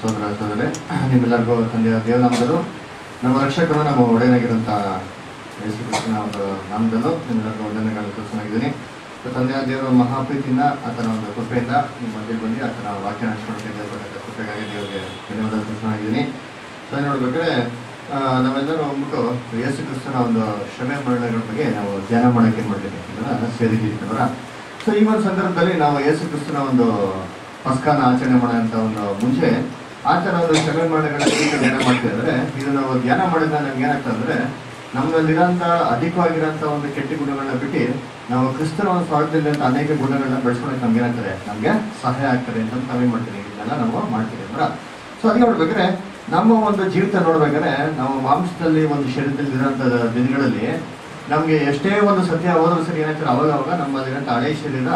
ಸೋದರ ಸೋದರೇ, ನಿಮ್ಮೆಲ್ಲರಿಗೂ ತಂದೆಯ ದೇವನಾಮದಲ್ಲೂ ನಮ್ಮ ರಕ್ಷಕರು, ನಮ್ಮ ಒಡೆಯನಾಗಿರುವಂಥ ಯೇಸು ಕ್ರಿಸ್ತನ ಒಂದು ನಾಮದಲ್ಲೂ ನಿಮ್ಮೆಲ್ಲರಿಗೂ ಒಡೆಯನಾಗಲು ಕೃಷ್ಣನಾಗಿದ್ದೀನಿ ತಂದೆಯ ದೇವರ ಮಹಾಪ್ರೀತಿಯಿಂದ, ಆತನ ಒಂದು ಕೃಪೆಯಿಂದ ನಿಮ್ಮ ಮಧ್ಯೆ ಬಂದು ಆತನ ವಾಕ್ಯ ಹಂಚ್ಕೊಳ್ಳೋಕೆ ದೇವರ ಕೃಪೆಗಾಗಿ ದೇವರಿಗೆ ಧನ್ಯವಾದ ಕೃಷ್ಣನಾಗಿದ್ದೀನಿ ಸೊ ನೋಡ್ಬೇಕಾದ್ರೆ ನಾವೆಲ್ಲರೂ ಹೋಗ್ಬಿಟ್ಟು ಯೇಸು ಕ್ರಿಸ್ತನ ಒಂದು ಶ್ರಮೆ ಮರಣಗಳ ಬಗ್ಗೆ ನಾವು ಧ್ಯಾನ ಮಾಡೋಕೆ ಏನು ಮಾಡಿದ್ದೀವಿ ಅದನ್ನು ಸೇರಿದ್ದೀವಿ ಸೊ, ಈ ಒಂದು ಸಂದರ್ಭದಲ್ಲಿ ನಾವು ಯೇಸು ಕ್ರಿಸ್ತನ ಒಂದು ಪಸ್ಕಾನ ಆಚರಣೆ ಮಾಡೋಂಥ ಒಂದು ಮುಂಚೆ ಆತನ ಒಂದು ಸಮಯ ಮಾಡಿದ್ರೆ ಧ್ಯಾನ ಮಾಡ್ತೀವಿ ಅಂದ್ರೆ ಇದು ನಾವು ಧ್ಯಾನ ಮಾಡಿದ ನಮ್ಗೆ ಏನಾಗ್ತದೆ ಅಂದ್ರೆ ನಮ್ಮಲ್ಲಿರೋಂಥ ಅಧಿಕವಾಗಿರೋಂಥ ಒಂದು ಕೆಟ್ಟ ಗುಣಗಳನ್ನ ಬಿಟ್ಟು ನಾವು ಕ್ರಿಸ್ತನ ಒಂದು ಸ್ವಾರ್ಥದಲ್ಲಿ ಅಂತ ಅನೇಕ ಗುಣಗಳನ್ನ ಬೆಳೆಸ್ಕೊಳಕ್ಕೆ ನಮ್ಗೆ ಏನಾಗ್ತದೆ? ನಮ್ಗೆ ಸಹಾಯ ಆಗ್ತದೆ ಅಂತ ಕಮ್ಮಿ ಮಾಡ್ತೀವಿ ಇದನ್ನೆಲ್ಲ ನಾವು ಮಾಡ್ತೀವಿ ಅಂದ್ರ. ಸೊ ಅದಕ್ಕೆ ನೋಡ್ಬೇಕಾದ್ರೆ, ನಮ್ಮ ಒಂದು ಜೀವಿತ ನೋಡ್ಬೇಕಾದ್ರೆ, ನಾವು ಮಾಂಸದಲ್ಲಿ ಒಂದು ಶರೀರದಲ್ಲಿ ಇರೋಂಥ ದಿನಗಳಲ್ಲಿ ನಮ್ಗೆ ಎಷ್ಟೇ ಒಂದು ಸತ್ಯ ಹೋದ್ರೂ ಸರಿ ಏನಾಗ್ತದೆ? ಅವಾಗ ಅವಾಗ ನಮ್ಮಲ್ಲಿರೋಂಥ ಹಳೆ ಶರೀರ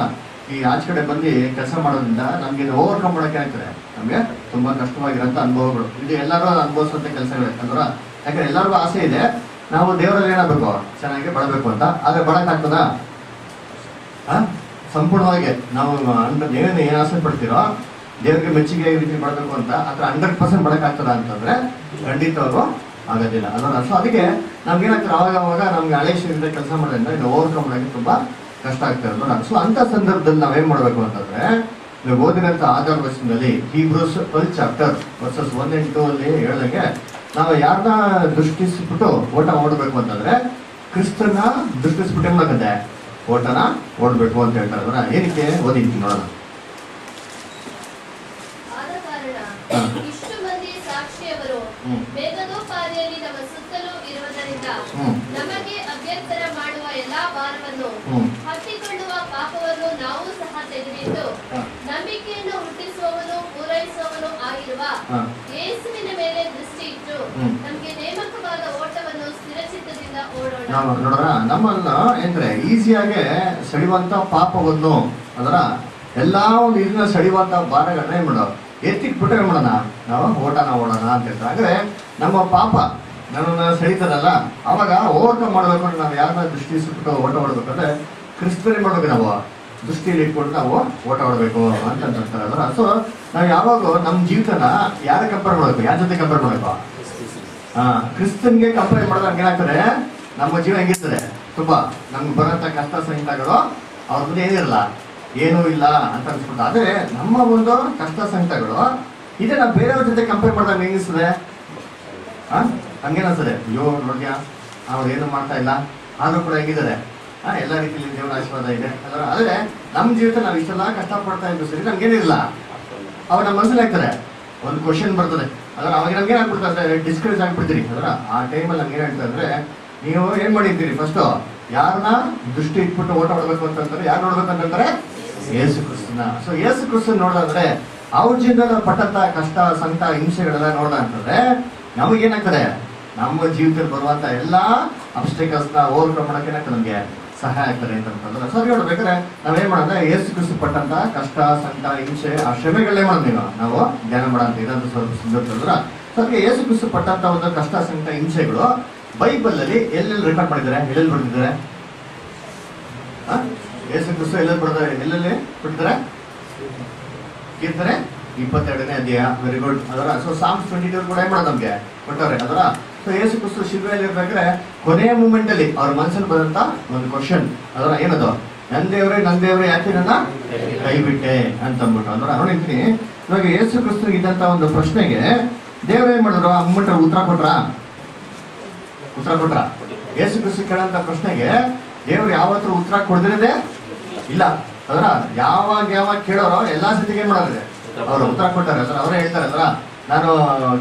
ಈ ಆಚೆ ಕಡೆ ಬಂದು ಕೆಲಸ ಮಾಡೋದ್ರಿಂದ ನಮ್ಗೆ ಓವರ್ಕಮ್ ಮಾಡೋಕೆ ಆಗ್ತದೆ. ನಮ್ಗೆ ತುಂಬಾ ಕಷ್ಟವಾಗಿರೋಂಥ ಅನುಭವಗಳು. ಇದು ಎಲ್ಲರೂ ಅನುಭವಿಸುವಂತ ಕೆಲಸಗಳು ಯಾಕಂದ್ರ, ಯಾಕಂದ್ರೆ ಎಲ್ಲರಿಗೂ ಆಸೆ ಇದೆ. ನಾವು ದೇವರಲ್ಲಿ ಏನಾಗಬೇಕು? ಚೆನ್ನಾಗಿ ಬಳಬೇಕು ಅಂತ. ಆದ್ರೆ ಬಳಕ್ ಆಗ್ತದಾ? ಆ? ಸಂಪೂರ್ಣವಾಗಿ ನಾವು ಏನು ಏನು ಆಸೆ ಪಡ್ತೀರೋ, ದೇವರಿಗೆ ಮೆಚ್ಚುಗೆ ರೀತಿ ಮಾಡಬೇಕು ಅಂತ ಅಥವಾ ಹಂಡ್ರೆಡ್ ಪರ್ಸೆಂಟ್ ಬಳಕ್ ಆಗ್ತದ ಅಂತಂದ್ರೆ ಖಂಡಿತವಾಗೂ ಆಗೋದಿಲ್ಲ. ಅದನ್ನ ಸೊ ಅದಕ್ಕೆ ನಮ್ಗೆ ಏನಾಗ್ತದೆ ಅವಾಗ ಅವಾಗ ನಮ್ಗೆ ಹಳೆ ಶರೀರದ ಕೆಲಸ ಮಾಡೋದ್ರಿಂದ ಇದು ಓವರ್ಕಮ್ ಮಾಡೋಕ್ಕೆ ತುಂಬಾ ಕಷ್ಟ ಆಗ್ತದೆ ಅಲ್ವಾ ಸೊ ಅಂತ ಸಂದರ್ಭದಲ್ಲಿ ನಾವೇನ್ ಮಾಡ್ಬೇಕು ಅಂತಂದ್ರೆ ನೀವು ಓದಿನಂತ ಆಧಾರ ವಚನದಲ್ಲಿ Hebrews twelve chapter verses one and two ಅಲ್ಲಿ ಹೇಳ್ದಂಗೆ ನಾವು ಯಾರನ್ನ ದೃಷ್ಟಿಸ್ಬಿಟ್ಟು ಓಟ ಓಡಬೇಕು ಅಂತಂದ್ರೆ ಕ್ರಿಸ್ತನ ದೃಷ್ಟಿಸ್ಬಿಟ್ಟು ಏನ್ ಮಾಡಕಂತೆ ಓಟನ ಓಡ್ಬೇಕು ಅಂತ ಹೇಳ್ತಾರೆ ಅದನ್ನ ಏನಕ್ಕೆ ಓದಿದ್ವಿ ನೋಡೋಣ. ಸಾಕ್ಷಿಯವರು ನಮ್ಮ ಸುತ್ತಲೂ ಇರುವುದರಿಂದ ನಮಗೆ ಹತ್ತಿಕೊಳ್ಳುವ ಪಾಪವನ್ನು ನಾವು ಸಹ ತೆಗೆದಿಟ್ಟು. ನಂಬಿಕೆಯನ್ನು ಹುಟ್ಟಿಸುವವನು ಪೂರೈಸುವವನು ಆಗಿರುವ ಯೇಸುವಿನ ಮೇಲೆ ದೃಷ್ಟಿ ಇಟ್ಟು ನಮಗೆ ನೇಮಕವಾದ ಓಟವನ್ನು ಸ್ಥಿರಚಿತ್ತದಿಂದ ಓಡೋಣ. ನೋಡ್ರ ನಮ್ಮನ್ನ ಏನ್ರೆ ಈಸಿಯಾಗೆ ಸೆಳೆಯುವಂತ ಪಾಪವನ್ನು ಅದರ ಎಲ್ಲಾ ಒಂದು ಇದನ್ನ ಸೆಳೆಯುವಂತ ಭಾರಗಳನ್ನ ಏನ್ ಮಾಡೋ ಎತ್ತಿಟ್ಬಿಟ್ರೆ ಏನ್ ಮಾಡೋಣ? ನಾವು ಓಟನ ಓಡೋಣ ಅಂತ ಹೇಳ್ತಾರೆ. ಅಂದ್ರೆ ನಮ್ಮ ಪಾಪ ನನ್ನನ್ನ ಸೆಳೀತದಲ್ಲ ಅವಾಗ ಓಟ ಮಾಡ್ಬೇಕು ಅಂದ್ರೆ ನಾವು ಯಾರನ್ನ ದೃಷ್ಟಿ ದೃಷ್ಟಿಸ್ಬಿಟ್ಟು ಓಟ ಓಡ್ಬೇಕಂದ್ರೆ ಕ್ರಿಸ್ತನೇ ಮಾಡೋದು ನಾವು. ದೃಷ್ಟಿಯಲ್ಲಿ ಇಟ್ಕೊಂಡು ನಾವು ಓಟ ಆಡಬೇಕು ಅಂತ ಅಂತಾರೆ ಅದರ ಸೊ ನಾವು ಯಾವಾಗ ನಮ್ಮ ಜೀವಿತನ ಯಾರ ಕಂಪೇರ್ ಮಾಡಬೇಕು? ಯಾರ ಜೊತೆ ಕಂಪೇರ್ ಮಾಡಬೇಕು? ಕ್ರಿಸ್ತನ್ಗೆ ಕಂಪೇರ್ ಮಾಡಿದಾಗ ಹಂಗೇನಾಗ್ತದೆ ನಮ್ಮ ಜೀವ ಹೆಂಗಿರ್ತದೆ? ತುಂಬಾ ನಮ್ಗೆ ಬರೋಂಥ ಕಷ್ಟ ಸಂಕಟಗಳು ಅವ್ರ ಮುಂದೆ ಏನಿರಲ್ಲ ಏನೂ ಇಲ್ಲ ಅಂತ ಅನ್ಸ್ಬಿಟ್ಟು ಆದರೆ ನಮ್ಮ ಒಂದು ಕಷ್ಟ ಸಂಕಟಗಳು, ಇದೇ ನಾವು ಬೇರೆಯವ್ರ ಜೊತೆ ಕಂಪೇರ್ ಮಾಡಿದಾಗ ಹೆಂಗಿಸ್ತದೆ ಹಂಗೇನಿಸ್ತದೆ ಅಯ್ಯೋ ನೋಡ್ಯಾ ಅವ್ರು ಏನು ಮಾಡ್ತಾ ಇಲ್ಲ? ಆದ್ರೂ ಕೂಡ ಹೆಂಗಿದ್ದಾರೆ? ಎಲ್ಲ ರೀತಿಯಲ್ಲಿ ದೇವರ ಆಶೀರ್ವಾದ ಇದೆ. ಆದರೆ ಆದ್ರೆ ನಮ್ಮ ಜೀವಿತ ನಾವು ಇಷ್ಟೆಲ್ಲ ಕಷ್ಟಪಡ್ತಾ ಇದ್ದು ಸರಿ, ನಮ್ಗೇನಿಲ್ಲ. ಅವ್ರ ನಮ್ಮ ಮನಸ್ಸಲ್ಲಿ ಹಾಕ್ತಾರೆ ಒಂದು ಕ್ವಶನ್ ಬರ್ತದೆ. ಅದರ ಅವಾಗ ನಮ್ಗೆ ಆಗ್ಬಿಡ್ತಾರೆ ಡಿಸ್ಕರೇಜ್ ಆಗ್ಬಿಡ್ತೀರಿ. ಅದರ ಆ ಟೈಮಲ್ಲಿ ನಮ್ಗೆ ಏನಾಗ್ತದೆ ಅಂದ್ರೆ ನೀವು ಏನ್ ಮಾಡಿದ್ದೀರಿ? ಫಸ್ಟ್ ಯಾರನ್ನ ದೃಷ್ಟಿ ಇಟ್ಬಿಟ್ಟು ಓಟ ಹೊಡ್ಬೇಕು ಅಂತಂದ್ರೆ ಯಾರು ನೋಡ್ಬೇಕು ಅಂತಂದ್ರೆ ಯೇಸು ಕ್ರಿಸ್ತನ. ಸೊ ಯೇಸು ಕ್ರಿಸ್ತನ್ ನೋಡೋದಂದ್ರೆ ಅವ್ರ ಅವ್ರು ಪಟ್ಟಂತ ಕಷ್ಟ, ಸಂಕಟ, ಹಿಂಸೆಗಳೆಲ್ಲ ನೋಡ ಅಂತಂದ್ರೆ ನಮಗೇನಾಗ್ತದೆ ನಮ್ಮ ಜೀವಿತದಲ್ಲಿ ಬರುವಂತ ಎಲ್ಲಾ ಅಬ್ಸ್ಟಿಕಲ್ಸ್ನ ಓವರ್ಕಮ್ ಮಾಡಕ್ಕೆ ಏನಾಗ್ತದೆ ನಮ್ಗೆ? ಸಹಾಯ ಆಗ್ತಾರೆ ಅಂತ ಅಂತಂದ್ರೆ ಸರಿ ನೋಡ್ಬೇಕಾದ್ರೆ ನಾವೇನ್ ಮಾಡೋಣ ಏಸು ಕ್ರಿಸ್ತು ಪಟ್ಟಂತ ಕಷ್ಟ, ಸಂಕಟ, ಹಿಂಸೆ, ಆ ಶ್ರಮೆಗಳನ್ನೇ ಮಾಡೋದು ನೀವು ಧ್ಯಾನ ಮಾಡಂತ ಇದಂತ ಸ್ವಲ್ಪ ಸಂದರ್ಭ ಸೊ ಅದಕ್ಕೆ ಏಸು ಕ್ರಿಸ್ತು ಪಟ್ಟಂತ ಒಂದು ಕಷ್ಟ, ಸಂಕಟ, ಹಿಂಸೆಗಳು ಬೈಬಲ್ ಅಲ್ಲಿ ಎಲ್ಲೆಲ್ಲಿ ರೆಕಾರ್ಡ್ ಮಾಡಿದ್ದಾರೆ? ಎಲ್ಲೆಲ್ಲಿ ಬರೆದಿದ್ದಾರೆ? ಆ? ಏಸು ಕ್ರಿಸ್ತು ಎಲ್ಲೆಲ್ಲಿ ಬಿಡ್ತಾರೆ ಎಲ್ಲೆಲ್ಲಿ ಬಿಡ್ತಾರೆ ಕೀರ್ತನೆ ಇಪ್ಪತ್ತೆರಡನೇ ಅಧ್ಯಾಯ. ವೆರಿ ಗುಡ್ ಅದರ ಸೊ ಸಾಂಗ್ಸ್ ಟ್ವೆಂಟಿ ಟೂ ಕೂಡ ಏನ್ ಮಾಡೋದು ನಮ್ಗೆ? ಕೊಟ್ಟವ್ರೆ, ಅದರ ಸೊ ಯೇಸು ಕ್ರಿಸ್ತು ಶಿಲ್ವೆಯಲ್ಲಿ ಇರ್ಬೇಕಾದ್ರೆ ಕೊನೆಯ ಮೂಮೆಂಟ್ ಅಲ್ಲಿ ಅವ್ರ ಮನಸ್ಸಲ್ಲಿ ಬಂದಂತ ಒಂದು ಕ್ವಶನ್ ಅದರ ಏನದು? ನನ್ ದೇವ್ರೆ ನನ್ ದೇವ್ರೆ ಯಾಕೆ ನನ್ನ ಕೈ ಬಿಟ್ಟೆ ಅಂತ ಅಂದ್ಬಿಟ್ಟು. ಅಂದ್ರೆ ನೋಡಿರ್ತೀನಿ ಇವಾಗ ಯೇಸು ಕ್ರಿಸ್ತು ಇದ್ದಂತ ಒಂದು ಪ್ರಶ್ನೆಗೆ ದೇವ್ರ ಏನ್ ಮಾಡಿದ್ರು? ಆ ಮೂಮೆಂಟ್ ಉತ್ತರ ಕೊಟ್ರ? ಉತ್ತರ ಕೊಟ್ರ? ಯೇಸು ಕ್ರಿಸ್ತು ಕೇಳಂತ ಪ್ರಶ್ನೆಗೆ ದೇವ್ರು ಯಾವತ್ತೂ ಉತ್ತರ ಕೊಡದಿರದೆ ಇಲ್ಲ. ಅದರ ಯಾವಾಗ ಯಾವಾಗ ಕೇಳೋರೋ ಎಲ್ಲಾ ಸತಿಗೆ ಏನ್ ಮಾಡಿದ್ರೆ ಅವ್ರು ಉತ್ತರ ಕೊಟ್ಟಾರೆ ಅದರ ಅವರೇ ಹೇಳ್ತಾರೆ, ಅದರ ನಾನು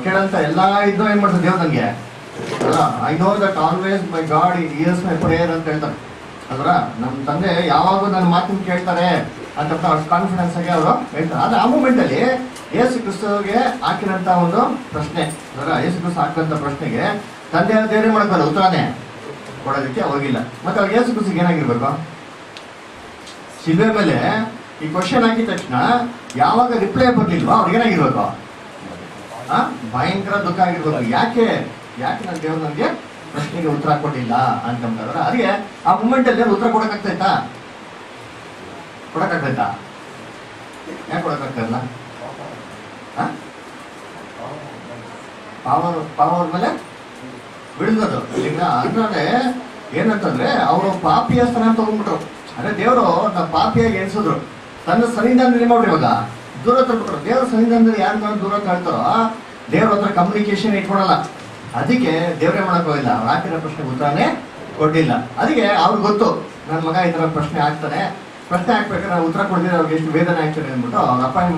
ಕೇಳಂತ ಎಲ್ಲಾ ಇದ್ದು ಏನ್ ಮಾಡ್ತಾರೆ ದೇವ್ರು ನನಗೆ I know that always my God hears my prayer ಅಂತ ಹೇಳ್ತಾರೆ. ಅದರ ನಮ್ಮ ತಂದೆ ಯಾವಾಗೂ ನನ್ನ ಮಾತಿನ ಕೇಳ್ತಾರೆ ಅಂತ ಅಷ್ಟು ಕಾನ್ಫಿಡೆನ್ಸ್ ಆಗಿ ಅವರು ಹೇಳ್ತಾರೆ. ಆದರೆ ಆ ಮೂಮೆಂಟಲ್ಲಿ ಯೇಸು ಕ್ರಿಸ್ತಗೆ ಹಾಕಿದಂಥ ಒಂದು ಪ್ರಶ್ನೆ ಅದರ ಯೇಸು ಕ್ರಿಸ್ತ ಹಾಕಿದಂತ ಪ್ರಶ್ನೆಗೆ ತಂದೆ ದೇವರೇ ಮಾಡ್ಬೋದು ಉತ್ತರನೇ ಕೊಡೋದಕ್ಕೆ ಹೋಗಿಲ್ಲ ಮತ್ತು ಅವ್ರು ಯೇಸು ಕ್ರಿಸ್ತಿಗೆ ಏನಾಗಿರ್ಬೇಕು? ಶಿಲ್ವೆ ಮೇಲೆ ಈ ಕ್ವಶನ್ ಹಾಕಿದ ತಕ್ಷಣ ಯಾವಾಗ ರಿಪ್ಲೈ ಬರ್ಲಿಲ್ವಾ ಅವ್ರಿಗೆ ಏನಾಗಿರ್ಬೇಕು? ಭಯಂಕರ ದುಃಖ ಆಗಿರ್ಬೋದು ಯಾಕೆ? ಯಾಕೆ ನನ್ನ ದೇವ್ರು ನನಗೆ ಪ್ರಶ್ನೆಗೆ ಉತ್ತರ ಕೊಟ್ಟಿಲ್ಲ ಅಂತಂದ್ರೆ ಅದಕ್ಕೆ ಆ ಮೂಮೆಂಟ್ ಅಲ್ಲಿ ಉತ್ತರ ಕೊಡಕ್ಕಾಗ್ತೈತಾ ಕೊಡಕ್ಕಾಗ್ತೈತಾ ಯಾಕೆ ಕೊಡಕ್ಕಾಗ್ತಾಯಿಲ್ಲ? ಇಲ್ಲ ಆ? ಪಾವ ಪಾವರ ಮೇಲೆ ಬಿಳಿದದು ಈಗ ಅಂದ್ರೆ ಏನಂತಂದ್ರೆ ಅವರು ಪಾಪಿಯ ಸ್ಥಾನ ತಗೊಂಡ್ಬಿಟ್ರು. ಅಂದ್ರೆ ದೇವರು ನಾವು ಪಾಪಿಯಾಗಿ ಎನ್ಸಿದ್ರು ತನ್ನ ಸನ್ನಿಧಾನ ನಿಮ್ಮ ಮಾಡ್ರಿ ಇವಾಗ. ದೂರ ತರ್ಬಿಟ್ರು ದೇವ್ರ ಸನ್ನಿಧಾನದಲ್ಲಿ ಯಾರು ದೂರ ತಳ್ತಾರೋ ದೇವ್ರ ಹತ್ರ ಕಮ್ಯುನಿಕೇಶನ್ ಇಟ್ಕೊಳಲ್ಲ. ಅದಕ್ಕೆ ದೇವರೇ ಮಾಡಕ್ ಹೋಗಿಲ್ಲ. ಅವ್ರು ಹಾಕಿರೋ ಪ್ರಶ್ನೆ ಉತ್ತರನೇ ಕೊಟ್ಟಿಲ್ಲ ಅದಕ್ಕೆ ಅವ್ರಿಗೆ ಗೊತ್ತು. ನನ್ನ ಮಗ ಈ ಥರ ಪ್ರಶ್ನೆ ಹಾಕ್ತಾನೆ. ಪ್ರಶ್ನೆ ಹಾಕ್ಬೇಕಾದ್ರೆ ಉತ್ತರ ಕೊಡ್ತೀವಿ ಅವ್ರಿಗೆ ಎಷ್ಟು ವೇದನೆ ಆಗ್ತದೆ ಅಂದ್ಬಿಟ್ಟು ಅವ್ರ ಅಪ್ಪ ಏನ್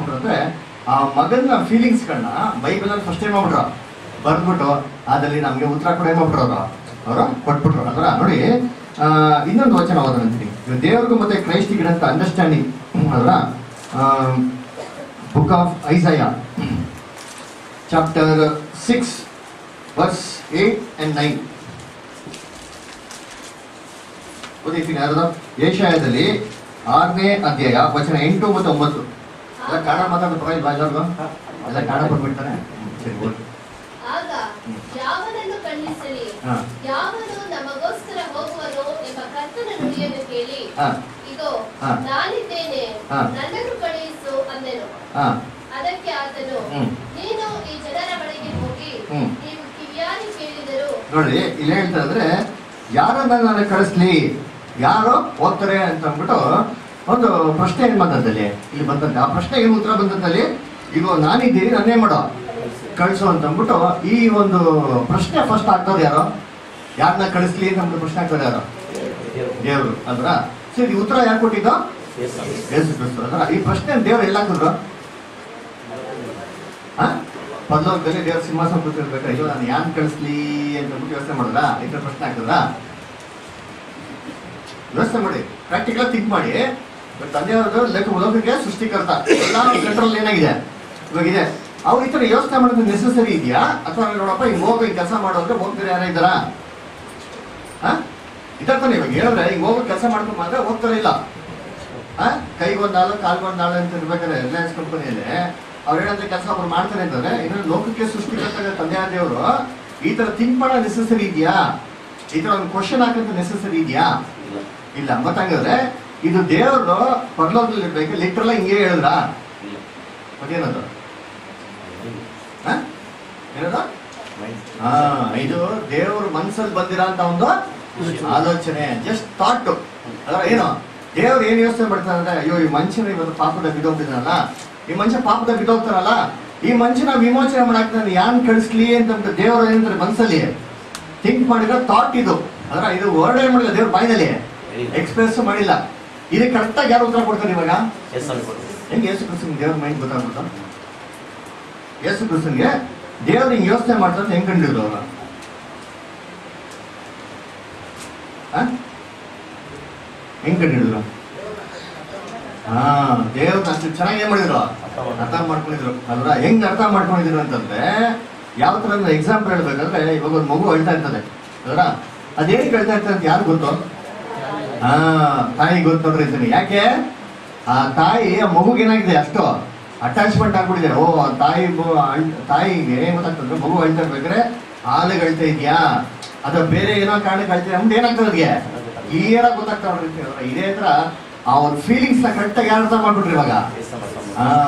ಆ ಮಗನ ಫೀಲಿಂಗ್ಸ್ಗಳನ್ನ ಬೈಬಲಲ್ಲಿ ಫಸ್ಟ್ ಟೈಮ್ ಮಾಡ್ಬಿಟ್ರು. ಬರ್ದ್ಬಿಟ್ಟು ಅದಲ್ಲಿ ನಮಗೆ ಉತ್ತರ ಕೂಡ ಏನ್ ಮಾಡ್ಬಿಟ್ರು ಅವರು ಅವರು ಕೊಟ್ಬಿಟ್ರು ಅಂದ್ರೆ ನೋಡಿ ಇನ್ನೊಂದು ವಚನ ಓದೋದಂತೀನಿ ದೇವ್ರಿಗೂ ಮತ್ತೆ ಕ್ರೈಸ್ಟಿಗೆ ಅಂತ ಅಂಡರ್ಸ್ಟ್ಯಾಂಡಿಂಗ್ ಅದರ book of Isaiah chapter six verse eight and nine ಓದಿದ್ದೀನಿ ಯಾರ್ದು? ಏಷಾಯದಲ್ಲಿ ಆರನೇ ಅಧ್ಯಾಯ ವಚನ ಎಂಟು ಮತ್ತು ಒಂಬತ್ತು. ಎಲ್ಲ ಕಾಣ ಮಾತಾಡೋ ಪರವಾಗಿಲ್ವಾ ಎಲ್ಲರಿಗೂ. ಎಲ್ಲ ಕಾಣ ಬಂದ್ಬಿಡ್ತಾನೆ ಸರಿ ಓದಿ. ಆಗ ಯಾವನನ್ನು ಕಣ್ಣಿಸಲಿ ಯಾವನು ನಮಗೋಸ್ಕರ ಹೋಗುವನು ಎಂಬ ಕರ್ತನ ನುಡಿಯನ್ನು ಕೇಳಿ ಇಗೋ ನಾನಿದ್ದೇನೆ ನನ್ನನ್ನು ಕಳುಹಿಸು ಅಂದೆನು. ಅದಕ್ಕೆ ಆತನು ನೀನು ಈ ಜನರ ಬಳಿಗೆ ಹೋಗಿ ಹ್ಮ್. ನೀವು ಕಿವಿಯಾರಿ ಕೇಳಿದರು ನೋಡಿ ಇಲ್ಲಿ ಹೇಳ್ತಾ ಇದ್ರೆ ಯಾರನ್ನ ನಾನು ಕಳಿಸ್ಲಿ ಯಾರು ಓದ್ತಾರೆ ಅಂತ ಅಂದ್ಬಿಟ್ಟು ಒಂದು ಪ್ರಶ್ನೆ ಏನ್ ಬಂದದ್ದಲ್ಲಿ ಇಲ್ಲಿ ಬಂದಂತೆ ಆ ಪ್ರಶ್ನೆಗೆ ಏನು ಉತ್ತರ ಬಂದದ್ದಲ್ಲಿ ಈಗ ನಾನಿದ್ದೀನಿ ನನ್ನೇ ಮಾಡೋ? ಕಳಿಸು ಅಂತ ಅಂದ್ಬಿಟ್ಟು ಈ ಒಂದು ಪ್ರಶ್ನೆ ಫಸ್ಟ್ ಆಗ್ತದೆ ಯಾರು? ಯಾರನ್ನ ಕಳಿಸ್ಲಿ ಅಂತ ಅಂದ್ಬಿಟ್ಟು ಪ್ರಶ್ನೆ ಆಗ್ತದೆ ಯಾರು? ದೇವರು. ಸೊ ಸರಿ ಉತ್ತರ ಯಾರು ಕೊಟ್ಟಿದ್ದು? ಯೇಸು ಕ್ರಿಸ್ತು. ಅಂದ್ರ? ಈ ಪ್ರಶ್ನೆ ದೇವ್ರು ಎಲ್ಲ ಹಾಕಿದ್ರು? ಆ ಗಲಿ ದೇವ್ರ ಸಿಂಹಾಸನ ಕೂತಿರ್ಬೇಕು ಅಯ್ಯೋ, ನಾನು ಯಾನ್ ಕಳಿಸ್ಲಿ ಅಂತ ಯೋಚನೆ ಮಾಡಿದ್ರ? ಈ ಥರ ಪ್ರಶ್ನೆ ಆಗ್ತದ ವ್ಯವಸ್ಥೆ ಮಾಡಿ ಪ್ರಾಕ್ಟಿಕಲ್ ಥಿಂಕ್ ಮಾಡಿ. ತಂದೆಯವರು ಲೆಕ್ಕ ಲೋಕಕ್ಕೆ ಸೃಷ್ಟಿಕರ್ತ. ಎಲ್ಲ ಸೆಂಟ್ರಲ್ ಏನಾಗಿದೆ? ಇವಾಗಿದೆ, ಅವ್ರು ಈ ಥರ ಯೋಚನೆ ಮಾಡೋದು ನೆಸೆಸರಿ ಇದೆಯಾ? ಅಥವಾ ನೋಡಪ್ಪ ಈಗ ಹೋಗೋ ಈ ಕೆಲಸ ಮಾಡೋದ್ರೆ ಹೋಗ್ತಾರೆ ಯಾರ ಇದ್ದಾರಾ? ಇದಾರ ತಾನೆ ಇವಾಗ ಹೇಳಿದ್ರೆ ಈಗ ಹೋಗೋ ಕೆಲಸ ಮಾಡ್ಕೊಂಡು ಮಾತ್ರ ಹೋಗ್ತಾರೆ ಇಲ್ಲ. ಕೈಗೊಂದಾಳು ಕಾಲ್ಗೊಂದಾಳು ಅಂತ ಇರ್ಬೇಕಾದ್ರೆ ರಿಲಯನ್ಸ್ ಕಂಪನಿಯಲ್ಲಿ ಅವ್ರು ಕೆಲಸ ಅವ್ರು ಮಾಡ್ತಾರೆ ಅಂತಂದ್ರೆ ಇನ್ನು ಲೋಕಕ್ಕೆ ಸೃಷ್ಟಿಕರ್ತ ತಂದೆ ದೇವರು ಈ ತರ ಥಿಂಕ್ ಮಾಡೋ ನೆಸೆಸರಿ ಇದೆಯಾ? ಈ ತರ ಒಂದು ಕ್ವಶನ್ ಹಾಕಂತ ನೆಸೆಸರಿ ಇದೆಯಾ? ಇಲ್ಲ. ಮತ್ತೆ ಹಂಗಾದ್ರೆ ಇದು ದೇವರು ಪರಲೋಕದಲ್ಲಿ ಇರ್ಬೇಕು ಲಿಟ್ರಲ್ ಹಿಂಗೆ ಹೇಳಿದ್ರ? ಮತ್ತೇನದು? ಏನದು? ಹಾ ಇದು ದೇವ್ರ ಮನ್ಸಲ್ಲಿ ಬಂದಿರೋ ಅಂತ ಒಂದು ಆಲೋಚನೆ. ಜಸ್ಟ್ ಥಾಟ್ ಅದರ ಏನು? ದೇವ್ರು ಏನ್ ಯೋಚನೆ ಮಾಡ್ತಾರೆ ಅಂದ್ರೆ ಅಯ್ಯೋ ಈ ಮನುಷ್ಯನ ಇವತ್ತು ಪಾಪದ ಬಿದ್ದೋಗ್ತಿದ್ದಾನಲ್ಲ ಈ ಮನುಷ್ಯ ಪಾಪದ ಬಿದ್ದೋಗ್ತಾರಲ್ಲ ಈ ಮನುಷ್ಯನ ವಿಮೋಚನೆ ಮಾಡಕ್ ನಾನು ಯಾನ್ ಕಳಿಸ್ಲಿ ಅಂತ ದೇವರ ಏನಂತಾರೆ ಮನ್ಸಲ್ಲಿ? ಥಿಂಕ್ ಮಾಡಿರೋ ಥಾಟ್ ಇದು. ಅದರ ಇದು ವರ್ಡ್ ಏನ್ ಮಾಡಿಲ್ಲ ದೇವ್ರ ಬಾಯಿನಲ್ಲಿ? ಎಕ್ಸ್ಪ್ರೆಸ್ ಮಾಡಿಲ್ಲ. ಇದಕ್ಕೆ ಕರೆಕ್ಟಾಗಿ ಯಾರು ಉತ್ತರ ಕೊಡ್ತಾರೆ ಇವಾಗ? ಹೆಂಗೆ ಯೇಸು ಕ್ರಿಸ್ತನ್ ದೇವ್ರ ಮೈಂಡ್ ಗೊತ್ತಾಗ್ಬಿಟ್ಟು ಯೇಸು ಕ್ರಿಸ್ತನ್ಗೆ ದೇವ್ರ ಹಿಂಗೆ ಯೋಚನೆ ಮಾಡ್ತಾರೆ ಹೆಂಗ್ ಕಂಡಿದ್ರು ಅವ್ರ? ಹೆಂಗ್ ಕಂಡಿಡಿದ್ರು ಹಾ ದೇವ್ರನ್ನ ಅಷ್ಟು ಚೆನ್ನಾಗಿ ಏನ್ ಮಾಡಿದ್ರು? ಅರ್ಥ ಮಾಡ್ಕೊಂಡಿದ್ರು. ಅಲ್ರ ಹೆಂಗ್ ಅರ್ಥ ಮಾಡ್ಕೊಂಡಿದ್ರು ಅಂತಂದ್ರೆ, ಯಾವ ತರ ಎಕ್ಸಾಂಪಲ್ ಹೇಳ್ಬೇಕಂದ್ರೆ, ಇವಾಗ ಒಂದು ಮಗು ಅಳ್ತಾ ಇರ್ತದೆ. ಅಲ್ರ ಅದೇನ್ ಅಳ್ತಾ ಇರ್ತದೆ ಅಂತ ಯಾರು ಗೊತ್ತು? ಹಾ, ತಾಯಿ ಗೊತ್ತು ನೋಡ್ರಿ ಅಂತೀನಿ. ಯಾಕೆ? ಆ ತಾಯಿ, ಆ ಮಗುಗೆ ಏನಾಗಿದೆ ಅಷ್ಟು? ಅಟ್ಯಾಚ್ಮೆಂಟ್ ಆಗ್ಬಿಟ್ಟಿದೆ. ಓ ತಾಯಿ ತಾಯಿಗೆ ಏನ್ ಗೊತ್ತಾಗ್ತದೆ ಮಗು ಅಳ್ತಾ ಇರ್ಬೇಕಾದ್ರೆ ಹಾಲಿಗೆ ಅಳ್ತಾ ಇದೆಯಾ? ಅಥವಾ ಬೇರೆ ಏನೋ ಕಾರಣಕ್ಕೆ ಅಳ್ತಾ ಅಂತ ಏನಾಗ್ತದೆ ಅದಕ್ಕೆ ಕ್ಲಿಯರ್ ಆಗಿ ಗೊತ್ತಾಗ್ತಾವ್ರಿ ಇದೇ ತರ ಆ ಒಂದು ಫೀಲಿಂಗ್ಸ್ನ ಕರೆಕ್ಟಾಗಿ ಯಾರು ಅರ್ಥ ಮಾಡ್ಬಿಟ್ರಿ ಇವಾಗ?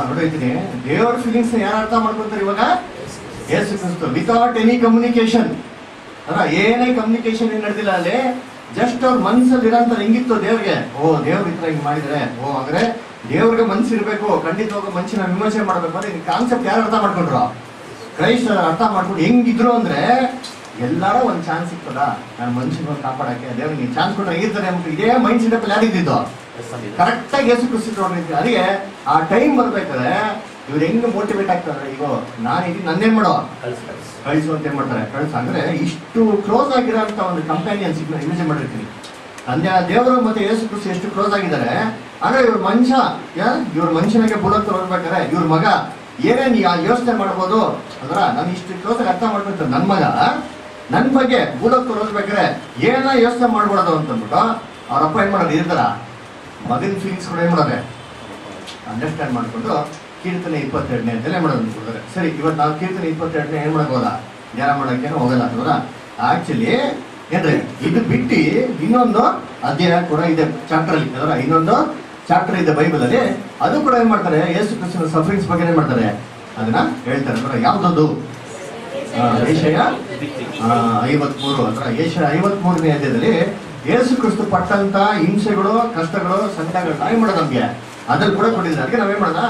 ನೋಡಿದ್ದೀನಿ ದೇವರ ಫೀಲಿಂಗ್ಸ್ ಯಾರು ಅರ್ಥ ಮಾಡ್ಕೊತಾರೆ ಇವಾಗ? ಯೇಸು ಕ್ರಿಸ್ತು. ವಿತೌಟ್ ಎನಿ ಕಮ್ಯುನಿಕೇಶನ್ ಅಲ್ಲ ಏನೇ ಕಮ್ಯುನಿಕೇಶನ್ ಏನ್ ನಡೆದಿಲ್ಲ ಅಲ್ಲಿ ಜಸ್ಟ್ ಅವ್ರ ಮನ್ಸಲ್ಲಿ ಇರೋಂಥ ಹೆಂಗಿತ್ತು ದೇವ್ರಿಗೆ. ಓ ದೇವ್ರ ಈ ಹಿಂಗ್ ಮಾಡಿದ್ರೆ. ಓ ಅಂದ್ರೆ ದೇವ್ರಿಗೆ ಮನ್ಸು ಖಂಡಿತ ಖಂಡಿತವಾಗ ಮನುಷ್ಯನ ವಿಮರ್ಶೆ ಮಾಡ್ಬೇಕು ಅಂದ್ರೆ ಈ ಕಾನ್ಸೆಪ್ಟ್ ಯಾರು ಅರ್ಥ ಮಾಡ್ಕೊಂಡ್ರು? ಕ್ರೈಸ್ತ ಅರ್ಥ ಮಾಡ್ಕೊಂಡು ಹೆಂಗಿದ್ರು ಅಂದ್ರೆ ಎಲ್ಲಾರು ಒಂದ್ ಚಾನ್ಸ್ ಸಿಗ್ತದ ನಾನು ಮನುಷ್ಯನ ಕಾಪಾಡಕ್ಕೆ ದೇವ್ರಿಗೆ ಚಾನ್ಸ್ ಕೊಟ್ರೆ ಹೇಗಿರ್ತಾರೆ ಇದೇ ಮೈಂಡ್ ಸೆಟಪ್ ಯಾರು ಇದ್ದಿದ್ದು ಕರೆಕ್ಟ್ ಆಗಿ ಹೆಸರು ಕ್ರಿಸ್ತು ನೋಡಿದ್ವಿ ಅದಕ್ಕೆ ಆ ಟೈಮ್ ಬರ್ಬೇಕಾದ್ರೆ ಇವ್ರು ಹೆಂಗ್ ಮೋಟಿವೇಟ್ ಆಗ್ತಾರೆ ಈಗ ನಾನು ಇದೀನಿ ನನ್ನೇನ್ ಮಾಡೋ? ಕಳಿಸು ಅಂತ ಏನ್ ಮಾಡ್ತಾರೆ? ಕಳಿಸ. ಅಂದ್ರೆ ಇಷ್ಟು ಕ್ಲೋಸ್ ಆಗಿರೋ ಒಂದು ಕಂಪ್ಯಾನಿಯನ್ಸ್ ಇಮೇಜ್ ಮಾಡಿರ್ತೀನಿ. ಆ ದೇವರು ಮತ್ತೆ ಯೇಸು ಕ್ರಿಸ್ತು ಎಷ್ಟು ಕ್ಲೋಸ್ ಆಗಿದ್ದಾರೆ? ಅಂದ್ರೆ ಇವ್ರ ಮನುಷ್ಯ ಇವ್ರ ಮನುಷ್ಯನಿಗೆ ಬುಡಕ್ಕೆ ಹೋಗ್ಬೇಕಾದ್ರೆ ಇವ್ರ ಮಗ ಏನೇನ್ ಆ ಯೋಚನೆ ಮಾಡ್ಬೋದು? ಅಂದ್ರ ನಾನು ಇಷ್ಟು ಕ್ಲೋಸ್ ಆಗಿ ಅರ್ಥ ಮಾಡ್ಬೇಕು ನನ್ನ ಮಗ ನನ್ನ ಬಗ್ಗೆ ಬುಡಕ್ಕೆ ಹೋಗ್ಬೇಕಾದ್ರೆ ಏನ ಯೋಚನೆ ಮಾಡ್ಬಾರ್ದು ಅಂತಂದ್ಬಿಟ್ಟು ಅವ್ರ ಅಪ್ಪ ಏನ್ ಮಾಡೋದು ಇರ್ತಾರ? ಮಗನ ಫೀಲಿಂಗ್ಸ್ ಕೂಡ ಏನು ಮಾಡೋದೆ? ಅಂಡರ್ಸ್ಟ್ಯಾಂಡ್ ಮಾಡಿಕೊಂಡು ಕೀರ್ತನೆ ಇಪ್ಪತ್ತೆರಡನೇ ಅಂತಲೇ ಮಾಡೋದು ಸರಿ, ಇವತ್ತು ನಾವು ಕೀರ್ತನೆ ಇಪ್ಪತ್ತೆರಡನೇ ಏನು ಮಾಡಕ್ ಹೋಗಲ್ಲ ಧ್ಯಾನ ಮಾಡೋಕೆ ಹೋಗಲ್ಲ ಅಲ್ವಾ ಆಕ್ಚುಲಿ ಏನ್ರಿ, ಇದು ಬಿಟ್ಟು ಇನ್ನೊಂದು ಅಧ್ಯಯನ ಕೂಡ ಇದೆ ಚಾಪ್ಟರ್ ಅಲ್ಲಿ ಅದರ ಇನ್ನೊಂದು ಚಾಪ್ಟರ್ ಇದೆ ಬೈಬಲ್ ಅಲ್ಲಿ ಅದು ಕೂಡ ಏನ್ ಮಾಡ್ತಾರೆ? ಯೇಸು ಕ್ರಿಸ್ತನ ಸಫರಿಂಗ್ಸ್ ಬಗ್ಗೆ ಏನ್ ಮಾಡ್ತಾರೆ? ಅದನ್ನ ಹೇಳ್ತಾರೆ. ಅಂದ್ರೆ ಯಾವ್ದದು ಏಷಯ ಐವತ್ಮೂರು ಹತ್ರ ಏಷ್ಯ ಐವತ್ಮೂರನೇ ಅಧ್ಯಾಯದಲ್ಲಿ ಯೇಸು ಕ್ರಿಸ್ತು ಪಟ್ಟಂತ ಹಿಂಸೆಗಳು ಕಷ್ಟಗಳು ಸಂಕಟಗಳು ಏನ್ ಮಾಡೋದು ನಮ್ಗೆ ಅದ್ರಲ್ಲಿ ಕೂಡ ಕೊಟ್ಟಿದ್ದಾರೆ. ಅದಕ್ಕೆ ನಾವೇನ್ ಮಾಡೋಣ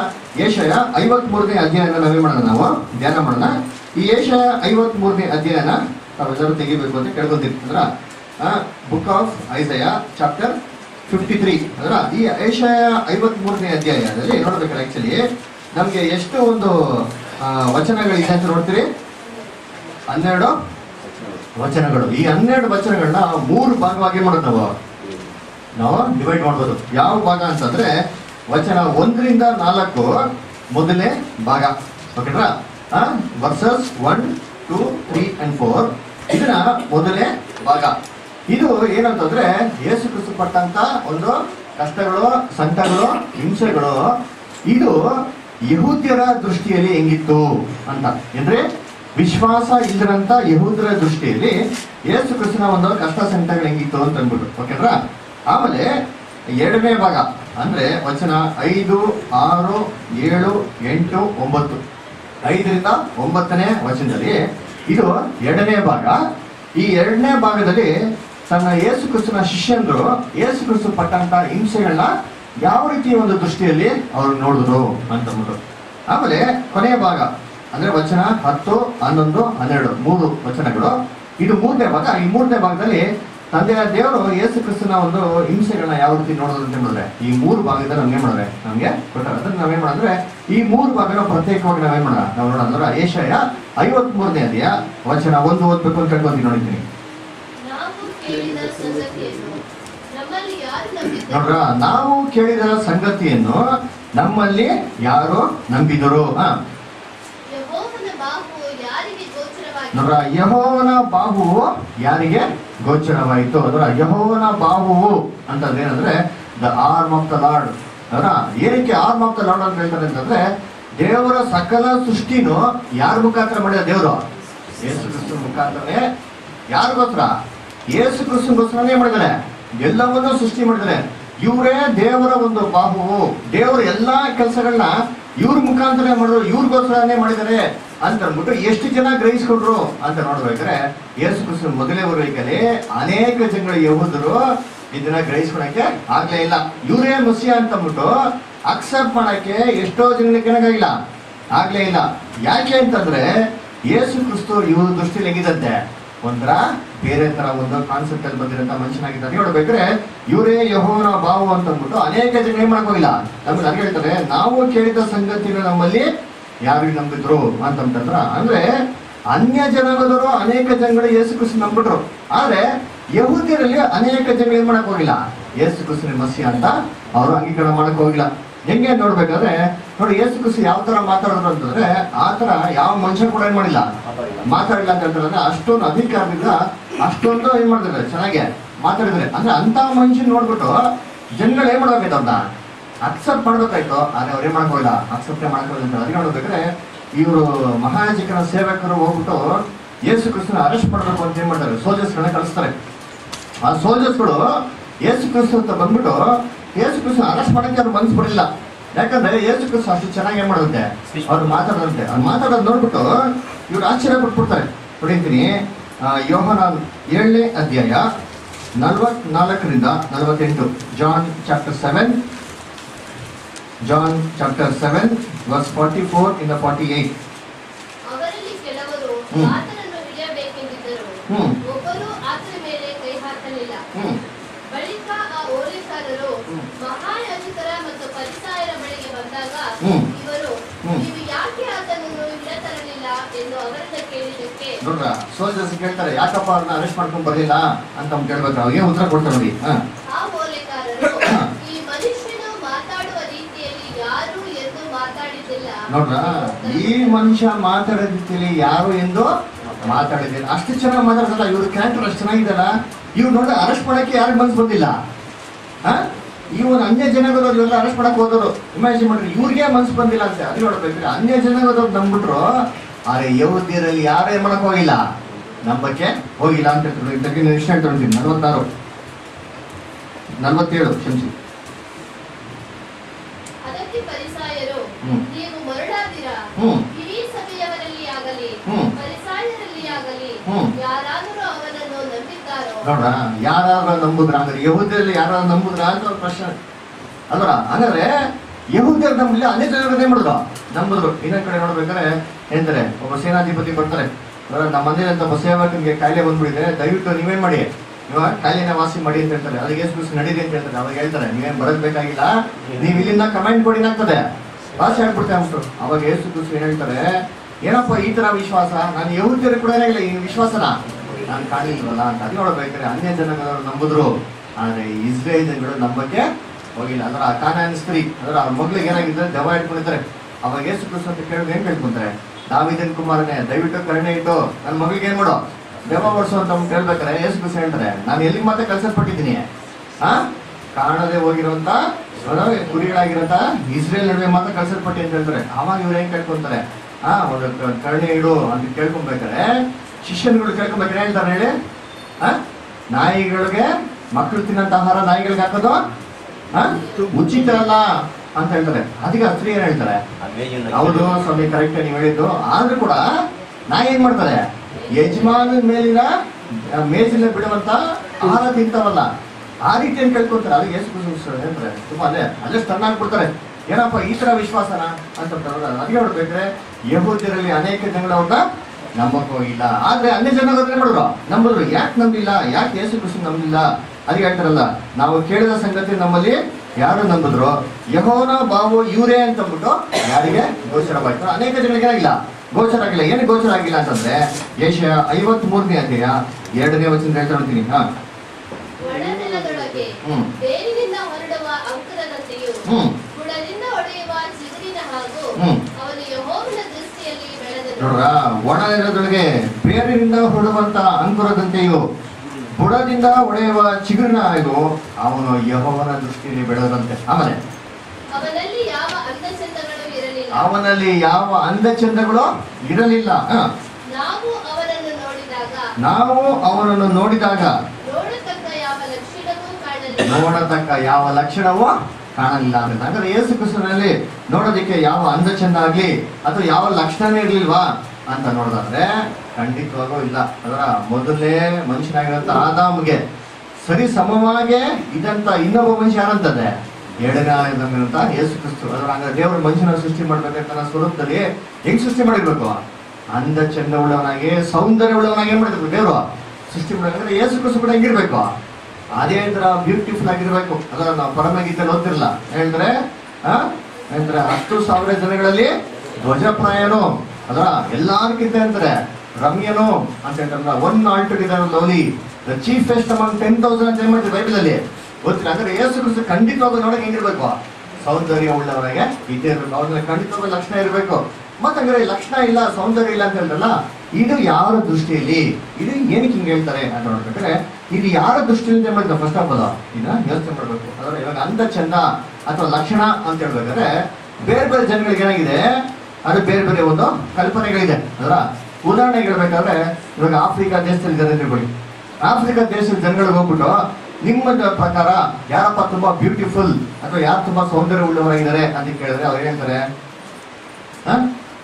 ಏಷಯ ಐವತ್ಮೂರನೇ ಅಧ್ಯಾಯನ ನಾವೇನ್ ಮಾಡೋಣ ನಾವು? ಧ್ಯಾನ ಮಾಡೋಣ. ಈ ಏಷಯ ಐವತ್ಮೂರನೇ ಅಧ್ಯಾಯನ ತಾವೆಲ್ಲರೂ ತೆಗಿಬೇಕು ಅಂತ ಕೇಳ್ಕೊಂತೀವಿ ಅಂದ್ರ book of Isaiah chapter fifty three ಅಂದ್ರ, ಈ ಏಷಯ ಐವತ್ಮೂರನೇ ಅಧ್ಯಾಯದಲ್ಲಿ ನೋಡ್ಬೇಕಾದ್ರೆ ಆಕ್ಚುಲಿ ನಮ್ಗೆ ಎಷ್ಟು ಒಂದು ವಚನಗಳಿದೆ ಅಂತ ನೋಡ್ತೀರಿ? ಹನ್ನೆರಡು ವಚನಗಳು. ಈ ಹನ್ನೆರಡು ವಚನಗಳನ್ನ ಮೂರು ಭಾಗವಾಗಿ ಮಾಡೋದು ನಾವು. ಡಿವೈಡ್ ಮಾಡ್ಬೋದು. ಯಾವ ಭಾಗ ಅಂತಂದ್ರೆ ವಚನ ಒಂದರಿಂದ ನಾಲ್ಕು ಮೊದಲನೇ ಭಾಗ. ಓಕೆನಾ? Verses one two three and four ಇದನ್ನ ಮೊದಲನೇ ಭಾಗ. ಇದು ಏನಂತಂದ್ರೆ ಯೇಸು ಕ್ರಿಸ್ತು ಪಟ್ಟಂತ ಒಂದು ಕಷ್ಟಗಳು, ಸಂಕಟಗಳು, ಹಿಂಸೆಗಳು. ಇದು ಯಹೂದ್ಯರ ದೃಷ್ಟಿಯಲ್ಲಿ ಹೆಂಗಿತ್ತು ಅಂತ. ಅಂದ್ರೆ ವಿಶ್ವಾಸ ಇಲ್ಲದಂತ ಯಹೂದರ ದೃಷ್ಟಿಯಲ್ಲಿ ಯೇಸು ಕ್ರಿಸ್ತನ ಒಂದು ಕಷ್ಟ ಸಂಕಟಗಳು ಹೆಂಗಿತ್ತು ಅಂತ ಅಂದ್ಬಿಟ್ಟು ಓಕೆನಾ ಆಮೇಲೆ ಎರಡನೇ ಭಾಗ, ಅಂದ್ರೆ ವಚನ ಐದು, ಆರು, ಏಳು, ಎಂಟು, ಒಂಬತ್ತು. ಐದರಿಂದ ಒಂಬತ್ತನೇ ವಚನದಲ್ಲಿ ಇದು ಎರಡನೇ ಭಾಗ. ಈ ಎರಡನೇ ಭಾಗದಲ್ಲಿ ತನ್ನ ಯೇಸು ಕ್ರಿಸ್ತನ ಶಿಷ್ಯಂದ್ರು, ಯೇಸು ಕ್ರಿಸ್ತು ಪಟ್ಟಂತ ಹಿಂಸೆಗಳನ್ನ ಯಾವ ರೀತಿ ಒಂದು ದೃಷ್ಟಿಯಲ್ಲಿ ಅವರು ನೋಡಿದ್ರು ಅಂತಂದ್ಬಿಟ್ಟು ಆಮೇಲೆ ಕೊನೆಯ ಭಾಗ. ಅಂದ್ರೆ ವಚನ ಹತ್ತು ಹನ್ನೊಂದು ಹನ್ನೆರಡು. ಮೂರು ವಚನಗಳು. ಇದು ಮೂರನೇ ಭಾಗ. ಈ ಮೂರನೇ ಭಾಗದಲ್ಲಿ ತಂದೆಯ ದೇವರು ಯೇಸು ಕ್ರಿಸ್ತನ ಒಂದು ಹಿಂಸೆಗಳನ್ನ ಯಾವ ರೀತಿ ನೋಡೋದು ಅಂತ ಹೇಳಿದ್ರೆ ಈ ಮೂರು ಭಾಗದಲ್ಲಿ ನಮ್ಗೆ ಮಾಡಿದ್ರೆ ನಮ್ಗೆ ಕೊಟ್ಟಾರೆ ಅದನ್ನ ನಾವೇನ್ ಮಾಡಿದ್ರೆ ಈ ಮೂರು ಭಾಗನ ಪ್ರತ್ಯೇಕವಾಗಿ ನಾವೇನ್ ಮಾಡೋಣ? ನಾವು ನೋಡೋಣ ಅಂದ್ರೆ ಏಷಯ ಐವತ್ ಮೂರನೇ ಅಧ್ಯಾಯ ವಚನ ಒಂದು ಓದ್ಬೇಕು ಅಂತ ಕಟ್ಕೊಂತೀನಿ ನೋಡಿದ್ದೀನಿ ನೋಡ್ರ ನಾವು ಕೇಳಿದ ಸಂಗತಿಯನ್ನು ನಮ್ಮಲ್ಲಿ ಯಾರು ನಂಬಿದರು ಹಾ ಯೆಹೋವನ ಬಾಹು ಯಾರಿಗೆ ನೋಡ್ರ ಯಹೋವನ ಬಾಹುವು ಯಾರಿಗೆ? ಗೋಚರವಾಯಿತು. ಅದರ ಯಹೋವನ ಬಾಹುವು ಅಂತಂದ್ರೆ the arm of the Lord ಅದರ ಏನಕ್ಕೆ ಆರ್ಮ್ ಆಫ್ ದ ಲಾರ್ಡ್ ಅಂತ ಹೇಳ್ತಾರೆ ಅಂತಂದ್ರೆ, ದೇವರ ಸಕಲ ಸೃಷ್ಟಿನು ಯಾರ ಮುಖಾಂತರ ಮಾಡಿದ ದೇವರು? ಯೇಸು ಕ್ರಿಸ್ತನ ಮುಖಾಂತರನೇ ಯಾರಿಗೋಸ್ಕರ? ಯೇಸು ಕ್ರಿಸ್ತನಿಗೋಸ್ಕರನೇ ಮಾಡಿದ್ದಾರೆ ಎಲ್ಲವನ್ನೂ ಸೃಷ್ಟಿ ಮಾಡಿದ್ದಾರೆ ಇವರೇ ದೇವರ ಒಂದು ಬಾಹುವು ದೇವರ ಎಲ್ಲಾ ಕೆಲಸಗಳನ್ನ ಇವ್ರ ಮುಖಾಂತರ ಮಾಡಿದ್ರು. ಇವ್ರಿಗೋಸ್ಕರನೇ ಮಾಡಿದ್ದಾರೆ. ಅಂತ ಅಂದ್ಬಿಟ್ಟು ಎಷ್ಟು ಜನ ಗ್ರಹಿಸ್ಕೊಂಡ್ರು ಅಂತ ನೋಡ್ಬೇಕಾದ್ರೆ ಯೇಸು ಕೃಷ್ಣ ಮೊದಲೇ ಬರಬೇಕಲ್ಲಿ ಅನೇಕ ಜನಗಳು ಯಹೂದರು ಇದನ್ನ ಗ್ರಹಿಸ್ಕೊಳಕ್ಕೆ ಆಗ್ಲೇ ಇಲ್ಲ. ಇವರೇ ಮುಸಿಯ ಅಂತ ಅಂದ್ಬಿಟ್ಟು ಅಕ್ಸೆಪ್ಟ್ ಮಾಡಕ್ಕೆ ಎಷ್ಟೋ ಜನಗಳಿಗೆ ಏನಾಗಿಲ್ಲ ಆಗ್ಲೇ ಇಲ್ಲ. ಯಾಕೆ ಅಂತಂದ್ರೆ ಯೇಸು ಕ್ರಿಸ್ತು ಇವ್ರ ದೃಷ್ಟಿಲಿ ಹೆಂಗಿದಂತೆ ಒಂಥರ ಬೇರೆ ತರ ಒಂದು ಕಾನ್ಸೆಪ್ಟ್ ಅಲ್ಲಿ ಬಂದಿರಂತ ಮನುಷ್ಯನಾಗಿದ್ದಾರೆ ನೋಡ್ಬೇಕ್ರೆ ಇವರೇ ಯಹೋನ ಬಾವು ಅಂತ ಅಂದ್ಬಿಟ್ಟು ಅನೇಕ ಜನ ಏನ್ ಮಾಡ್ಕೋಗಿಲ್ಲ ನಮ್ಗೆ ಹೇಳ್ತಾರೆ, ನಾವು ಕೇಳಿದ ಸಂಗತಿನ ನಮ್ಮಲ್ಲಿ ಯಾರಿಗೆ ನಂಬಿದ್ರು ಅಂತಂತಂದ್ರ ಅಂದ್ರೆ ಅನ್ಯ ಜನಾಂಗದವರು ಅನೇಕ ಜನಗಳು ಯೇಸು ಕೃಷ್ಣ ನಂಬಿಟ್ರು. ಆದ್ರೆ ಯಹೂದ್ಯರಲ್ಲಿ ಅನೇಕ ಜನಗಳು ಏನ್ ಮಾಡಕ್ ಹೋಗಿಲ್ಲ? ಯೇಸು ಕೃಷ್ಣ ಮಸಿ ಅಂತ ಅವರು ಅಂಗೀಕರಣ ಮಾಡಕ್ ಹೋಗಿಲ್ಲ. ಹೆಂಗೆ ನೋಡ್ಬೇಕಾದ್ರೆ ನೋಡಿ ಯೇಸು ಕೃಷಿ ಯಾವ ತರ ಮಾತಾಡಿದ್ರು ಅಂತಂದ್ರೆ ಆ ತರ ಯಾವ ಮನುಷ್ಯ ಕೂಡ ಏನ್ ಮಾಡಿಲ್ಲ? ಮಾತಾಡಿಲ್ಲ. ಅಂತ ಹೇಳ್ತಾರೆ. ಅಷ್ಟೊಂದು ಅಧಿಕಾರದಿಂದ ಅಷ್ಟೊಂದು ಏನ್ ಮಾಡಿದ್ರೆ ಚೆನ್ನಾಗೆ ಮಾತಾಡಿದ್ರೆ ಅಂದ್ರೆ ಅಂತ ಮನುಷ್ಯನ್ ನೋಡ್ಬಿಟ್ಟು ಜನಗಳು ಏನ್ ಮಾಡ್ಬೇಕಾಯ್ತು ಅಂತ ಅಕ್ಸೆಪ್ಟ್ ಮಾಡ್ಬೇಕಾಯ್ತು, ಆದ್ರೆ ಅವ್ರೇ ಮಾಡ್ಕೊಳ್ಳಿಲ್ಲ ಅಕ್ಸೆಪ್ಟ್ ಮಾಡ್ಕೊಳ್ಳಿಲ್ಲ ಅಂತ ಅದಕ್ಕೆ ನೋಡ್ಬೇಕಾದ್ರೆ, ಇವರು ಮಹಾಯಾಜಕರ ಸೇವಕರು ಹೋಗ್ಬಿಟ್ಟು ಯೇಸು ಕೃಷ್ಣ ಅರೆಸ್ಟ್ ಮಾಡ್ಬೇಕು ಅಂತ ಏನ್ ಮಾಡ್ತಾರೆ? ಸೋಲ್ಜರ್ಸ್ಗಳನ್ನ ಕಳಿಸ್ತಾರೆ. ಆ ಸೋಲ್ಜರ್ಸ್ಗಳು ಯೇಸು ಕ್ರಿಸ್ತು ಅಂತ ಬಂದ್ಬಿಟ್ಟು, ಯೇಸು ಕೃಷ್ಣ ಅರೆಸ್ಟ್ ಮಾಡಕ್ಕೆ ಅವ್ರು ಮನ್ಸು ಬಿಡಲಿಲ್ಲ. ಯಾಕಂದ್ರೆ ಯೇಸು ಕೃಷ್ಣ ಅಷ್ಟು ಚೆನ್ನಾಗಿ ಏನ್ ಮಾಡುತ್ತೆ? ಅವ್ರು ಮಾತಾಡೋದಂತೆ. ಅವ್ರು ಮಾತಾಡೋದು ನೋಡ್ಬಿಟ್ಟು ಇವ್ರು ಆಶ್ಚರ್ಯ ಪಟ್ಬಿಡ್ತಾರೆ. ಹೊಡಿತೀನಿ ಯೋಹನ ಏಳನೇ ಅಧ್ಯಾಯ ನಲ್ವತ್ನಾಲ್ಕರಿಂದ ನಲವತ್ತೆಂಟು, John chapter seven. John chapter seven verse forty four ಇಂದ ಫಾರ್ಟಿ ಏಟ್ ಅವರಲ್ಲಿ ಕೆಲವರು ಹ್ಮ್. ಬಳಿಕ ಆ ಹ್ಮ್. ಮಹಾಯಾಜಕರ ಮತ್ತು ಪರಿಸಾಯರ ಬಳಿಗೆ ಬಂದಾಗ. ಇವರು. ನೀವು ಯಾಕೆ ಆತನನ್ನು ಎಂದು ಅವರನ್ನ ಕೇಳಿದಕ್ಕೆ ನೋಡ್ರ ಸೋಲ್ಜರ್ಸ್ ಕೇಳ್ತಾರೆ ಯಾಕಪ್ಪ ಅವ್ರನ್ನ ಅರೆಸ್ಟ್ ಮಾಡ್ಕೊಂಡ್ ಬರ್ಲಿಲ್ಲ? ಅಂತ ಕೇಳ್ಬೇಕು ಅವ್ರಿಗೆ ಉತ್ತರ ಕೊಡ್ತಾರೆ ನೋಡಿ. ಹಾ. ಆ ಈ ಮನುಷ್ಯನು ಮಾತಾಡುವ ರೀತಿಯಲ್ಲಿ ಯಾರು ಎಂದು ಮಾತಾಡಿದ್ದಿಲ್ಲ ನೋಡ್ರ, ಈ ಮನುಷ್ಯ ಮಾತಾಡೋ ರೀತಿಯಲ್ಲಿ ಯಾರು ಎಂದು ಮಾತಾಡಿದ್ದೀನಿ ಅಷ್ಟು ಚೆನ್ನಾಗಿ ಮಾತಾಡ್ತಲ್ಲ ಇವ್ರ ಕ್ಯಾರೆಕ್ಟರ್ ಅಷ್ಟು ಚೆನ್ನಾಗಿದಲ್ಲ. ಇವ್ರು ನೋಡಿದ್ರೆ ಅರೆಸ್ಟ್ ಮಾಡಕ್ಕೆ ಯಾರಿಗೆ ಮನ್ಸು ಬಂದಿಲ್ಲ. ಆ ಇವ್ರು ಅನ್ಯ ಜನಗಳು ಇವೆಲ್ಲ ಅರೆಸ್ಟ್ ಮಾಡಕ್ ಹೋದವರು. ಇಮ್ಯಾಜಿನ್ ಮಾಡ್ರಿ, ಇವ್ರಿಗೆ ಮನ್ಸು ಬಂದಿಲ್ಲ ಅಂತ. ಅದು ನೋಡ್ಬೇಕ್ರಿ ಅನ್ಯ ಜನಗಳು ನಂಬಿಟ್ರು ಆದ್ರೆ ಯಹೂದ್ಯರಲ್ಲಿ ಯಾರು ಏನ್ ಮಾಡಕ್ ಹೋಗಿಲ್ಲ? ನಂಬಕ್ಕೆ ಹೋಗಿಲ್ಲ ಅಂತ ಹೇಳ್ತಾರೆ. ಇದಕ್ಕೆ ಎಷ್ಟು ಹೇಳ್ತೀನಿ ನಲ್ವತ್ತಾರು. ನಲ್ವತ್ತೇಳು ಕ್ಷಮಿಸಿ ಆಗಲಿ ಹ್ಮ್. ಪರಿಸಾಯರ ಹ್ಮ್. ಯಾರಾದರೂ ಅವನನ್ನು ನಂಬಿದ್ದಾರೋ? ನೋಡ್ರ ಯಾರು ನಂಬುದ್ರ ಅಂದ್ರೆ ಯಹುದಿಯಲ್ಲಿ ಯಾರು ನಂಬುದ್ರ ಅಂತ ಅವ್ರ ಪ್ರಶ್ನೆ ಅಲ್ವಾ ಹಾಗಾದ್ರೆ ಯಹೂದ್ಯರು ನಮ್ಮಲ್ಲಿ ಅನೇಕ ಜನರು ಏನ್ ಮಾಡಿದ್ರು ನಂಬಿದ್ರು. ಇನ್ನೊಂದ್ ಕಡೆ ನೋಡ್ಬೇಕಾದ್ರೆ ಹೇಳ್ತಾರೆ ಒಬ್ಬ ಸೇನಾಧಿಪತಿ ಬರ್ತಾರೆ ನಮ್ಮ ಮನೇಲಿ ಅಂತ ಬಸವಾಗ ನಿಮ್ಗೆ ಕಾಯಿಲೆ ಬಂದ್ಬಿಟ್ಟಿದೆ ದಯವಿಟ್ಟು ನೀವೇನ್ ಮಾಡಿ? ಇವಾಗ ಕಾಯಿಲೆನ ವಾಸಿ ಮಾಡಿ ಅಂತ ಹೇಳ್ತಾರೆ. ಅದಕ್ಕೆ ಎಷ್ಟು ನಡೀರಿ ಅಂತ ಹೇಳ್ತಾರೆ. ಅವಾಗ ಹೇಳ್ತಾರೆ ನೀವೇನ್ ಬರದ್ ಬೇಕಾಗಿಲ್ಲ ನೀವು ಇಲ್ಲಿಂದ ಕಮೆಂಟ್ ಕೊಡಿ ಏನಾಗ್ತದೆ ವಾಸಿ ಆಗ್ಬಿಡ್ತೆ ಅಂತ ಅವಾಗ ಯೇಸು ಏನ್ ಹೇಳ್ತಾರೆ, ಏನಪ್ಪ ಈ ತರ ವಿಶ್ವಾಸ? ನಾನು ಯಹೂದ್ಯರು ಕೂಡ ಏನಾಗಿಲ್ಲ ಈ ವಿಶ್ವಾಸನ. ನಾನು ಕಾಣಿಲ್ವಲ್ಲ ಅಂತ ಅದು ನೋಡಬೇಕಾದ್ರೆ ಅನ್ಯ ಜನಗಳು ನಂಬಿದ್ರು. ಆದ್ರೆ ಇಸ್ರೇಲ್ ಜನಗಳು ನಂಬಕ್ಕೆ ಹೋಗಿಲ್ಲ. ಆ ಕಾನಾನ್ ಸ್ತ್ರೀ ಅಂದ್ರೆ ಅವ್ರ ಮಗ್ಳಿಗೆ ಏನಾಗಿದ್ರೆ ದೆವ್ವ ಇಟ್ಕೊಂಡಿರ್ತಾರೆ ಅವಾಗ ಯೇಸು ಕ್ರಿಸ್ತು ಅಂತ ಕೇಳಿದ್ರೆ ಏನ್ ಕೇಳ್ಕೊಂತಾರೆ? ದಾವಿದನ್ ಕುಮಾರನೇ, ದಯವಿಟ್ಟು ಕರುಣೆ ಇಟ್ಟು, ನನ್ನ ಮಗಳಿಗೆ ಏನ್ ಮಾಡು? ದೆವ್ವ ಓಡಿಸು ಅಂತ ಕೇಳ್ಬೇಕಾರೆ ಯೇಸು ಕ್ರಿಸ್ತು ಹೇಳ್ತಾರೆ, ನಾನು ಎಲ್ಲಿಗೆ ಮಾತ್ರ ಕಳ್ಸಲ್ಪಟ್ಟಿದ್ದೀನಿ? ಆ? ಕಾಣದೇ ಹೋಗಿರುವಂತ ಅವರ ಕುರಿಗಳಾಗಿರತ್ತ ಇಸ್ರೇಲ್ ನಡುವೆ ಮಾತ್ರ ಕಳ್ಸಲ್ಪಟ್ಟಿ ಅಂತ ಹೇಳ್ತಾರೆ. ಆವಾಗ ಇವ್ರು ಏನ್ ಕೇಳ್ಕೊಂತಾರೆ? ಆ, ಒಂದು ಕರ್ಣೆ ಇಡು ಅಂತ ಕೇಳ್ಕೊಬೇಕಾರೆ ಶಿಷ್ಯನ್ಗಳು ಕೇಳ್ಕೊಬೇಕಾರೆ ಹೇಳ್ತಾರೆ ಹೇಳಿ? ಆ, ನಾಯಿಗಳಿಗೆ ಮಕ್ಕಳು ತಿನ್ನಂತ ಆಹಾರ ನಾಯಿಗಳಿಗೆ ಹಾಕೋದು? ಆ? ಉಚಿತ ಅಲ್ಲ ಅಂತ ಹೇಳ್ತಾರೆ. ಅದಕ್ಕೆ ಹಸ್ರಿ ಏನ್ ಹೇಳ್ತಾರೆ? ಹೌದು ಸ್ವಾಮಿ ಕರೆಕ್ಟ್ ನೀವು ಹೇಳಿದ್ದು. ಆದ್ರೂ ಕೂಡ ನಾಯಿ ಏನ್ ಮಾಡ್ತಾರೆ? ಯಜಮಾನ ಮೇಲಿನ ಮೇಸಿನ ಬಿಡುವಂತ ಆಹಾರ ತಿಂತಾವಲ್ಲ ಆ ರೀತಿ ಕೇಳ್ಕೊಂತಾರೆ? ಅದಕ್ಕೆ ಯೇಸು ಕ್ರಿಸ್ತು ಹೇಳ್ತಾರೆ. ತುಂಬಾ ಅಲ್ಲೇ ಅಲ್ಲೇ ಸ್ಟನ್ ಆಗ್ಬಿಡ್ತಾರೆ. ಏನಪ್ಪ, ಈ ತರ ವಿಶ್ವಾಸನ? ಅಂತ ಅದೇ ಹೇಳ್ಬೇಕ್ರೆ ಯಹೂದ್ಯರಲ್ಲಿ ಅನೇಕ ಜನಗಳು ಅವ್ರನ್ನ ನಂಬಕ್ ಹೋಗಿಲ್ಲ ಆದ್ರೆ ಅನ್ಯ ಜನ ಮಾಡಿದ್ರು ನಂಬಿದ್ರು. ಯಾಕೆ ನಂಬಿಲ್ಲ? ಯಾಕೆ ಯೇಸು ಕೃಷಿ ನಂಬಿಲ್ಲ? ಅದಕ್ಕೆ ಹೇಳ್ತಾರಲ್ಲ, ನಾವು ಕೇಳಿದ ಸಂಗತಿ ನಮ್ಮಲ್ಲಿ ಯಾರು ನಂಬಿದ್ರು? ಯಹೋನ ಬಾವು ಇವರೇ ಅಂತ ಅಂದ್ಬಿಟ್ಟು ಯಾರಿಗೆ? ಗೋಚರವಾಯ್ತು ಅನೇಕ ಜನಗಳಿಗೆ ಏನಾಗಿಲ್ಲ ಗೋಚರ ಆಗಿಲ್ಲ. ಏನು ಗೋಚರ ಆಗಿಲ್ಲ ಅಂತಂದ್ರೆ ಏಷ್ಯಾ ಐವತ್ ಮೂರನೇ ಅಧ್ಯಾಯ ಎರಡನೇ ವಚನ ಹೇಳ್ತಾ ನೋಡ್ತೀನಿ ಹಾ. ಬೇರಿನಿಂದ ಹೊರಡುವ ಅಂಕುರದಂತೆಯೂ ಹ್ಮ್. ಬುಡದಿಂದ ಹೊಡೆಯುವ ಚಿಗುರಿನ ಹಾಗೂ ಅವನು ಯಹೋವನ ದೃಷ್ಟಿಯಲ್ಲಿ ಬೆಳೆದನು. ಒಣ ನೆಲದೊಳಗೆ ಬೇರಿನಿಂದ ಹೊಡುವಂತ ಅಂಕುರದಂತೆಯೂ ಬುಡದಿಂದ ಒಡೆಯುವ ಚಿಗುರಿನ ಹಾಗೂ ಅವನು ಯಹೋವನ ದೃಷ್ಟಿಯಲ್ಲಿ ಬೆಳೆದಂತೆ. ಆಮೇಲೆ ಅವನಲ್ಲಿ ಯಾವ ಅಂದಚಂದಗಳು ಇರಲಿಲ್ಲ. ಅವನಲ್ಲಿ ಯಾವ ಅಂದ ಚಂದಗಳು ಇರಲಿಲ್ಲ ನಾವು ಅವನನ್ನು ನೋಡಿದಾಗ ನೋಡತಕ್ಕ ಯಾವ ಲಕ್ಷಣವೂ ಕಾಣಲಿಲ್ಲ ಅಂತ. ಹಾಗಾದ್ರೆ ಯೇಸು ಕೃಷ್ಣನಲ್ಲಿ ನೋಡೋದಕ್ಕೆ ಯಾವ ಅಂದ ಚಂದ ಆಗ್ಲಿ ಅಥವಾ ಯಾವ ಲಕ್ಷಣನೇ ಇರ್ಲಿಲ್ವಾ ಅಂತ ನೋಡೋದಾದ್ರೆ ಖಂಡಿತವಾಗೂ ಇಲ್ಲ. ಅದರ ಮೊದಲೇ ಮನುಷ್ಯನಾಗಿರುವಂತ ಆದಾಮ್ಗೆ ಸರಿ ಸಮವಾಗೆ ಇದಂತ ಇನ್ನೊಬ್ಬ ಮನುಷ್ಯ ಯಾರಂತದೆ ಎರಡನೇ ಯೇಸು ಕ್ರಿಸ್ತು. ಅದರ ಹಂಗಾರೆ ದೇವರು ಮನುಷ್ಯನ ಸೃಷ್ಟಿ ಮಾಡ್ಬೇಕಂತ ತನ್ನ ಸ್ವರೂಪದಲ್ಲಿ ಹೆಂಗ್ ಸೃಷ್ಟಿ ಮಾಡಿರ್ಬೇಕು? ಅಂದ ಚೆಂದ ಉಳ್ಳವನಾಗಿ, ಸೌಂದರ್ಯ ಉಳ್ಳವನಾಗಿ ಏನ್ ಮಾಡಿರ್ಬೇಕು ದೇವರು? ಸೃಷ್ಟಿ ಮಾಡ್ಬೇಕಂದ್ರೆ ಯೇಸು ಕ್ರಿಸ್ತು ಕೂಡ ಹೆಂಗಿರ್ಬೇಕು? ಅದೇ ಅಂದ್ರೆ ಬ್ಯೂಟಿಫುಲ್ ಆಗಿರ್ಬೇಕು. ಅದರ ನಾವು ಪರಮಗೀತೆಯಲ್ಲಿ ಓದ್ತಿರಲ್ಲ. ಹೇಳಿದ್ರೆ ಅಂದ್ರೆ ಹತ್ತು ಸಾವಿರ ಜನಗಳಲ್ಲಿ ಧ್ವಜಪ್ರಾಯನು, ಅದರ ಎಲ್ಲಾರ್ಕಿಂತ ಅಂದ್ರೆ ರಮ್ಯನು ಅಂತ ಹೇಳ್ತಾರಲ್ಲ one altogether lovely the chiefest among ten thousand ಅಂತ ಏನ್ ಬೈಬಲ್ ಅಲ್ಲಿ ಗೊತ್ತಿಲ್ಲ, ಅಂದ್ರೆ ಯೇಸು ಕ್ರಿಸ್ತು ಖಂಡಿತವಾಗಿ ನೋಡಕ್ ಹೆಂಗಿರ್ಬೇಕು? ಸೌಂದರ್ಯ ಉಳ್ಳವರಾಗೆ ಇದೆ ಇರ್ಬೇಕು ಅವ್ರ ಖಂಡಿತವಾಗಿ ಲಕ್ಷಣ ಇರಬೇಕು. ಮತ್ತೆ ಹಂಗಾರೆ ಲಕ್ಷಣ ಇಲ್ಲ, ಸೌಂದರ್ಯ ಇಲ್ಲ ಅಂತ ಹೇಳಿದ್ರಲ್ಲ ಇದು ಯಾರ ದೃಷ್ಟಿಯಲ್ಲಿ, ಇದು ಏನಕ್ಕೆ ಹಿಂಗೆ ಹೇಳ್ತಾರೆ ಅಂತ ನೋಡ್ಬೇಕಾದ್ರೆ ಇದು ಯಾರ ದೃಷ್ಟಿಯಿಂದ ಮಾಡಿದ ಫಸ್ಟ್ ಆಫ್ ಆಲ್ ಇದನ್ನ ಯೋಚನೆ ಮಾಡಬೇಕು. ಅಂದ್ರೆ ಇವಾಗ ಅಂದ ಚಂದ ಅಥವಾ ಲಕ್ಷಣ ಅಂತ ಹೇಳ್ಬೇಕಾದ್ರೆ, ಬೇರೆ ಬೇರೆ ಜನಗಳಿಗೆ ಏನಾಗಿದೆ? ಅದು ಬೇರೆ ಬೇರೆ ಒಂದು ಕಲ್ಪನೆಗಳಿದೆ. ಅದರ ಉದಾಹರಣೆಗೆ ಹೇಳ್ಬೇಕಾದ್ರೆ, ಇವಾಗ ಆಫ್ರಿಕಾ ದೇಶದಲ್ಲಿ ಜನ ಅಂತ ತಿಳ್ಕೊಳ್ಳಿ ಆಫ್ರಿಕಾ ದೇಶದ ಜನಗಳಿಗೆ ಹೋಗ್ಬಿಟ್ಟು, ನಿಮ್ಮ ಪ್ರಕಾರ ಯಾರಪ್ಪ ತುಂಬಾ ಬ್ಯೂಟಿಫುಲ್ ಅಥವಾ ಯಾರು ತುಂಬಾ ಸೌಂದರ್ಯ ಉಳ್ಳವರಾಗಿದ್ದಾರೆ ಅಂತ ಕೇಳಿದ್ರೆ ಅವ್ರು ಹೇಳ್ತಾರೆ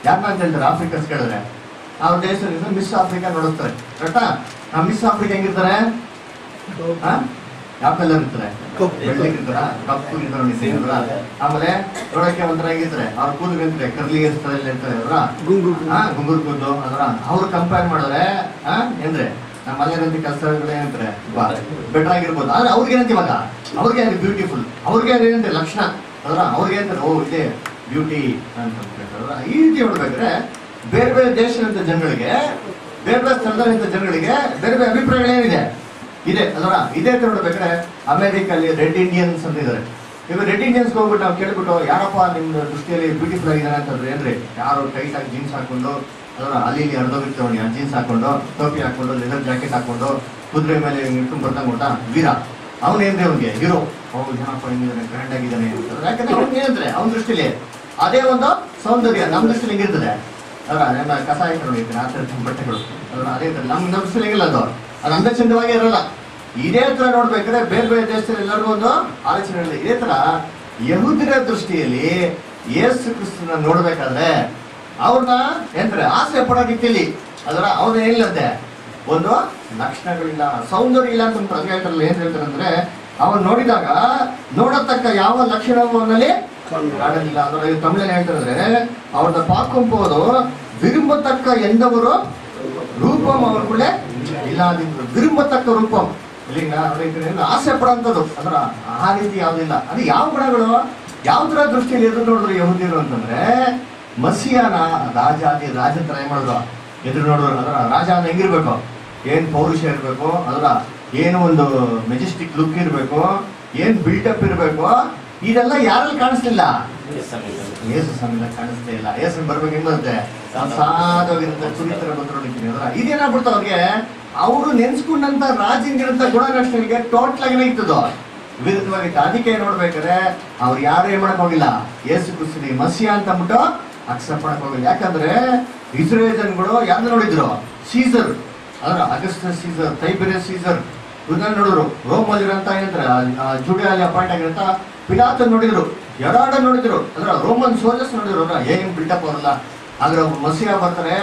ಯಾರನ್ನ ಅಂತ ಹೇಳ್ತಾರೆ? ಆಫ್ರಿಕನ್ಸ್ ಕೇಳಿದ್ರೆ. ಅವ್ರ ದೇಶದಿಂದ ಮಿಸ್ ಆಫ್ರಿಕಾ ನೋಡುತ್ತಾರೆ. ಕರೆಕ್ಟಾ ಆ? ಮಿಸ್ ಆಫ್ರಿಕಾ ಹೆಂಗಿರ್ತಾರೆ? ಯಾವ ಕಲರ್ ಇರ್ತಾರೆ ಕಪ್ಪು. ಇರ್ತಾರೆ ಆಮೇಲೆ ನೋಡಕ್ಕೆ ಒಂಥರ ಹೆಂಗಿರ್ತಾರೆ ಅವ್ರ ಕೂದಲು ಇರ್ತಾರೆ ಕರ್ಲಿ ಇರ್ತಾರೆ ಇರ್ತಾರೆ ಅವರ ಗುಂಗುರ್ ಕೂದಲು ಅದರ. ಅವ್ರು ಕಂಪೇರ್ ಮಾಡಿದ್ರೆ ಏನ್ರೆ? ನಮ್ಮ ಮನೆಯಲ್ಲಿ ಕೆಲಸಗಳು ಏನಂತಾರೆ ಬೆಟರ್ ಆಗಿರ್ಬೋದು. ಆದ್ರೆ ಅವ್ರಿಗೆ ಏನಂತ ಇವಾಗ? ಅವ್ರಿಗೆ ಅದು ಬ್ಯೂಟಿಫುಲ್ ಅವ್ರಿಗೆ ಅದು ಏನಂತೆ? ಲಕ್ಷಣ. ಅದರ ಅವ್ರಿಗೆ ಅಂತಾರೆ ಓ ಇದೆ ಬ್ಯೂಟಿ ಅಂತ. ಈ ರೀತಿ ನೋಡ್ಬೇಕಾದ್ರೆ ಬೇರೆ ಬೇರೆ ದೇಶದಂತ ಜನಗಳಿಗೆ ಬೇರೆ ಬೇರೆ ಸ್ಥಳದಲ್ಲಿ ಜನಗಳಿಗೆ ಬೇರೆ ಬೇರೆ ಅಭಿಪ್ರಾಯಗಳೇನಿದೆ? ಇದೆ ಅದರ ಇದೇ ತರ ನೋಡ್ಬೇಕಾದ್ರೆ ಅಮೆರಿಕಲ್ಲಿ ರೆಡ್ ಇಂಡಿಯನ್ಸ್ ಅಂತ ಇದ್ದಾರೆ. ಇವಾಗ ರೆಡ್ ಇಂಡಿಯನ್ಸ್ ಹೋಗ್ಬಿಟ್ಟು ನಾವು ಕೇಳ್ಬಿಟ್ಟು, ಯಾರಪ್ಪ ನಿಮ್ಮ ದೃಷ್ಟಿಯಲ್ಲಿ ಬ್ಯೂಟಿಫುಲ್ ಆಗಿದ್ದಾರೆ ಅಂತಂದ್ರೆ ಏನ್ರಿ? ಯಾರು ಟೈಟ್ ಆಗಿ ಜೀನ್ಸ್ ಹಾಕೊಂಡು ಅದರ ಅಲ್ಲಿ ಇಲ್ಲಿ ಹರಿದೋಗಿರ್ತವನಿ ಆ ಜೀನ್ಸ್ ಹಾಕೊಂಡು, ಟೋಪಿ ಹಾಕೊಂಡು ಲೆದರ್ ಜಾಕೆಟ್ ಹಾಕೊಂಡು, ಕುದುರೆ ಮೇಲೆ ಇಟ್ಕೊಂಡು ಬರ್ತಾ ಗೊತ್ತಾ ವೀರ. ಅವನೇನ್ರಿ ಅವ್ನಿಗೆ ಹೀರೋ ಅವ್ರು ಜನಪ್ಪ ಹೆಂಗಿದ್ದಾನೆ ಗ್ರ್ಯಾಂಡ್ ಆಗಿದ್ದಾನೆ ಯಾಕಂದ್ರೆ ಅವ್ನಿಗೆ ಏನಂದ್ರೆ ಅವ್ನ ದೃಷ್ಟಿಲಿ. ಅದೇ ಒಂದು ಸೌಂದರ್ಯ ನಮ್ಮ ದೃಷ್ಟಿಲಿ ಹೆಂಗಿರ್ತದೆ ನಮ್ಮ ಕಸ ಹಾಕೊಂಡಿರ್ತೀನಿ ಆ ಥರದ ಬಟ್ಟೆಗಳು. ಅದರ ಅದೇ ನಮ್ಮ ದೃಷ್ಟಿಲಿ ಹೆಂಗಿಲ್ಲ ಅದು. ಅದು ಅಂದ ಚಂದವಾಗಿ ಇರಲ್ಲ. ಇದೇ ತರ ನೋಡ್ಬೇಕಾದ್ರೆ ಬೇರೆ ಬೇರೆ ದೇಶದಲ್ಲಿ ಎಲ್ಲರಿಗೂ ಒಂದು ಆಲೋಚನೆ ಇದೆ ಇದೇ ತರ ಯಹೂದಿರ ದೃಷ್ಟಿಯಲ್ಲಿ ಯೇಸು ಕ್ರಿಸ್ತನ ನೋಡ್ಬೇಕಾದ್ರೆ ಅವ್ರನ್ನ ಎಂದ್ರೆ ಆಸೆ ಪಡೋ ರೀತಿಯಲ್ಲಿ ಅದರ ಅವ್ರನ್ನ ಏನಿಲ್ಲಂತೆ? ಒಂದು ಲಕ್ಷಣಗಳಿಲ್ಲ ಸೌಂದರ್ಯ ಇಲ್ಲ ಅಂತ ಹೇಳ್ತಾರಲ್ಲ ಏನ್ ಹೇಳ್ತಾರೆ ಅಂದ್ರೆ ಅವನ್ ನೋಡಿದಾಗ ನೋಡತಕ್ಕ ಯಾವ ಲಕ್ಷಣವೂ ಅವನಲ್ಲಿ ಕಾಣಲಿಲ್ಲ ಅಂದ್ರೆ ತಮಿಳಲ್ಲಿ ಹೇಳ್ತಾರೆ ಅವ್ರನ್ನ ಪಾಕೊಂಬೋದು ವಿರುಂಬತಕ್ಕ ಎಂದವರು ರೂಪಂ ಅವ್ರಗಳೇ ಇಲ್ಲಾದಿದ್ರು ವಿರುಂಬತಕ್ಕ ರೂಪಂ. ಇಲ್ಲಿಂಗ ಅವ್ರಿಗೆ ಆಸೆ ಪಡೋಂಥದ್ದು. ಅದರ ಆ ರೀತಿ ಯಾವ್ದಿಲ್ಲ ಅದು ಯಾವ ಗುಣಗಳು? ಯಾವ್ದರ ದೃಷ್ಟಿಯಲ್ಲಿ ಎದುರು ನೋಡಿದ್ರು ಯಹೂದಿರು ಅಂತಂದ್ರೆ ಮಸಿಯಾನ ರಾಜಾದಿ ರಾಜ ತರ ಏನ್ ಮಾಡಿದ್ರು ಎದುರು ನೋಡಿದ್ರು ಅದರ ರಾಜ ಅಂದ್ರೆ ಹೆಂಗಿರ್ಬೇಕು? ಏನ್ ಪೌರುಷ ಇರ್ಬೇಕು? ಅದರ ಏನು ಒಂದು ಮೆಜೆಸ್ಟಿಕ್ ಲುಕ್ ಇರಬೇಕು? ಏನ್ ಬಿಲ್ಟಪ್ ಇರ್ಬೇಕು? ಇದೆಲ್ಲ ಯಾರಲ್ಲಿ ಕಾಣಿಸ್ಲಿಲ್ಲ? ಯೇಸು ಸಮಯ ಕಾಣಿಸ್ತಾ ಇಲ್ಲ. ಯೇಸು ಬರ್ಬೇಕು ಬರುತ್ತೆ ಸಾಧವಾಗಿರುತ್ತೆ ಸುರಿತರ ಬಂದ್ಕೊಂಡಿದ್ದೀನಿ ಅದರ ಇದೇನಾಗ್ಬಿಡ್ತು ಅವ್ರಿಗೆ? ಅವರು ನೆನ್ಸ್ಕೊಂಡಂತ ರಾಜಿಂದಿರಂತ ಗುಣಲಕ್ಷಣಗಳಿಗೆ ಟೋಟಲ್ ಆಗಿ ಇರ್ತದೋ ವಿರುದ್ಧವಾಗಿತ್ತು ಅದಕ್ಕೆ ನೋಡ್ಬೇಕಾದ್ರೆ ಅವ್ರು ಯಾರು ಏನ್ ಮಾಡಕ್ ಹೋಗಿಲ್ಲ. ಯೇಸು ಕ್ರಿಸ್ತನಿ ಮಸಿಯ ಅಂತ ಅಂದ್ಬಿಟ್ಟು ಅಕ್ಸೆಪ್ಟ್ ಮಾಡಕ್ ಹೋಗಿಲ್ಲ. ಯಾಕಂದ್ರೆ ಇಸ್ರೇಲ್ ಜನಗಳು ಯಾರು ನೋಡಿದ್ರು? ಸೀಸರ್. ಅಂದ್ರೆ ಅಗಸ್ಟ್ ಸೀಸರ್ ಟೈಬೆರಿಯಸ್ ಸೀಸರ್. ಇವನ್ನ ನೋಡಿದ್ರು ರೋಮ್ ಅಲ್ಲಿರಂತ ಏನಂತಾರೆ? ಜುಡಿಯಲ್ಲಿ ಅಪಾಯಿಂಟ್ ಆಗಿರಂತ ಪಿಲಾತ ನೋಡಿದ್ರು ಎಡಾಡ ನೋಡಿದ್ರು, ಅಂದ್ರೆ ರೋಮನ್ ಸೋಲ್ಜರ್ಸ್ ನೋಡಿದ್ರು ಏನ್ ಬಿಲ್ಟಪ್ ಅವರಲ್ಲ? ಆದ್ರೆ ಮಸೀಹ ಬರ್ತಾರೆ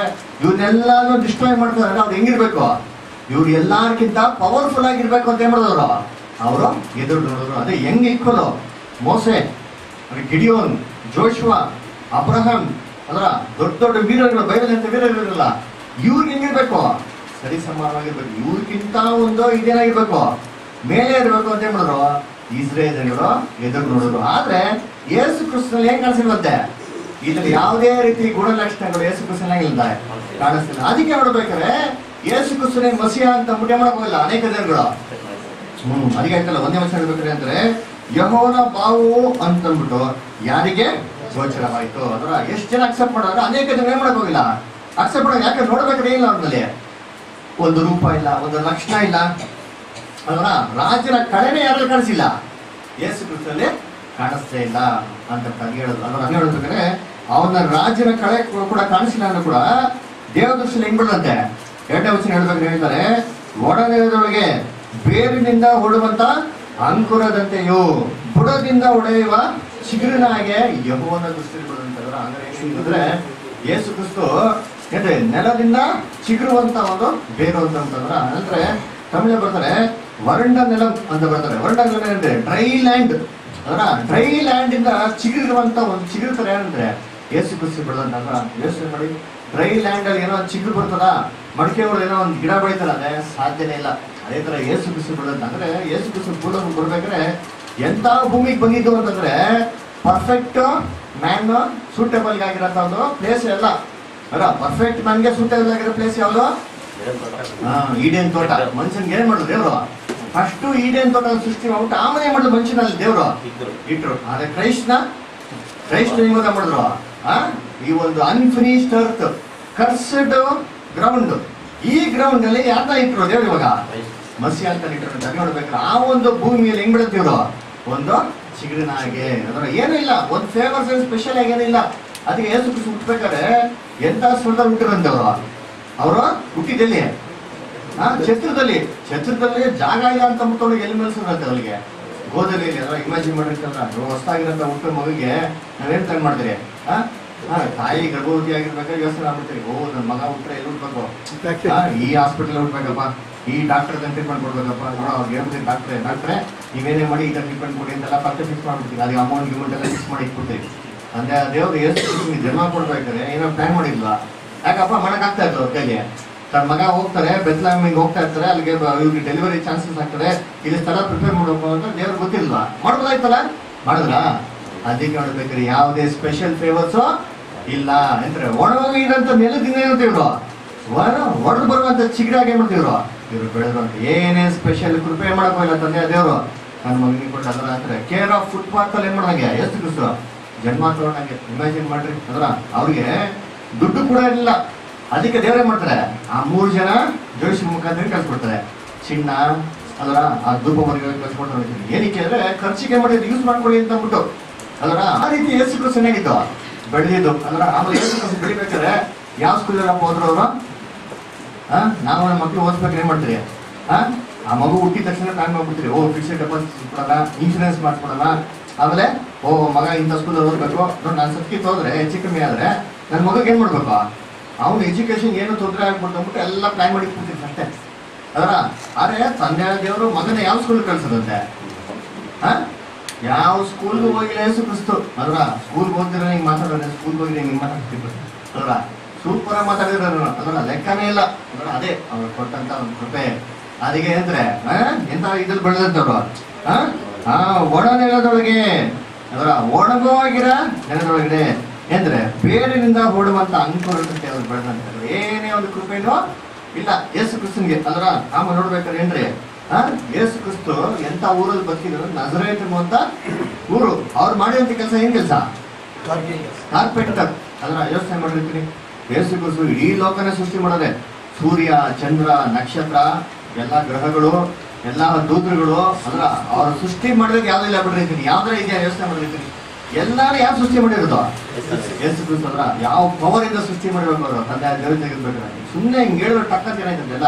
ಇವನ್ನೆಲ್ಲಾನು ಡಿಸ್ಟ್ರಾಯ್ ಮಾಡ್ತಾರೆ ಅವ್ರು ಹೆಂಗಿರ್ಬೇಕು? ಇವ್ರು ಎಲ್ಲಾರ್ಕಿಂತ ಪವರ್ಫುಲ್ ಆಗಿರ್ಬೇಕು ಅಂತ ಏನ್ ಮಾಡಿದವರು? ಅವರು ಎದುರು ನೋಡಿದ್ರು. ಅದೇ ಹೆಂಗ್ equal, Moses Gideon, Joshua, Abraham, ಅದರ ದೊಡ್ಡ ದೊಡ್ಡ ವೀರಗಳು ಬೈಬಲ್ ಅಂತ ವೀರಗಳಿರಲ್ಲ ಇವ್ರಿಗೆ ಹೆಂಗಿರ್ಬೇಕು? ಸರಿ ಸಮಾನವಾಗಿರ್ಬೇಕು ಇವ್ರಿಗಿಂತ ಒಂದು ಇದೇನಾಗಿರ್ಬೇಕು ಮೇಲೆ ಇರ್ಬೇಕು ಅಂತ ಏನ್ ಮಾಡಿದ್ರು ಎದುರು ನೋಡಿದ್ರು. ಆದ್ರೆ ಯೇಸು ಕೃಷ್ಣಲ್ಲಿ ಏನ್ ಕಾಣಿಸಿರುತ್ತೆ ಇದ್ರಲ್ಲಿ ಯಾವುದೇ ರೀತಿ ಗುಣಲಕ್ಷಣಗಳು ಯೇಸು ಕೃಷ್ಣನಾಗಿಲ್ಲ ಕಾಣಿಸ್ತಿಲ್ಲ ಅದಕ್ಕೆ ನೋಡ್ಬೇಕಾದ್ರೆ ಯೇಸು ಕ್ರಿಸ್ತನೇ ಮಸಿಯ ಅಂತ ಮುಟ್ಟೆ ಮಾಡಕ್ ಹೋಗಿಲ್ಲ ಅನೇಕ ಜನಗಳು. ಹ್ಮ್, ಅದಕ್ಕೆ ಆಯ್ತಲ್ಲ ಒಂದೇ ವರ್ಷ ಹೇಳ್ಬೇಕ್ರಿ ಅಂದ್ರೆ ಯಹೋನ ಬಾವು ಅಂತಂದ್ಬಿಟ್ಟು ಯಾರಿಗೆ? ಗೋಚರವಾಯ್ತು. ಅದರ ಎಷ್ಟು ಜನ ಅಕ್ಸೆಪ್ಟ್ ಮಾಡೋರು? ಅನೇಕ ಜನ ಏನ್ ಮಾಡಕ್ ಹೋಗಿಲ್ಲ. ಅಕ್ಸೆಪ್ಟ್ ಮಾಡೋದು ಯಾಕೆ? ನೋಡ್ಬೇಕಾದ್ರೆ ಇಲ್ಲ ಅವ್ರಲ್ಲಿ ಒಂದು ರೂಪ ಇಲ್ಲ, ಒಂದು ಲಕ್ಷಣ ಇಲ್ಲ. ಅದರ ರಾಜರ ಕಳೆನೇ ಯಾರಲ್ಲಿ ಕಾಣಿಸಿಲ್ಲ? ಯೇಸು ಕೃಷ್ಣಲ್ಲಿ ಕಾಣಿಸ್ತೇ ಇಲ್ಲ ಅಂತ ಹೇಳೋದು ಅದರ ಹಂಗೆ ಹೇಳ್ಬೇಕಾದ್ರೆ ಅವನ ರಾಜರ ಕಳೆ ಕೂಡ ಕಾಣಿಸಿಲ್ಲ ಅಂದ್ರೆ ಕೂಡ ದೇವದರ್ಶನ ಬಿಡುತ್ತೆ ಎರಡನೇ ವಚನ ಹೇಳ್ಬೇಕು ಹೇಳ್ತಾರೆ ಒಡನೆಯದೊಳಗೆ ಬೇರಿನಿಂದ ಹೊಡುವಂತ ಅಂಕುರದಂತೆಯೋ ಬುಡದಿಂದ ಹೊಡೆಯುವ ಚಿಗುರಿನ ಹಾಗೆ ಯಹೋವನ ದೃಷ್ಟಿಯಲ್ಲಿ ಬಿಡುವಂತ ಅಂದ್ರೆ, ಯೇಸು ಕ್ರಿಸ್ತು ಏನ್ರಿ ನೆಲದಿಂದ ಚಿಗುರುವಂತ ಒಂದು ಬೇರು ಅಂತ ಅಂತಂದ್ರ ಅಂದ್ರೆ ತಮಿಳ ಬರ್ತಾರೆ ವರಂಡ ನೆಲ ಅಂತ ಬರ್ತಾರೆ. ವರಂಡ ನೆಲ ಏನಂದ್ರೆ ಡ್ರೈ ಲ್ಯಾಂಡ್ ಅದರ ಡ್ರೈ ಲ್ಯಾಂಡ್ ಇಂದ ಚಿಗುರುವಂತ ಒಂದು ಚಿಗುರ್ತಾರೆ ತರ ಏನಂದ್ರೆ ಯೇಸು ಕುಸಿ ಬಿಡದಂತ ಯೋಚನೆ ಮಾಡಿ ಡ್ರೈ ಲ್ಯಾಂಡ್ ಅಲ್ಲಿ ಏನೋ ಚಿಗುರು ಬರ್ತದ ಮಡಿಕೆಗಳು ಏನೋ ಒಂದು ಗಿಡ ಬೆಳಿತಾರ, ಅದೇ ಸಾಧ್ಯನೇ ಇಲ್ಲ. ಅದೇ ತರ ಯೇಸು ಕುಸಿ ಬಿಡದಂತ ಅಂದ್ರೆ ಯೇಸು ಕುಸಿ ಭೂಲೋಕ ಬರ್ಬೇಕಾದ್ರೆ ಎಂತ ಭೂಮಿಗೆ ಬಂದಿದ್ದು ಅಂತಂದ್ರೆ ಪರ್ಫೆಕ್ಟ್ ಮ್ಯಾನ್ ಸೂಟೇಬಲ್ ಆಗಿರೋಂಥ ಒಂದು ಪ್ಲೇಸ್ ಎಲ್ಲ. ಅಲ್ಲ ಪರ್ಫೆಕ್ಟ್ ನನಗೆ ಸೂಟೇಬಲ್ ಆಗಿರೋ ಪ್ಲೇಸ್ ಯಾವುದು? ಈಡೇನ್ ತೋಟ. ಮನುಷ್ಯನ್ಗೆ ಏನ್ ಮಾಡುದು, ದೇವ್ರು? ಫಸ್ಟ್ ಈಡೇನ್ ತೋಟ ಸೃಷ್ಟಿ ಮಾಡ್ಬಿಟ್ಟು ಆಮೇಲೆ ಏನ್ ಮಾಡುದು ಮನುಷ್ಯನಲ್ಲಿ, ದೇವ್ರು? ಇಟ್ರು. ಆದ್ರೆ ಕ್ರೈಸ್ಟ್ನ ಕ್ರೈಸ್ಟ್ ಇವಾಗ ಮಾಡಿದ್ರು? ಈ ಒಂದು ಅನ್ಫಿನಿಶ್ಡ್ ಅರ್ತ್ ಕರ್ಸ್ಡ್ ಗ್ರೌಂಡ್ ಈ ಗ್ರೌಂಡ್ ಅಲ್ಲಿ ಯಾರನ್ನ ಇಟ್ರು ದೇವ್ರು ಇವಾಗ? ಮಸಿ ಅಂತ ಇಟ್ರು. ಅಂತ ನೋಡ್ಬೇಕಾದ್ರೆ ಆ ಒಂದು ಭೂಮಿಯಲ್ಲಿ ಹೆಂಗ್ ಬೆಳೆದಿವ್ರು ಒಂದು ಚಿಗುರಿನ ಹಾಗೆ. ಅದರ ಏನೂ ಇಲ್ಲ. ಒಂದು ಫೇಮಸ್ ಸ್ಪೆಷಲ್ ಆಗಿ ಏನಿಲ್ಲ ಅದಕ್ಕೆ ಏಸು ಕ್ರಿಸ್ತು ಹುಟ್ಟಬೇಕಾದ್ರೆ ಎಂತ ಸ್ಥಳದಲ್ಲಿ ಹುಟ್ಟಿರಂತವ್ರು ಅವರು ಹುಟ್ಟಿದಲ್ಲಿ ಹಾ ಛತ್ರದಲ್ಲಿ ಛತ್ರದಲ್ಲಿ ಜಾಗ ಇಲ್ಲ ಅಂತ ಮುಟ್ಟೋಳು ಎಲ್ಲಿ ಮೇಲ್ಸಿದ್ರಂತೆ ಅವಳಿಗೆ ಗೋದಲ್ಲಿ ಇಮ್ಯಾಜಿನ್ ಮಾಡಿರ್ತಲ್ಲ ಹೊಸದಾಗಿರೋಂಥ ಹುಟ್ಟ ಮಗುಗೆ ನಾವೇನ್ ತಂಗ ಮಾಡ್ತೀರಿ ಹಾ ತಾಯಿ ಗರ್ಭವತಿ ಆಗಿರ್ಬೇಕಾದ್ರೆ ಯೋಚನೆ ಆಗ್ಬಿಡ್ತೀರಿ ಓ ನನ್ನ ಮಗ ಹುಟ್ಟರೆ ಎಲ್ಲಿ ಹುಟ್ಟಬೇಕು ಈ ಹಾಸ್ಪಿಟಲ್ ಹುಟ್ಟಬೇಕಪ್ಪ ಈ ಡಾಕ್ಟರ್ ಟ್ರೀಟ್ಮೆಂಟ್ ಕೊಡ್ಬೇಕಪ್ಪ. ನೋಡೋ ಅವ್ರಿಗೆ ಹೇಳ್ತೀವಿ ಡಾಕ್ಟ್ರೆ ಡಾಕ್ಟ್ರೆ ನೀವೇನೇ ಮಾಡಿ ಈ ಟ್ರೀಟ್ಮೆಂಟ್ ಕೊಡಿ ಅಂತೆಲ್ಲ ಪಕ್ಕ ಫಿಕ್ಸ್ ಮಾಡ್ಬಿಡ್ತೀವಿ ಅದಕ್ಕೆ ಅಮೌಂಟ್ ಗಿಮೌಂಟ್ ಎಲ್ಲ ಫಿಕ್ಸ್ ಮಾಡಿ ಇಟ್ಬಿಡ್ತೀವಿ ಅಂದ್ರೆ ದೇವ್ರು ಎಷ್ಟು ನಿಮ್ಗೆ ಜನ್ಮ ಕೊಡ್ಬೇಕಾದ್ರೆ ಏನೋ ಪ್ಲಾನ್ ಮಾಡಿಲ್ಲ ಯಾಕಪ್ಪ ಮಣಕಾಗ್ತಾ ಇತ್ತು ಅವ್ರ ಕೈಗೆ ತನ್ನ ಮಗ ಹೋಗ್ತಾರೆ ಬೆತ್ಲಾಮಿಗೆ ಹೋಗ್ತಾ ಇರ್ತಾರೆ, ಅಲ್ಲಿಗೆ ಇವ್ರಿಗೆ ಡೆಲಿವರಿ ಚಾನ್ಸಸ್ ಆಗ್ತದೆ. ಇಲ್ಲಿ ಸ್ಥಳ ಪ್ರಿಪೇರ್ ಮಾಡಬೇಕು ಅಂತ ದೇವ್ರು ಗೊತ್ತಿಲ್ಲ. ಮಾಡ್ಬೋದಾಯ್ತಲ್ಲ? ಮಾಡಿದ್ರ? ಅದಕ್ಕೆ ನೋಡ್ಬೇಕ್ರಿ ಯಾವುದೇ ಸ್ಪೆಷಲ್ ಫೇವರ್ಸು ಇಲ್ಲ. ಅಂದ್ರೆ ಒಣವಾಗಿ ಇರೋಂಥ ನೆಲದಿಂದ ಏನಂತ ಇವ್ರು? ಹೊರ ಹೊಡೆದು ಬರುವಂತ ಚಿಗಡಾಗಿ ಏನ್ ಇವ್ರು ಬೆಳೆದ್ರು ಅಂತ. ಏನೇ ಸ್ಪೆಷಲ್ ಕೃಪೆ ಮಾಡಕ್ ಹೋಗಿಲ್ಲ ತಂದೆ ದೇವರು. ನನ್ನ ಮಗನಿಗೆ ಕೊಟ್ಟು ಅದರ ಕೇರ್ ಆಫ್ ಫುಟ್ಪಾತ್ ಅಲ್ಲಿ ಏನ್ ಮಾಡಂಗೆ ಎಷ್ಟು ಕ್ರಿಸ್ತು ಜನ್ಮ ತಗೊಂಡಂಗೆ ಇಮ್ಯಾಜಿನ್ ಮಾಡ್ರಿ ಅದ್ರ ಅವ್ರಿಗೆ ದುಡ್ಡು ಕೂಡ ಇರಲಿಲ್ಲ. ಅದಕ್ಕೆ ದೇವರೇ ಮಾಡ್ತಾರೆ? ಆ ಮೂರು ಜನ ಜೋಶಿ ಮುಖಾಂತರ ಕಳ್ಸಿಕೊಡ್ತಾರೆ. ಚಿನ್ನ, ಅದರ ಆ ಧೂಪ ಕಳ್ಸ್ಕೊಡ್ತಾರೆ ಏನಕ್ಕೆ ಅಂದ್ರೆ ಖರ್ಚಿಗೆ ಮಾಡಿ ಯೂಸ್ ಮಾಡ್ಕೊಳ್ಳಿ ಅಂತ ಅಂದ್ಬಿಟ್ಟು. ಅದರ ಆ ರೀತಿ ಯೇಸು ಕ್ರಿಸ್ತು ಚೆನ್ನಾಗಿತ್ತು. ಬೆಳೆದಿದ್ದು. ಅಂದ್ರೆ ಆಮೇಲೆ ಕ್ರಿಸ್ತು ಬೆಳಿಬೇಕಾದ್ರೆ ಯಾವ ಸ್ಕೂಲಪ್ಪ ಹೋದ್ರು ಅವರು? ಹಾ ನಾವು ನಮ್ಮ ಮಕ್ಕಳು ಓದಿಸ್ಬೇಕು ಏನ್ ಮಾಡ್ತೀರಿ? ಆ? ಮಗು ಹುಟ್ಟಿದ ತಕ್ಷಣ ಕಾಣ್ ಮಾಡ್ಬಿಡ್ತೀರಿ ಓ ಫಿಕ್ಸ್ಡ್ ಡೆಪಾಸಿಟ್ ಕೊಡಲ್ಲ ಇನ್ಶೂರೆನ್ಸ್ ಮಾಡ್ಕೊಡಲ್ಲ ಆಮೇಲೆ, ಓ, ಮಗ ಇಂಥ ಸ್ಕೂಲ್ ಓದ್ಬೇಕು. ನೋಡಿ, ನಾನು ಸತ್ಕಿತ್ ಹೋದ್ರೆ ಹೆಚ್ಚು ಕಮ್ಮಿ ಆದ್ರೆ ನನ್ನ ಮಗಗೆ ಏನ್ ಮಾಡ್ಬೇಕು? ಅವ್ನ ಎಜುಕೇಶನ್ ಏನು ತೊಂದರೆ ಆಗ್ಬಿಟ್ಟು ಅಂದ್ಬಿಟ್ಟು ಎಲ್ಲ ಪ್ಲಾನ್ ಮಾಡಿ ಕೂತಿರ್ತೀನಿ ಅಷ್ಟೇ. ಅದರ ಆದ್ರೆ ತಂದೆ ದೇವರು ಮಗನ ಯಾವ ಸ್ಕೂಲ್ ಕಳ್ಸದಂತೆ? ಆ? ಯಾವ ಸ್ಕೂಲ್ಗೂ ಹೋಗಿಲ್ಲ ಯೇಸು ಕ್ರಿಸ್ತು? ಅದರ ಸ್ಕೂಲ್ಗೆ ಹೋಗ್ತಿರ ನಿಂಗೆ ಮಾತಾಡೋಣ ಸ್ಕೂಲ್ಗೆ ಹೋಗಿ ಹಿಂಗೆ ಮಾತಾಡ್ತಿದ್ರು ಅದರ ಸೂಪರ್ ಆಗಿ ಮಾತಾಡಿದ್ರು ಅದರ ಲೆಕ್ಕನೇ ಇಲ್ಲ. ಅದರ, ಅದೇ, ಅವ್ರು ಕೊಟ್ಟಂತ ಒಂದು ಕೃಪೆ. ಅದಕ್ಕೆ ಅಂದ್ರೆ? ಎಂತ ಇದ್ರಲ್ಲಿ ಬೆಳೆದಂತವ್ರು? ಆ ಆ, ಒಣ ನೆಲದೊಳಗೆ ಅದರ ಒಣಗೋಗಿರ ನೆಲದೊಳಗಡೆ ಎಂದ್ರೆ ಬೇರಿನಿಂದ ಓಡುವಂತ ಅಂಕುರದಂತೆ ಅವ್ರು ಬೆಳೆದಂತ. ಏನೇ ಒಂದು ಕೃಪೆನೋ ಇಲ್ಲ. ಯೇಸು ಕ್ರಿಸ್ತನ್ಗೆ ಅದರ ನಾಮ ನೋಡ್ಬೇಕಾದ್ರೆ ಏನ್ರಿ? ಆ ಯೇಸು ಕ್ರಿಸ್ತು ಎಂತ ಊರಲ್ಲಿ ಬದುಕಿದ್ರು? ನಜರೇತ್ ಅಂತ ಊರು. ಅವ್ರು ಮಾಡಿದಂತ ಕೆಲಸ ಏನ್ ಕೆಲಸ? ಕಾರ್ಪೆಂಟರ್. ಅದರ ಯೋಚನೆ ಮಾಡಿರ್ತೀನಿ ಯೇಸು ಕ್ರಿಸ್ತು ಇಡೀ ಲೋಕನೇ ಸೃಷ್ಟಿ ಮಾಡೋದೆ ಸೂರ್ಯ ಚಂದ್ರ ನಕ್ಷತ್ರ ಎಲ್ಲ ಗ್ರಹಗಳು ಎಲ್ಲ ದೂತರುಗಳು ಅದ್ರ ಅವ್ರ ಸೃಷ್ಟಿ ಮಾಡಿದ್ರೆ ಯಾವ್ದಿಲ್ಲ ಬಿಡ್ರಿ ಯಾವ್ದಾರ ಇದೆಯಾ ಯೋಚನೆ ಮಾಡಿರ್ತೀನಿ ಎಲ್ಲಾರು ಯಾರು ಸೃಷ್ಟಿ ಮಾಡಿರೋದು? ಯೇಸು ಅಂದ್ರ ಯಾವ ಪವರ್ ಇಂದ ಸೃಷ್ಟಿ ಮಾಡಿರ್ಬೇಕು ಅವರು? ತಂದೆ, ದೇವ್ರ ತೆಗೆದ್ಬೇಕು ಸುಮ್ಮನೆ ಹಿಂಗೆ ಹೇಳಿದ್ರೆ ಟಕ್ಕ ಚೆನ್ನಾಗಿದ್ದೆಲ್ಲ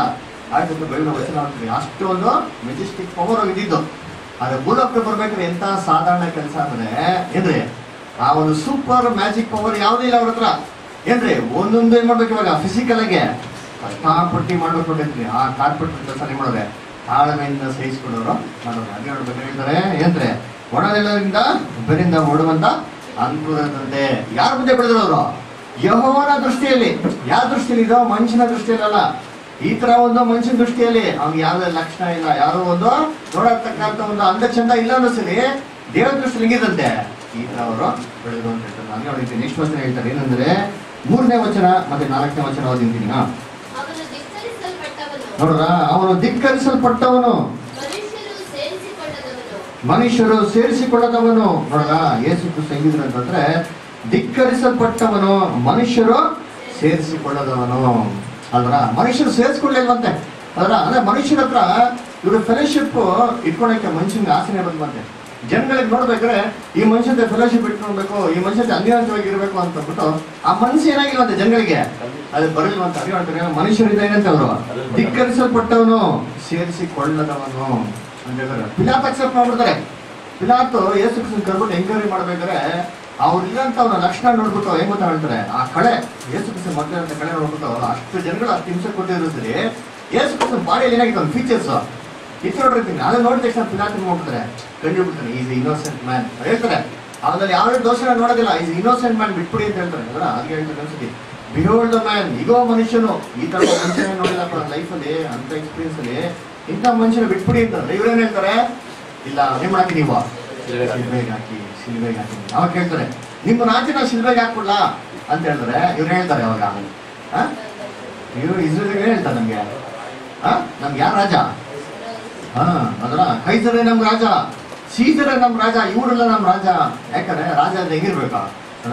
ಆಯ್ತು ಬೈಬಲ್ ವಚನ ಮಾಡ್ತೀವಿ. ಅಷ್ಟು ಒಂದು ಮೆಜೆಸ್ಟಿಕ್ ಪವರ್ ಇದ್ದಿದ್ದು. ಆದ್ರೆ ಮೂಲಕ್ಕೆ ಬರ್ಬೇಕಾದ್ರೆ ಎಂತ ಸಾಧಾರಣ ಕೆಲಸ ಅಂದ್ರೆ, ಏನ್ರಿ? ಆ ಒಂದು ಸೂಪರ್ ಮ್ಯಾಜಿಕ್ ಪವರ್ ಯಾವುದೇ ಇಲ್ಲ ಅವ್ರ ಹತ್ರ. ಏನ್ರಿ? ಒಂದೊಂದು ಏನ್ ಮಾಡ್ಬೇಕು ಇವಾಗ? ಫಿಸಿಕಲ್ ಆಗಿ. ಕಷ್ಟಪಟ್ಟಿ ಮಾಡ್ಬೇಕು ಆ ಕಾರ್ಪೆಟ್ ಕೆಲಸ ಏನ್ ಮಾಡೋರೆ ತಾಳ್ಮೆಯಿಂದ ಸಹಿಸಿಕೊಳ್ಳೋರು ಮಾಡೋರು ಹಾಗೆ ಹೇಳ್ತಾರೆ. ಏನಂದ್ರೆ ಒಣನೆಲದಿಂದ ಒಬ್ಬರಿಂದ ಓಡುವಂತ ಅನುಕೂಲದಂತೆ ಯಾರ ಮುಂದೆ ಬೆಳೆದ್ರು ಯಹೋವನ ದೃಷ್ಟಿಯಲ್ಲಿ. ಯಾವ ದೃಷ್ಟಿಯಲ್ಲಿ? ಇದೋ ಮನುಷ್ಯನ ದೃಷ್ಟಿಯಲ್ಲಿ ಈ ತರ ಒಂದು ಮನುಷ್ಯನ ದೃಷ್ಟಿಯಲ್ಲಿ ಅವ್ನಿಗೆ ಯಾವುದೇ ಲಕ್ಷಣ ಇಲ್ಲ. ಯಾರೋ ಒಂದು ನೋಡತಕ್ಕಂತ ಒಂದು ಅಂದ ಚಂದ ಇಲ್ಲ ಅನ್ನಿಸಲಿ. ದೇವರ ದೃಷ್ಟಿಯಲ್ಲಿ ಲಿಂಗಿದಂತೆ ಈ ತರ ಅವರು ಬೆಳೆದು ಅಂತ ಹೇಳ್ತಾರೆ. ನಾನು ನೆಕ್ಸ್ಟ್ ವಚನ ಹೇಳ್ತಾರೆ. ಏನಂದ್ರೆ, ಮೂರನೇ ವಚನ ಮತ್ತೆ ನಾಲ್ಕನೇ ವಚನ ಓದಿಂತೀನಿ ಅವನು ನೋಡ್ರ ಅವನು ಧಿಕ್ಕರಿಸಲ್ಪಟ್ಟವನು. ಮನುಷ್ಯರು ಸೇರಿಸಿಕೊಳ್ಳದವನು. ನೋಡ್ರ ಯೇಸು ಹೆಂಗಿದ್ರು ಅಂತಂದ್ರೆ ಧಿಕ್ಕರಿಸಲ್ಪಟ್ಟವನು ಮನುಷ್ಯರು ಸೇರಿಸಿಕೊಳ್ಳದವನು. ಅಲ್ರ ಮನುಷ್ಯರು ಸೇರಿಸ್ಕೊಳ್ಳಿಲ್ವಂತೆ. ಅದ್ರ ಅಂದ್ರೆ ಮನುಷ್ಯರ ಹತ್ರ ಇವರು ಫೆಲೋಶಿಪ್ ಇಟ್ಕೊಳಕ್ಕೆ ಮನುಷ್ಯನಿಗೆ ಆಸೆನೆ ಬಂದ್ಬಂತೆ ಜನಗಳಿಗೆ ನೋಡ್ಬೇಕಾದ್ರೆ ಈ ಮನುಷ್ಯತೆ ಫೆಲೋಶಿಪ್ ಇಟ್ಕೊಳ್ಬೇಕು, ಈ ಮನುಷ್ಯತೆ ಅನ್ಯವಾಗಿ ಇರಬೇಕು ಅಂತ ಅಂದ್ಬಿಟ್ಟು ಆ ಮನಸ್ಸು ಅಂತ ಜನಗಳಿಗೆ. ಅದು ಅದೇ ಅಂತ ಮನುಷ್ಯರಿಂದ ಏನಂತ ಅವರು ಧಿಕ್ಕರಿಸಲ್ಪಟ್ಟವನು ಸೇರಿಸಿಕೊಳ್ಳದವನು ಅಂತ ಪಿಲಾತ್ ಅಕ್ಸೆಪ್ಟ್ ಮಾಡ್ಬಿಡ್ತಾರೆ. ಪಿಲಾತ್ ಯೇಸು ಕರ್ಬಿಟ್ಟು ಎಂಕ್ವೈರಿ ಮಾಡ್ಬೇಕಾದ್ರೆ ಅವ್ರಿಲ್ಲಂತ ಅವನ ಲಕ್ಷಣ ನೋಡ್ಬಿಟ್ಟು ಹೆಂಗ್ ಗೊತ್ತಾ ಹೇಳ್ತಾರೆ? ಆ ಕಳೆ, ಯೇಸು ಕೃಷ್ಣ ಅಂತ ಕಳೆ ನೋಡ್ಬಿಟ್ಟು ಅಷ್ಟು ಜನಗಳು ಅಷ್ಟು ಹಿಂಸೆ ಕೊಟ್ಟಿರೋದ್ರಿ ಯೇಸು ಕೃಷ್ಣ ಬಾಡಿಯಲ್ಲಿ ಏನಾಗಿತ್ತು? ಫೀಚರ್ಸ್ ಇತ್ತು ನೋಡಿರ್ತೀನಿ ಅದನ್ನ ನೋಡಿದ ತಕ್ಷಣ ಪಿಲಾತ್ ಮಾಡ್ಬಿಡ್ತಾರೆ ಕಂಡುಬಿಡ್ತಾನೆ ಈಸ್ ಇನ್ನೋಸೆಂಟ್ ಮ್ಯಾನ್ ಹೇಳ್ತಾರೆ ಅವನಲ್ಲಿ ಯಾವುದೇ ದೋಷನ ನೋಡೋದಿಲ್ಲ. ಈಸ್ ಇನ್ನೋಸೆಂಟ್ ಮ್ಯಾನ್ ಬಿಟ್ಬಿಡಿ ಅಂತ ಹೇಳ್ತಾರೆ. ಅದರ ಹಾಗೆ ಹೇಳ್ತಾರೆ ಅನ್ಸುತ್ತೆ. ಬಿಹೋಲ್ಡ್ ದ ಮ್ಯಾನ್ ಇಗೋ ಮನುಷ್ಯನು. ಈ ತರ ಮನುಷ್ಯನ ನೋಡಿಲ್ಲ ಲೈಫಲ್ಲಿ ಅಂತ ಎಕ್ಸ್ಪೀರಿಯನ್ಸ್ ಅಲ್ಲಿ ಇಂಥ ಮನುಷ್ಯನ ಬಿಟ್ಬಿಡಿ ಅಂತಾರೆ ಇವ್ರೇನ್ ಹೇಳ್ತಾರೆ? ಇಲ್ಲ ನಿಮ್ಮ ಹಾಕಿ ನೀವು? ಸಿಲ್ವೆಗೆ ಹಾಕಿ. ಸಿಲ್ವೆಗೆ ಹಾಕಿ ಅವಾಗ ಕೇಳ್ತಾರೆ? ನಿಮ್ಮ ರಾಜ್ಯನ ಸಿಲ್ವೆಗೆ ಹಾಕ್ಬಿಡ್ಲಾ? ಅಂತ ಹೇಳ್ತಾರೆ. ಇವ್ರು ಹೇಳ್ತಾರೆ ಅವಾಗ? ಇವ್ರು ಇಸ್ರೇಲ್ ಹೇಳ್ತಾರೆ ನಮ್ಗೆ? ನಮ್ಗೆ ಯಾರು ರಾಜ? ಹಾ, ಅದರ ಕೈಸಲೆ ನಮ್ ರಾಜ. ಸೀಸರೆ ನಮ್ ರಾಜ, ಇವರೆಲ್ಲ ನಮ್ ರಾಜ. ಯಾಕಂದ್ರೆ ರಾಜ ಅಂದ್ರೆ ಹೆಂಗಿರ್ಬೇಕಾ?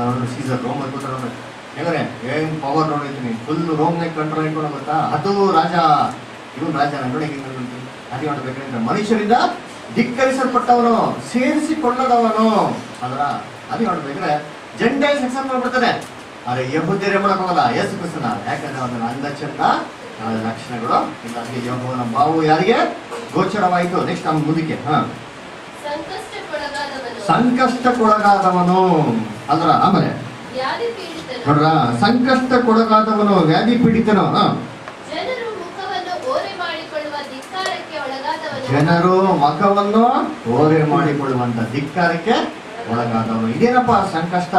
ಅವರು ಸೀಸರ್ ರೋಮ್ ಅದ್ಬಿಟ್ರೆ ಹೆಂಗ್ರೆ ಏನ್ ಪವರ್ ನೋಡಿದ್ದೀನಿ ಫುಲ್ ರೋಮ್ನಾಗ ಕಂಟ್ರೋಲ್ ಇಟ್ಕೊಂಡು ಗೊತ್ತಾ? ಅದು ರಾಜ. ಇವನ್ ರಾಜ ನೋಡಿ ಹೆಂಗ್ ಅದೇ ಮಾಡ್ಬೇಕಂದ್ರೆ ಮನುಷ್ಯರಿಂದ ಧಿಕ್ಕರಿಸಲ್ಪಟ್ಟವನು, ಸೇರಿಸಿಕೊಳ್ಳದವನು. ಅದರ ಅದೇ ಮಾಡ್ಬೇಕಂದ್ರೆ ಜೆಂಡೈಲ್ಸ್ ಅಕ್ಸೆಪ್ಟ್ ಮಾಡ್ಬಿಡ್ತಾನೆ ಅದೇ ಯಹುದ್ಯರೇ ಮಾಡಕ್ ಹೋಗಲ್ಲ ಯೇಸು ಕ್ರಿಸ್ತನ. ಯಾಕಂದ್ರೆ ಅವನ ಅಂದ ಚಂದ ಲಕ್ಷಣಗಳು. ಅದಕ್ಕೆ ಯಹೋವನ ಬಾವು ಯಾರಿಗೆ? ಗೋಚರವಾಯಿತು. ನೆಕ್ಸ್ಟ್ ನಮ್ಮ ಮುಂದಕ್ಕೆ. ಹಾ. ಸಂಕಷ್ಟಕ್ಕೊಳಗಾದವನು. ಅಲ್ರ ಆಮೇಲೆ. ನೋಡ್ರ ಸಂಕಷ್ಟಕ್ಕೊಳಗಾದವನು ವ್ಯಾಧಿ ಪೀಡಿತನು ಜನರು ಮಖವನ್ನು ಓರೆ ಮಾಡಿಕೊಳ್ಳುವಂತ ಧಿಕ್ಕಾರಕ್ಕೆ ಒಳಗಾದವನು. ಇದೇನಪ್ಪ ಸಂಕಷ್ಟ?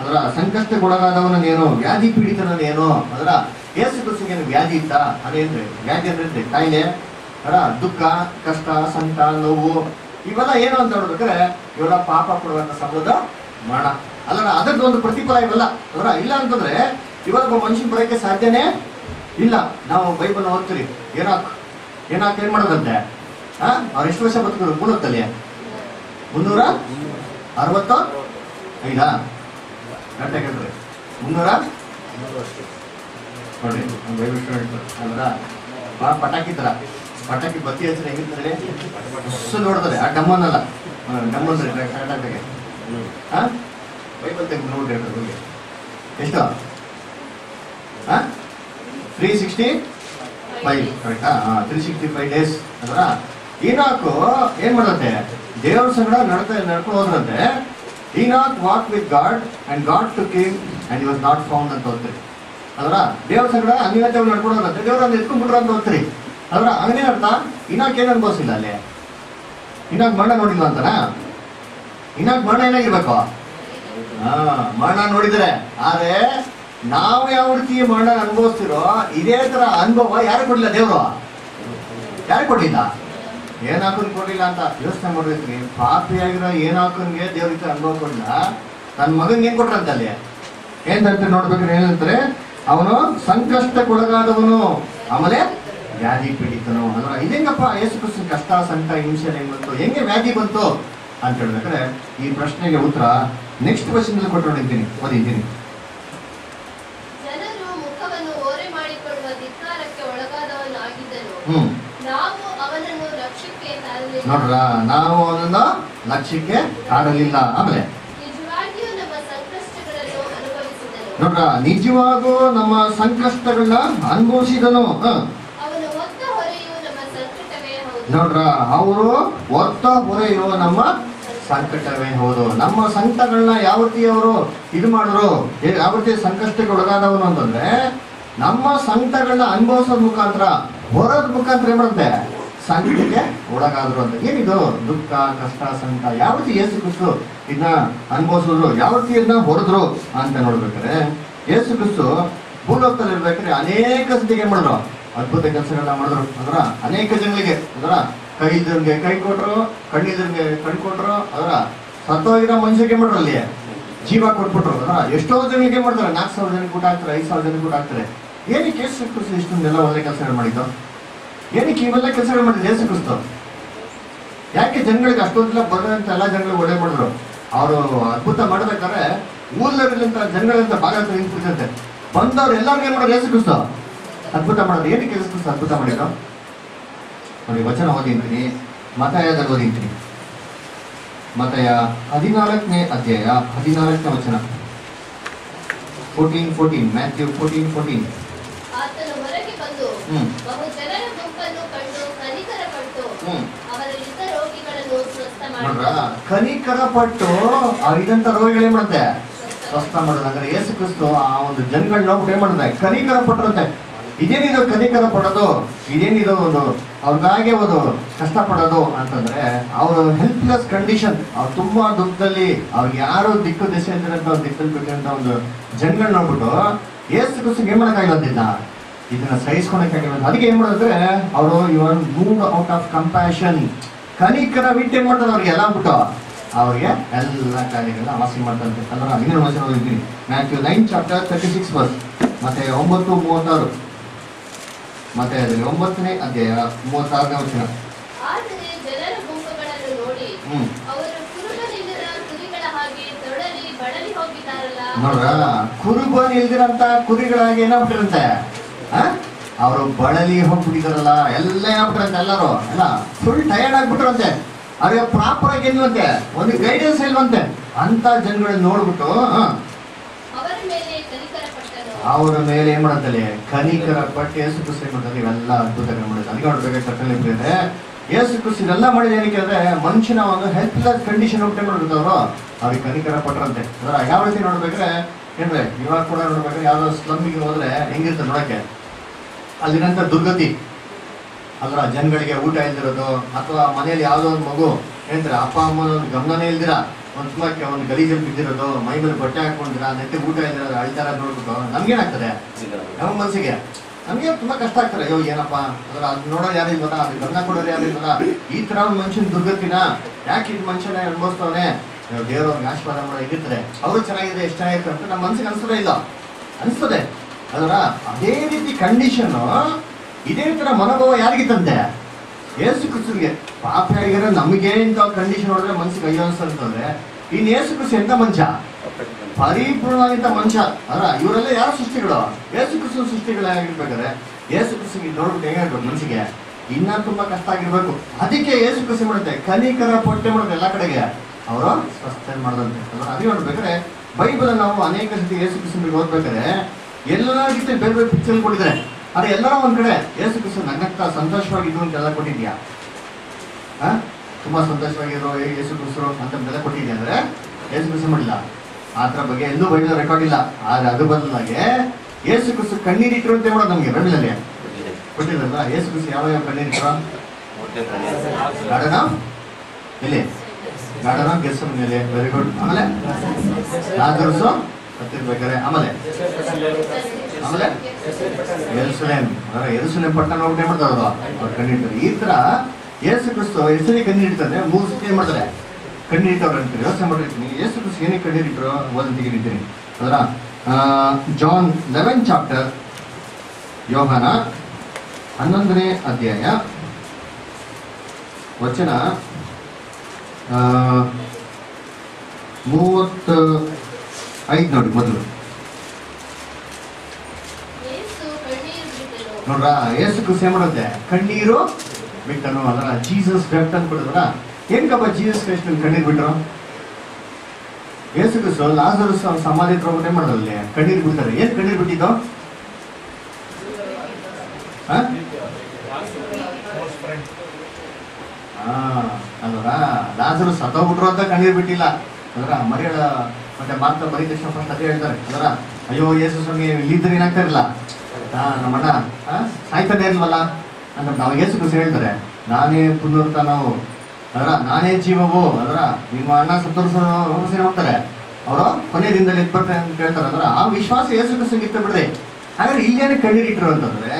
ಅದರ ಸಂಕಷ್ಟಕ್ಕೊಳಗಾದವನ ಏನು ವ್ಯಾಧಿ ಪೀಡಿತನೇನು ಅದರ ಏಸು ಕಸಿಗೇನು ವ್ಯಾಧಿ ಇತ್ತ? ಅದೇನ್ರಿ ವ್ಯಾಧಿ ಅಂದ್ರೆ ಕಾಯಿಲೆ ಅದ ದುಃಖ, ಕಷ್ಟ, ಸಂಕಟ, ನೋವು, ಇವೆಲ್ಲ ಏನು ಅಂತ ನೋಡ್ಬೇಕಾದ್ರೆ ಇವೆಲ್ಲ ಪಾಪ ಕೊಡುವಂತ ಸಂಬಂಧ ಮರಣ. ಅದರದ್ದು ಒಂದು ಪ್ರತಿಫಲ ಇವೆಲ್ಲ. ಅದರ ಇಲ್ಲ ಅಂತಂದ್ರೆ ಒಬ್ಬ ಮನುಷ್ಯನ್ ಬರೋಕ್ಕೆ ಸಾಧ್ಯನೇ ಇಲ್ಲ. ನಾವು ಬೈಬಲ್ ಓದ್ತೀರಿ ಏನಾಕ್? ಏನಾಕ್ ಏನ್ ಮಾಡೋದಂತೆ? ಅವ್ರು ಎಷ್ಟು ವರ್ಷ ಬದುಕಿದ್ರು? ಮೂಲದಲ್ಲಿ ಮುನ್ನೂರ? ಅರವತ್ತ? ಐದಾ? ಗಂಟೆ ಗಂಟೆ. ಮುನ್ನೂರ? ನೋಡ್ರಿ ದಯವಿಟ್ಟು ಬೈಬಲ್ ಭಾಳ ಪಟಾಕಿ ತರ. ಪಟಾಕಿ ಬತ್ತಿ ಹಚ್ಚಿದ್ರೆ ಹೆಂಗಿರ್ತಾರೆ ಅಷ್ಟು ನೋಡ್ತಾರೆ ಆ ಡಮ್ಮನ್ನಲ್ಲ ಡಮ್ ಅಂದ್ರೆ ಕರೆಕ್ಟಾಗಿ ಹಾ? ಬೈಬಲ್ ತೆಗೆದು ನೋಡಿ ಅದ್ರ ಬಗ್ಗೆ ಎಷ್ಟು? ಹಾ? ತ್ರೀ ಸಿಕ್ಸ್ಟಿ ಫೈವ್ ಕರೆಕ್ಟಾ ತ್ರೀ ಸಿಕ್ಸ್ಟಿ ಫೈವ್ ಡೇಸ್ ಅದರ ಈನಾಕು ಏನ್ ಮಾಡತ್ತೆ ದೇವ್ರ ಸಂಗಡ ನಡೆತ ನಡ್ಕೊಂಡು ಹೋದ್ರಂತೆ Enoch walk with God and God took king and you was not found ಅಂತ ಓದ್ತೀರಿ ಅದರ ದೇವರ ಸಂಗಡ ಅನ್ಯತೆಗಳು ನಡ್ಕೊಂಡು ಹೋದ್ರಂತೆ ದೇವ್ರ ಒಂದು ಎತ್ಕೊಂಡ್ಬಿಟ್ರು ಅಂತ ಓದ್ತೀರಿ ಅದ್ರ ಹಂಗನೇ ಅರ್ಥ ಇನ್ನಾಕ್ ಏನ್ ಅನ್ಭವಿಸಿಲ್ಲ ಅಲ್ಲಿ? ಇನ್ನಾಕ್ ಮರಣ ನೋಡಿಲ್ಲ ಅಂತನಾ? ಇನ್ನಾಕ್ ಮರಣ ಏನಾಗಿರ್ಬೇಕು? ಹಾ, ಮರಣ ನೋಡಿದ್ರೆ. ಆದರೆ, ನಾವು ಯಾವ ರೀತಿ ಮರಣ ಅನುಭವಿಸ್ತಿರೋ, ಇದೇ ತರ ಅನುಭವ ಯಾರು ಕೊಡ್ಲಿಲ್ಲ ದೇವರು? ಯಾರು ಕೊಡ್ಲಿಲ್ಲ? ಏನ್ ಕೊಡ್ಲಿಲ್ಲ ಅಂತ ಯೋಚನೆ ಮಾಡ್ಬೇಕ್ರಿ. ಪಾಪಿಯಾಗಿರೋ ಏನ್ ಹಾಕೊಂಡ್ಗೆ ದೇವ್ರ ಈ ಅನುಭವ ಕೊಡ್ಲ ತನ್ನ ಮಗನ್ಗೆ ಏನ್ ಕೊಟ್ರಂತ ಅಲ್ಲಿ? ಏನ್ ಅಂತ ನೋಡ್ಬೇಕ್ರಿ ಏನಂತಾರೆ ಅವನು ಸಂಕಷ್ಟಕ್ಕೊಳಗಾದವನು. ಆಮೇಲೆ ವ್ಯಾಧಿ ಪೀಡಿತನು. ಅಂದ್ರೆ ಇದೇಂಗಪ್ಪ ಯೇಸು ಕೃಷ್ಣ ಕಷ್ಟ ಸಂಕಟ ಹಿಂಸೆ ಹೆಂಗ್ ಬಂತು? ಹೆಂಗೆ ವ್ಯಾಧಿ ಬಂತು ಅಂತ ಹೇಳ್ಬೇಕಾದ್ರೆ ಈ ಪ್ರಶ್ನೆಗೆ ಉತ್ತರ ನೆಕ್ಸ್ಟ್ ಕ್ವಶನ್ ಕೊಟ್ಟಿದ್ದೀನಿ ಓದಿದ್ದೀನಿ. ಹ್ಮ್ ನಾವು ಅವನನ್ನು ಲಕ್ಷ್ಯಕ್ಕೆ ತರಲಿಲ್ಲ ನೋಡ್ರ ನಾವು ಅದನ್ನು ಲಕ್ಷ್ಯಕ್ಕೆ ಕಾಡಲಿಲ್ಲ. ಆಮೇಲೆ ನೋಡ್ರ, ನಿಜವಾಗೂ ನಮ್ಮ ಸಂಕಷ್ಟಗಳನ್ನ ಅನುಭವಿಸಿದನು. ನೋಡ್ರ, ಅವರು ಒತ್ತ ಹೊರೆಯೋ ನಮ್ಮ ಸಂಕಟವೇ ಹೌದು. ನಮ್ಮ ಸಂಕಟಗಳನ್ನ ಯಾವತ್ತಿ ಅವರು ಇದು ಮಾಡಿದ್ರು? ಯಾವತ್ತಿ ಸಂಕಷ್ಟಕ್ಕೆ ಒಳಗಾದವನು ಅಂತಂದ್ರೆ, ನಮ್ಮ ಸಂಕಟಗಳನ್ನ ಅನುಭವಿಸೋದ್ ಮುಖಾಂತರ, ಹೊರದ ಮುಖಾಂತರ ಏನ್ ಮಾಡುತ್ತೆ? ಸಂಕಟಕ್ಕೆ ಒಳಗಾದ್ರು ಅಂತ. ಏನಿದು? ದುಃಖ, ಕಷ್ಟ, ಸಂಕಟ, ಯಾವ ರೀತಿ ಯೇಸು ಕ್ರಿಸ್ತು ಇದನ್ನ ಅನುಭವಿಸಿದ್ರು, ಯಾವ ರೀತಿ ಇದನ್ನ ಹೊರದ್ರು ಅಂತ ನೋಡ್ಬೇಕಾದ್ರೆ, ಯೇಸು ಕ್ರಿಸ್ತು ಭೂಲೋಕದಲ್ಲಿ ಇರ್ಬೇಕಾದ್ರೆ ಅನೇಕ ಸತಿಗೆ ಏನ್ ಮಾಡಿದ್ರು? ಅದ್ಭುತ ಕೆಲಸಗಳನ್ನ ಮಾಡಿದ್ರು. ಅದರ ಅನೇಕ ಜನಗಳಿಗೆ ಅದರ ಕೈ ಇದ್ರಿಗೆ ಕೈ ಕೊಟ್ರು ಕಣ್ಣಿದ್ರಿಗೆ ಕಣ್ ಕೊಟ್ರು, ಅದರ ಸತ್ತೋಗಿರೋ ಮನುಷ್ಯಕ್ಕೆ ಮಾಡ್ರು ಅಲ್ಲಿ? ಜೀವ ಕೊಟ್ಬಿಟ್ರು. ಅದರ ಎಷ್ಟೋ ಜನಗಳಿಗೆ ಮಾಡ್ತಾರೆ ನಾಲ್ಕು ಸಾವಿರ ಜನಕ್ಕೆ ಊಟ ಹಾಕ್ತಾರೆ, ಐದು ಸಾವಿರ ಜನಕ್ಕೆ ಊಟ ಹಾಕ್ತಾರೆ. ಏನಕ್ಕೆ ಯೇಸು ಕ್ರಿಸ್ತು ಇಷ್ಟೊಂದೆಲ್ಲ ಒಳ್ಳೆ ಕೆಲಸಗಳು ಮಾಡಿದ್ದು? ಏನಕ್ಕೆ ಇವೆಲ್ಲ ಕೆಲಸಗಳು ಮಾಡಿದ್ರು? ಯೇಸು ಕ್ರಿಸ್ತ. ಯಾಕೆ ಜನಗಳಿಗೆ ಅಷ್ಟೊಂದೆಲ್ಲ ಬರೋದಂತ ಎಲ್ಲ ಜನಗಳು ಒಳ್ಳೆ ಮಾಡಿದ್ರು? ಅವರು ಅದ್ಭುತ ಮಾಡ್ಬೇಕಾದ್ರೆ ಊರ್ಲರಿಲ್ಲಂತ ಜನಗಳಿಂದ ಭಾಗ ನಿಂತಿರ್ತಂತೆ ಬಂದವ್ರು ಎಲ್ಲರಿಗೂ ಏನ್ ಮಾಡೋದು? ಯೇಸು ಕ್ರಿಸ್ತ. ಅದ್ಭುತ ಮಾಡೋದು ಏನಕ್ಕೆ ಯೇಸು ಕ್ರಿಸ್ತ ಅದ್ಭುತ ಮಾಡಿದ್ರು? ನೋಡಿ ವಚನ ಓದಿಂತೀನಿ ಮತಯದಲ್ಲಿ ಓದಿಂತೀನಿ ಮತಯ ಹದಿನಾಲ್ಕನೇ ಅಧ್ಯಾಯ ಹದಿನಾಲ್ಕನೇ ವಚನ. Fourteen fourteen Matthew fourteen fourteen hmm ಬಹು ಜನರ ಗುಂಪನ್ನು ಕಂಡು ಕನಿಕರಪಟ್ಟು ಹ್ಮ್ ಅವರಲ್ಲಿದ್ದ ರೋಗಿಗಳನ್ನು ಸ್ವಸ್ಥ ನೋಡ್ರ ಮಾಡಿದನು ಕನಿಕರ ಪಟ್ಟು ಇದಂತ ರೋಗಿಗಳು ಏನ್ ಮಾಡುತ್ತೆ ಸ್ವಸ್ಥ ಮಾಡೋದು ಅಂದ್ರೆ ಯೇಸು ಕ್ರಿಸ್ತು ಆ ಒಂದು ಜನಗಳ ನೋಡ್ಬಿಟ್ಟು ಏನ್ ಮಾಡುತ್ತೆ ಕನಿಕರ ಪಟ್ಟರಂತೆ ಇದೇನಿದು ಕನಿಕರ ಪಡೋದು ಇದೇನಿದು ಒಂದು? ಅವ್ರದಾಗೆ ಒಂದು ಕಷ್ಟಪಡೋದು ಅಂತಂದ್ರೆ ಅವರು ಹೆಲ್ಪ್ಲೆಸ್ ಕಂಡೀಷನ್ ಅವ್ರು ತುಂಬಾ ದುಃಖದಲ್ಲಿ ಅವ್ರಿಗೆ ಯಾರು ದಿಕ್ಕು ದಿಸೆ ಅಂತ ದಿಕ್ಕಲ್ಲಿ ಬಿಟ್ಟಂತ ಒಂದು ಜನಗಳನ್ನ ನೋಡ್ಬಿಟ್ಟು ಏಸು ಕ್ರಿಸ್ತು ಏನ್ ಮಾಡೋಕ್ಕಾಗಿಲ್ಲ ಇದನ್ನ ಸಹಿಸ್ಕೊಳಕ್ಕಾಗಿಲ್ಲ ಅದಕ್ಕೆ ಏನ್ ಮಾಡಿದ್ರೆ ಅವರು ಇವನ್ ಮೂಡ್ ಔಟ್ ಆಫ್ ಕಂಪ್ಯಾಷನ್ ಕನಿಕರ ಬಿಟ್ಟೇ ಏನ್ ಮಾಡ್ತಾರೆ ಅವ್ರಿಗೆ? ಎಲ್ಲ ಬಿಟ್ಟು. ಅವ್ರಿಗೆ ಎಲ್ಲ ಕಾರ್ಯಗಳನ್ನ ವಾಸಿ ಮಾಡ್ತಾರೆ. ಅಲ್ವಾ ಇನ್ನೊಂದು ವಚನ ಓದಿದ್ದೀನಿ Matthew nine chapter thirty six verse ಮತ್ತೆ ಒಂಬತ್ತು ಮೂವತ್ತಾರು. ಮತ್ತೆ ಅದರಲ್ಲಿ ಒಂಬತ್ತನೇ ಅಧ್ಯಾಯ ಮೂವತ್ತಾರನೇ ವಚನ. ಹ್ಮ್. ನೋಡ್ರ ಕುರುಬನ್ ಇಲ್ದಿರಂತ ಕುರಿಗಳಾಗಿ ಏನಾಗ್ಬಿಟ್ಟಿರಂತೆ ಅವರು ಬಳಲಿ ಹೋಗ್ಬಿಟ್ಟಿದಾರಲ್ಲ ಎಲ್ಲ ಏನಾಗ್ಬಿಟ್ರಂತೆ ಎಲ್ಲರೂ ಅಲ್ಲ ಫುಲ್ ಟಯರ್ಡ್ ಆಗ್ಬಿಟ್ರಂತೆ. ಅವ್ರಿಗೆ ಪ್ರಾಪರ್ ಆಗಿ ಇಲ್ವಂತೆ ಒಂದು ಗೈಡೆನ್ಸ್ ಇಲ್ವಂತೆ. ಅಂತ ಜನಗಳನ್ನ ನೋಡ್ಬಿಟ್ಟು ಅವರ ಮೇಲೆ ಏನ್ ಮಾಡಂತಲ್ಲಿ ಕನಿಕರ ಪಟ್ಟು ಯೇಸು ಕೃಷಿ ಮಾಡ್ತಾರೆ ಇವೆಲ್ಲ ಅದ್ಭುತಗಳು ಮಾಡಿದ್ರು ಅದಕ್ಕೆ ನೋಡ್ಬೇಕು ಕಟ್ಟಲೆ ಬೇರೆ ಯೇಸು ಕ್ರಿಸ್ತು ಇದೆಲ್ಲ ಮಾಡಿದ ಏನಕ್ಕೆ ಅಂದ್ರೆ ಮನುಷ್ಯನ ಒಂದು ಹೆಲ್ತ್ ಕಂಡೀಷನ್ ಉಂಟೆ ಮಾಡ್ಬಿಟ್ಟವ್ರು ಅವರು. ಅವ್ರಿಗೆ ಕನಿಕರ ಪಟ್ರಂತೆ ಅದರ ಯಾವ ರೀತಿ ನೋಡ್ಬೇಕ್ರೆ ಏನ್ರಿ ಇವಾಗ ಕೂಡ ನೋಡ್ಬೇಕ್ರೆ ಯಾವ್ದೋ ಸ್ಲಮ್ಮಿಗೆ ಹೋದ್ರೆ ಹೆಂಗಿರುತ್ತೆ ನೋಡಕ್ಕೆ? ಅಲ್ಲಿರಂತ ದುರ್ಗತಿ. ಅದರ ಜನಗಳಿಗೆ ಊಟ ಇಲ್ದಿರೋದು ಅಥವಾ ಮನೆಯಲ್ಲಿ ಯಾವುದೋ ಒಂದು ಮಗು ಹೇಳ್ತಾರೆ ಅಪ್ಪ ಅಮ್ಮನ ಒಂದು ಗಮನನೇ ಇಲ್ದಿರ? ಒಂದು ಸುಮ್ಮಕ್ಕೆ ಒಂದು ಗಲೀಜಲ್ಲಿ ಬಿದ್ದಿರೋದು ಮೈ ಮೇಲೆ ಬಟ್ಟೆ ಹಾಕೊಂಡಿರ ನೆಟ್ಟಿ ಊಟ ಇಲ್ದಿರೋದು ಅಳ್ತಾರ ನೋಡ್ಬಿಟ್ಟು ನಮ್ಗೇನಾಗ್ತದೆ ನಮ್ಮ ಮನಸ್ಸಿಗೆ. ನಮಗೆ ತುಂಬಾ ಕಷ್ಟ ಆಗ್ತಾರೆ ಅಯ್ಯೋ ಏನಪ್ಪ? ಅದ್ರ ಅದ್ ನೋಡೋರು ಯಾರು ಇಲ್ವಲ್ಲ ಅದು ಗಮನ ಕೊಡೋರು ಯಾರು ಇಲ್ವಲ್ಲ ಈ ತರ ಒಂದು ಮನುಷ್ಯನ ದುರ್ಗತಿನ ಯಾಕೆ ಇದು ಮನುಷ್ಯನ ಅನುಭವಿಸ್ತವನೆ? ದೇವರವ್ರಿಗೆ ಆಶೀರ್ವಾದ ಮಾಡೋ ಹೇಗಿರ್ತಾರೆ ಅವರು ಚೆನ್ನಾಗಿದೆ ಎಷ್ಟು ಚೆನ್ನಾಗಿರ್ತಾರೆ ಅಂತ ನಮ್ಮ ಮನ್ಸಿಗೆ ಅನ್ಸೋದೇ ಇಲ್ಲ. ಅನ್ಸ್ತದೆ ಅದರ ಅದೇ ರೀತಿ ಕಂಡೀಷನ್ ಇದೇ ತರ ಮನೋಭಾವ ಯಾರಿಗೆ ತಂದೆ? ಏಸು ಪಾಪ ಯಾರಿಗಾರ ನಮಗೆ ಇಂಥ ಕಂಡೀಷನ್ ನೋಡಿದ್ರೆ ಮನ್ಸಿಗೆ ಅಯ್ಯೋ ಅನ್ಸಂತಂದ್ರೆ ಇನ್ ಏಸು ಕ್ರಿಸ್ತು ಎಂತ ಮನುಷ್ಯ ಪರಿಪೂರ್ಣವಾಗಿದ್ದ ಮನುಷ್ಯ ಅಲ್ಲ, ಇವರೆಲ್ಲ ಯಾರ ಸೃಷ್ಟಿಗಳು? ಏಸು ಕ್ರಿಸ್ತು ಸೃಷ್ಟಿಗಳಾಗಿರ್ಬೇಕಾದ್ರೆ ಏಸು ಕ್ರಿಸ್ತಿಗೆ ನೋಡ್ಬಿಟ್ಟು ಹೆಂಗಾಗ್ಬೇಕು ಮನ್ಸಿಗೆ? ಇನ್ನ ತುಂಬಾ ಕಷ್ಟ ಆಗಿರ್ಬೇಕು. ಅದಕ್ಕೆ ಏಸು ಕೃಷಿ ಮಾಡುತ್ತೆ ಕನಿಕರ ಪೊಟ್ಟೆ ಮಾಡುತ್ತೆ ಎಲ್ಲ ಕಡೆಗೆ. ಅವರು ಸ್ವಸ್ಥೆ ಮಾಡದಂತೆ. ಅದು ನೋಡ್ಬೇಕಾದ್ರೆ ಬೈಬಲ್ ನಾವು ಅನೇಕ ಸತಿ ಏಸು ಕ್ರಿಸ್ತನಿಗೆ ಓದ್ಬೇಕಾದ್ರೆ ಎಲ್ಲ ಜೊತೆ ಬೇರೆ ಬೇರೆ ಪಿಕ್ಚರ್ ಕೊಟ್ಟಿದ್ದಾರೆ. ಆದ್ರೆ ಎಲ್ಲರ ಒಂದ್ ಕಡೆ ಯೇಸು ಕ್ರಿಸ್ತು ನನ್ನಕ್ಕ ಸಂತೋಷವಾಗಿದ್ದು ಅಂತ ಎಲ್ಲ ಕೊಟ್ಟಿದ್ಯಾ ತುಂಬ ಸಂತೋಷವಾಗಿರೋ ಯೇಸು ಕ್ರಿಸ್ತರು ಅಂತ ಬೆಲೆ ಕೊಟ್ಟಿದ್ಯಾ ಅಂದ್ರೆ ಯೇಸು ಕ್ರಿಸ್ತು ಮಾಡಿಲ್ಲ ಆತರ ಬಗ್ಗೆ ಎಲ್ಲೂ ಬೈಬಲ್ ರೆಕಾರ್ಡ್ ಇಲ್ಲ. ಆದ್ರೆ ಅದು ಬದಲಾಗೆ ಯೇಸು ಕ್ರಿಸ್ತು ಕಣ್ಣೀರಿಟ್ಟರು ಅಂತ ಕೂಡ ನಮ್ಗೆ ಬೈಬಲಲ್ಲಿ ಕೊಟ್ಟಿದ್ರಲ್ಲ ಯೇಸು ಕ್ರಿಸ್ತು ಯಾವ ಯಾವ ಕಣ್ಣೀರಿಟ್ರು ಗಾರ್ಡನ್ ಆಫ್? ಎಲ್ಲಿ? ಗಾರ್ಡನ್ ಮೇಲೆ ವೆರಿ ಗುಡ್ ಆಮೇಲೆ? ಲಾಜರಸು? ಸತ್ತಿರ್ಬೇಕಾರೆ ಆಮೇಲೆ. ಆಮೇಲೆ? ಎರುಸಲೇಮ್ ಎರುಸಲೇಮ್ ಪಟ್ಟಣ ಹೋಗ್ಬಿಟ್ಟು ಏನ್ ಮಾಡ್ತಾರೆ ಕಣ್ಣಿಟ್ಟು ಈ ತರ ಯೇಸು ಕ್ರಿಸ್ತು ಹೆಸರಿ ಕಣ್ಣಿಡ್ತಾರೆ ಮೂರು ಸತಿ ಏನ್ ಮಾಡ್ತಾರೆ? ಕಣ್ಣಿಟ್ಟವ್ರು ಅಂತಾರೆ ಯೋಚನೆ ಮಾಡಿರ್ತೀನಿ ಯೇಸು ಕ್ರಿಸ್ತು ಏನೇ ಕಣ್ಣಿಟ್ರು ಓದನ್ ತೆಗಿತೀನಿ ಅದರ ಜಾನ್ ಲೆವೆನ್ ಚಾಪ್ಟರ್, ಯೋಹನ ಹನ್ನೊಂದನೇ ಅಧ್ಯಾಯ, ವಚನ ಮೂವತ್ತು ಐದು ನೋಡಿ ಮೊದಲು. ನೋಡ್ರ ಏಸು ಕೃಷಿ ಮಾಡುತ್ತೆ ಕಣ್ಣೀರು ಬಿಟ್ಟನು. ಅದರ ಜೀಸಸ್ ವೆಪ್ಟ್ ಅಂತ ಹೆಂಗಪ್ಪ ಏನಕ್ಕಪ್ಪ ಜೀಸಸ್ ಕ್ರೈಸ್ಟ್ ಕಣ್ಣೀರು ಬಿಟ್ರು? ಏಸು ಕೃಷ್ಣ ಲಾಸರು ಸಮಾಧಿ ಹತ್ರ ಏನ್ ಕಣ್ಣೀರು ಬಿಡ್ತಾರೆ. ಏನ್ ಕಣ್ಣೀರು ಬಿಟ್ಟಿದ್ದು? ಹಾ? ಹಾ ಲಾಸರು ಲಾಜರು ಸತ್ತೋಗ್ಬಿಟ್ರು ಅಂತ ಕಣ್ಣೀರು ಬಿಟ್ಟಿಲ್ಲ. ಅಂದ್ರ ಮರಿಯಳ ಮತ್ತೆ ಮಾತ್ರ ಬರೀ ತಕ್ಷಣ ಫಸ್ಟ್ ಅದೇ ಹೇಳ್ತಾರೆ. ಅದರ ಅಯ್ಯೋ ಯೇಸು ಸ್ವಾಮಿ ಇಲ್ಲಿದ್ರೆ ಏನಾಗ್ತಾ ಇರಲ್ಲ ನಮ್ಮ ನಮ್ಮಣ್ಣ ಸಾಯ್ತಾನೆ ಇಲ್ವಲ್ಲ ಅಂತ ನಾವು ಯೇಸು ಖುಷಿ ಹೇಳ್ತಾರೆ. ನಾನೇ ಪುನರ್ತ ನಾವು ಅದರ ನಾನೇ ಜೀವವು. ಅದರ ನಿಮ್ಮ ಅಣ್ಣ ಸತ್ತೋರ್ಸೋಸೇನೆ ಹೋಗ್ತಾರೆ. ಅವರು ಕೊನೆ ದಿನದಲ್ಲಿ ಬರ್ತಾರೆ ಅಂತ ಹೇಳ್ತಾರೆ. ಅಂದ್ರೆ ಆ ವಿಶ್ವಾಸ ಯೇಸು ಕ್ರಿಸ್ತು ಇತ್ತು ಬಿಡ್ರಿ. ಹಾಗಾದ್ರೆ ಇಲ್ಲೇನೆ ಕಣ್ಣೀರಿಟ್ರು ಅಂತಂದ್ರೆ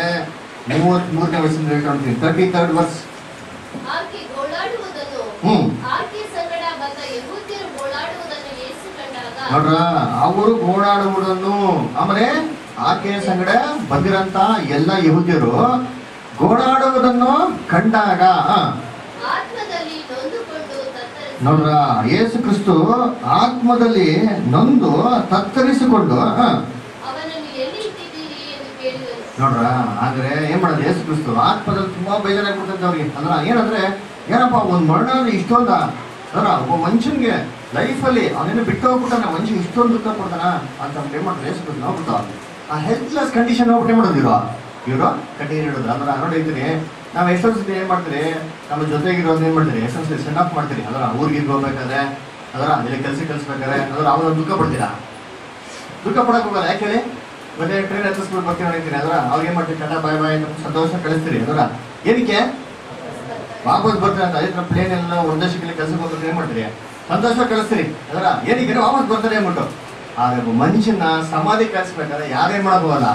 ಮೂವತ್ತ್ ಮೂರನೇ ವರ್ಷದಿಂದ ಹೇಳ್ಕೊಂತೀನಿ ತರ್ಟಿ ತರ್ಡ್ ಗೋಳಾಡುವುದನ್ನು ಹ್ಮ್ ಆಕೆ ಸಂಗಡ ಬಂದ ಯಹೂದ್ಯರು ಗೋಳಾಡುವುದನ್ನು ಯೇಸು ಕಂಡಾಗ ನೋಡ್ರ ಅವರು ಗೋಡಾಡುವುದನ್ನು ಆಮೇಲೆ ಆಕೆಯ ಸಂಗಡ ಬಂದಿರಂತ ಎಲ್ಲ ಯಹೂದ್ಯರು. ಗೋಡಾಡುವುದನ್ನು ಕಂಡಾಗ ನೋಡ್ರ ಯೇಸು ಕ್ರಿಸ್ತು ಆತ್ಮದಲ್ಲಿ ನೊಂದು ತತ್ತರಿಸಿಕೊಂಡು ನೋಡ್ರ ಆದ್ರೆ ಏನ್ ಮಾಡೋದು ಯೇಸು ಕ್ರಿಸ್ತು ಆತ್ಮದಲ್ಲಿ ತುಂಬಾ ಬೇಜಾರಾಗ್ಬಿಡ್ತೈತೆ ಅವ್ರಿಗೆ ಅಂದ್ರ ಏನಂದ್ರೆ ಏನಪ್ಪ ಒಂದ್ ಮರಣ ಇಷ್ಟೊಂದ ಅದ್ರ ಒಬ್ಬ ಮನುಷ್ಯನ್ಗೆ ಲೈಫಲ್ಲಿ ಅವನೇನು ಬಿಟ್ಟು ಹೋಗ್ಬಿಟ್ಟಾನೆ ಮನುಷ್ಯ ಇಷ್ಟೊಂದು ದುಃಖ ಕೊಡ್ತಾನ ಅಂತ ಏನ್ ಮಾಡ್ತಾರೆ ಕ್ರಿಸ್ತು ನೋಡ್ಬಿಟ್ಟು ಆ ಹೆಲ್ತ್ಲೆಸ್ ಕಂಡೀಷನ್ ನಾವು ಏನ್ ಮಾಡೋದು ಇವರು? ಕಂಟಿನ್ಯೂ ಇಡೋದು ಅಂದ್ರೆ ನೋಡಿದ್ದೀನಿ ನಾವು ಎಷ್ಟೊಂದು ಸಿ ಏನ್ ಮಾಡ್ತೀರಿ? ನಮ್ಮ ಜೊತೆಗಿರೋದು ಏನು ಮಾಡ್ತೀರಿ? ಎಷ್ಟೊಂದು ಸಿ ಸೆಂಡ್ ಆಫ್ ಮಾಡ್ತೀರಿ. ಅದರ ಊರಿಗೆ ಹೋಗ್ಬೇಕಾದ್ರೆ, ಅದರ ಇಲ್ಲಿ ಕೆಲಸ ಕಲಿಸ್ಬೇಕಾದ್ರೆ ಅದರ ಅವಾಗ ದುಃಖ ಪಡ್ತೀರಾ ದುಃಖ ಪಡಕ್ಕೆ ಹೋಗಲ್ಲ. ಯಾಕೆ ಹೇಳಿ? ಮತ್ತೆ ಟ್ರೈನ್ ಹತ್ತಿಸ್ಬಿಟ್ಟು ಬರ್ತೀನಿ ಅಂತೀನಿ ಅದರ ಅವ್ರು ಏನು ಮಾಡ್ತೀವಿ ಕನ್ನಡ ಬಾಯ್ ಬಾಯ್ ಸಂತೋಷ ಕಳಿಸ್ತೀರಿ. ಅದರ ಏನಕ್ಕೆ? ವಾಪಸ್ ಬರ್ತಾರೆ ಅಂತ ಐತ್ರ ಪ್ಲೇನ್ ಎಲ್ಲ ಒಂದೇ ಶಿಕ್ಕಲ್ಲಿ ಕೆಲಸಕ್ಕೆ ಹೋಗ್ತಾರೆ ಏನ್ ಮಾಡ್ತೀರಿ? ಸಂತೋಷ ಕಳಿಸ್ತೀರಿ. ಅದರ ಏನಿಗೆ ವಾಪಸ್ ಬರ್ತಾರೆ ಅಂದ್ಬಿಟ್ಟು. ಆದ್ರೆ ಮನುಷ್ಯನ ಸಮಾಧಿ ಕಳಿಸ್ಬೇಕಾದ್ರೆ ಯಾರೇನ್ ಮಾಡಬಹುದಲ್ಲ?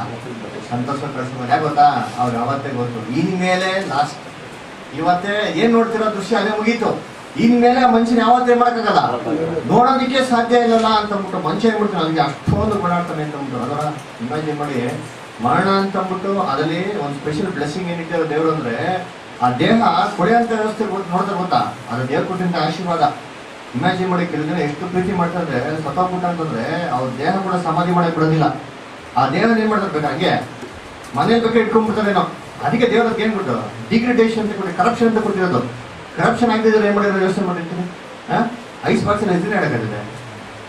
ಸಂತೋಷ ಕಳಿಸ್ಬೇಕು ಯಾಕೆ ಗೊತ್ತಾ? ಅವ್ರು ಅವತ್ತೇ ಗೊತ್ತು. ಇನ್ಮೇಲೆ ಲಾಸ್ಟ್ ಇವತ್ತೇ ಏನ್ ನೋಡ್ತಿರೋ ದೃಶ್ಯ ಅದೇ ಮುಗೀತು. ಇನ್ಮೇಲೆ ಆ ಮನುಷ್ಯನ ಯಾವತ್ತೇ ಮಾಡಕ್ಕಾಗಲ್ಲ. ನೋಡೋದಕ್ಕೆ ಸಾಧ್ಯ ಇಲ್ಲಲ್ಲ ಅಂತ ಅಂದ್ಬಿಟ್ಟು ಮನುಷ್ಯ ಏನ್ಬಿಡ್ತಾನೆ ಅದಕ್ಕೆ ಅಷ್ಟೊಂದು ಓಡಾಡ್ತಾನೆ ಅಂತ ಅಂದ್ಬಿಟ್ಟು. ಅದರ ಇಮ್ಯಾಜಿನ್ ಮಾಡಿ ಮರಣ ಅಂತ ಅಂದ್ಬಿಟ್ಟು ಅದರಲ್ಲಿ ಒಂದು ಸ್ಪೆಷಲ್ ಬ್ಲೆಸ್ಸಿಂಗ್ ಏನಿದೆ ದೇವರು ಅಂದ್ರೆ ಆ ದೇಹ ಕೊಡೆಯಂತ ವ್ಯವಸ್ಥೆ ನೋಡಿದ್ರೆ ಗೊತ್ತಾ? ಅದು ದೇಹ ಕೊಟ್ಟಿಂತ ಆಶೀರ್ವಾದ. ಇಮ್ಯಾಜಿನ್ ಮಾಡಿ ಕೆಲವು ಎಷ್ಟು ಪ್ರೀತಿ ಮಾಡ್ತಾ ಇದ್ರೆ ಸತ್ತೋಗ್ಬಿಟ್ಟ ಅಂತಂದ್ರೆ ಅವ್ರ ದೇಹ ಕೂಡ ಸಮಾಧಿ ಮಾಡಕ್ ಬಿಡೋದಿಲ್ಲ. ಆ ದೇಹನ ಏನ್ ಮಾಡ್ತಾರೆ ಬೇಕಾ? ಹಂಗೆ ಮನೇಲಿ ಬೇಕಾದ್ರೆ ಇಟ್ಕೊಂಡ್ಬಿಡ್ತಾರೇನೋ ಅದಕ್ಕೆ ದೇವ್ರದ್ದು ಏನ್ ಕೊಟ್ಟು ಡಿಗ್ರಿಡೇಷನ್ ಅಂತ ಕೊಟ್ಟು ಕರಪ್ಷನ್ ಅಂತ ಕೊಟ್ಟಿರೋದು. ಕರಪ್ಷನ್ ಇದ್ರೆ ಏನ್ ಮಾಡಿದ್ರೆ ಯೋಚನೆ ಮಾಡಿರ್ತೀನಿ ಐಸ್ ಬಾಕ್ಸ್ ಎಷ್ಟು ದಿನ ಇಡಕ್ಕಾಗಿದೆ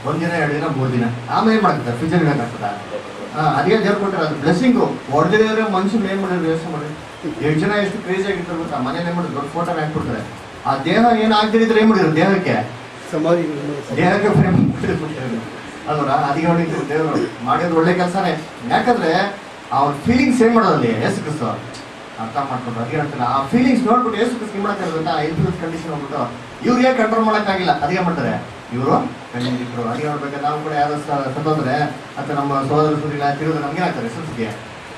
ಒಂದ್ ದಿನ, ಎರಡು ದಿನ, ಮೂರು ದಿನ. ಆಮೇಲೆ ಏನ್ ಮಾಡ್ತಾರೆ ಫ್ರಿಜ್ ಇಡಕ್ಕಾಗ್ತದ ಅದೇ ದೇವ್ರು ಕೊಟ್ಟರೆ ಅದು ಬ್ಲೆಸ್ಸಿಂಗು ಹೊಡೆದಿದ್ರೆ ಮನುಷ್ಯನ ಏನ್ ಮಾಡಿದ್ರು ಯೋಚನೆ ಮಾಡಿ? ಎಷ್ಟು ಜನ ಎಷ್ಟು ಕ್ರೇಜ್ ಆಗಿರ್ತಾರೆ ಗೊತ್ತಾ? ಮನೇಲಿ ಏನ್ ಮಾಡಿದ್ರು ದೊಡ್ಡ ಫೋಟೋ ಹಾಕ್ಬಿಡ್ತಾರೆ. ಆ ದೇಹ ಏನ್ ಆಗದಿದ್ರೆ ಏನ್ ಮಾಡಿದ್ರು ದೇಹಕ್ಕೆ? ಸಮಾಧಿ. ದೇಹಕ್ಕೆ ಫ್ರೇಮ್ ಅಲ್ವರ? ಅದಕ್ಕೆ ನೋಡಿದ್ರು ದೇವರು. ಮಾಡಿದ್ರು ಒಳ್ಳೆ ಕೆಲಸನೇ. ಯಾಕಂದ್ರೆ ಅವ್ರ ಫೀಲಿಂಗ್ಸ್ ಏನ್ ಮಾಡೋದಲ್ಲಿ ಎಸ್ ಕ್ರಿಸ್ತು. ಅರ್ಥ ಮಾಡ್ಕೊಂಡು ಅದೇ ಅಂತಲ್ಲ ಆ ಫೀಲಿಂಗ್ಸ್ ನೋಡ್ಬಿಟ್ಟು ಎಷ್ಟು ಸ್ಕಿಮ್ ಏನ್ ಆ ಇನ್ಫ್ಲೂಸ್ ಕಂಡೀಷನ್ ಹೋಗ್ಬಿಟ್ಟು ಇವ್ರಿಗೆ ಕಂಟ್ರೋಲ್ ಮಾಡೋಕ್ಕಾಗಿಲ್ಲ, ಅದೇ ಮಾಡ್ತಾರೆ? ಇವರು ಕಣ್ಣೀರಿದ್ರು ಅದೇ ನೋಡ್ಬೇಕು ನಾವು ಕೂಡ ಯಾರು ಸತ್ತೋದ್ರೆ ಅಥವಾ ನಮ್ಮ ಸೋದರ ಸುರಿಲ್ಲ ತಿರುಗಿದ್ರೆ ನಮ್ಗೆ ಆಗ್ತದೆ ಸುಸಿಗೆ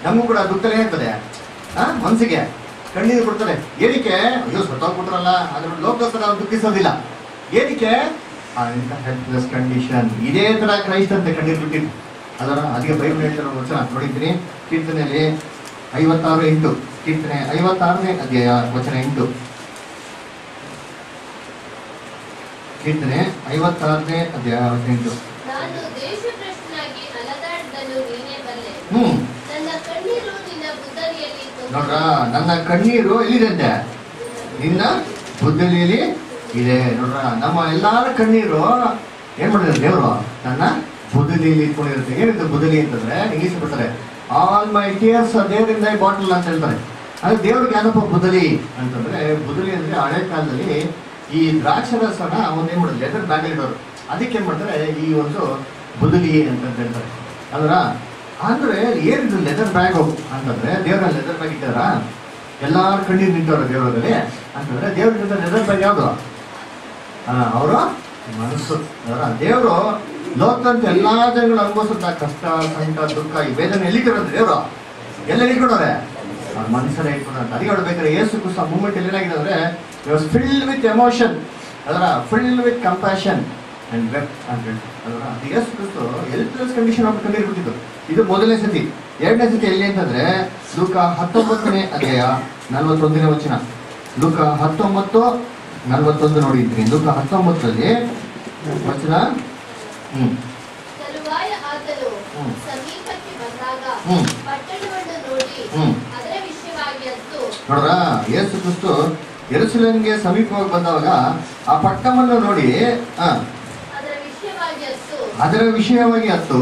ನಮಗೂ ಕೂಡ ದುಃಖನೇ ಇರ್ತದೆ. ಆ, ಮನಸ್ಸಿಗೆ ಕಣ್ಣೀರು ಬಿಡ್ತಾರೆ ಏನಕ್ಕೆ? ಅಯ್ಯೋ ಸತ್ತೋಗ್ಬಿಟ್ರಲ್ಲ ಅದ್ರ ಲೋಕಸ್ಥ ನಾವು ದುಃಖಿಸೋದಿಲ್ಲ. ಏನಕ್ಕೆ? ಹೆಲ್ಪ್ಲೆಸ್ ಕಂಡೀಷನ್ ಇದೇ ತರ ಕ್ರೈಸ್ಟ್ ಅಂತ ಕಣ್ಣೀರು ಬಿಟ್ಟಿದ್ದು. ಅದರ, ಅದಕ್ಕೆ ಬೈಬಲ್ ಹೇಳ್ತಾರೆ ವಚನ ನೋಡಿದ್ದೀನಿ. ಕೀರ್ತನೆಯಲ್ಲಿ ಐವತ್ತಾರು ಎಂಟು ಕೀರ್ತನೆ ಐವತ್ತಾರನೇ ಅಧ್ಯಾಯ ವಚನ ಎಂಟು. ಕೀರ್ತನೆ ಐವತ್ತಾರನೇ ಅಧ್ಯಾಯ ವಚನ ಎಂಟು. ಹ್ಮ್. ನೋಡ್ರ ನನ್ನ ಕಣ್ಣೀರು ಎಲ್ಲಿದೆ? ನಿನ್ನ ಬುದ್ಧಲಿಯಲ್ಲಿ ಇದೆ. ನೋಡ್ರ ನಮ್ಮ ಎಲ್ಲಾರ ಕಣ್ಣೀರು ಏನ್ ಮಾಡಿದ್ರು ದೇವರು? ನನ್ನ ಬುದ್ಧಲಿಯಲ್ಲಿ ಇಟ್ಕೊಂಡಿರುತ್ತೆ ಏನಿದೆ ಬುದ್ಧಲಿ ಅಂತಂದ್ರೆ ಇಂಗ್ಲೀಷ್ ಆಲ್ ಮೈ ಟಿಯರ್ಸ್ ದೇವರಿಂದ ಬಾಟಲ್ ಅಂತ ಹೇಳ್ತಾರೆ. ಅದೇ ದೇವ್ರಿಗೆ ಏನಪ್ಪ ಬುದಲಿ ಅಂತಂದ್ರೆ, ಬುದಲಿ ಅಂದ್ರೆ ಹಳೆ ಕಾಲದಲ್ಲಿ ಈ ದ್ರಾಕ್ಷರಸನ ಒಂದೇನ್ ಮಾಡೋದು ಲೆದರ್ ಬ್ಯಾಗ್ ಇಡೋರು. ಅದಕ್ಕೆ ಏನ್ ಮಾಡ್ತಾರೆ, ಈ ಒಂದು ಬುದಲಿ ಅಂತ ಹೇಳ್ತಾರೆ. ಅದರ ಅಂದ್ರೆ ಏನಿದು ಲೆದರ್ ಬ್ಯಾಗ್ ಅಂತಂದ್ರೆ, ದೇವರ ಲೆದರ್ ಬ್ಯಾಗ್ ಇದ್ದಾರ ಎಲ್ಲಾರ ಕಣ್ಣೀರು ನಿಂತವ್ರ ದೇವರಲ್ಲಿ ಅಂತಂದ್ರೆ ದೇವ್ರ ಲೆದರ್ ಬ್ಯಾಗ್ ಯಾವುದು? ಅವರ ಮನಸ್ಸು. ದೇವರು ಲೋಕದಂತ ಎಲ್ಲಾ ಜನಗಳು ಅನುಭವಿಸುತ್ತ ಕಷ್ಟ, ಸಂಕಟ, ದುಃಖ, ಈ ವೇದನೆ ಎಲ್ಲಿ ದೇವ್ರ? ಎಲ್ಲ ಇಟ್ಕೊಂಡವ್ರೆ ಅವ್ರ ಮನಸ್ಸಲ್ಲೇ ಇಟ್ಕೊಂಡ್ರೆ ಅದಕ್ಕೆ ಹೇಳ್ಬೇಕಾದ್ರೆ ಏಸು ಕುಸ ಮೂಮೆಂಟ್ ಏನಾಗಿದೆ ಅಂದ್ರೆ ಫಿಲ್ಡ್ ವಿತ್ ಎಮೋಷನ್ ಅದರ filled with compassion and wept ಅಂತ ಅದರ ಏಸು ಕ್ರಿಸ್ತು ಎಲ್ಪ್ಲೆಸ್ ಕಂಡೀಷನ್ ಆಫ್ ಕಣ್ಣೀರು ಬಿಟ್ಟಿದ್ದು ಇದು ಮೊದಲನೇ ಸತಿ. ಎರಡನೇ ಸತಿ ಎಲ್ಲಿ ಅಂತಂದ್ರೆ, ಲೂಕ ಹತ್ತೊಂಬತ್ತನೇ ಅಧ್ಯಾಯ ನಲ್ವತ್ತೊಂದನೇ ವಚನ. ಲೂಕ ಹತ್ತೊಂಬತ್ತು ನಲ್ವತ್ತೊಂದು ನೋಡಿದ್ರಿ ಲೂಕ ಹತ್ತೊಂಬತ್ತರಲ್ಲಿ ವಚನ ತರುವಾಯ ಆತನು. ಸಮೀಪಕ್ಕೆ ಬಂದಾಗ. ಪಟ್ಟಣವನ್ನು ನೋಡಿ ಅದರ ವಿಷಯವಾಗಿ ನೋಡ್ರಾ ಯೇಸು ಕ್ರಿಸ್ತು ಯೆರೂಸಲೇಮ್ಗೆ ಸಮೀಪವಾಗಿ ಬಂದವಾಗ ಆ ಪಟ್ಟವನ್ನು ನೋಡಿ ಅದರ ವಿಷಯವಾಗಿ ಅತ್ತು ಅದರ ವಿಷಯವಾಗಿ ಹತ್ತು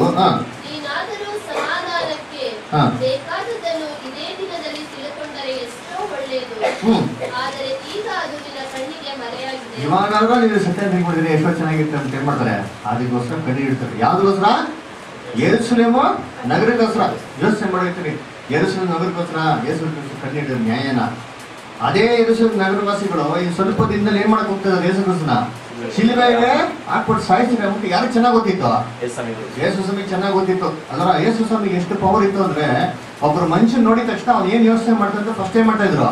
ನೀನಾದರೂ ಸಮಾಧಾನಕ್ಕೆ ಹಾ. ಇದೇ ದಿನದಲ್ಲಿ ತಿಳ್ಕೊಂಡರೆ ಎಷ್ಟೋ ಒಳ್ಳೆಯದು ಆದರೆ ಈಗ ಅದು ನಿನ್ನ ಕಣ್ಣಿಗೆ ಇವಾಗಾದ್ರೂ ನೀವು ಸತ್ಯ ಮಾಡಿದ್ರೆ ಎಷ್ಟೋ ಚೆನ್ನಾಗಿರುತ್ತೆ ಅಂತ ಏನ್ ಮಾಡ್ತಾರೆ? ಅದಕ್ಕೋಸ್ಕರ ಕಣ್ಣೀರ್ ಇಡ್ತಾರೆ ಯಾವ್ದಕ್ಕೋಸ್ಕರ ಎರಸುಲೇಮೋ ನಗರಕ್ಕೋಸ್ಕರ ಯೋಚನೆ ಮಾಡಿರ್ತೀರಿ ಎರಸುಲ ನಗರಕ್ಕೋಸ್ಕರ ಯೇಸು ಕಣ್ಣಿ ಹಿಡಿದ್ರು ನ್ಯಾಯನ. ಅದೇ ಯೆರೂಸಲೇಮ್ ನಗರವಾಸಿಗಳು, ಈ ಸ್ವಲ್ಪ ದಿನದಲ್ಲಿ ಏನ್ ಮಾಡಕ್ ಹೋಗ್ತದೆ ಕ್ರಿಸ್ತನ? ಶಿಲ್ಬೆಗೆ ಹಾಕ್ಬಿಟ್ಟು ಸಾಯಿಸಿದ್ರೆ ಅಂದ್ಬಿಟ್ಟು ಯಾರು ಚೆನ್ನಾಗಿ ಗೊತ್ತಿತ್ತು? ಯೇಸು ಸ್ವಾಮಿ ಚೆನ್ನಾಗಿ ಗೊತ್ತಿತ್ತು. ಅದರ ಯೇಸು ಸ್ವಾಮಿಗೆ ಎಷ್ಟು ಪವರ್ ಇತ್ತು ಅಂದ್ರೆ ಒಬ್ರು ಮನುಷ್ಯನ್ ನೋಡಿದ ತಕ್ಷಣ ಅವ್ನು ಏನ್ ಯೋಚನೆ ಮಾಡ್ತಾ ಫಸ್ಟ್ ಏನ್ ಮಾಡ್ತಾ ಇದ್ರು?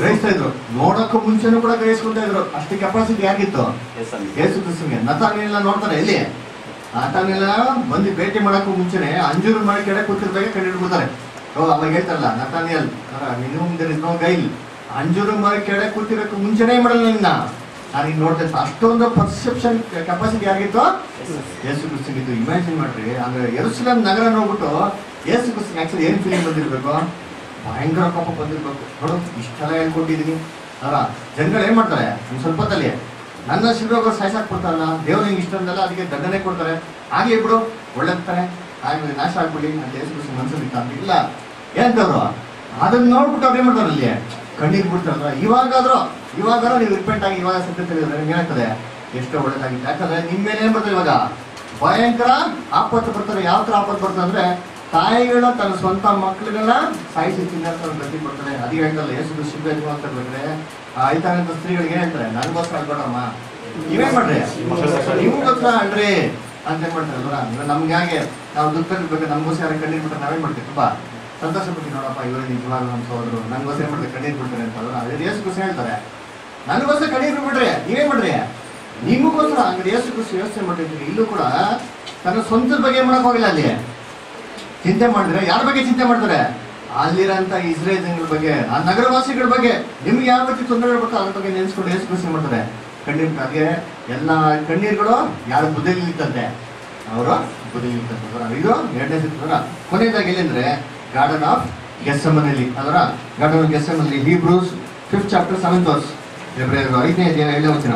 ಗ್ರಹಿಸ್ತಾ ಇದ್ರು. ನೋಡಕ್ಕೂ ಮುಂಚೆನೂ ಕೂಡ ಗ್ರಹಿಸ್ಕೊಂತ ಇದ್ರು. ಅಷ್ಟು ಕೆಪಾಸಿಟಿ ಯಾಕಿತ್ತು? ಯೇಸು ಕ್ರಿಸ್ತನ್ಗೆ ನತಾನೆಲ್ಲ ನೋಡ್ತಾರೆ ಎಲ್ಲಿ? ಆತನೆಲ್ಲ ಬಂದು ಭೇಟಿ ಮಾಡಕ್ಕೂ ಮುಂಚೆನೆ ಅಂಜೂರು ಮಾಡಿ ಕೆಡೆ ಕೂತಿರ್ದಾಗ ಕಂಡು ಓ ಅವಾಗ ಹೇಳ್ತಾರಲ್ಲ ನತಾನಿಯಲ್ ಮಿನಿಮಮ್ ದೇರ್ ಇಸ್ ನೋ ಗೈಲ್ ಅಂಜೂರು ಮಾಡಿ ಕೆಡೆ ಕೂತಿರಕ್ಕೂ ಮುಂಚೆನೇ ಮಾಡಲ್ಲ ನಿನ್ನ. ನಾನು ಈಗ ನೋಡ್ತಾ ಇದ್ದೆ. ಅಷ್ಟೊಂದು ಪರ್ಸೆಪ್ಷನ್ ಕೆಪಾಸಿಟಿ ಯಾರಿಗಿತ್ತು? ಯೇಸು ಕ್ರಿಸ್ತಿಗಿತ್ತು. ಇಮ್ಯಾಜಿನ್ ಮಾಡ್ರಿ. ಅಂದ್ರೆ ಯೆರೂಸಲೇಮ್ ನಗರ ನೋಡ್ಬಿಟ್ಟು ಯೇಸು ಕ್ರಿಸ್ತನ್ ಆಕ್ಚುಲಿ ಏನು ಫೀಲಿಂಗ್ ಬಂದಿರಬೇಕು? ಭಯಂಕರ ಕೋಪ ಬಂದಿರಬೇಕು. ನೋಡು ಇಷ್ಟೆಲ್ಲ ಹೇಳ್ಕೊಟ್ಟಿದ್ದೀನಿ ಅಲ್ಲ ಜನಗಳು ಏನ್ ಮಾಡ್ತಾರೆ? ಒಂದು ಸ್ವಲ್ಪ ಹೊತ್ತಲ್ಲಿ ನನ್ನ ಶಿವರೋಗ ಸಾಯ್ಸಾಕ್ ಕೊಡ್ತಾರಲ್ಲ ದೇವ್ರು ಹಿಂಗೆ ಇಷ್ಟೊಂದಲ್ಲ ಅದಕ್ಕೆ ದಂಡನೆ ಕೊಡ್ತಾರೆ. ಹಾಗೆ ಬಿಡು ಒಳ್ಳೆತ್ತಾರೆ ಆಮೇಲೆ ನಾಶ ಆಗ್ಬಿಡಿ ಅಂತ ಯೇಸು ಕ್ರಿಸ್ತನ್ ಇತ್ತ ಅಂತ ಇಲ್ಲ ಏನಂತವ್ರು ಅದನ್ನ ನೋಡ್ಬಿಟ್ಟು ಅವ್ರು ಏನ್ ಮಾಡ್ತಾರೆ ಅಲ್ಲಿ? ಕಣ್ಣೀರ್ ಬಿಡ್ತಾರಲ್ಲ ಇವಾಗಾದ್ರೂ ಇವಾಗಾದ್ರೂ ನೀವು ರಿಪೆಂಟ್ ಆಗಿ ಇವಾಗ ಸತ್ಯ ತಿಳಿದ್ರೆ ನಿಮ್ಗೆ ಏನಾಗ್ತದೆ ಎಷ್ಟೋ ಒಳ್ಳೇದಾಗಿದೆ ಯಾಕಂದ್ರೆ ನಿಮ್ಮ ಮೇಲೆ ಏನ್ ಬರ್ತದೆ ಇವಾಗ? ಭಯಂಕರ ಆಪತ್ತು ಬರ್ತಾರೆ ಯಾವ ತರ ಆಪತ್ತು ಬರ್ತದೆ ಅಂದ್ರೆ ತಾಯಿಗಳು ತನ್ನ ಸ್ವಂತ ಮಕ್ಕಳುಗಳನ್ನ ಸಾಯಿಸಿ ತಿನ್ನಂತ ಒಂದು ಗತಿ ಕೊಡ್ತಾರೆ ಅದೇ ಹೇಳ್ತಲ್ಲ ಯೇಸು ಸಿಗ್ಬೇಕು ಅಂತ ಹೇಳಿದ್ರೆ ಆಯ್ತಾಗಂತ ಸ್ತ್ರೀಗಳಿಗೆ ಏನ್ ಹೇಳ್ತಾರೆ? ನನಗೋಸ್ಕರ ಆಗ್ಬೇಡಮ್ಮ ನೀವೇನ್ ಮಾಡ್ರಿ? ನಿಮ್ಗೋಸ್ಕರ ಅಲ್ರಿ ಅಂತ ಏನ್ ಮಾಡ್ತಾರೆ ಅಲ್ವಾ ನಮ್ಗೆ ಹಾಗೆ, ನಾವು ದುಃಖ ಇರ್ಬೇಕು ನಮ್ಗೋಸ್ಕರ ಕಣ್ಣೀರ್ ಬಿಟ್ರೆ ನಾವೇನ್ ಮಾಡ್ತೀವಿ? ತುಂಬಾ ಸಂತೋಷ ಪಡ್ತೀವಿ ನೋಡಪ್ಪ, ಇವರು ನಿಜವಾಗ್ಲೂ ನಮ್ಮ ಸೋದರು ನನಗೋಸ್ಕರ ಏನ್ ಮಾಡ್ತಾರೆ ಕಣ್ಣೀರ್ ಬಿಡ್ತಾರೆ ಅಂತ ಅಲ್ವಾ ಅದೇ ಯೇಸು ಖುಷಿ ಹೇಳ್ತಾರೆ ನನಗೋಸ್ಕರ ಕಣ್ಣೀರ್ ಬಿಡ್ರಿ ನೀವೇ ಬಿಡ್ರಿ ನಿಮಗೋಸ್ಕರ ಅಂಗಡಿ ಯೇಸು ಖುಷಿ ಯೋಚನೆ ಮಾಡಿದ್ರಿ ಇಲ್ಲೂ ಕೂಡ ತನ್ನ ಸ್ವಂತದ ಬಗ್ಗೆ ಮಾಡಕ್ ಹೋಗಿಲ್ಲ ಅಲ್ಲಿ. ಚಿಂತೆ ಮಾಡಿದ್ರೆ, ಯಾರ ಬಗ್ಗೆ ಚಿಂತೆ ಮಾಡ್ತಾರೆ? ಅಲ್ಲಿರಂತ ಇಸ್ರೇಲ್ ಜನಗಳ ಬಗ್ಗೆ, ಆ ನಗರವಾಸಿಗಳ ಬಗ್ಗೆ. ನಿಮ್ಗೆ ಯಾವ ರೀತಿ ತೊಂದರೆ ಬರ್ತೋ ಅದ್ರ ಬಗ್ಗೆ ನೆನೆಸ್ಕೊಂಡು ಯೇಸು ಖುಷಿ ಮಾಡ್ತಾರೆ? ಕಣ್ಣೀರ್ ಹಾಗೆ ಎಲ್ಲ ಕಣ್ಣೀರ್ಗಳು ಯಾರ ಬುದ್ಧಿಲಿ ನಿಂತಂತೆ ಅವರು ಬುದ್ಧಿ ನಿಂತಂತೆ ಇದು ಎರಡನೇ ಸಿಗ್ತದ ಕೊನೆಯದಾಗಿ ಎಲ್ಲಿಂದ್ರೆ ಗಾರ್ಡನ್ ಆಫ್ ಗೆಸ್ಸಮನಲ್ಲಿ ಅದರ garden of ಗೆಸ್ಸಮನಲ್ಲಿ Hebrews fifth chapter seventh verse ಐದನೇ ಅಧ್ಯಾಯ ಏಳನೇ ವಚನ.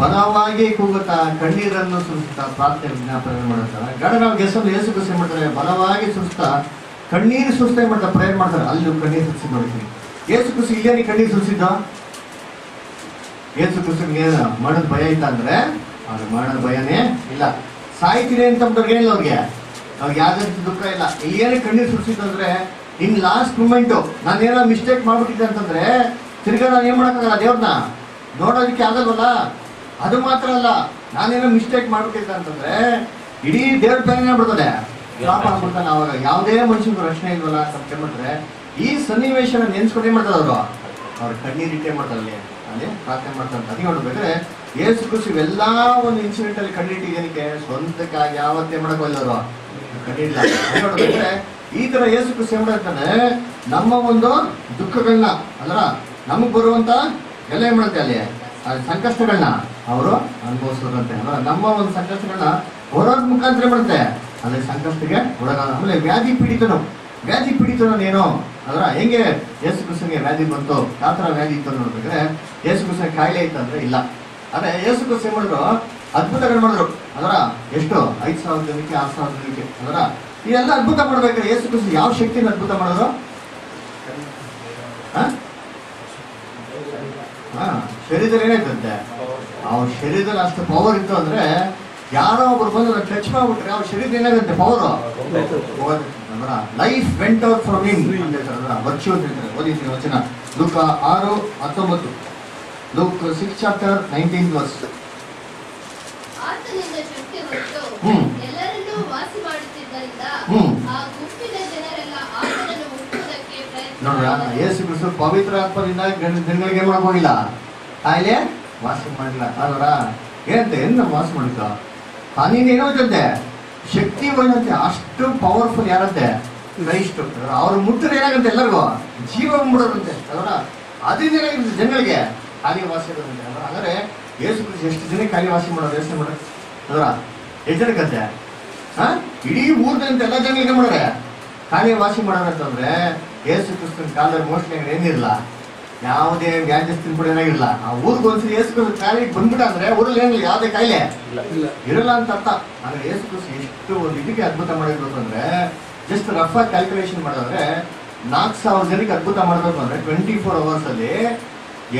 ಬಲವಾಗಿ ಕೂಗುತ್ತಾ. ಕಣ್ಣೀರನ್ನು ಸುರಿಸುತ್ತಾ ಪ್ರಾರ್ಥನೆ ವಿಜ್ಞಾಪನೆ ಮಾಡುತ್ತಾರೆ ಗಡ ನಾವು ಗೆಸಲು ಏಸು ಕುಸಿ ಮಾಡ್ತಾರೆ? ಬಲವಾಗಿ ಸುರಿಸ್ತಾ ಕಣ್ಣೀರು ಸುರಿಸ್ತಾ ಮಾಡ್ತಾರೆ ಪ್ರೇಯರ್ ಮಾಡ್ತಾರೆ. ಅಲ್ಲಿ ಕಣ್ಣೀರು ಸುರಿಸಿ ನೋಡಿದ್ವಿ. ಏಸು ಕುಸಿ ಇಲ್ಲೇನಿ ಕಣ್ಣೀರು ಸುರಿಸಿದ್ದ? ಏಸು ಕುಸಿ ಮರಣದ ಭಯ ಇತ್ತ ಅಂದ್ರೆ? ಅವ್ರ ಮರಣದ ಭಯನೇ ಇಲ್ಲ. ಸಾಯ್ತೀರಿ ಅಂತ ಏನಿಲ್ಲ ಅವ್ರಿಗೆ ಅವ್ರಿಗೆ. ಯಾವ್ದೇ ದುಃಖ ಇಲ್ಲ. ಇಲ್ಲೇನೇ ಕಣ್ಣೀರು ಸುರಿಸಿದ್ದು ಅಂದ್ರೆ ಇನ್ ಲಾಸ್ಟ್ ಮೂಮೆಂಟು ನಾನೇನೋ ಮಿಸ್ಟೇಕ್ ಮಾಡ್ಬಿಟ್ಟಿದ್ದೆ ಅಂತಂದ್ರೆ ತಿರ್ಗಾ ನಾನು ಏನ್ ಮಾಡೋಕ್ಕಾಗಲ್ಲ ದೇವ್ರನ್ನ ನೋಡೋದಕ್ಕೆ ಆಗಲ್ವಲ್ಲ? ಅದು ಮಾತ್ರ ಅಲ್ಲ. ನಾನೇನೋ ಮಿಸ್ಟೇಕ್ ಮಾಡ್ಬಿಟ್ಟಿದ್ದೆ ಅಂತಂದ್ರೆ ಇಡೀ ದೇವ್ರ ಬೇರೆ ಬಿಡ್ತದೆ ಆಗ್ಬಿಡ್ತಾನೆ ಅವಾಗ ಯಾವುದೇ ಮನುಷ್ಯನ ರಕ್ಷಣೆ ಇಲ್ವಲ್ಲ ಅಂತ ಮಾಡ್ತಾರೆ ಈ ಸನ್ನಿವೇಶನ ನೆನ್ಸ್ಕೊಂಡು ಏನ್ ಮಾಡ್ತಾರೆ ಅವರು. ಅವ್ರ ಕಣ್ಣೀರಿಟ್ಟೆ ಮಾಡ್ತಾರೆ ಅಲ್ಲಿ. ಅಲ್ಲಿ ಪ್ರಾರ್ಥನೆ ಮಾಡ್ತಾರೆ ಅದಕ್ಕೆ ನೋಡ್ಬೇಕ್ರೆ ಏಸು ಖುಷಿ ಇವೆಲ್ಲ ಒಂದು ಇನ್ಸಿಡೆಂಟ್ ಅಲ್ಲಿ ಕಣ್ಣೀಟಿಗೆ ಸ್ವಂತಕ್ಕಾಗಿ ಯಾವತ್ತೇ ಮಾಡಕ್ ಅವರು. ಕಣ್ಣಿಡ್ಲ ಈ ತರ ಏಸು ಖುಷಿ ಏನ್ ಮಾಡ್ತಾನೆ ನಮ್ಮ ಒಂದು ದುಃಖಗಳನ್ನ ಅಲ್ರ ನಮಗ್ ಬರುವಂತ ಎಲ್ಲ ಏನ್ ಮಾಡುತ್ತೆ ಅಲ್ಲಿ? ಸಂಕಷ್ಟಗಳನ್ನ ಅವರು ಅನುಭವಿಸೋದಂತೆ ಅಲ್ವಾ ನಮ್ಮ ಒಂದು ಸಂಕಷ್ಟಗಳನ್ನ ಹೊರೋದ್ ಮುಖಾಂತರ ಮಾಡುತ್ತೆ? ಅದ್ರ ಸಂಕಷ್ಟಕ್ಕೆ ಒಳಗಾದ ಆಮೇಲೆ ವ್ಯಾಧಿ ಪೀಡಿತನು. ವ್ಯಾಧಿ ಪೀಡಿತನು ಏನೋ ಅದರ ಹೆಂಗೆ ಯೇಸು ಕೃಷ್ಣಗೆ ವ್ಯಾಧಿ ಬಂತು? ಯಾವ ಥರ ವ್ಯಾಧಿ ಇತ್ತು ನೋಡ್ಬೇಕಾದ್ರೆ ಯೇಸು ಕೃಷ್ಣ ಕಾಯಿಲೆ ಇತ್ತಂದ್ರೆ ಇಲ್ಲ. ಆದರೆ ಯೇಸು ಕೃಷ್ಣ ಏನ್ ಮಾಡಿದ್ರು? ಅದ್ಭುತಗಳು ಮಾಡಿದ್ರು. ಅದರ ಎಷ್ಟು? ಐದು ಸಾವಿರ ಜನಕ್ಕೆ ಆರು ಸಾವಿರ ಜನಕ್ಕೆ. ಅದರ ಇದೆಲ್ಲ ಅದ್ಭುತ ಮಾಡ್ಬೇಕಾದ್ರೆ ಯೇಸು ಕೃಷ್ಣ ಯಾವ ಶಕ್ತಿನ ಅದ್ಭುತ ಮಾಡೋದು ಹಾ? ಹಾ, ಶರೀರದಲ್ಲಿ ಏನಾಯ್ತಂತೆ? ಅವ್ರ ಶರೀರದಲ್ಲಿ ಅಷ್ಟು ಪವರ್ ಇತ್ತು ಅಂದ್ರೆ ಯಾರೋ ಒಬ್ರು ಬಂದು ಟಚ್ ಮಾಡ್ಬಿಟ್ರೆ ಅವ್ರ ಶರೀರ ಏನಾಗುತ್ತೆ? Power life went out from him ಅಂತ ಹೇಳ್ತಾರಲ್ಲ ವರ್ಚು ಅಂತ ಹೇಳ್ತಾರೆ. ಓದಿದ್ದೀನಿ ವಚನ. ಲುಕ್ ಆರು ಹತ್ತೊಂಬತ್ತು. Luke six chapter nineteen verse hmm. Hmm. ನೋಡ್ರ. ಯೇಸು ಕ್ರಿಸ್ತು ಪವಿತ್ರ ಆತ್ಮದಿಂದ ಗಂಡ- ಜನಗಳಿಗೆ ಏನು ಮಾಡಕ್ ಹೋಗಿಲ್ಲ? ಕಾಯಿಲೆ? ವಾಸ ಮಾಡಿಲ್ಲ. ಅಲ್ವರ ಏನಂತ ಎಂದ ವಾಸ ಮಾಡಿಕ ತಾನೇನೇನೋ ಜೊತೆ ಶಕ್ತಿ ಬಂದಂತೆ ಅಷ್ಟು ಪವರ್ಫುಲ್ ಯಾರಂತೆ ಕ್ರೈಸ್ಟ್ ಅವ್ರು ಮುಟ್ಟಿದ್ರೆ ಏನಾಗುತ್ತೆ ಎಲ್ಲರಿಗೂ? ಜೀವ ಮುಡೋದಂತೆ ಅದರ ಅದರಿಂದ ಏನಾಗಿರುತ್ತೆ ಜನಗಳಿಗೆ ಖಾಲಿ ವಾಸಿ ಇರೋದಂತೆ ಹಾಗಾದ್ರೆ ಯೇಸು ಕೃಷಿ ಎಷ್ಟು ಜನಕ್ಕೆ ಖಾಲಿ ವಾಸಿ ಮಾಡೋದು ಯೋಚನೆ ಮಾಡೋದು? ಅದರ ಎಷ್ಟು ಜನಕ್ಕಂತೆ ಹಾ? ಇಡೀ ಊರಿನಂತ ಎಲ್ಲ ಜನಗಳಿಗೆ ಮಾಡೋರೆ? ಖಾಲಿ ವಾಸಿ ಮಾಡೋದಂತಂದ್ರೆ ಯೇಸು ಕ್ರಿಸ್ತನ ಕಾಲದಲ್ಲಿ ಮೋಸ್ಟ್ಲಿ ಏನಿರಲ್ಲ ಯಾವುದೇ ಗ್ಯಾಜಸ್ ತಿನ್ಬಿಟ್ಟು ಏನಾಗಿರಲ್ಲ ಆ ಊರಿಗೆ ಒಂದ್ಸರಿ ಯೇಸು ಕ್ರಿಸ್ತ ಕಾಲಿಗೆ ಬಂದ್ಬಿಟ್ಟ ಅಂದ್ರೆ ಊರಲ್ಲಿ ಏನಿಲ್ಲ ಯಾವುದೇ ಕಾಯಿಲೆ. ಇರಲ್ಲ ಅಂತ ಅರ್ಥ ಆದ್ರೆ ಯೇಸು ಕ್ರಿಸ್ತ ಎಷ್ಟು ಒಂದು ಇದಕ್ಕೆ ಅದ್ಭುತ ಮಾಡಿರ್ಬೇಕು ಅಂದ್ರೆ ಜಸ್ಟ್ ರಫ್ ಆಗಿ ಕ್ಯಾಲ್ಕುಲೇಷನ್ ಮಾಡಿದ್ರೆ ನಾಲ್ಕು ಸಾವಿರ ಜನಕ್ಕೆ ಅದ್ಭುತ ಮಾಡಬೇಕು ಅಂದ್ರೆ ಟ್ವೆಂಟಿ ಫೋರ್ ಅವರ್ಸ್ ಅಲ್ಲಿ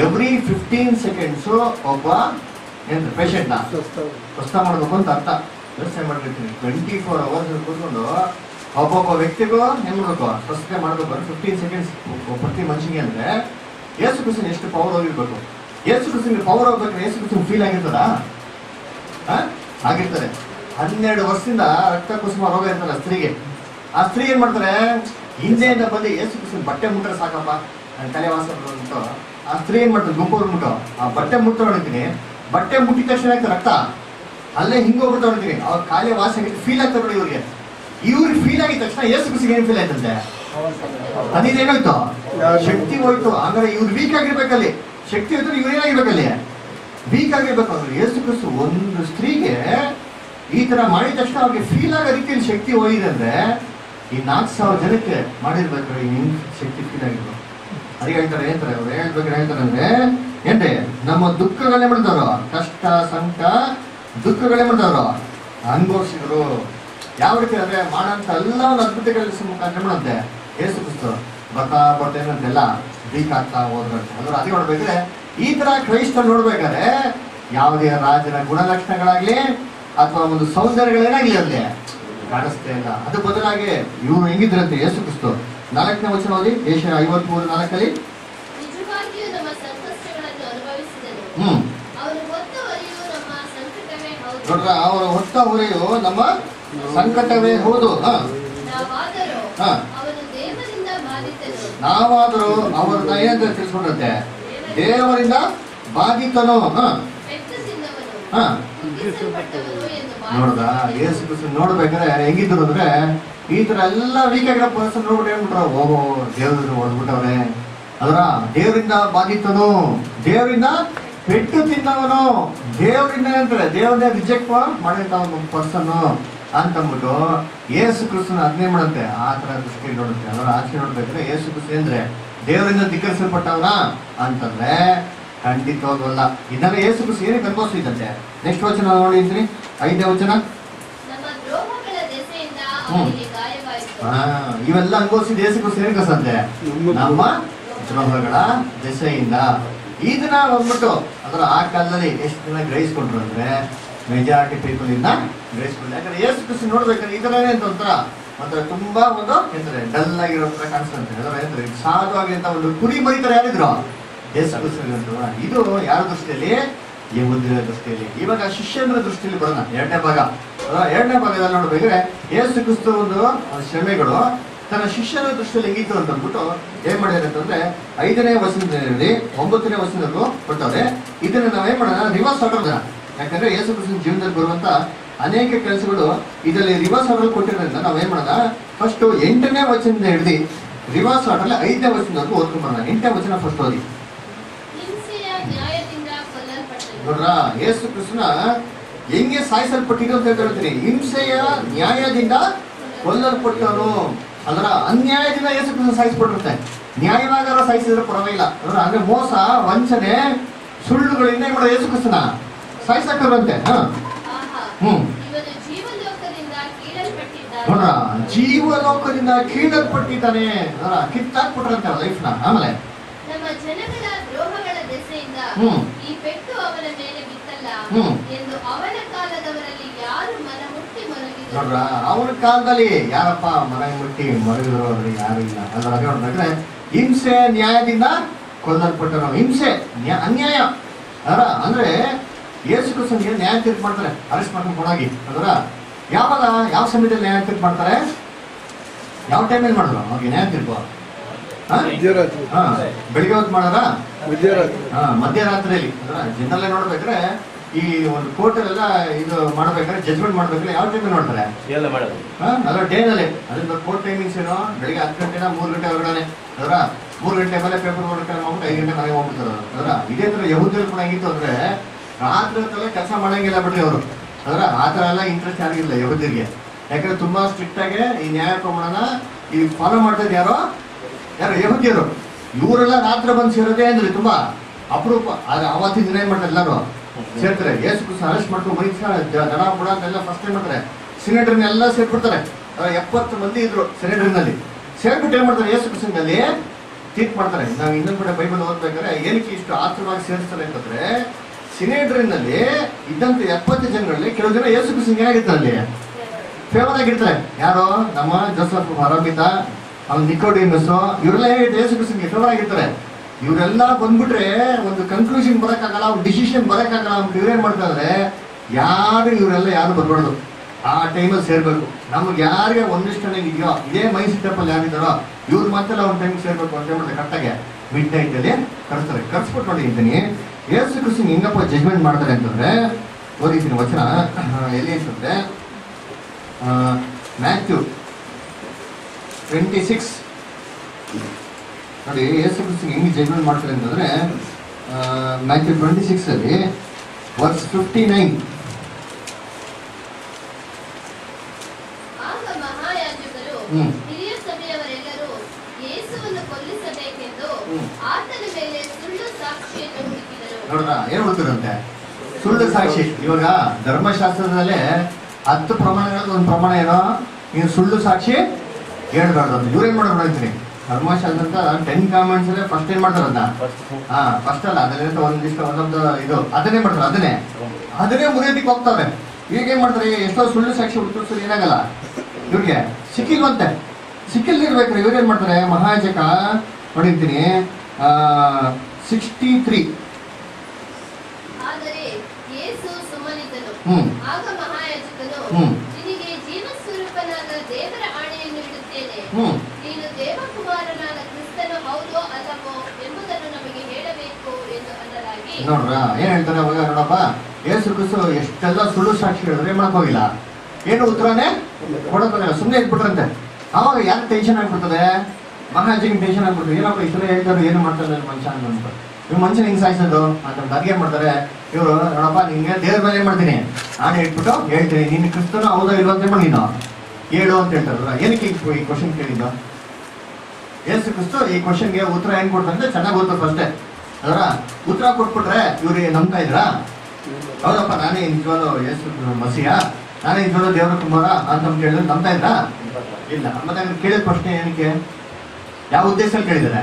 ಎವ್ರಿ ಫಿಫ್ಟೀನ್ ಸೆಕೆಂಡ್ಸ್ ಒಬ್ಬ ಏನು ಪೇಷಂಟ್ನ ಸ್ವಸ್ಥ ಮಾಡಬೇಕು ಅಂತ ಅರ್ಥ. ಯೋಚನೆ ಮಾಡ್ಬೇಕು ಟ್ವೆಂಟಿ ಫೋರ್ ಅವರ್ಸ್ ಕೂತ್ಕೊಂಡು ಒಬ್ಬೊಬ್ಬ ವ್ಯಕ್ತಿಗೂ ಹೆಂಗ್ ಸ್ವಸ್ಥತೆ ಮಾಡಬೇಕು. ಅಂದ್ರೆ ಫಿಫ್ಟೀನ್ ಸೆಕೆಂಡ್ಸ್ ಪ್ರತಿ ಮನುಷ್ಯನಿಗೆ ಅಂದ್ರೆ ಯೇಸು ಕ್ರಿಸ್ತನ್ ಎಷ್ಟು ಪವರ್ ಆಗಿರ್ಬೇಕು? ಯೇಸು ಕ್ರಿಸ್ತನ್ಗೆ ಪವರ್ ಆಗ್ಬೇಕು ಯೇಸು ಕ್ರಿಸ್ತನ್ ಫೀಲ್ ಆಗಿರ್ತದ? ಆಗಿರ್ತಾರೆ ಹನ್ನೆರಡು ವರ್ಷದಿಂದ ರಕ್ತ ಕುಸುಮ ರೋಗ ಇರ್ತಲ್ಲ ಸ್ತ್ರೀಗೆ. ಆ ಸ್ತ್ರೀ ಏನ್ ಮಾಡ್ತಾರೆ? ಹಿಂದೆಯಿಂದ ಬಂದು ಯೇಸು ಕ್ರಿಸ್ತನ್ ಬಟ್ಟೆ ಮುಟ್ಟರೆ ಸಾಕಪ್ಪ. ನನ್ನ ತಲೆ ವಾಸ ಆ ಸ್ತ್ರೀ ಏನ್ ಮಾಡ್ತಾರೆ ಗುಂಪು ಮುಟ್ಟು ಆ ಬಟ್ಟೆ ಮುಟ್ಟ ನೋಡಿದ್ದೀನಿ ಬಟ್ಟೆ ಮುಟ್ಟಿದ ತಕ್ಷಣ ರಕ್ತ ಅಲ್ಲೇ ಹಿಂಗೆ ಹೋಗ್ಬಿಟ್ಟು ನೋಡ್ತೀನಿ ಅವ್ರ ಕಾಲೇ ವಾಸ ಫೀಲ್ ಆಗ್ತಾ ಇವ್ರಿಗೆ. ಇವ್ರಿಗೆ ಫೀಲ್ ಆಗಿದ ತಕ್ಷಣ ಯೇಸು ಕೃಷಿಗೆ ಏನು ಫೀಲ್ ಆಯ್ತಂತೆ? ಅದೇನೇನೋಯ್ತು ಶಕ್ತಿ ಹೋಯ್ತು. ಅಂದ್ರೆ ಇವ್ರು ವೀಕ್ ಆಗಿರ್ಬೇಕಲ್ಲಿ ಶಕ್ತಿ ಹೋಯ್ತು ಇವ್ರೇನಾಗಿರ್ಬೇಕಲ್ಲಿ ವೀಕ್ ಆಗಿರ್ಬೇಕು ಅಂದ್ರೆ ಯೇಸು ಕ್ರಿಸ್ತು ಒಂದು ಸ್ತ್ರೀಗೆ ಈ ತರ ಮಾಡಿದ ತಕ್ಷಣ ಅವ್ರಿಗೆ ಫೀಲ್ ಆಗೋ ರೀತಿಯಲ್ಲಿ ಶಕ್ತಿ ಹೋಗಿದೆ ಅಂದ್ರೆ ಈ ನಾಲ್ಕು ಸಾವಿರ ಜನಕ್ಕೆ ಮಾಡಿರ್ಬೇಕು ನಿಮ್ ಶಕ್ತಿ ಫೀಲ್ ಆಗಿರ್ಬೇಕು. ಅದಕ್ಕೆ ಹೇಳ್ತಾರೆ? ಹೇಳ್ತಾರೆ ಅವ್ರು. ಹೇಳ್ಬೇಕಾದ್ರೆ ಹೇಳ್ತಾರೆ ಅಂದ್ರೆ, ಏನ್ರಿ? ನಮ್ಮ ದುಃಖಗಳೇ ಮಾಡ್ತಾರೋ ಕಷ್ಟ, ಸಂಕಟ ದುಃಖಗಳೇ ಮಾಡ್ತಾರೋ ಅನುಭವಿಸಿದ್ರು. ಯಾವ ರೀತಿ ಅಂದ್ರೆ ಮಾಡೋಂಥ ಎಲ್ಲ ಒಂದು ಅದ್ಭುತಗಳ ಮುಖಾಂತರ ಮಾಡಂತೆ ಏಸು ಕ್ರಿಸ್ತು ಬರ್ತಾ ಬರ್ತೇನಂತೆಲ್ಲ ವೀಕ್ ಆಗ್ತಾ ಹೋದ್ರಂತೆ. ಅಂದ್ರೆ ಅದೇ ನೋಡ್ಬೇಕಾದ್ರೆ ಈ ತರ ಕ್ರೈಸ್ತ ನೋಡ್ಬೇಕಾದ್ರೆ ಯಾವುದೇ ರಾಜನ ಗುಣಲಕ್ಷಣಗಳಾಗ್ಲಿ ಅಥವಾ ಒಂದು ಸೌಂದರ್ಯಗಳೇನಾಗ್ಲಿ ಅಲ್ಲಿ ಕಾಣಿಸ್ತಾ ಇಲ್ಲ. ಅದು ಬದಲಾಗಿ ಇವರು ಹೆಂಗಿದ್ರಂತೆ ಯೇಸು ಕ್ರಿಸ್ತು? ನಾಲ್ಕನೇ ವಚನ ಓದಿ ಏಷ್ಯ ಐವತ್ಮೂರು ನಾಲ್ಕಲ್ಲಿ? ನಿಜವಾಗಿಯೂ ನಮ್ಮ ಅನುಭವಿಸಿದನು. ಹ್ಮ್. ನೋಡ್ರ ಅವರ ಹೊತ್ತ ಹೊರೆಯು ನಮ್ಮ ಸಂಕಟವೇ ಹೌದು. ಹ. ನಾವಾದರೂ ಅವರ ದಯ ದೇವರಿಂದ ಬಾಧಿತನು ನಾವಾದರೂ ತಿಳಿಸ್ಕೊಂಡಂತೆ ದೇವರಿಂದ ಬಾಧಿತನು ನೋಡ್ದ? ಯೇಸು ನೋಡ್ಬೇಕಾದ್ರೆ ನೋಡ್ಬೇಕಾದ್ರೆ ಹೆಂಗಿದ್ರು ಅಂದ್ರೆ ಈ ತರ ಎಲ್ಲ ವೀಕ್ ಆಗಿರೋ ಪರ್ಸನ್ ನೋಡ್ಬಿಟ್ಟು ಹೇಳ್ಬಿಟ್ರ. ಓಹೋ ದೇವ್ರು ಹೊಡೆದ್ಬಿಟ್ಟವ್ರೆ ಅದರ ದೇವರಿಂದ ಬಾಧಿತನು. ದೇವರಿಂದ ಪೆಟ್ಟು ತಿಂದವನು. ದೇವರಿಂದ ಅಂತಾರೆ ದೇವ್ರನ್ನ ರಿಜೆಕ್ಟ್ ಮಾಡಿದಂತ ಒಂದು ಪರ್ಸನ್ ಅಂತಂದ್ಬಿಟ್ಟು ಏಸು ಕ್ರಿಸ್ತನ ಅದನ್ನೇ ಮಾಡುತ್ತೆ ಆ ಥರ ದೃಷ್ಟಿ ನೋಡುತ್ತೆ. ಅದರ ಆಚೆ ನೋಡ್ಬೇಕಂದ್ರೆ ಏಸು ಕ್ರಿಸ್ತ ಅಂದ್ರೆ ದೇವರಿಂದ ಧಿಕ್ಕರಿಸಲ್ಪಟ್ಟವನ? ಅಂತಂದ್ರೆ ಖಂಡಿತವಾಗಲ್ಲ ಇದನ್ನ ಯೇಸು ಕ್ರಿಸ್ತ. ಏನಕ್ಕೆ ಅನುಭವಿಸಿದಂತೆ ನೆಕ್ಸ್ಟ್ ವಚನ ನೋಡಿದ್ರಿ ಐದನೇ ವಚನ. ಆ, ಇವೆಲ್ಲ ಅನುಭವಿಸಿದ ಏಸು ಕ್ರಿಸ್ತ ಏನಕ್ಕೆ ಕಸಂತೆ ನಮ್ಮ ದ್ರೋಹಗಳ ದೆಸೆಯಿಂದ. ಇದನ್ನ ಬಂದ್ಬಿಟ್ಟು ಅದರ ಆ ಕಾಲದಲ್ಲಿ ಎಷ್ಟು ಜನ ಗ್ರಹಿಸ್ಕೊಂಡ್ರು ಅಂದ್ರೆ ಮೆಜಾರಿಟಿ ಪೀಪಲ್ ಇಂದ ಗ್ರಹಿಸ್ಕೊಂಡ್ರು ಯಾಕಂದ್ರೆ ಯೇಸು ನೋಡ್ಬೇಕಂದ್ರೆ ಈ ತರನೇ ಅಂತ ಒಂಥರ ಒಂಥರ ತುಂಬಾ ಒಂದು ಎಂತಾರೆ ಡಲ್ ಆಗಿರೋ ತರ ಕಾಣಿಸ್ತಂತೆ ಅದರ ಎಂದ್ರೆ ಸಾಧುವಾಗಿ ಅಂತ ಒಂದು ಕುರಿ ಮರಿತಾರೆ ಯಾರಿದ್ರು. ಯೇಸು ಕ್ರಿಸ್ತನಿಗಂತೂ ಇದು ಯಾರ ದೃಷ್ಟಿಯಲ್ಲಿ? ಯಹೂದ್ಯರ ದೃಷ್ಟಿಯಲ್ಲಿ. ಇವಾಗ ಶಿಷ್ಯನ ದೃಷ್ಟಿಯಲ್ಲಿ ಬರೋಣ. ಎರಡನೇ ಭಾಗ. ಎರಡನೇ ಭಾಗದಲ್ಲಿ ನೋಡ್ಬೇಕಾದ್ರೆ ಏಸು ಕ್ರಿಸ್ತ ಒಂದು ಶ್ರಮೆಗಳು, ತನ್ನ ಶಿಷ್ಯನ ದೃಷ್ಟಿಯಲ್ಲಿ ಹೆಂಗಿತ್ತು ಅಂತ ಅಂದ್ಬಿಟ್ಟು ಏನ್ ಮಾಡಿದಾರೆ ಅಂತಂದ್ರೆ, ಐದನೇ ವಚನದಲ್ಲಿ, ಒಂಬತ್ತನೇ ವಚನದಲ್ಲೂ ಕೊಟ್ಟವ್ರೆ. ಇದನ್ನ ನಾವೇನ್ ಮಾಡೋಣ? ರಿವರ್ಸ್ ಆರ್ಡರ್ ಯಾಕಂದ್ರೆ ಯೇಸು ಜೀವನದಲ್ಲಿ ಬರುವಂತ ಅನೇಕ ಕೆಲಸಗಳು ಇದರಲ್ಲಿ ರಿವರ್ಸ್ ಆರ್ಡರ್ ಕೊಟ್ಟಿರೋದ್ರಿಂದ ನಾವೇನ್ ಮಾಡೋದ? ಫಸ್ಟ್ ಎಂಟನೇ ವಚನದಿಂದ ಹಿಡಿದು ರಿವರ್ಸ್ ಆರ್ಡರ್ ಐದನೇ ವಚನದವರೆಗೂ ಓದ್ಕೊಂಡ್ ಬರೋಣ ಎಂಟನೇ ವಚನ ಫಸ್ಟ್ ಓದಿ. ನೋಡ್ರ ಯೇಸು ಕೃಷ್ಣ ಹೆಂಗೆ ಸಾಯಿಸಲ್ಪಟ್ಟಿದ್ರು ಅಂತ ಹೇಳ್ತೀನಿ ಹಿಂಸೆಯ ನ್ಯಾಯದಿಂದ ಕೊಲ್ಲಲ್ಪಟ್ಟವರು ಅದರ ಅನ್ಯಾಯದಿಂದ ಯೇಸು ಕೃಷ್ಣ ಸಾಯಿಸ್ಬಿಟ್ಟಿರುತ್ತೆ. ನ್ಯಾಯವಾಗಾರ ಸಾಯಿಸಿದ್ರೆ ಪರವಾಗಿಲ್ಲ. ಅದರ ಅಂದ್ರೆ ಮೋಸ ವಂಚನೆ ಸುಳ್ಳುಗಳಿಂದ ಕೂಡ ಯೇಸು ಕೃಷ್ಣ ಸಾಯಿಸಕ್ಕರಂತೆ ಹ. ಹ್ಮ್. ಇವನು ಜೀವಲೋಕದಿಂದ ಕೀಳಲ್ಪಟ್ಟಿದ್ದಾನೆ. ನೋಡ್ರ ಕಿತ್ತಾಕ್ಬಿಟ್ರಂತೆ ಕಿತ್ತಾಕ್ಬಿಟ್ರಂತೆ ಲೈಫ್ನ ಆಮೇಲೆ. ಹ್ಮ್. ಹ್ಮ್. ನೋಡ್ರ ಅವನ ಕಾಲದಲ್ಲಿ ಯಾರಪ್ಪ ಮನೆ ಮುಟ್ಟಿ ಮರಗಿದ್ರು ಅಂದ್ರೆ ಯಾರು ಇಲ್ಲ? ಅದರ ನೋಡಿದ್ರೆ ಹಿಂಸೆ ನ್ಯಾಯದಿಂದ ಕೊಲ್ಲಲ್ಪಟ್ಟರು ಹಿಂಸೆ ನ್ಯಾ ಅನ್ಯಾಯ. ಅಂದ್ರೆ ಯೇಸು ಕ್ರಿಸ್ತನಿಗೆ ನ್ಯಾಯ ತೀರ್ಪು ಮಾಡ್ತಾರೆ ಅರೆಸ್ಟ್ ಮಾಡ್ಕೊಂಡು ಕೊಡೋಗಿ. ಅದರ ಯಾವಾಗ ಯಾವ ಸಮಯದಲ್ಲಿ ನ್ಯಾಯ ತೀರ್ಪು ಮಾಡ್ತಾರೆ ಯಾವ ಟೈಮಲ್ಲಿ ಮಾಡಿದ್ರು ಅವ್ರಿಗೆ ನ್ಯಾಯ ತೀರ್ಪು. ಹಾ? ಮಧ್ಯರಾತ್ರಿ. ಹಾ. ಬೆಳಿಗ್ಗೆ ಹೊತ್ತು ಮಾಡೋರಾ ಮಧ್ಯರಾತ್ರಿಯಲ್ಲಿ. ಜನರಲ್ಲೇ ನೋಡ್ಬೇಕ್ರೆ ಈ ಒಂದು ಕೋರ್ಟಲ್ಲೆಲ್ಲ ಇದು ಮಾಡ್ಬೇಕಾದ್ರೆ ಜಜ್ಮೆಂಟ್ ಮಾಡ್ಬೇಕಾದ್ರೆ ಯಾವ ಟೈಮ್ ನೋಡ್ತಾರೆ? ಎಲ್ಲ ಮಾಡೋದು. ಹಾ ಅದ್ರ ಡೇನಲ್ಲಿ ಅದ್ರಿಂದ ಕೋರ್ಟ್ ಟೈಮಿಂಗ್ಸ್ ಏನು? ಬೆಳಿಗ್ಗೆ ಹತ್ತು ಗಂಟೆನ ಮೂರು ಗಂಟೆ ಹೊರಗಡೆ ಅದರ ಮೂರು ಗಂಟೆ ಮೇಲೆ ಪೇಪರ್ ಹೊರಗಡೆ ಹೋಗಿ ಐದು ಗಂಟೆ ಮನೆಗೆ ಹೋಗ್ಬಿಡ್ತಾರೆ. ಅದರ ಇದೇ ತರ ಯಹೂದ್ಯರು ಕೂಡ ಹೆಂಗಿತ್ತು ಅಂದ್ರೆ ರಾತ್ರಿ ಹೊತ್ತಲ್ಲ ಕೆಲಸ ಮಾಡಂಗಿಲ್ಲ ಬಿಡ್ರಿ ಅವರು. ಅಂದ್ರೆ ಆ ಥರ ಎಲ್ಲ ಇಂಟ್ರೆಸ್ಟ್ ಆಗಿಲ್ಲ ಯಹೂದ್ಯರಿಗೆ ಯಾಕಂದ್ರೆ ತುಂಬಾ ಸ್ಟ್ರಿಕ್ಟ್ ಆಗಿ ಈ ನ್ಯಾಯ ಪ್ರಮಾಣನ ಈ ಫಾಲೋ ಮಾಡ್ತಿದ್ ಯಾರೋ? ಯಾರು ಯಹೂದ್ಯರು. ಇವರೆಲ್ಲ ರಾತ್ರಿ ಬಂದು ಸೇರೋದೇ ಅಂದ್ರೆ ತುಂಬಾ ಅಪರೂಪ. ಆದ್ರೆ ಅವತ್ತಿನ ದಿನ ಏನ್ ಮಾಡ್ತಾರೆ ಎಲ್ಲರೂ? ಸೇರ್ತಾರೆ. ಯೇಸು ಅರೆಸ್ಟ್ ಮಾಡ್ಕೊಂಡು ಮೈಸೂರು ದಡ ಕೂಡ ಅಂತೆಲ್ಲ ಫಸ್ಟ್ ಟೈಮ್ ಮಾಡ್ತಾರೆ? ಸಿನೆಟರ್ನೆಲ್ಲ ಸೇರ್ಬಿಡ್ತಾರೆ. ಎಪ್ಪತ್ತು ಮಂದಿ ಇದ್ರು ಸಿಲಿಂಡರ್ನಲ್ಲಿ ಸೇರ್ಬಿಟ್ಟು ಏನ್ ಮಾಡ್ತಾರೆ? ಏಸು ಕುಸನಲ್ಲಿ ತೀರ್ಪು ಮಾಡ್ತಾರೆ. ನಾವು ಇನ್ನೊಂದು ಕಡೆ ಬೈಬಲ್ ಓದ್ಬೇಕಾದ್ರೆ ಏನಕ್ಕೆ ಇಷ್ಟು ಆತುರವಾಗಿ ಸೇರಿಸ್ತಾರೆ ಅಂತಂದ್ರೆ ಸಿಲಿಂಡರ್ನಲ್ಲಿ ಇದ್ದಂತ ಎಪ್ಪತ್ತು ಜನಗಳಲ್ಲಿ ಕೆಲವು ಜನ ಯೇಸು ಕೃಷ್ಣ ಏನಾಗಿರ್ತಾರೆ ಅಲ್ಲಿ ಫೇವರ್ ಆಗಿರ್ತಾರೆ. ಯಾರೋ? ನಮ್ಮ ಜೋಸಫ್ ಆರೋಪಿತ ಅವ್ನು ನಿಕೋಡಿಮಸ್ ಇವರೆಲ್ಲ ಹೇಳಿದ್ರೆ ಯೇಸು ಕ್ರಿಸ್ತನ್ಗೆ ಫೇವರ್ ಆಗಿರ್ತಾರೆ. ಇವರೆಲ್ಲ ಬಂದ್ಬಿಟ್ರೆ ಒಂದು ಕನ್ಕ್ಲೂಷನ್ ಬರೋಕ್ಕಾಗಲ್ಲ, ಒಂದು ಡಿಸಿಷನ್ ಬರೋಕ್ಕಾಗಲ್ಲ ಅಂತ ಇವ್ರೇನ್ ಮಾಡ್ತಾ ಇದ್ರೆ? ಯಾರು ಇವರೆಲ್ಲ ಯಾರು ಬರ್ಬಾರ್ದು? ಆ ಟೈಮಲ್ಲಿ ಸೇರ್ಬೇಕು. ನಮ್ಗೆ ಯಾರಿಗೆ ಒಂದಿಷ್ಟು ಇದೆಯೋ ಇದೇ ಮೈ ಟೆಂಪಲ್ ಯಾರಿದ್ದಾರೋ, ಇವ್ರು ಮತ್ತೆ ಒಂದು ಟೈಮ್ ಸೇರ್ಬೇಕು ಅಂತ ಹೇಳ್ಬಿಟ್ಟು ಕರೆಕ್ಟಾಗಿ ಮಿಡ್ ನೈಟಲ್ಲಿ ಕರೆಸ್ತಾರೆ. ಕರ್ಸ್ಬಿಟ್ಟು ನೋಡಿ ಇದ್ದೀನಿ ಏಸು ಕೃಷಿ ಹೆಂಗಪ್ಪ ಜಜ್ಮೆಂಟ್ ಮಾಡ್ತಾರೆ ಅಂತಂದ್ರೆ ಓದಿದ್ದೀನಿ ವಚನ ಎಲ್ಲಿ ಅಂತಂದ್ರೆ ಮ್ಯಾಥ್ಯೂ ಟ್ವೆಂಟಿ ಸಿಕ್ಸ್ ನೋಡಿ, ಏಸು ಕೃಷಿ ಹೆಂಗೆ ಜಜ್ಮೆಂಟ್ ಮಾಡ್ತಾರೆ ಅಂತಂದ್ರೆ ಮ್ಯಾಥ್ಯೂ ಟ್ವೆಂಟಿ ಸಿಕ್ಸ್ ಅಲ್ಲಿ ವರ್ಸ್ ಫಿಫ್ಟಿ ನೈನ್ ಆಗ ಮಹಾಯಾಜಕರು ಹ್ಮ್. ಹಿರಿಯ ಸಭೆಯವರೆಲ್ಲರೂ ಯೇಸುವನ್ನು ಕೊಲ್ಲಿಸಬೇಕೆಂದು. ಆತನ ಮೇಲೆ ಸುಳ್ಳು ಸಾಕ್ಷಿಯನ್ನು ಹುಡುಕಿದರು. ನೋಡ್ರ ಏನ್ ಸುಳ್ಳು ಸಾಕ್ಷಿ. ಇವಾಗ ಧರ್ಮಶಾಸ್ತ್ರದಲ್ಲೇ ಹತ್ತು ಪ್ರಮಾಣಗಳಲ್ಲಿ ಒಂದು ಪ್ರಮಾಣ ಏನೋ? ನೀನು ಸುಳ್ಳು ಸಾಕ್ಷಿ ಹೇಳ್ಬಾರ್ದು ಅಂತ. ಇವ್ರೇನ್ ಮಾಡೋರು ಅಂತೀನಿ ಧರ್ಮಶಾಸ್ತ್ರ ಅಂತ ಟೆನ್ ಕಾಮೆಂಟ್ಸ್ ಅಲ್ಲೇ ಫಸ್ಟ್ ಏನ್ ಮಾಡ್ತಾರಂತ? ಹಾ ಫಸ್ಟ್ ಅಲ್ಲ ಅದರಿಂದ ಒಂದಿಷ್ಟು ಒಂದೊಂದು ಇದು. ಅದನ್ನೇ ಮಾಡ್ತಾರೆ ಅದನ್ನೇ. ಅದನ್ನೇ ಮುರಿಯೋದಕ್ಕೆ ಹೋಗ್ತಾರೆ ಈಗ ಏನ್ ಮಾಡ್ತಾರೆ? ಎಷ್ಟೋ ಸುಳ್ಳು ಸಾಕ್ಷಿ ಹುಡುಕಿದ್ರು ಏನಾಗಲ್ಲ. ಇವ್ರಿಗೆ ಸಿಕ್ಕಿಲ್ವಂತೆ ಸಿಕ್ಕಿಲ್ದಿರ್ಬೇಕ್ರೆ ಇವ್ರು ಏನ್ ಮಾಡ್ತಾರೆ? ಮಹಾಜಕ ನೋಡಿರ್ತೀನಿ. ಸಿಕ್ಸ್ಟಿ ತ್ರೀ ಯೇಸು ಹ್ಞೂ ಎಂದು ಅನ್ನಲಾಗಿ ನೋಡ್ರ ಏನ್ ಹೇಳ್ತಾರೆ ಅವಾಗ ನೋಡಪ್ಪ? ಏಸು ಕ್ರಿಸ್ತು ಎಷ್ಟೆಲ್ಲ ಸುಳ್ಳು ಸಾಕ್ಷಿ ಹೇಳಿದ್ರೆ ಮಾಡ್ಕೋಗಿಲ್ಲ ಏನು ಉತ್ತರನೇ? ಕೊಡೋದಿಲ್ಲ ಸುಮ್ಮನೆ ಇಟ್ಬಿಟ್ರಂತೆ ಅವಾಗ ಯಾಕೆ ಟೆನ್ಷನ್ ಆಗ್ಬಿಡ್ತದೆ? ಮಹಾಜಿಗೆ ಟೆನ್ಷನ್ ಆಗ್ಬಿಡ್ತದೆ. ಏನಪ್ಪ ಇತರ ಹೇಳ್ತಾರೆ ಏನು ಮಾಡ್ತಾರೆ ಮನುಷ್ಯ ಅಂತ ಇವ್ ಮನುಷ್ಯನ ಹಿಂಗೆ ಸಾಯಿಸೋದು? ಅಂತ ಅದೇನ್ ಮಾಡ್ತಾರೆ. ಇವರು, ನೋಡಪ್ಪ ನಿಂಗೆ ದೇವ್ರ ಮೇಲೆ ಮಾಡ್ತೀನಿ? ನಾನು ಹೇಳ್ಬಿಟ್ಟು ಹೇಳ್ತೀನಿ. ನಿನ್ನ ಕ್ರಿಸ್ತನು ಹೌದಾ ಇಲ್ಲ ಅಂತ ಮಾಡಿ ನೀನು. ಹೇಳು ಅಂತ ಹೇಳ್ತಾರಲ್ಲ ಏನಕ್ಕೆ ಈ- ಕ್ವಶನ್ ಕೇಳಿದ್ದು? ಏಸು ಕ್ರಿಸ್ತು ಈ ಕ್ವಶನ್ಗೆ ಉತ್ತರ ಏನು ಕೊಡ್ತಂದ್ರೆ ಚೆನ್ನಾಗಿ ಗೊತ್ತು ಫಸ್ಟೇ ಅದರ ಉತ್ತರ ಕೊಟ್ಬಿಟ್ರೆ ಇವ್ರಿಗೆ ನಂಬ್ತಾ ಇದ್ರಾ? ಹೌದಪ್ಪ, ನಾನೇ ನಿಜವಾಗ್ಲು ಯೇಸು ಮಸಿಯ ನಾನೇ ನಿಜವಾಗ್ಲು ದೇವರ ಕುಮಾರ ಅಂತ ಕೇಳಿದ್ರೆ ನಂಬ್ತಾ ಇದ್ರಾ? ಇಲ್ಲ ಮತ್ತೆ ನಾನು ಕೇಳಿದ ಪ್ರಶ್ನೆ ಏನಕ್ಕೆ? ಯಾವ ಉದ್ದೇಶದಲ್ಲಿ ಕೇಳಿದ್ದಾರೆ?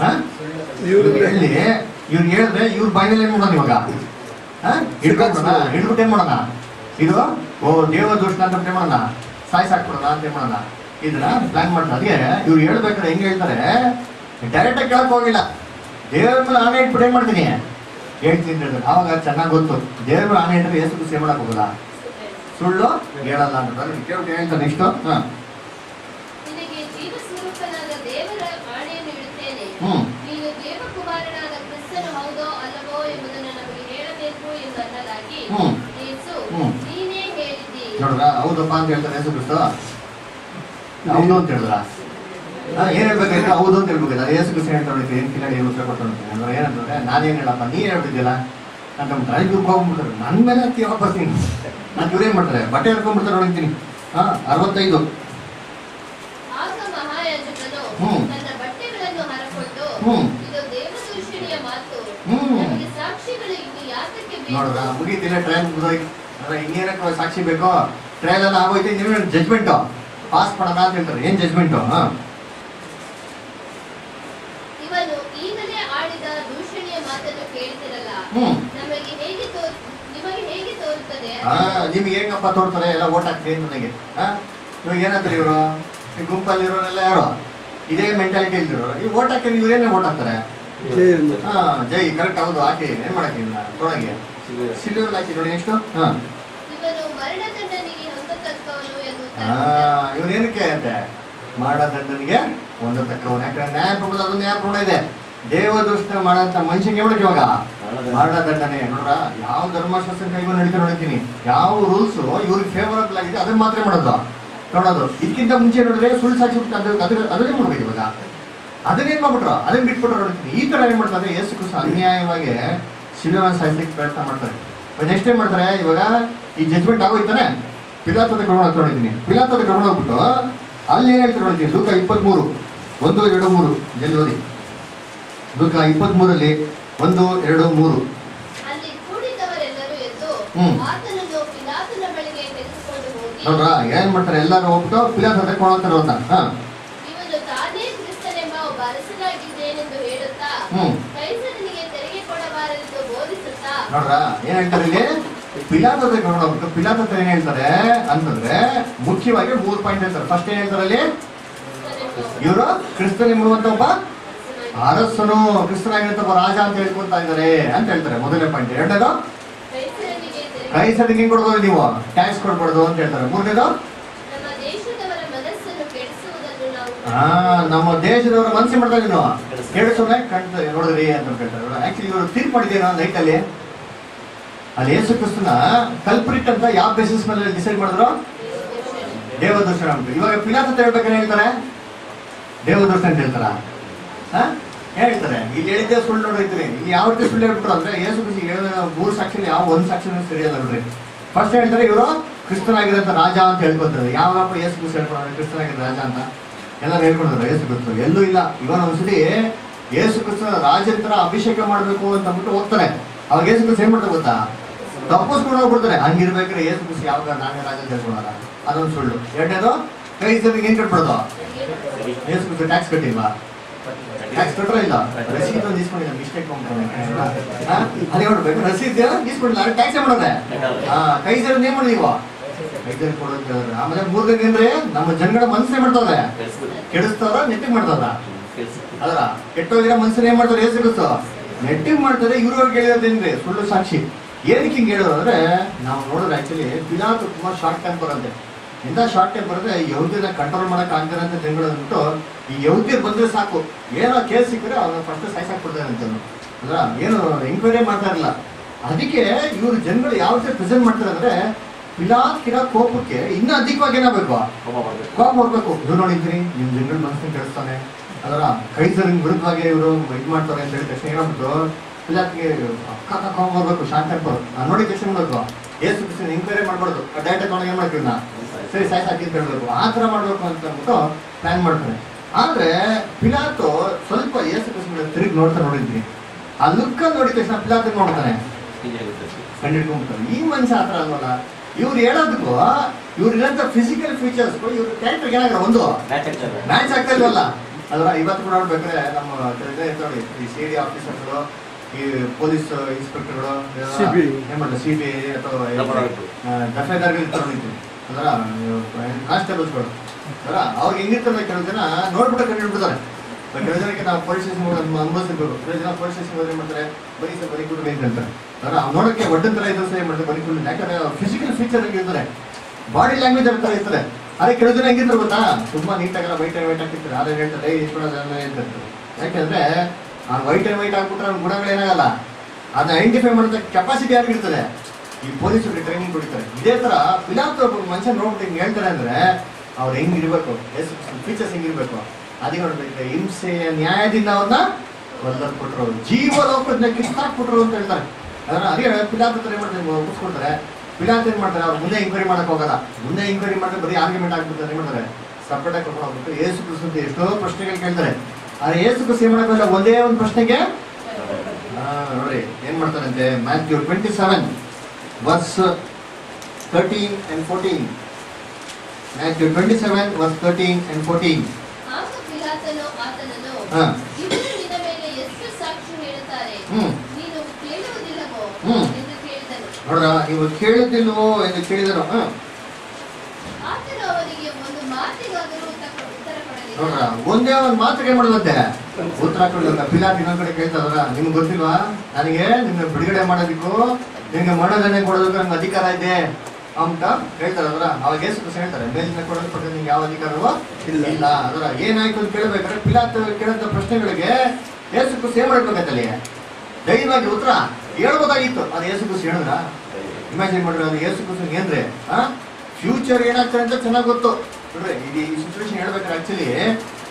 ಹೇಳಿ ಇವ್ರು ಹೇಳಿದ್ರೆ ಇವ್ರ ಬಾಯಿನಲ್ಲಿ ಏನ್ ಮಾಡೋಣ ಇವಾಗ? ಹಿಡ್ಕೊಂಡ್ಬಿಡೋಣ ಹಿಡ್ಬಿಟ್ಟು ಏನ್ ಮಾಡೋಣ? ಇದು, ಓ ದೇವ ದೋಷಣ ಅಂತ ಏನ್ ಮಾಡೋಣ? ಸಾಯ್ಸ್ ಹಾಕ್ಬಿಡೋಣ ಅಂತ ಏನ್ ಮಾಡೋಣ? ಇದನ್ನ ಪ್ಲಾನ್ ಮಾಡ್ತಾರೆ. ಅದಕ್ಕೆ ಇವ್ರು ಹೇಳ್ಬೇಕಾದ್ರೆ ಹೆಂಗ್ ಹೇಳ್ತಾರೆ? ಡೈರೆಕ್ಟ್ ಆಗಿ ಕೇಳಕ್ ಹೋಗಿಲ್ಲ. ದೇವ್ರ ಮೇಲೆ ಆನೆ ಇಟ್ಬಿಟ್ಟು ಏನ್ ಮಾಡ್ತೀನಿ? ಹೇಳ್ತೀನಿ. ಆವಾಗ ಚೆನ್ನಾಗಿ ಗೊತ್ತು. ದೇವರು ಆನೆ ಹೇಳಿದ್ರೆ ಏಸು ಸೇವ್ ಮಾಡಕ್ ಹೋಗಲ್ಲ ಸುಳ್ಳು? ಹೇಳಲ್ಲ ಅಂತ ಕೇಳ್ಬಿಟ್ಟು ಹೇಳ್ತಾರೆ ನೆಕ್ಸ್ಟ್ ಹ್ಮ್. ಹ್ಮ್. ನೋಡ್ರ ಹೌದಪ್ಪ ಅಂತ ಹೇಳ್ತಾರೆ ಹೆಸರು ಕ್ರಿಸ್ತು? ಹೌದು ಅಂತ ಹೇಳಿದ್ರ ಏನ್ ಹೇಳ್ಬೇಕಾದ್ರೆ ಹೌದು ಅಂತ ಹೇಳ್ಬೇಕಿಲ್ಲ. ಯೇಸು ಕ್ರಿಸ್ತು ಹೇಳ್ತಾರೆ ಏನು ಕಿಲಾಡಿ ಏನು ಉತ್ತರ ಕೊಟ್ಟು ಅಂದ್ರೆ ಏನಂತಂದ್ರೆ ನಾನೇನು ಹೇಳಪ್ಪ ನೀನು ಹೇಳ್ತಿದ್ದಿಲ್ಲ ಅಂತ ನಮ್ಮ ಡ್ರೈವ್ ಹೋಗ್ಬಿಡ್ತಾರೆ ನನ್ನ ಮೇಲೆ ಹತ್ತಿ ಬರ್ತೀನಿ? ನಾನು ಇವ್ರೇನ್ ಮಾಡ್ತಾರೆ? ಬಟ್ಟೆ ಹಿಡ್ಕೊಂಡ್ಬಿಡ್ತಾರೆ ನೋಡಿರ್ತೀನಿ ಹಾ ಅರವತ್ತೈದು. ಹ್ಞೂ ಹ್ಞೂ ಬೇಕು? ಮುಗೀತಿಲ್ಲ ಟ್ರೈನ್ ಮುಗಿದೋಗಿ ಅಂದ್ರೆ ಇನ್ನೇನಕ್ಕೆ ಸಾಕ್ಷಿ ಬೇಕೋ? ಟ್ರಯಲ್ ಎಲ್ಲ ಆಗೋಯ್ತು ನೀವು ಜಜ್ಮೆಂಟು ಪಾಸ್ ಮಾಡೋಣ ಅಂತ ಹೇಳ್ತಾರೆ. ಏನ್ ಜಜ್ಮೆಂಟು ಹಾ ಇವನು ಈಗಲೇ ಆಡಿದ ದೂಷಣೆಯ ಮಾತನ್ನು ಕೇಳ್ತಿರಲ್ಲ ಹ್ಮ್ ನಮಗೆ ಹೇಗೆ ತೋರ್ ನಿಮಗೆ ಹೇಗೆ ತೋರುತ್ತದೆ ಆ, ನಿಮ್ಗೆ ಹೇಗಪ್ಪ ತೋರ್ತಾರೆ ಎಲ್ಲ ಓಟ್ ಹಾಕ್ತೀವಿ ನನಗೆ. ಹಾ ಇವಾಗ ಏನಂತಾರೆ ಇವರು? ಈ ಗುಂಪಲ್ಲಿ ಇರೋರೆಲ್ಲ ಯಾರು? ಇದೇ ಮೆಂಟಾಲಿಟಿ ಇಲ್ದಿರೋ ಈ ಓಟ್ ಹಾಕಿ ಇವ್ರು ಏನೇ ಓಟ್ ಹಾಕ್ತಾರೆ? ಹಾ ಜೈ ಕರೆಕ್ಟ್ ಹೌದು ಹಾಕಿ ಏನ್ ಮಾಡಕ್ಕೆ ತೊಳಗೆ. ಸಿಲ್ವರ್. ಹಾಕಿ ನೋಡಿ ಎಷ್ಟು? ಹಾ. ಇವನು ಮರಣದಂಡನಿಗೆ ಹೊಂದತಕ್ಕವನು ಎಂದು ಆ, ಇವ್ನು ಏನಕ್ಕೆ ಅಂತೆ? ಮಾಡದಂಡನಿಗೆ ಒಂದು ತಕ್ಕವನು ಯಾಕಂದ್ರೆ ನ್ಯಾಯ ಪ್ರಮಾಣ ಅದೊಂದು ನ್ಯಾಯ ಪ್ರಮಾಣ ಇದೆ. ದೇವದೃಷ್ಟ ಮಾಡಂತ ಮನುಷ್ಯನಿಗೆ ಹೇಳಕ್ ಇವಾಗ ಮರಣದಂಡನೆ ನೋಡ್ರ ಯಾವ ಧರ್ಮಶಾಸ್ತ್ರ ಕೈಗೂ ನಡೀತಾ ನೋಡ್ತೀನಿ ಯಾವ ರೂಲ್ಸ್ ಇವ್ರಿಗೆ ಫೇವರಬಲ್ ಆಗಿದೆ ಅದನ್ನ ಮಾತ್ರ ಮಾಡೋದು. ನೋಡೋದು. ಇದಕ್ಕಿಂತ ಮುಂಚೆ ನೋಡಿದ್ರೆ ಸುಳ್ಳು ಸಾಕ್ಷಿ ಅದ್ರ ಅದನ್ನೇ ಮಾಡ್ಬೇಕು ಇವಾಗ. ಅದನ್ನೇನ್ ಮಾಡ್ಬಿಟ್ರು ಅದನ್ನ ಬಿಟ್ಬಿಟ್ರು ನೋಡ್ತೀನಿ ಈ ತರ ಏನ್ ಮಾಡ್ತಾರೆ ಯೇಸು ಕೃಷ್ಣ ಅನ್ಯಾಯವಾಗಿ ಶಿವನ ಸಾಯಿಸ್ಲಿಕ್ಕೆ ಪ್ರಯತ್ನ ಮಾಡ್ತಾರೆ. ನೆಕ್ಸ್ಟ್ ಏನ್ ಮಾಡ್ತಾರೆ? ಇವಾಗ ಈ ಜಜ್ಮೆಂಟ್ ಆಗೋಯ್ತಾನೆ ಪಿಲಾತದ ಕರ್ಕೊಂಡು ಹೋಗ್ತಾ ನೋಡಿದ್ದೀನಿ ಪಿಲಾತದ ಕರ್ಕೊಂಡು ಹೋಗ್ಬಿಟ್ಟು ಅಲ್ಲಿ ಏನ್ ಹೇಳ್ತಾರೆ ನೋಡ್ತೀನಿ ಲೂಕ ಇಪ್ಪತ್ಮೂರು ಒಂದು ಎರಡು ಮೂರು. ಜಲ್ದಿ ಓದಿ. ಲೂಕ ಇಪ್ಪತ್ಮೂರಲ್ಲಿ? ಒಂದು ಎರಡು ಮೂರು. ಹ್ಮ್. ನೋಡ್ರ ಏನ್ ಮಾಡ್ತಾರೆ? ಎಲ್ಲರೂ ಹೋಗ್ಬಿಟ್ಟು ಪಿಲಾತ ಹತ್ರ ಕೊಂಡು ಹೋಗ್ತಾರೆ ಅಂತ. ಹಾ. ಹ್ಮ್. ನೋಡ್ರ ಏನ್ ಹೇಳ್ತಾರೆ ಇಲ್ಲಿ? ಪಿಲಾತ ಹತ್ರ ಹೋಗ್ಬಿಟ್ಟು ಪಿಲಾತ ಹತ್ರ ಏನ್ ಹೇಳ್ತಾರೆ ಅಂತಂದ್ರೆ ಮುಖ್ಯವಾಗಿ ಮೂರು ಪಾಯಿಂಟ್ ಹೇಳ್ತಾರೆ. ಫಸ್ಟ್ ಏನ್ ಹೇಳ್ತಾರೆ ಅಲ್ಲಿ? ಇವರು ಕ್ರಿಸ್ತನ್ ಎಂಬುವಂತ ಒಬ್ಬ ಅರಸನು ಕ್ರಿಸ್ತನಾಗಿರುತ್ತ ರಾಜ ಅಂತ ಹೇಳ್ಕೊಂತ ಇದ್ದಾರೆ ಅಂತ ಹೇಳ್ತಾರೆ. ಮೊದಲನೇ ಪಾಯಿಂಟ್ ಎರಡನೇದು? ಕೈಸಡಿಗೆ ತೆರಿಗೆ ಕೈ ಸಡಿಗೆ ಕೊಡ್ಬೋದು ನೀವು? ಟ್ಯಾಕ್ಸ್ ಕೊಡ್ಬಾರ್ದು ಅಂತ ಹೇಳ್ತಾರೆ. ಮೂರನೇದು? ನಮ್ಮ ದೇಶದವರ ಮನಸ್ಸನ್ನು ಕೆಡಿಸುವುದನ್ನು ನಾವು ಆ ನಮ್ಮ ದೇಶದವರ ಮನಸ್ಸು ಮಾಡ್ತಾರೆ ನೀವು ಕೇಳಿಸೋಣ ಕಾಣ್ತಾ ನೋಡಿದ್ರಿ ಅಂತ ಹೇಳ್ತಾರೆ ಆಕ್ಚುಲಿ ಇವರು ತೀರ್ಪು ಮಾಡಿದೇನೋ ನೈಟ್ ಅಲ್ಲಿ? ಅಲ್ಲಿ ಯೇಸು ಕ್ರಿಸ್ತನ ಕಲ್ಪ್ರಿಟ್ ಅಂತ ಯಾವ ಬೇಸಿಸ್ ಮೇಲೆ ಡಿಸೈಡ್ ಮಾಡಿದ್ರು? ದೇವದರ್ಶನ. ಅಂತ ಇವಾಗ ಪಿಲಾತ್ ಅಂತ ಹೇಳ್ಬೇಕಾದ್ರೆ ಹೇಳ್ತಾರೆ? ದೇವದರ್ಶನ ಅಂತ ಹೇಳ್ತಾರ? ಹಾ? ಹೇಳ್ತಾರೆ. ಇಲ್ಲಿ ಹೇಳಿದ್ದೆ ಸುಳ್ಳು ನೋಡಿದ್ರಿ ಇಲ್ಲಿ ಯಾವ ರೀತಿ ಸುಳ್ಳು ಹೇಳ್ಬಿಟ್ರು ಅಂದ್ರೆ ಯೇಸು ಹೇಳಿದ ಮೂರು ಸಾಕ್ಷಿ ಯಾವ ಒಂದು ಸಾಕ್ಷಿ ಸರಿಯಲ್ಲ ನೋಡ್ರಿ. ಫಸ್ಟ್ ಹೇಳ್ತಾರೆ ಇವರು ಕ್ರಿಸ್ತನಾಗಿರೋಂಥ ರಾಜ ಅಂತ ಹೇಳ್ಕೊತಾರೆ. ಯಾವಪ್ಪ ಯೇಸು ಖುಷಿ ಹೇಳ್ಕೊಡ್ತಾರೆ ಕ್ರಿಸ್ತನಾಗಿರೋ ರಾಜ ಅಂತ ಎಲ್ಲರೂ ಹೇಳ್ಕೊಡ್ತಾರೆ ಯೇಸು ಕ್ರಿಸ್ತರು. ಎಲ್ಲೂ ಇಲ್ಲ. ಇವನ್ ಒಂದ್ಸತಿ ಯೇಸು ಕ್ರಿಸ್ತನ ರಾಜನ ಅಭಿಷೇಕ ಮಾಡಬೇಕು ಅಂತ ಅಂದ್ಬಿಟ್ಟು ಹೋಗ್ತಾರೆ. ಅವಾಗ ಯೇಸು ಕ್ರಿಸ್ತ ಏನ್ ಮಾಡ್ತಾರೆ ಗೊತ್ತಾ? ತಪ್ಪಿಸ್ಕೊಂಡು ಹೋಗ್ಬಿಡ್ತಾರೆ ಹಂಗಿರ್ಬೇಕಾದ್ರೆ ಯೇಸು ಕ್ರಿಸ್ತ ಯಾವಾಗ ನಾನೇ ರಾಜ ಹೇಳ್ಕೊಡಲ್ಲ ಅದೊಂದು ಸುಳ್ಳು. ಎರಡನೇದು, ಕೈ ಏನ್ ಕಟ್ಬಿಡೋದು? ಯೇಸು ಕ್ರಿಸ್ತ ಟ್ಯಾಕ್ಸ್ ಕಟ್ಟಿಲ್ವಾ? ಟ್ಯಾಕ್ಸ್ ಕಟ್ರ ಇಲ್ಲ? ರಸೀದ್ ಒಂದು ಇಸ್ಕೊಂಡಿಲ್ಲ ಮಿಸ್ಟೇಕ್ ಅದೇ ನೋಡ್ಬೇಕು ರಸೀದ್ ಇಸ್ಕೊಂಡಿಲ್ಲ ಅದು ಟ್ಯಾಕ್ಸ್ ಮಾಡೋದೆ ಕೈ ಸರ್ ಏನ್ ಮಾಡಿ ನೀವು? ಕೈ ಸರ್ ಕೊಡೋದು ಆಮೇಲೆ ಮೂರನೇದು ಏನ್ರಿ ನಮ್ಮ ಜನಗಳ ಮನಸ್ಸೇ ಮಾಡ್ತಾವ್ರೆ? ಕೆಡಿಸ್ತಾವ್ರ? ನೆಟ್ಟಿಗೆ ಮಾಡ್ತಾವ್ರ? ಅಲ್ಲ ಕೆಟ್ಟೋಗಿರೋ ಮನಸ್ಸನ್ನ ಏನ್ ಮಾಡ್ತಾರೆ ಹೆಸರು ಕ್ರಿಸ್ತ ನೆಟ್ಟಿಗೆ ಮಾಡ್ತಾರೆ ಇವ್ರವ್ರಿಗೆ ಹೇಳಿರೋದೇನ್ರಿ ಸುಳ್ಳು ಸಾಕ್ಷಿ. ಏನಕ್ಕೆ ಹಿಂಗ್ ಹೇಳೋದು ಅಂದ್ರೆ, ನಾವು ನೋಡಿದ್ರೆ ಆಕ್ಚುಲಿ ಪಿಲಾತ್ ತುಂಬಾ ಶಾರ್ಟ್ ಟೆಂಪರ್ ಅಂತೆ. ಎಂತ ಶಾರ್ಟ್ ಟೈಮ್ ಅಂದ್ರೆ ಯಹೂದಿನ ಕಂಟ್ರೋಲ್ ಮಾಡಕ್ ಆಗ್ತಾರೆ ಅಂತ ಜನಗಳು ಅಂದ್ಬಿಟ್ಟು ಈ ಯಹೂದಿಯರು ಬಂದ್ರೆ ಸಾಕು. ಏನೋ ಕೇಸ್ ಸಿಕ್ಕರೆ ಅವ್ರನ್ನ ಫಸ್ಟ್ ಸೈಸ್ ಕೊಡ್ತಾರೆ ಅಂತ ಅದ್ರ. ಏನು ಎಂಕ್ವೈರಿ ಮಾಡ್ತಾ ಇರಲಿಲ್ಲ ಅದಕ್ಕೆ ಇವ್ರ ಜನಗಳು ಯಾವ ರೀತಿ ಪ್ರೆಸೆಂಟ್ ಮಾಡ್ತಾರೆ ಅಂದ್ರೆ ಪಿಲಾತ್ ಕಿರ ಕೋಪಕ್ಕೆ ಇನ್ನೂ ಅಧಿಕವಾಗಿ ಏನಾಗಬೇಕು? ಕೋಪ ಮಾಡ್ಬೇಕು ಇವ್ರು ನೋಡಿದ್ರಿ ನಿಮ್ ಜನಗಳ ಮನಸ್ಸಿನ ಕೆಡಿಸ್ತಾನೆ. ಅದರ ಕೈಸರಿನ ವಿರುದ್ಧವಾಗಿ ಇವರು ಇದು ಮಾಡ್ತಾರೆ ಅಂತ ಹೇಳಿ ತಕ್ಷಣ ಏನಾಗ್ಬಿಟ್ಟು ಪಿಲಾತ್ಗೆ ಅಕ್ಕ ಕೋಪ ಬರ್ಬೇಕು ಶಾಂತ ನಾನು ನೋಡಿದ ತಕ್ಷಣ ಮಾಡ್ಬೇಕು ಏಸು ಎಂಕ್ವೈರಿ ಮಾಡ್ಬಾರ್ದು. ಡೈರೆಕ್ಟ್ ಏನ್ ಮಾಡ್ತೀವಿ ನಾ ಸರಿ ಸಾಯ್ ಸಾಕಿ ಅಂತ ಹೇಳ್ಬೇಕು. ಆ ಥರ ಮಾಡಬೇಕು ಅಂತ ಅಂದ್ಬಿಟ್ಟು ಪ್ಲಾನ್ ಮಾಡ್ತಾರೆ. ಆದರೆ ಪಿಲಾತು ಸ್ವಲ್ಪ ಏಸು ಕೃಷ್ಣ ತಿರುಗಿ ನೋಡ್ತಾ ನೋಡಿದ್ವಿ. ಆ ಲುಕ್ಕ ನೋಡಿದ ತಕ್ಷಣ ಪಿಲಾತ್ ನೋಡ್ತಾನೆ ಕಂಡಿಡ್ಕೊಂಡ್ಬಿಡ್ತಾರೆ ಈ ಮನುಷ್ಯ ಆ ಥರ ಅಲ್ವಲ್ಲ? ಇವ್ರು ಹೇಳೋದಕ್ಕೂ ಇವ್ರು ಇರೋಂಥ ಫಿಸಿಕಲ್ ಫೀಚರ್ಸ್ ಇವ್ರ ಕ್ಯಾರೆಕ್ಟರ್ ಏನಾಗಲ್ಲ ಒಂದು ಮ್ಯಾಚ್ ಆಗ್ತಾ ಇಲ್ವಲ್ಲ? ಅದರ ಇವತ್ತು ಕೂಡ ನೋಡ್ಬೇಕಾದ್ರೆ ನಮ್ಮ ನೋಡಿ ಈ ಸಿ ಡಿ ಆಫೀಸರ್ಗಳು ಈ ಪೊಲೀಸ್ ಇನ್ಸ್ಪೆಕ್ಟರ್ಗಳು. ಏನ್ ಮಾಡ್ತಾರೆ? ಸಿ ಬಿ ಐ ಅಥವಾ ದಫೆದಾರ್ಗಳು ನೋಡಿದ್ವಿ. ಅದರ ಕಾನ್ಸ್ಟೇಬಲ್ಸ್ಗಳು ಅಲ್ಲ ಅವ್ರಿಗೆ ಹೆಂಗಿರ್ತಾರೆ ಕೆಲವು ಜನ ನೋಡ್ಬಿಟ್ಟು ಕಂಡು ಹಿಡ್ಬಿಡ್ತಾರೆ. ಕೆಲವು ಜನಕ್ಕೆ ನಾವು ಪೊಲೀಸ್ ಸ್ಟೇಷನ್ ಅನುಭವಿಸಬೇಕು ಕೆಲವು ಜನ ಪೊಲೀಸ್ ಸ್ಟೇಷನ್ ಹೋದ್ರೆ ಮಾಡ್ತಾರೆ? ಬರೀ ಸರ್, ಬರೀ ಕೂಡ ಅಂತ ಹೇಳ್ತಾರೆ. ಅದರ ಅವ್ರು ನೋಡೋಕ್ಕೆ ಒಡ್ಡನ್ ಥರ ಇದ್ರು ಸಹ ಮಾಡ್ತಾರೆ? ಬರೀ ಕೂಡ ಯಾಕಂದ್ರೆ ಫಿಸಿಕಲ್ ಫೀಚರ್ ಇರ್ತಾರೆ. ಬಾಡಿ ಲ್ಯಾಂಗ್ವೇಜ್ ಅಂತ ಇರ್ತದೆ ಅದೇ ಕೆಲವು ಜನ ಹೆಂಗಿದ್ರು ಗೊತ್ತಾ? ತುಂಬಾ ನೀಟಾಗೆಲ್ಲ ವೈಟ್ ಅಂಡ್ ವೈಟ್ ಹಾಕಿರ್ತಾರೆ ಆದ್ರೆ ಹೇಳ್ತಾರೆ ಇಷ್ಟು ಅಂತ ಯಾಕಂದ್ರೆ ಅವ್ನು ವೈಟ್ ಆ್ಯಂಡ್ ವೈಟ್ ಹಾಕ್ಬಿಟ್ರೆ ಅವ್ನ ಗುಣಗಳು ಏನಾಗಲ್ಲ ಅದನ್ನ ಐಡೆಂಟಿಫೈ ಮಾಡೋದಕ್ಕೆ ಕೆಪಾಸಿಟಿ ಯಾರಿಗೆ ಇರ್ತದೆ? ಈ ಪೊಲೀಸರಿಗೆ ಟ್ರೈನಿಂಗ್ ಕೊಡ್ತಾರೆ. ಇದೇ ತರ ಪಿಲಾತ್ ಒಬ್ಬ ಮನುಷ್ಯ ನೋಡ್ಬಿಟ್ಟು ಹಿಂಗೆ ಹೇಳ್ತಾರೆ ಅಂದ್ರೆ ಅವ್ರು ಹೆಂಗಿರ್ಬೇಕು ಫೀಚರ್ಸ್ ಹೆಂಗಿರ್ಬೇಕು ಅದೇ ನೋಡ್ಬೇಕು ಹಿಂಸೆಯ ನ್ಯಾಯದಿಂದ ಅವ್ರನ್ನ ಒಲ್ಲರ್ ಕೊಟ್ಟರು ಜೀವಲೋಕದ ಕಿತ್ತಾಕ್ಬಿಟ್ರು ಅಂತ ಹೇಳ್ತಾರೆ. ಅದನ್ನ ಅದೇ ಪಿಲಾತ್ ಹತ್ರ ಏನ್ ಮಾಡ್ತಾರೆ? ಮುಗಿಸ್ಕೊಡ್ತಾರೆ ಪಿಲಾತ್ ಏನ್ ಮಾಡ್ತಾರೆ? ಅವ್ರು ಮುಂದೆ ಎಂಕ್ವೈರಿ ಮಾಡಕ್ ಹೋಗಲ್ಲ. ಮುಂದೆ ಎಂಕ್ವೈರಿ ಮಾಡಿದ್ರೆ ಬರೀ ಆರ್ಗ್ಯುಮೆಂಟ್ ಆಗ್ಬಿಡ್ತಾರೆ ಏನ್ ಮಾಡ್ತಾರೆ? ಸಪ್ರೇಟ್ ಆಗಿ ಕರ್ಕೊಂಡು ಹೋಗ್ಬಿಟ್ಟು ಏಸು ಕೃಷ್ಣ ಅಂತ ಎಷ್ಟೋ ಪ್ರಶ್ನೆಗಳು ಕೇಳ್ತಾರೆ. ಆದ್ರೆ ಏಸು ಕೃಷಿ ಏನ್ ಮಾಡಕ್ಕಾಗಲ್ಲ ಒಂದೇ ಒಂದು ಪ್ರಶ್ನೆಗೆ? ನೋಡ್ರಿ ಏನ್ ಮಾಡ್ತಾರಂತೆ? Matthew twenty seven fourteen Matthew twenty seven verse thirteen and fourteen ಆಗ ಪಿಲಾತನು ಆತನನ್ನು ಹಾ. ನೋಡ್ರ ನೀವು ಕೇಳುತ್ತಿಲ್ವೋ ಎಂದು ಕೇಳಿದರು ಒಂದು ಒಂದ್ ಮಾತಿಗೆ ಮಾಡುವಂತೆ. ಉತ್ತರ ಕೊಡಲಿಲ್ಲ ಪಿಲಾಟ್ ಇನ್ನೊಂದ್ ಕಡೆ ಕೇಳ್ತಾರ ನಿಮ್ಗೆ ಗೊತ್ತಿಲ್ವಾ? ನನಗೆ ನಿಮ್ಗೆ ಬಿಡುಗಡೆ ಮಾಡೋದಕ್ಕೂ ನಿಮ್ಗೆ ಮರಣದಂಡನೆ ಕೊಡೋದಕ್ಕೂ ನಂಗೆ ಅಧಿಕಾರ ಇದೆ ಅಂತ ಹೇಳ್ತಾರೆ ಅದರ ಅವಾಗ ಏಸು ಹೇಳ್ತಾರೆ ಮೇಲಿನ ಕೊಡಲ್ಪಟ್ಟ ನಿಮ್ಗೆ ಯಾವ ಅಧಿಕಾರವೋ ಇಲ್ಲ. ಇಲ್ಲ. ಅದರ ಏನಾಯ್ತು ಅಂತ ಕೇಳ್ಬೇಕಾದ್ರೆ ಪಿಲಾತ್ ಕೇಳಂತ ಪ್ರಶ್ನೆಗಳಿಗೆ ಏಸು ಖುಷಿ ಏನ್ ಮಾಡ್ಬೇಕಲ್ಲಿ ಧೈರ್ಯವಾಗಿ ಉತ್ತರ ಹೇಳ್ಬೋದಾಗಿತ್ತು. ಅದು ಏಸು ಖುಷಿ ಹೇಳಿದ್ರ? ಇಮ್ಯಾಜಿನ್ ಮಾಡಿದ್ರೆ ಅದು ಏಸು ಕ್ರಿಸ್ತ ಏನ್ರಿ? ಆ? ಫ್ಯೂಚರ್ ಏನಾಗ್ತದೆ ಅಂತ ಚೆನ್ನಾಗಿ ಗೊತ್ತು. ನೋಡ್ರಿ, ಈ ಸಿಚುವೇಶನ್ ಹೇಳ್ಬೇಕಾದ್ರೆ ಆಕ್ಚುಲಿ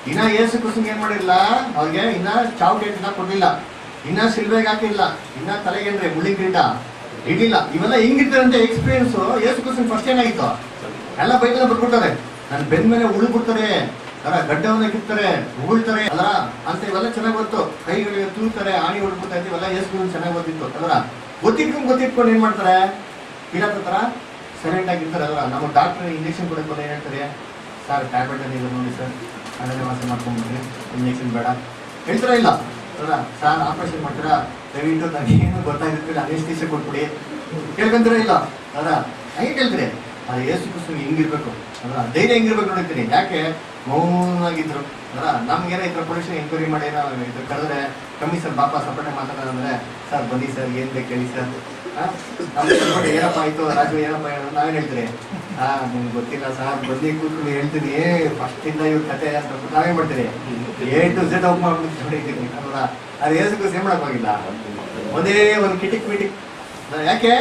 ಇನ್ನ ಏಸು ಕ್ರಿಸ್ತಂಗೆ ಏನ್ ಮಾಡಿಲ್ಲ? ಅವ್ರಿಗೆ ಇನ್ನ ಚಾವ್ಟೇಟ್ ಇನ್ನ ಕೊಡ್ಲಿಲ್ಲ. ಇನ್ನ ಸಿಲ್ವೆಗೆ ಹಾಕಿಲ್ಲ. ಇನ್ನ ತಲೆಗೇನ್ರಿ ಮುಳ್ಳಿ ಕಿರೀಟ ಇಡ್ಲಿಲ್ಲ. ಇವೆಲ್ಲ ಹೆಂಗಿರ್ತಾರೆ ಅಂತ ಎಕ್ಸ್ಪೀರಿಯನ್ಸ್ ಏಸು ಕ್ರಿಸ್ತನ್ ಫಸ್ಟ್ ಏನಾಗಿತ್ತು ಎಲ್ಲ ಬೈಬಲ್ ಬರ್ಬಿಡ್ತಾರೆ ನನ್ ಬೆನ್ ಮೇಲೆ ಉಳ್ಬಿಡ್ತಾರೆ, ಅಲ್ಲ ಗಡ್ಡವನ್ನ ಕಿತ್ತಾರೆ ಉಗುಳ್ತಾರೆ, ಅಲ್ಲ? ಅಂತ ಇವೆಲ್ಲ ಚೆನ್ನಾಗಿ ಗೊತ್ತು. ಕೈಗಳಿಗೆ ತೂತಾರೆ ಆಣಿ ಹೊಡ್ಬಿಡ್ತಾ ಇವೆಲ್ಲ ಏಸು ಕ್ರಿಸ್ತನ್ ಚೆನ್ನಾಗಿ ಗೊತ್ತಿತ್ತು ಅಲ್ಲ ಗೊತ್ತಿಟ್ಕೊಂಡು ಗೊತ್ತಿಟ್ಕೊಂಡು ಏನ್ ಮಾಡ್ತಾರೆ? ಹತ್ರ ಸೈಲೆಂಟ್ ಆಗಿರ್ತಾರಲ್ಲ ನಮ್ಮ ಡಾಕ್ಟರ್ ಇಂಜೆಕ್ಷನ್ ಕೊಡಕ್ಕೆ ಏನ್ ಹೇಳ್ತಾರೆ? ಸರ್ ಟ್ಯಾಬ್ಲೆಟ್ ಇದೆ ನೋಡಿ ಸರ್ ಅದನ್ನೇ ವಾಸಿ ಮಾಡ್ಕೊಂಡ್ಬಿಡ್ರಿ ಇಂಜೆಕ್ಷನ್ ಬೇಡ. ಹೇಳ್ತಾರ ಇಲ್ಲ? ಅಲ್ಲ ಸರ್ ಆಪರೇಷನ್ ಮಾಡ್ತೀರಾ? ದಯವಿಟ್ಟು ನನಗೆ ಏನು ಗೊತ್ತಾಗಿರ್ತೀರ ಅನೇಸ್ತೀಸ ಕೊಟ್ಬಿಡಿ. ಕೇಳ್ಕೊಂತೀರ ಇಲ್ಲ? ಅಲ್ಲ, ಹೆಂಗೆ ಕೇಳ್ತೀರಿ. ಅದು ಏಸು ಕುಸು ಹೆಂಗಿರ್ಬೇಕು. ಅಲ್ಲ, ಧೈರ್ಯ ಹೆಂಗಿರ್ಬೇಕು ನೋಡ್ತೀನಿ ಯಾಕೆ? ಮೌನಾಗಿದ್ರು ಅಲ್ಲ ನಮ್ಗೇನೋ ಇದ್ರ ಪೊಲೀಸ್ ಎಂಕ್ವೈರಿ ಮಾಡಿ ಏನೋ ಇದು ಕರೆದ್ರೆ ಕಮಿಷನ್ ಪಾಪ ಸಪರೇಟ್ ಮಾತಾಡೋದಂದ್ರೆ ಸರ್ ಬನ್ನಿ ಸರ್ ಏನು ಬೇಕು ಹೇಳಿ ಸರ್ ಏನಪ್ಪ ಆಯ್ತು? ರಾಜು ಏನಪ್ಪ ಹೇಳೋದು ನಾವೇನು ಹೇಳ್ತೀರಿ? ಹಾ ನಿಮ್ಗೆ ಗೊತ್ತಿಲ್ಲ ಸರ್. ಬಂದಿ ಕೂತ್ಕೊಂಡು ಹೇಳ್ತೀನಿ. ಫಸ್ಟ್ ಇಂದ ಇವ್ರ ಕತೆ ಅಂತ ನಾವೇ ಮಾಡ್ತೀರಿ? ಎ ಟು ಝೆಡ್ ಮಾಡ್ಬಿಟ್ಟು ಹೊಡಿತೀನಿ ಅಲ್ವಾ ಅದು ಏನಕ್ಕೂ ಸೇಮ್ ಮಾಡೋಕ್ಕಾಗಿಲ್ಲ ಒಂದೇ ಒಂದು ಕಿಟಿಕ್ ಮಿಟಿಕ್ ಯಾಕೆ?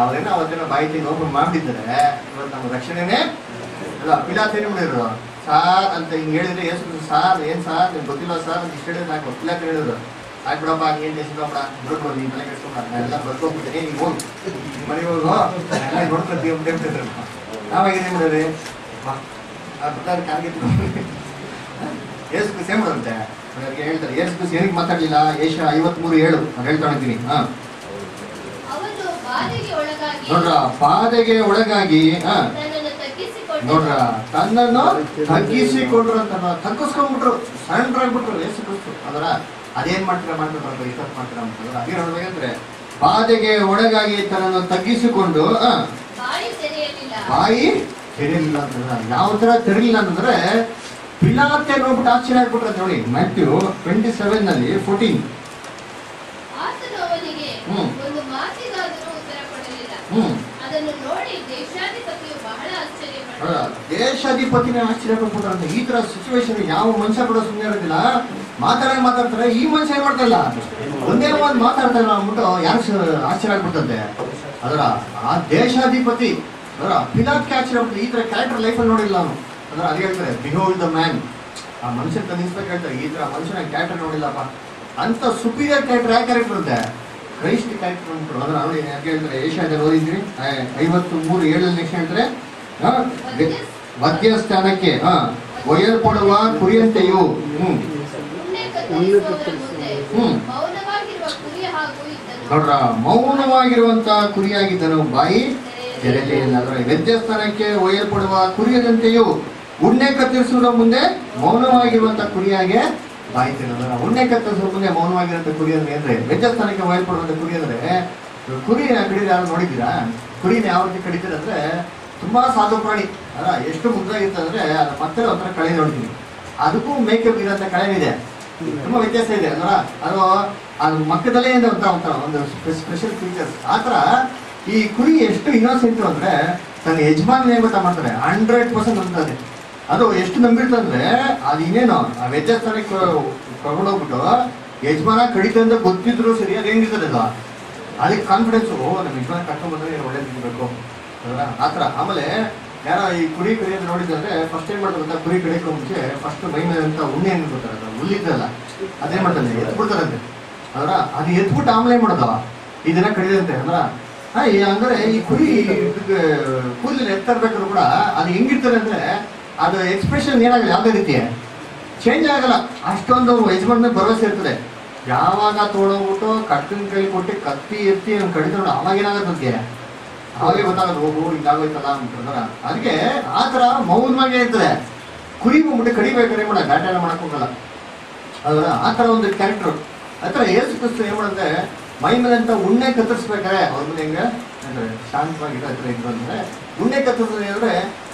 ಅವರೇನೋ ಅವತ್ತಿನ ಬಾಯಿ ಓಪನ್ ಮಾಡಿದ್ದಾರೆ ಇವತ್ತು ನಮ್ಮ ರಕ್ಷಣೆನೇ? ಅಲ್ಲ ಪಿಲಾತೇನೆ ಮಾಡಿದ್ರು ಸಾರ್, ಅಂತ ಹಿಂಗ್ ಹೇಳಿದ್ರೆ ಏಸು ಸಾರ್, ಏನ್ ಸಾರ್? ನಿಮ್ಗೆ ಗೊತ್ತಿಲ್ಲ ಸರ್? ಅಂತ ಇಷ್ಟು ಹೇಳಿದ್ರೆ ನಾಲ್ಕು ಪಿಲಾತ ಹೇಳಿದ್ರು. ಆಯ್ತು ಬಿಡಪ್ಪ ಏನು ನೀನ್ ತಲೆ ಕೆಡ್ಸ್ಕೊಂಬೇಡ ನಾನು ಎಲ್ಲ ಬರ್ಕೊಂಡ್ಬಿಟ್ಟೆ ನೀವು ಹೋಗು ನಿಮ್ ಮನೆಗೆ ಹೋಗು ಎಲ್ಲ ನೋಡ್ಕೊತೀವಿ ಅಂತ ಹೇಳ್ತಿದ್ರು ಏಸು ಮಾಡೋದಂತೆ ಅವ್ರಿಗೆ ಹೇಳ್ತಾರೆ ಏಸು ಖುಷಿ ಏನಕ್ಕೆ ಮಾತಾಡ್ಲಿಲ್ಲ ಏಷ ಐವತ್ಮೂರು ಏಳು ನಾನು ಹೇಳ್ತಾ ಇದ್ದೀನಿ ಹಾ ಅವನು ಬಾಧೆಗೆ ಒಳಗಾಗಿ ನೋಡ್ರ ಪಾದೆಗೆ ಒಳಗಾಗಿ ಹಾ ನೋಡ್ರ ತನ್ನನ್ನು ತಗ್ಗಿಸಿಕೊಂಡ್ರು ಅಂತ ತಗ್ಗಿಸ್ಕೊಂಡ್ಬಿಟ್ರು ಸಣ್ಣ್ರಾಗ್ಬಿಟ್ರು ಏಸು ಕ್ರಿಸ್ತು ಅದರ ಅದೇನ್ ಮಾಡ್ತೀರಾ ಮಾಡ್ತಾರೆ ಇಷ್ಟತ್ ಮಾಡ್ತೀರಾ ಅಂತಂದ್ರೆ ಅದೇ ನೋಡ್ಬೇಕಂದ್ರೆ ಬಾಧೆಗೆ ಒಳಗಾಗಿ ತನ್ನನ್ನು ತಗ್ಗಿಸಿಕೊಂಡು ಬಾಯಿ ತೆರೆಯಲಿಲ್ಲ. ತೆರೀಲಿಲ್ಲ ಅಂತಂದ್ರೆ ಯಾವ ತರ ತೆರಲಿಲ್ಲ ಅಂತಂದ್ರೆ ಪಿಲಾತೆ ನೋಡ್ಬಿಟ್ಟು ಆಶ್ಚರ್ಯ ಆಗ್ಬಿಟ್ರೆ ನೋಡಿ ಮ್ಯಾಥ್ಯೂ ಟ್ವೆಂಟಿ ಸೆವೆನ್ನಲ್ಲಿ ಫೋರ್ಟೀನ್ ಹ್ಮ್. ಹ್ಮ್ ಅದನ್ನು ನೋಡಿ ದೇಶಾಧಿಪತಿಯು ಬಹಳ ಆಶ್ಚರ್ಯಪಟ್ಟನು ಅಲ್ಲ, ದೇಶಾಧಿಪತಿನೇ ಆಶ್ಚರ್ಯ ಪಟ್ಬಿಟ್ರಂತೆ ಈ ತರ ಸಿಚುವೇಶನ್ ಯಾವ ಮನುಷ್ಯ ಕೂಡ ಸುಮ್ಮನೆ ಇರೋದಿಲ್ಲ. ಮಾತಾಡೇ ಮಾತಾಡ್ತಾರೆ, ಈ ಮನುಷ್ಯ ಏನ್ ಮಾಡ್ತಾ ಇಲ್ಲ ಒಂದೇ ಒಂದು ಮಾತಾಡ್ತಾರೆ ಅಂದ್ಬಿಟ್ಟು ಯಾರು ಆಶ್ಚರ್ಯ ಆಗ್ಬಿಟ್ಟಂತೆ ಅದರ, ಆ ದೇಶಾಧಿಪತಿ, ಅದರ ಪಿಲಾಟ್ಗೆ ಆಶ್ಚರ್ಯ ಈ ತರ ಕ್ಯಾರೆಕ್ಟರ್ ಲೈಫಲ್ಲಿ ನೋಡಿಲ್ಲ ಅವನು. ಅದರ, ಅದು ಹೇಳ್ತಾರೆ ಬಿಹೋಲ್ಡ್ ದ ಮ್ಯಾನ್ ಆ ಮನುಷ್ಯ ಕನಿಸ್ತಾ ಹೇಳ್ತಾರೆ ಈ ತರ ಮನುಷ್ಯನ ಕ್ಯಾರೆಕ್ಟರ್ ನೋಡಿಲ್ಲಪ್ಪ. ಅಂತ ಸುಪೀರಿಯರ್ ಕ್ಯಾರೆಕ್ಟರ್ ಯಾವ ಕ್ಯಾರೆಕ್ಟರ್ ಅಂತೆ? ಕ್ರೈಸ್ಟ್ ಕ್ಯಾರೆಕ್ಟರ್ ಅಂತ ಅದರ, ಅವ್ರು ಯಾಕೆ ಹೇಳ್ತಾರೆ? ಏಷ್ಯಾದಲ್ಲಿ ಓದಿದ್ರಿ ಐವತ್ತು ಮೂರು ಏಳಲ್ಲಿ ನೆಕ್ಸ್ಟ್ ಹೇಳ್ತಾರೆ. ಮಧ್ಯಸ್ಥಾನಕ್ಕೆ, ಹಾ? ಒಯ್ಯಲ್ಪಡುವ ಕುರಿಯಂತೆಯೂ ನೋಡ್ರ, ಮೌನವಾಗಿರುವಂತ ಕುರಿಯಾಗಿದ್ದನು ಬಾಯಿ ತೆರೆಯಲೇ ಇಲ್ಲ ಸ್ಥಾನಕ್ಕೆ ಒಯ್ಯಲ್ಪಡುವ ಕುರಿಯದಂತೆಯೂ ಉಣ್ಣೆ ಕತ್ತರಿಸುವ ಮುಂದೆ ಮೌನವಾಗಿರುವಂತ ಕುರಿಯಾಗೆ ಬಾಯಿ ತೆರೆದರ ಉಣ್ಣೆ ಕತ್ತರಿಸುವ ಮುಂದೆ ಮೌನವಾಗಿರುವಂತ ಕುರಿ ಅಂದ್ರೆ ಏನ್ರಿ? ವ್ಯತ್ಯಸ್ಥಾನಕ್ಕೆ ಒಯ್ಯಲ್ಪಡುವಂತ ಕುರಿ ಅಂದ್ರೆ ಕುರಿನ ಕಡಿದ ಯಾರು ನೋಡಿದ್ದೀರಾ? ಕುರಿನ ಯಾವ ರೀತಿ ಕಡಿತೀರ ಅಂದ್ರೆ ತುಂಬಾ ಸಾಧು ಪ್ರಾಣಿ. ಅಲ್ಲ, ಎಷ್ಟು ಮುದ್ರ ಅಂದ್ರೆ ಮತ್ತೆ ಒಂಥರ ಕಳೆ ನೋಡ್ತೀನಿ. ಅದಕ್ಕೂ ಮೇಕಪ್ ಇರೋಂಥ ಕಳೆನಿದೆ ತುಂಬಾ ವ್ಯತ್ಯಾಸ ಇದೆ ಅಂದ್ರ ಅದು ಅದು ಮಕ್ಕದಲ್ಲೇ ಇದೆ ಅಂತ ಒಂಥರ ಒಂದು ಸ್ಪೆಷಲ್ ಫೀಚರ್ಸ್ ಆ ಥರ ಈ ಕುರಿ ಎಷ್ಟು ಇನ್ನೋಸೆಂಟ್ ಅಂದ್ರೆ ತನ್ನ ಯಜಮಾನ ಏನ್ ಗೊತ್ತಾ ಮಾಡ್ತಾರೆ? ಹಂಡ್ರೆಡ್ ಪರ್ಸೆಂಟ್ ನಂಬ್ತದೆ ಅದು. ಎಷ್ಟು ನಂಬಿರ್ತಂದ್ರೆ ಅದು ಇನ್ನೇನು, ಆ ವ್ಯತ್ಯಾಸಕ್ಕೆ ಕರ್ಕೊಂಡೋಗ್ಬಿಟ್ಟು ಯಜಮಾನ ಕಡಿತ ಅಂತ ಗೊತ್ತಿದ್ರು ಸರಿ, ಅದು ಹೆಂಗಿರ್ತದೆ ಅದು? ಅದಕ್ಕೆ ಕಾನ್ಫಿಡೆನ್ಸ್ ನಮ್ಮ ಯಜಮಾನ ಕರ್ಕೊಂಡ್ಬಂದ್ರೆ ಒಳ್ಳೇದಿರ್ಬೇಕು ಆ ಥರ. ಆಮೇಲೆ ಯಾರೋ ಈ ಕುರಿ ಕಡಿಯೋದು ನೋಡಿದ್ರೆ ಫಸ್ಟ್ ಏನ್ ಮಾಡ್ತಾರೆ ಕುರಿ ಕಡಿಯೋಕೆ ಮುಂಚೆ ಫಸ್ಟ್ ಮೈ ಅಂತ ಉಣ್ಣೆ ಏನು ಗೊತ್ತಾರೆ ಅದು ಹುಲ್ಲಿದ್ದಲ್ಲ ಅದೇನ್ ಮಾಡ್ತಾರೆ. ಎತ್ಬಿಡ್ತಾರಂತೆ. ಅದರ ಅದು ಎತ್ಬಿಟ್ಟು ಆಮೇಲೆ ಮಾಡ್ತಾವ ಇದನ್ನ ಕಡಿದಂತೆ ಅಂದ್ರ ಅಂದ್ರೆ ಈ ಕುರಿ ಕೂದಲಿನ ಎತ್ತರ್ಬೇಕಾದ್ರು ಕೂಡ ಅದು ಹೆಂಗಿರ್ತಾರೆ ಅಂದ್ರೆ ಅದು ಎಕ್ಸ್ಪ್ರೆಷನ್ ಏನಾಗಲ್ಲ, ಯಾವುದೇ ರೀತಿ ಚೇಂಜ್ ಆಗಲ್ಲ. ಅಷ್ಟೊಂದು ಯಜಮಾನ ಭರವಸೆ ಇರ್ತದೆ. ಯಾವಾಗ ತೊಗೊಂಡೋಗ್ಬಿಟ್ಟು ಕಟ್ಟಿನ ಕೈಲಿ ಕೊಟ್ಟು ಕತ್ತಿ ಎತ್ತಿ ಕಡಿದ್ರು ಅವಾಗ ಏನಾಗುತ್ತೆ ಅವಾಗೇ ಗೊತ್ತಾಗಲ್ಲ, ಹೋಗು ಹಿಂಗಾಗೋಯ್ತಲ್ಲ ಅಂತಂದ್ರ ಅದಕ್ಕೆ ಆ ಥರ ಮೌನವಾಗೇ ಇರ್ತದೆ ಕುರಿ ಬಂದ್ಬಿಟ್ಟು ಕಡಿಬೇಕಾದ್ರೆ ಮಾಡ ಗಾಟೆಲ್ಲ ಮಾಡಕ್ ಹೋಗಲ್ಲ. ಅದರ ಆ ಥರ ಒಂದು ಕ್ಯಾರೆಕ್ಟರ್ ಆ ಥರ ಏಸು ಕ್ರಿಸ್ತು ಏನು ಮಾಡಂದ್ರೆ ಮೈ ಮೇಲೆ ಅಂತ ಉಣ್ಣೆ ಕತ್ತರಿಸ್ಬೇಕಾರೆ ಅವ್ರ ಮುಂದೆ ಹೆಂಗೆ? ಅಂದ್ರೆ ಶಾಂತವಾಗಿರೋ ಹತ್ರ ಇದ್ರು ಅಂದರೆ, ಉಣ್ಣೆ ಕತ್ತರಿಸೋದು ಅಂದ್ರೆ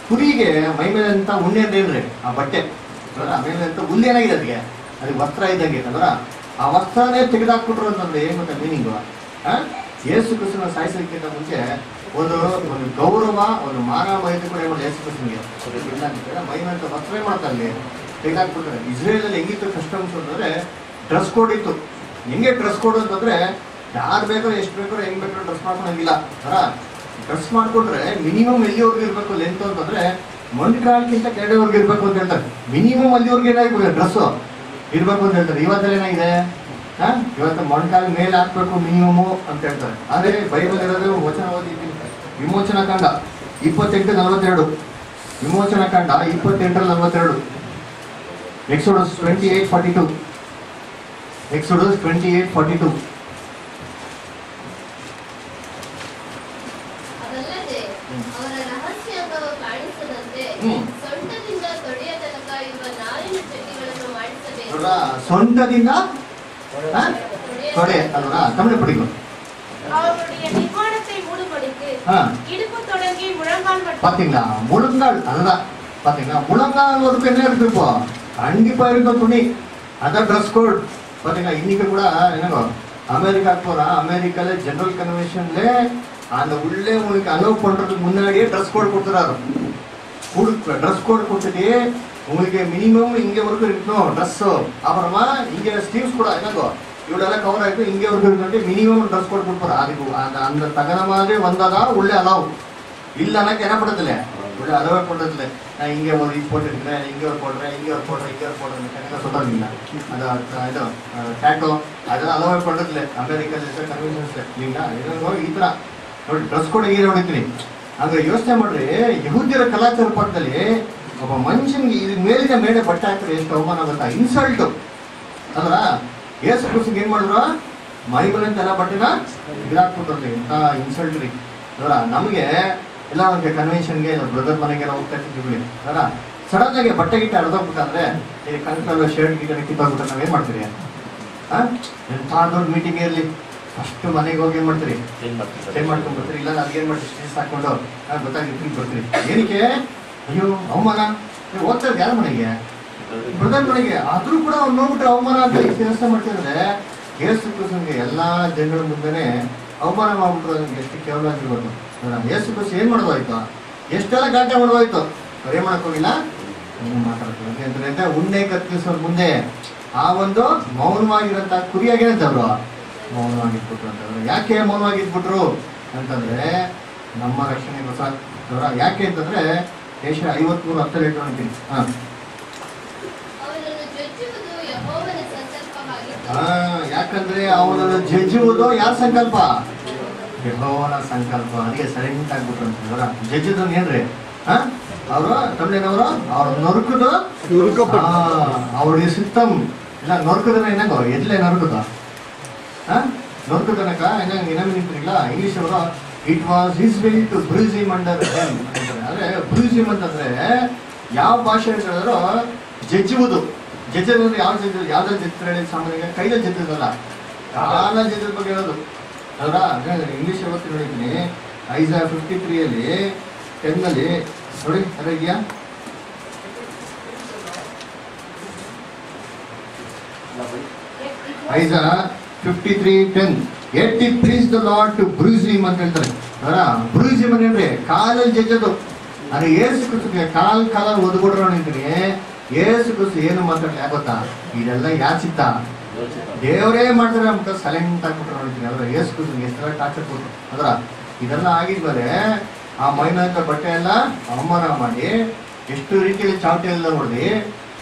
ಕುರಿಗೆ ಮೈ ಮೇಲೆ ಅಂತ ಉಣ್ಣೆ ಅಂತ ಏನ್ರಿ ಆ ಬಟ್ಟೆ. ಅದರ ಆಮೇಲೆ ಅಂತ ಹುಲ್ಲು ಏನಾಗಿದೆ ಅದಕ್ಕೆ ಅದಕ್ಕೆ ವಸ್ತ್ರ ಇದ್ದಂಗೆ ಅದರ ಆ ವಸ್ತ್ರನೇ ತೆಗೆದಾಕ್ಬಿಟ್ರು ಅಂತಂದ್ರೆ ಏನು ಗೊತ್ತಾ ಮೀನಿಂಗು ಏಸು ಕ್ರಿಸ್ತನ ಸಾಯಿಸೋಕ್ಕಿಂತ ಮುಂಚೆ ಒಂದು ಒಂದು ಗೌರವ, ಒಂದು ಮಾನ ಮಹಿತಿ ಕೂಡ ಹೆಸರು ಕ್ರಿಸ್ತನಿಗೆ ಇಲ್ಲ ಅಂತಾರೆ ಮೈ ಮೇಲೆ ವಸ್ತ್ರ ಏನ್ ಮಾಡ್ತಾರೆ ಅಲ್ಲಿ ತೆಗೆದಾಕ್ಬಿಟ್ರೆ ಇಸ್ರೇಲಲ್ಲಿ ಹೆಂಗಿತ್ತು ಕಸ್ಟಮ್ಸ್ ಅಂತಂದ್ರೆ ಡ್ರೆಸ್ ಕೋಡ್ ಇತ್ತು. ಹೆಂಗೆ ಡ್ರೆಸ್ ಕೋಡ್ ಅಂತಂದ್ರೆ ಯಾರು ಬೇಕೋ ಎಷ್ಟು ಬೇಕೋ ಹೆಂಗ್ ಬೇಕೋ ಡ್ರೆಸ್ ಮಾಡ್ಕೊಳಂಗಿಲ್ಲ. ಅರ ಡ್ರೆಸ್ ಮಾಡ್ಕೊಂಡ್ರೆ ಮಿನಿಮಮ್ ಎಲ್ಲಿವರೆಗೂ ಇರಬೇಕು ಲೆಂತ್ ಅಂತಂದ್ರೆ ಮೊಂಡ್ಕಾಲ್ಗಿಂತ ಕೆಳವರೆಗೂ ಇರ್ಬೇಕು ಅಂತ ಹೇಳ್ತಾರೆ. ಮಿನಿಮಮ್ ಅಲ್ಲಿವರೆಗೆ ಏನಾಗಿರ್ಬೇಕು ಡ್ರೆಸ್ ಇರ್ಬೇಕು ಅಂತ ಹೇಳ್ತಾರೆ. ಇವತ್ತಲ್ಲಿ ಏನಾಗಿದೆ? ಹಾ? ಇವತ್ತು ಮೊಣಕಾಲ್ ಮೇಲೆ ಹಾಕ್ಬೇಕು ಮಿನಿಮಮ್ ಅಂತ ಹೇಳ್ತಾರೆ. ಅದೇ ಬೈಬಲ್ ಇರೋದು ವಚನ ಓದಿದ್ದೀನಿ ವಿಮೋಚನಾ ಕಾಂಡ ಇಪ್ಪತ್ತೆಂಟು ನಲವತ್ತೆರಡು. ವಿಮೋಚನಾ ಕಾಂಡ ಇಪ್ಪತ್ತೆಂಟರ ನಲವತ್ತೆರಡು. Exodus twenty eight forty two Exodus twenty eight forty two. ಸೊಂಟದಿಂದ ತೊಡೆ ಅಲ್ವಾ? ತಮಿಳು ನಾರಿನ அவருடைய நிர்வாணத்தை மூடும்படிக்கு இடுப்பு தொடங்கி முழங்கால் பாத்தீங்களா? முழங்கால் அதுதான். பாத்தீங்களா? முழங்கால் ஒரு என்ன இருக்கு இப்போ கண்டிப்பா இருக்கும் துணி. அதான் ட்ரெஸ் கோட் பாத்தீங்களா? இன்னைக்கு கூட என்னங்கோ? அமெரிக்காக்கு போறா. அமெரிக்கால ஜெனரல் கன்வென்ஷன்ல அந்த உள்ளே உங்களுக்கு அலோவ் பண்றதுக்கு முன்னாடியே ட்ரெஸ் கோட் கொடுத்துறாரு. கொடுக்க ட்ரெஸ் கோட் கொடுத்துட்டு உங்களுக்கு மினிமம் இங்க வரைக்கும் இருக்கணும் அப்புறமா இங்க ஸ்லீவ்ஸ் கூட என்னங்கோ? இவ்வளவு கவர் ஆயிட்டு இங்க வரைக்கும் இருக்கணும் மினிமம் ட்ரெஸ் கோட் கொடுப்பாரு அதுக்கு அந்த அந்த தகுந்த மாதிரி வந்தாதான் உள்ளே அலோவ் இல்லைனாக்க என்ன பண்றதில்ல உள்ள அலோவ் பண்றதில்ல நான் இங்க ஒரு இது போட்டுருக்கிறேன் இங்க ஒரு போடுறேன் இங்க ஒரு போடுறேன் இங்க ஒரு போடுறேன் கணக்காக சொல்றாங்க அந்த அஹ், இது டேட்டோ அதெல்லாம் ಅಲೋವ್ ಪಡೋದಿಲ್ಲ ಅಮೆರಿಕಲ್ಲಿ ಕನ್ವೆನ್ಷನ್ಸ್ இல்லைங்களா ಏನೋ ಈ ಥರ ನೋಡಿ ಡ್ರೆಸ್ ಕೋಡ್ ಹೇಗೆ ಹೊಡಿತೀನಿ ಹಂಗೆ ಯೋಚನೆ ಮಾಡ್ರಿ ಯಹೂದ್ಯರ ಕಲಾಚಾರ ಪಕ್ಕದಲ್ಲಿ ಒಬ್ಬ ಮನುಷ್ಯನಿಗೆ ಇದು ಮೇಲಿನ ಮೇಲೆ ಬಟ್ಟೆ ಹಾಕಿದ್ರೆ ಎಷ್ಟು ಅವಮಾನ ಗೊತ್ತಾ ಇನ್ಸಲ್ಟು ಅದ್ರ ಏಸು ಕ್ರಿಸ್ತಿಗೆ ಏನ್ ಮಾಡಿದ್ರು ಮೈ ಮೇಲೆ ಎಲ್ಲ ಬಟ್ಟೆನ ಇದಾಕ್ಬಿಟ್ರಿ ಇಂಥ ಇನ್ಸಲ್ಟ್ ರೀ. ಅದರ ನಮಗೆ ಎಲ್ಲ ಒಂದು ಕನ್ವೆನ್ಷನ್ಗೆ ಇಲ್ಲ ಬ್ರದರ್ ಮನೆಗೆ ಎಲ್ಲ ಹೋಗ್ತಾ ಇರ್ತೀವಿ ಅದರ ಸಡನ್ ಆಗಿ ಬಟ್ಟೆ ಗಿಟ್ಟೆ ಅರ್ಧೋಗ್ಬೇಕಂದ್ರೆ ಈ ಕಣ್ಕಲ್ಲ ಶರ್ಟ್ ಗಿಟ್ಟೆ ಕಿತ್ತೋಗ್ಬಿಟ್ರೆ ನಾವೇನ್ ಮಾಡ್ತೀರಿ? ಹಾ ಎಂಥ ದೊಡ್ಡ ಮೀಟಿಂಗ್ ಇರಲಿ. ಫಸ್ಟ್ ಮನೆಗೆ ಹೋಗಿ ಏನ್ ಮಾಡ್ತೀರಿ? ಏನು ಮಾಡ್ಕೊಂಡು ಬರ್ತೀರಿ? ಇಲ್ಲ ಏನ್ ಮಾಡ್ತೀರಿ? ಸ್ಟೇಸ್ ಹಾಕೊಂಡು ಗೊತ್ತಾಗಿ ಬರ್ತೀರಿ ಏನಕ್ಕೆ? ಅಯ್ಯೋ ಅವಮಾನ? ನೀವು ಓದ್ತಾ ಯಾರ ಮನೆಗೆ? ಮನೆಗೆ ಆದ್ರೂ ಕೂಡ ಅವ್ನು ನೋಡ್ಬಿಟ್ಟು ಅವಮಾನ ಅಂತ ಕೆಲಸ ಮಾಡ್ತಿದ್ರೆ. ಏಸು ಕ್ರಿಸ್ತನ್ಗೆ ಎಲ್ಲಾ ಜನಗಳ ಮುಂದೆನೆ ಅವಮಾನ ಅವ್ನಿಗೆ ಎಷ್ಟು ಕೇವಲ ಆಗಿರ್ಬೋದು. ಏಸು ಕ್ರಿಸ್ತ ಏನ್ ಮಾಡೋದಾಯ್ತು ಎಷ್ಟೆಲ್ಲ ಗಾಟೆ ಮಾಡೋದಾಯ್ತು ಅವ್ರು ಏನ್ ಮಾಡಕ್ ಹೋಗಿಲ್ಲ? ಮಾತಾಡ್ತಾರೆ ಉಣ್ಣೆ ಕತ್ತಿಸೋರ್ ಮುಂದೆ ಆ ಒಂದು ಮೌನವಾಗಿರಂತ ಕುರಿಯಾಗೇನಂತ ಅವರು? ಮೌನವಾಗಿದ್ಬಿಟ್ರು ಅಂತಂದ್ರೆ ಯಾಕೆ ಮೌನವಾಗಿದ್ಬಿಟ್ರು ಅಂತಂದ್ರೆ ನಮ್ಮ ರಕ್ಷಣೆಗೋಸ್ಕರ. ಯಾಕೆ ಅಂತಂದ್ರೆ ದೇಶ ಐವತ್ಮೂರು ಹತ್ತಲ್ಲಿ ಇಟ್ಕೊಂಡಿದ್ದೀನಿ. ಹಾ ಅವನನ್ನು ಜಜ್ಜುವುದು ಯೆಹೋವನ ಸಂಕಲ್ಪವಾಗಿತ್ತು ಆ, ಯಾಕಂದ್ರೆ ಅವನನ್ನು ಜಜ್ಜುವುದು ಯಾರ ಸಂಕಲ್ಪ? ಯಹೋವನ ಸಂಕಲ್ಪ. ಅದಕ್ಕೆ ಸೈಲೆಂಟ್ ಆಗ್ಬಿಟ್ರು ಅಂತ ಜಜ್ಜಿದ್ರು ಜಜ್ಜುದು ಏನ್ರಿ? ಅವರು ತಮಿಳಿನವರು ಅವ್ರ ನೊರುಕುದು? ಅವ್ರಿಗೆ ಸುತ್ತಮ್ ಇಲ್ಲ ನೊರ್ಕುದನ ಏನಂಗ ಎದ್ಲೆ ನೊರ್ಕುದ? ನೊರ್ಕುದನಕ ಏನಂಗ ಏನಂಗ ನಿಂತಿರಲಿಲ್ಲ? ಇಂಗ್ಲಿಷ್ ಅವರು it was his will to bruise him under ಅಂದ್ರೆ ಬ್ರೂಸಿಮ್ ಅಂತಂದ್ರೆ ಯಾವ ಭಾಷೆ ಹೇಳಿದ್ರು ಜಜ್ಜುವುದು. ಅಂದ್ರೆ ಯಾವ ಜಜ್ಜ ಯಾವ್ದಾರ ಜಜ್ತಾರೆ ಹೇಳಿ ಸಾಮಾನ್ಯ ಕೈದಲ್ಲಿ ಜಜ್ಜೋದಲ್ಲ ಕಾಲ ಜಜ್ಜದ ಬಗ್ಗೆ ಹೇಳೋದು? ಅದರ ಇಂಗ್ಲಿಷ್ ಯಾವತ್ತು ನೋಡಿದ್ದೀನಿ ಐಸ ಫಿಫ್ಟಿ ತ್ರೀಯಲ್ಲಿ ಟೆನ್ನಲ್ಲಿ ನೋಡಿ ಅದ ಇದೆಯಾ? Isaiah fifty three ten yet it pleased the Lord to bruise him ಅಂತ ಹೇಳ್ತಾರೆ. ಅದರ ಬ್ರೂಸಿಮ್ ಅಂದ್ರೆ ಕಾಲಲ್ಲಿ ಜಜ್ಜದು ಅದೇ ಏಸು ಕಾಲ್ ಕಾಲ ಒದ್ಬಿಡ್ರು ನಿಂತೀನಿ ಏಸು ಕ್ರಿಸ್ತು ಏನು ಮಾತಾಡ್ಲಿ ಗೊತ್ತಾ? ಇದೆಲ್ಲ ಯಾಚಿತ್ತ ದೇವರೇ ಮಾಡಿದ್ರೆ ಅಂತ ಸಲಹೆ ಹಾಕ್ಬಿಟ್ರೆ ನೋಡ್ತೀನಿ ಅದ್ರ ಏಸು ಕ್ರಿಸ್ತು ಎಷ್ಟೆಲ್ಲ ಟಾರ್ಚರ್ ಕೊಟ್ಟು ಅದರ ಇದೆಲ್ಲ ಆಗಿದ್ಮೇಲೆ ಆ ಮೈನಾಕ ಬಟ್ಟೆ ಎಲ್ಲ ಅವಮಾನ ಮಾಡಿ ಎಷ್ಟು ರೀತಿಯಲ್ಲಿ ಚಾವಟಿ ಎಲ್ಲ ಹೊಡೆದು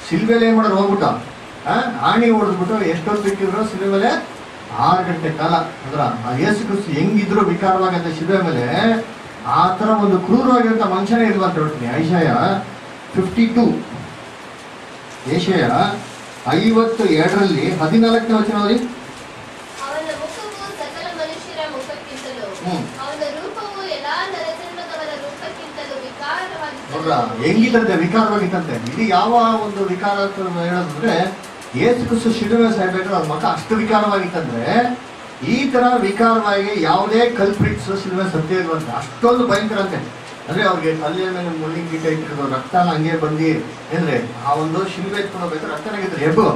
ಸಿಲ್ವೆಲೆ ಏನ್ ಮಾಡೋರು ಹೋಗ್ಬಿಟ್ಟ. ಆಣಿ ಹೊಡೆದ್ಬಿಟ್ಟು ಎಷ್ಟೊತ್ತು ಬಿಟ್ಟಿದ್ರು ಸಿಲ್ವೆ ಮೇಲೆ ಆರು ಗಂಟೆ ಕಾಲ. ಅದ್ರ ಆ ಯೇಸು ಕ್ರಿಸ್ತು ಹೆಂಗಿದ್ರು ವಿಕಾರವಾಗಂತ ಶಿಲ್ವೆ ಮೇಲೆ. ಆ ಥರ ಒಂದು ಕ್ರೂರವಾಗಿರುವಂಥ ಮನುಷ್ಯನೇ ಇಲ್ವಾ ಅಂತ ಹೇಳ್ತೀನಿ. ಐಶಾಯ ಫಿಫ್ಟಿ ಟೂ ಯಶಯ ಐವತ್ತು ಎರಡರಲ್ಲಿ ಹದಿನಾಲ್ಕನೇ ವಚನದಲ್ಲಿ ಹೆಂಗಿದಂತೆ ವಿಕಾರವಾಗಿತ್ತಂತೆ ಇದು ಯಾವ ಒಂದು ವಿಕಾರ ಹೇಳೋದಂದ್ರೆ ಏಸು ಕ್ರಿಸ್ತು ಶಿಡುವೆ ಸಾಯ್ಬೇಕಾದ್ರೆ ಮಕ್ಕ ಅಷ್ಟು ವಿಕಾರವಾಗಿತ್ತಂದ್ರೆ ಈ ತರ ವಿಕಾರವಾಗಿ ಯಾವುದೇ ಕಲ್ಪ್ರಿಟ್ಸ್ ಶಿಡುವೆ ಸತ್ಯ ಇರುವಂತೆ ಅಷ್ಟೊಂದು ಭಯಂಕರ ಅಂತೆ. ಅಂದ್ರೆ ಅವ್ರಿಗೆ ಮೇಲೆ ಮುಳ್ಳಿನ ಗಿಟ್ಟ ಇಟ್ಟಿರೋದು ರಕ್ತ ಹಂಗೆ ಬಂದು ಅಂದ್ರೆ ಆ ಒಂದು ಶಿಲ್ಬೆ ಎತ್ಕೊಳ್ಬೇಕು ಹೋಗ್ಬೇಕಾದ್ರೆ ರಕ್ತ ಆಗಿದ್ರೆ ಹೆಬ್ಬು.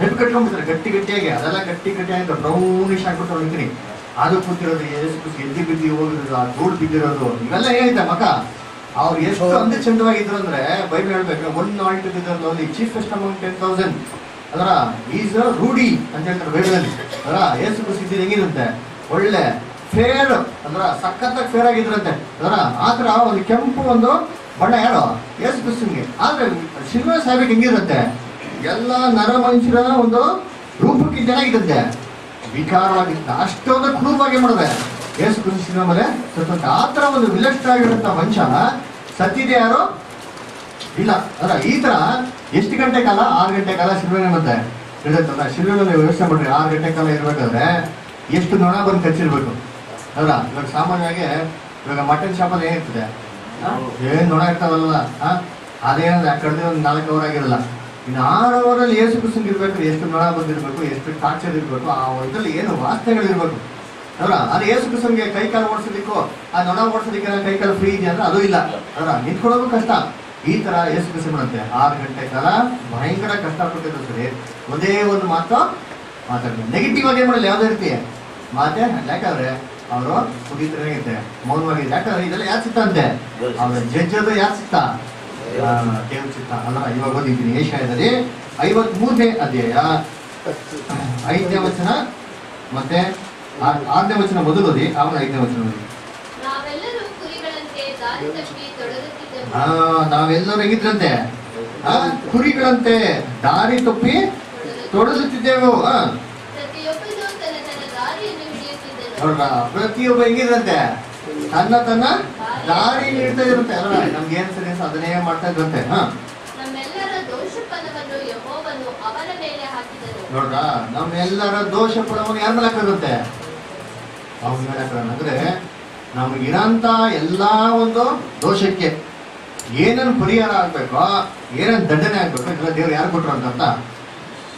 ಹೆಬ್ಬು ಕಟ್ಕೊಂಡ್ಬಿಡ್ತಾರೆ, ಗಟ್ಟಿ ಗಟ್ಟಿಯಾಗಿ. ಅದೆಲ್ಲ ಗಟ್ಟಿ ಗಟ್ಟಿಯಾಗಿ ಬ್ರೌನಿಶ್ ಆಗ್ಬಿಟ್ಟು ಹೊಡಿತೀನಿ ಅದು ಕೂತಿರೋದು ಎಷ್ಟು ಎದ್ದಿ ಬಿದ್ದಿ ಹೋಗಿರೋದು, ಆ ಧೂಳು ಬಿದ್ದಿರೋದು, ಇವೆಲ್ಲ ಏನಿದೆ ಮಗ ಅವ್ರು ಎಷ್ಟು ಅಂದ ಚಂದವಾಗಿದ್ರು ಅಂದ್ರೆ ಬೈಬಲ್ ಹೇಳ್ಬೇಕು ಒನ್ ನಾಟ್ ಅಲ್ಲಿ chiefest among ten thousand ಅದರ ಈಸ್ ರೂಢಿ ಅಂತ ಹೇಳ್ತಾರೆ ಬೈಬಲಲ್ಲಿ. ಅದರ ಏಸು ಕುಸಿದ್ದು ಹೆಂಗಿರುತ್ತೆ ಒಳ್ಳೆ ಫೇರ್ ಅಂದ್ರ ಸಖತ್ತಾಗಿ ಫೇರ್ ಆಗಿದ್ರಂತೆ. ಅದರ ಆತರ ಒಂದು ಕೆಂಪು ಒಂದು ಬಣ್ಣ ಹೇಳು ಎಸ್ ಕ್ರಿಸ್ತನ್ಗೆ. ಆದ್ರೆ ಶಿಲ್ವೆ ಸಾಹೇಬಿಗೆ ಹೆಂಗಿರುತ್ತೆ ಎಲ್ಲ ನರ ಮನುಷ್ಯರ ಒಂದು ರೂಪಕ್ಕೆ ಚೆನ್ನಾಗಿದ್ದಂತೆ ವಿಕಾರವಾಗಿದ್ದ ಅಷ್ಟೊಂದು ಕ್ರೂರವಾಗಿ ಮಾಡಿದೆ. ಯೇಸು ಕ್ರಿಸ್ತಿನ ಮೇಲೆ ಸ್ವಲ್ಪ ಆ ಥರ ಒಂದು ವಿಲಕ್ಷಣ ಆಗಿರುವಂತ ಮನುಷ್ಯ ಸತ್ತಿದೆ ಯಾರು? ಇಲ್ಲ. ಅಲ್ಲ, ಈ ತರ ಎಷ್ಟು ಗಂಟೆ ಕಾಲ? ಆರು ಗಂಟೆ ಕಾಲ ಶಿಲ್ವೆನೆ ಮತ್ತೆ ಇರುತ್ತಲ್ಲ ಶಿಲ್ವೆ ಮೇಲೆ ವ್ಯವಸ್ಥೆ ಮಾಡ್ರಿ ಆರು ಗಂಟೆ ಕಾಲ ಇರ್ಬೇಕಾದ್ರೆ ಎಷ್ಟು ನೊಣ ಬಂದು ಕಚ್ಚಿರ್ಬೇಕು? ಅಲ್ಲ ಇವಾಗ ಸಾಮಾನ್ಯವಾಗಿ ಇವಾಗ ಮಟನ್ ಶಾಪಲ್ಲಿ ಏನಿರ್ತದೆ? ಏನ್ ನೊಣ ಇರ್ತಾವಲ್ಲ ಅದೇನಲ್ಲ ಕಡಿಮೆ ಒಂದು ನಾಲ್ಕು ಅವರ್ ಆಗಿರಲ್ಲ. ಇನ್ನು ಆರು ಅವರಲ್ಲಿ ಏಸು ಕುಸಿಂಗ್ ಇರ್ಬೇಕು, ಎಷ್ಟು ನೊಣ ಬಂದಿರ್ಬೇಕು, ಎಷ್ಟು ಟಾರ್ಚರ್ ಇರ್ಬೇಕು, ಆ ಇದರಲ್ಲಿ ಏನು ವಾಸನೆಗಳಿರ್ಬೇಕು ಅವರ ಅದು ಏಸು ಕುಸಂಗೆ ಕೈ ಕಾಲು ಆ ನೊಣ ಓಡಿಸೋದಕ್ಕೆ ಕೈ ಕಾಲು ಫ್ರೀ ಇದೆಯಾ ಅಂದ್ರೆ ಅದು ಇಲ್ಲ. ಅವರ ನಿಂತ್ಕೊಳ್ಳೋದು ಕಷ್ಟ. ಈ ತರ ಏಸು ಕುಸಿ ಮಾಡುತ್ತೆ ಆರು ಗಂಟೆ ಕಾಲ ಭಯಂಕರ ಕಷ್ಟಪಟ್ಟಿದ್ದು ಸರಿ. ಒಂದೇ ಒಂದು ಮಾತು ಮಾತಾಡ್ತಾರೆ ನೆಗೆಟಿವ್ ಆಗಿ ಮಾಡಲ್ಲ, ಯಾವುದೇ ರೀತಿ. ಮಾತೆ ಯಾಕಂದ್ರೆ ಅವರು ಆಗಿದೆ ಮೌನವಾಗಿದ್ದೆ ಯಾಕಂದ್ರೆ ಇದೆಲ್ಲ ಯಾರು ಚಿತ್ತ ಅಂತೆ? ಅವ್ರ ಜಜ್ಜದು ಯಾರು ಚಿತ್ತ ಆ, ದೇವ್ರ ಚಿತ್ತ ಅಲ್ಲ ಇವಾಗ ಓದಿದ್ದೀನಿ. ಏಷ್ಯಾದಲ್ಲಿ ಐವತ್ ಮೂರನೇ ಅಧ್ಯಾಯ. ಐದನೇ ವಚನ ಮತ್ತೆ ಆರನೇ ವಚನ ಮೊದಲು ಓದಿ ಆಮೇಲೆ ಐದನೇ ವಚನ ಓದಿ ನಾವೆಲ್ಲರೂ ಕುರಿಗಳಂತೆ ದಾರಿ ತಪ್ಪಿ ತೊಡಗುತ್ತಿದ್ದೆವು. ಆ, ನಾವೆಲ್ಲರೂ ಹೆಂಗಿದ್ರಂತೆ? ಆ, ಕುರಿಗಳಂತೆ ದಾರಿ ತಪ್ಪಿ ತೊಡಗುತ್ತಿದ್ದೆವು ಆ, ಪ್ರತಿಯೊಬ್ಬನು ತನ್ನ ತನ್ನ ದಾರಿಯನ್ನು ನೋಡ್ರ ಪ್ರತಿಯೊಬ್ಬ ಹೆಂಗಿದಂತೆ ತನ್ನ ತನ್ನ ದಾರಿ ನೀಡ್ತಾ ಇರುತ್ತೆ ಅಲ್ಲ ನಮ್ಗೆ ಏನ್ ಸರಿ ಸಾಧನೆ ಅದನ್ನೇ ಮಾಡ್ತಾ ಇದ್ರಂತೆ ಹಾ ನೋಡ್ರ ನಮ್ಮೆಲ್ಲರ ದೋಷ ಫಲವನ್ನು ಯಾರ ಮೇಲೆ ಹಾಕಿರುತ್ತೆ ಅವ್ರ ಮೇಲೆ ಹಾಕೋಣ ಅಂದ್ರೆ ನಮ್ಗಿರಂತ ಎಲ್ಲಾ ಒಂದು ದೋಷಕ್ಕೆ ಏನೇನು ಪರಿಹಾರ ಆಗ್ಬೇಕೋ ಏನೇನು ದಂಡನೆ ಆಗ್ಬೇಕು ದೇವ್ರು ಯಾರು ಕೊಟ್ರು ಅಂತ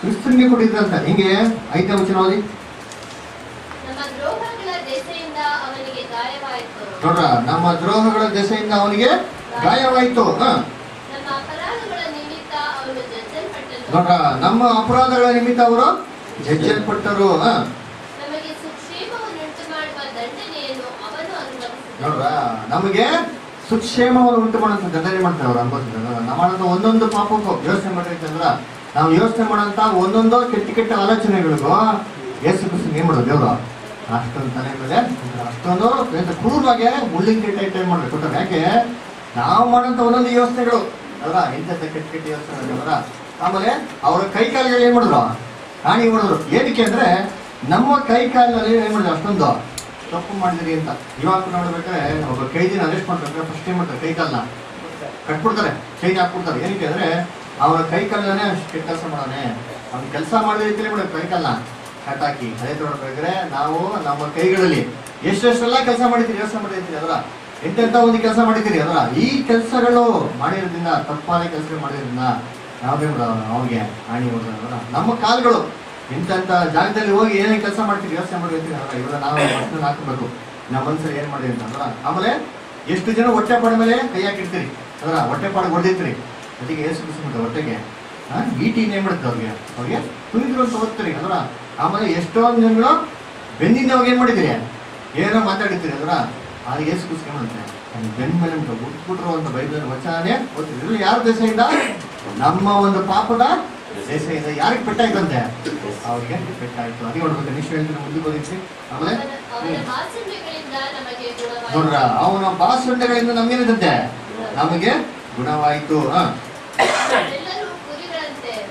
ಕ್ರಿಸ್ತನಿಗೆ ಕೊಟ್ಟಿದ್ರಂತ. ಹಿಂಗೆ ಐದನೇ ವಚನ ಓದಿ ನಮ್ಮ ದ್ರೋಹಗಳ ದೆಸೆಯಿಂದ ಅವನಿಗೆ ಗಾಯವಾಯಿತು ನೋಡ್ರ ನಮ್ಮ ದ್ರೋಹಗಳ ದೆಸೆಯಿಂದ ಅವನಿಗೆ ಗಾಯವಾಯಿತು ನೋಡ್ರ ನಮ್ಮ ಅಪರಾಧಗಳ ನಿಮಿತ್ತ ಅವರು ಜಜ್ಜಲ್ಪಟ್ಟರು ನೋಡ್ರ ನಮಗೆ ಸುಕ್ಷೇಮವನ್ನು ಉಂಟು ಮಾಡುವಂತ ದಂಡನೆ ಮಾಡ್ತಾರೆ ಅವ್ರು ಅನ್ಬೋದಿಲ್ಲ ನಾವು ಒಂದೊಂದು ಪಾಪಕ್ಕೂ ಯೋಚನೆ ಮಾಡಿರ್ತಂದ್ರ ನಾವು ಯೋಚನೆ ಮಾಡೋಂತ ಒಂದೊಂದು ಕೆಟ್ಟ ಕೆಟ್ಟ ಆಲೋಚನೆಗಳಿಗೂ ಯೇಸು ಕೃಷ್ಣ ಏನ್ ಮಾಡೋದು ದೇವ್ರು? ಅಷ್ಟೊಂದು ತಲೆ ಮೇಲೆ ಅಷ್ಟೊಂದು ಕ್ರೂರವಾಗಿ ಮುಳ್ಳಿನ ಕೆಟ್ಟ ಇಟ್ಟ ಮಾಡ್ಬೇಕು ಯಾಕೆ? ನಾವು ಮಾಡೋಂಥ ಒಂದೊಂದು ಯೋಚನೆಗಳು. ಅಲ್ವಾ? ಇಂಥ ಕೆಟ್ಟ ಕೆಟ್ಟ ಯೋಚನೆಗಳಲ್ಲ ಆಮೇಲೆ ಅವರ ಕೈ ಕಾಲುಗಳು ಏನ್ ಮಾಡಿದ್ರು? ರಾಣಿ ಮಾಡಿದ್ರು? ಏನಕ್ಕೆ ಅಂದ್ರೆ ನಮ್ಮ ಕೈ ಕಾಲಿನಲ್ಲಿ ಏನ್ ಮಾಡಿದ್ರು ಅಷ್ಟೊಂದು? ತಪ್ಪು ಮಾಡಿದ್ರಿ ಅಂತ. ಇವಾಗ ನೋಡ್ಬೇಕಾದ್ರೆ ಒಬ್ಬ ಕೈದಿನ ಅರೆಸ್ಟ್ ಮಾಡ್ತಾರೆ ಫಸ್ಟ್ ಏನ್ ಮಾಡ್ತಾರೆ? ಕೈ ಕಟ್ಬಿಡ್ತಾರೆ. ಚೈನ್ ಹಾಕ್ಬಿಡ್ತಾರೆ. ಏನಕ್ಕೆ ಅಂದ್ರೆ ಅವರ ಕೈ ಕಾಲನೇ ಅಷ್ಟು ಕೆಲಸ ಮಾಡೋಣ ಅವ್ನ ಕೆಲಸ ಮಾಡಿದ ರೀತಿಯಲ್ಲಿ ಬಿಡ ಕೈ ಕಾಲನ್ನ ಕಟ್ಟಾಕಿ ಹಳೆ ನೋಡ್ಬೇಕಾದ್ರೆ ನಾವು ನಮ್ಮ ಕೈಗಳಲ್ಲಿ ಎಷ್ಟೆಷ್ಟೆಲ್ಲ ಕೆಲಸ ಮಾಡಿದ್ದೀರಿ, ಯೋಚನೆ ಮಾಡಿದ್ದೀರಿ ಅದರ, ಎಂತೆಂತ ಒಂದು ಕೆಲಸ ಮಾಡಿದ್ದೀರಿ ಅದರ, ಈ ಕೆಲಸಗಳು ಮಾಡಿರೋದ್ರಿಂದ, ತಪ್ಪಾದ ಕೆಲಸಗಳು ಮಾಡಿರೋದ್ರಿಂದ ನಾವೇನ್ ಅವ್ರಿಗೆ ಹಾನಿ ಹೋಗೋದಲ್ಲ ನಮ್ಮ ಕಾಲುಗಳು ಇಂಥ ಜಾಗದಲ್ಲಿ ಹೋಗಿ ಏನೇನು ಕೆಲಸ ಮಾಡ್ತೀರಿ, ಯೋಚನೆ ಮಾಡಿರ್ತೀರಿ ಅದರ ಇವಾಗ ನಾವು ಹಾಕಬೇಕು. ನಮ್ಮ ಮನಸ್ಸಲ್ಲಿ ಏನು ಮಾಡಿರಿ ಅದರ, ಆಮೇಲೆ ಎಷ್ಟು ಜನ ಹೊಟ್ಟೆ ಪಾಡ ಮೇಲೆ ಕೈ ಹಾಕಿರ್ತೀರಿ, ಅದರ ಹೊಟ್ಟೆ ಪಾಡ ಹೊಡೆದಿರ್ತೀರಿ. ಅದಕ್ಕೆ ಏಸು ಬಿಸಿಬಿಟ್ಟು ಹೊಟ್ಟೆಗೆ ಈಟಿ ನೇಮ್ ಅವ್ರಿಗೆ? ಅವ್ರಿಗೆ ಕುಣಿದ್ರು ಅಂತ ಓದ್ತೀರಿ, ಅದರ ಆಮೇಲೆ ಎಷ್ಟೊಂದು ಜನಗಳು ಬೆನ್ನಿಂದ ಅವಾಗ ಏನ್ ಮಾಡಿದ್ದೀರಿ. ಏನೋ ಮಾತಾಡಿದ್ದೀರಿ ಅದರ? ಅದು ಎಸ್ ಕುಸ್ಕೆ ಮಾಡುತ್ತೆ ಅದು ಬೆನ್ನ ಮೇಲೆ ಉಟ್ಬಿಟ್ರು ಅಂತ ಬೈಬಲ್ ವಚನೇ ಗೊತ್ತಿಲ್ಲ ಇದ್ರಲ್ಲಿ ಯಾರ ದೇಶದಿಂದ? ನಮ್ಮ ಒಂದು ಪಾಪದ ದೇಶದಿಂದ. ಯಾರಿಗೆ ಪೆಟ್ಟಾಯ್ತಂತೆ? ಅವ್ರಿಗೆ ಪೆಟ್ಟಾಯ್ತು. ಅದೇ ನೋಡ್ಬೇಕು ನಿಶ್ ಹೇಳ್ತೀನಿ ಮುಂದೆ ಓದಿದ್ರಿ ಆಮೇಲೆ ನೋಡ್ರ ಅವನ ಬಾಸುಂಡೆಗಳಿಂದ ನಮ್ಗೇನಿದಂತೆ? ನಮಗೆ ಗುಣವಾಯಿತು. ಹ.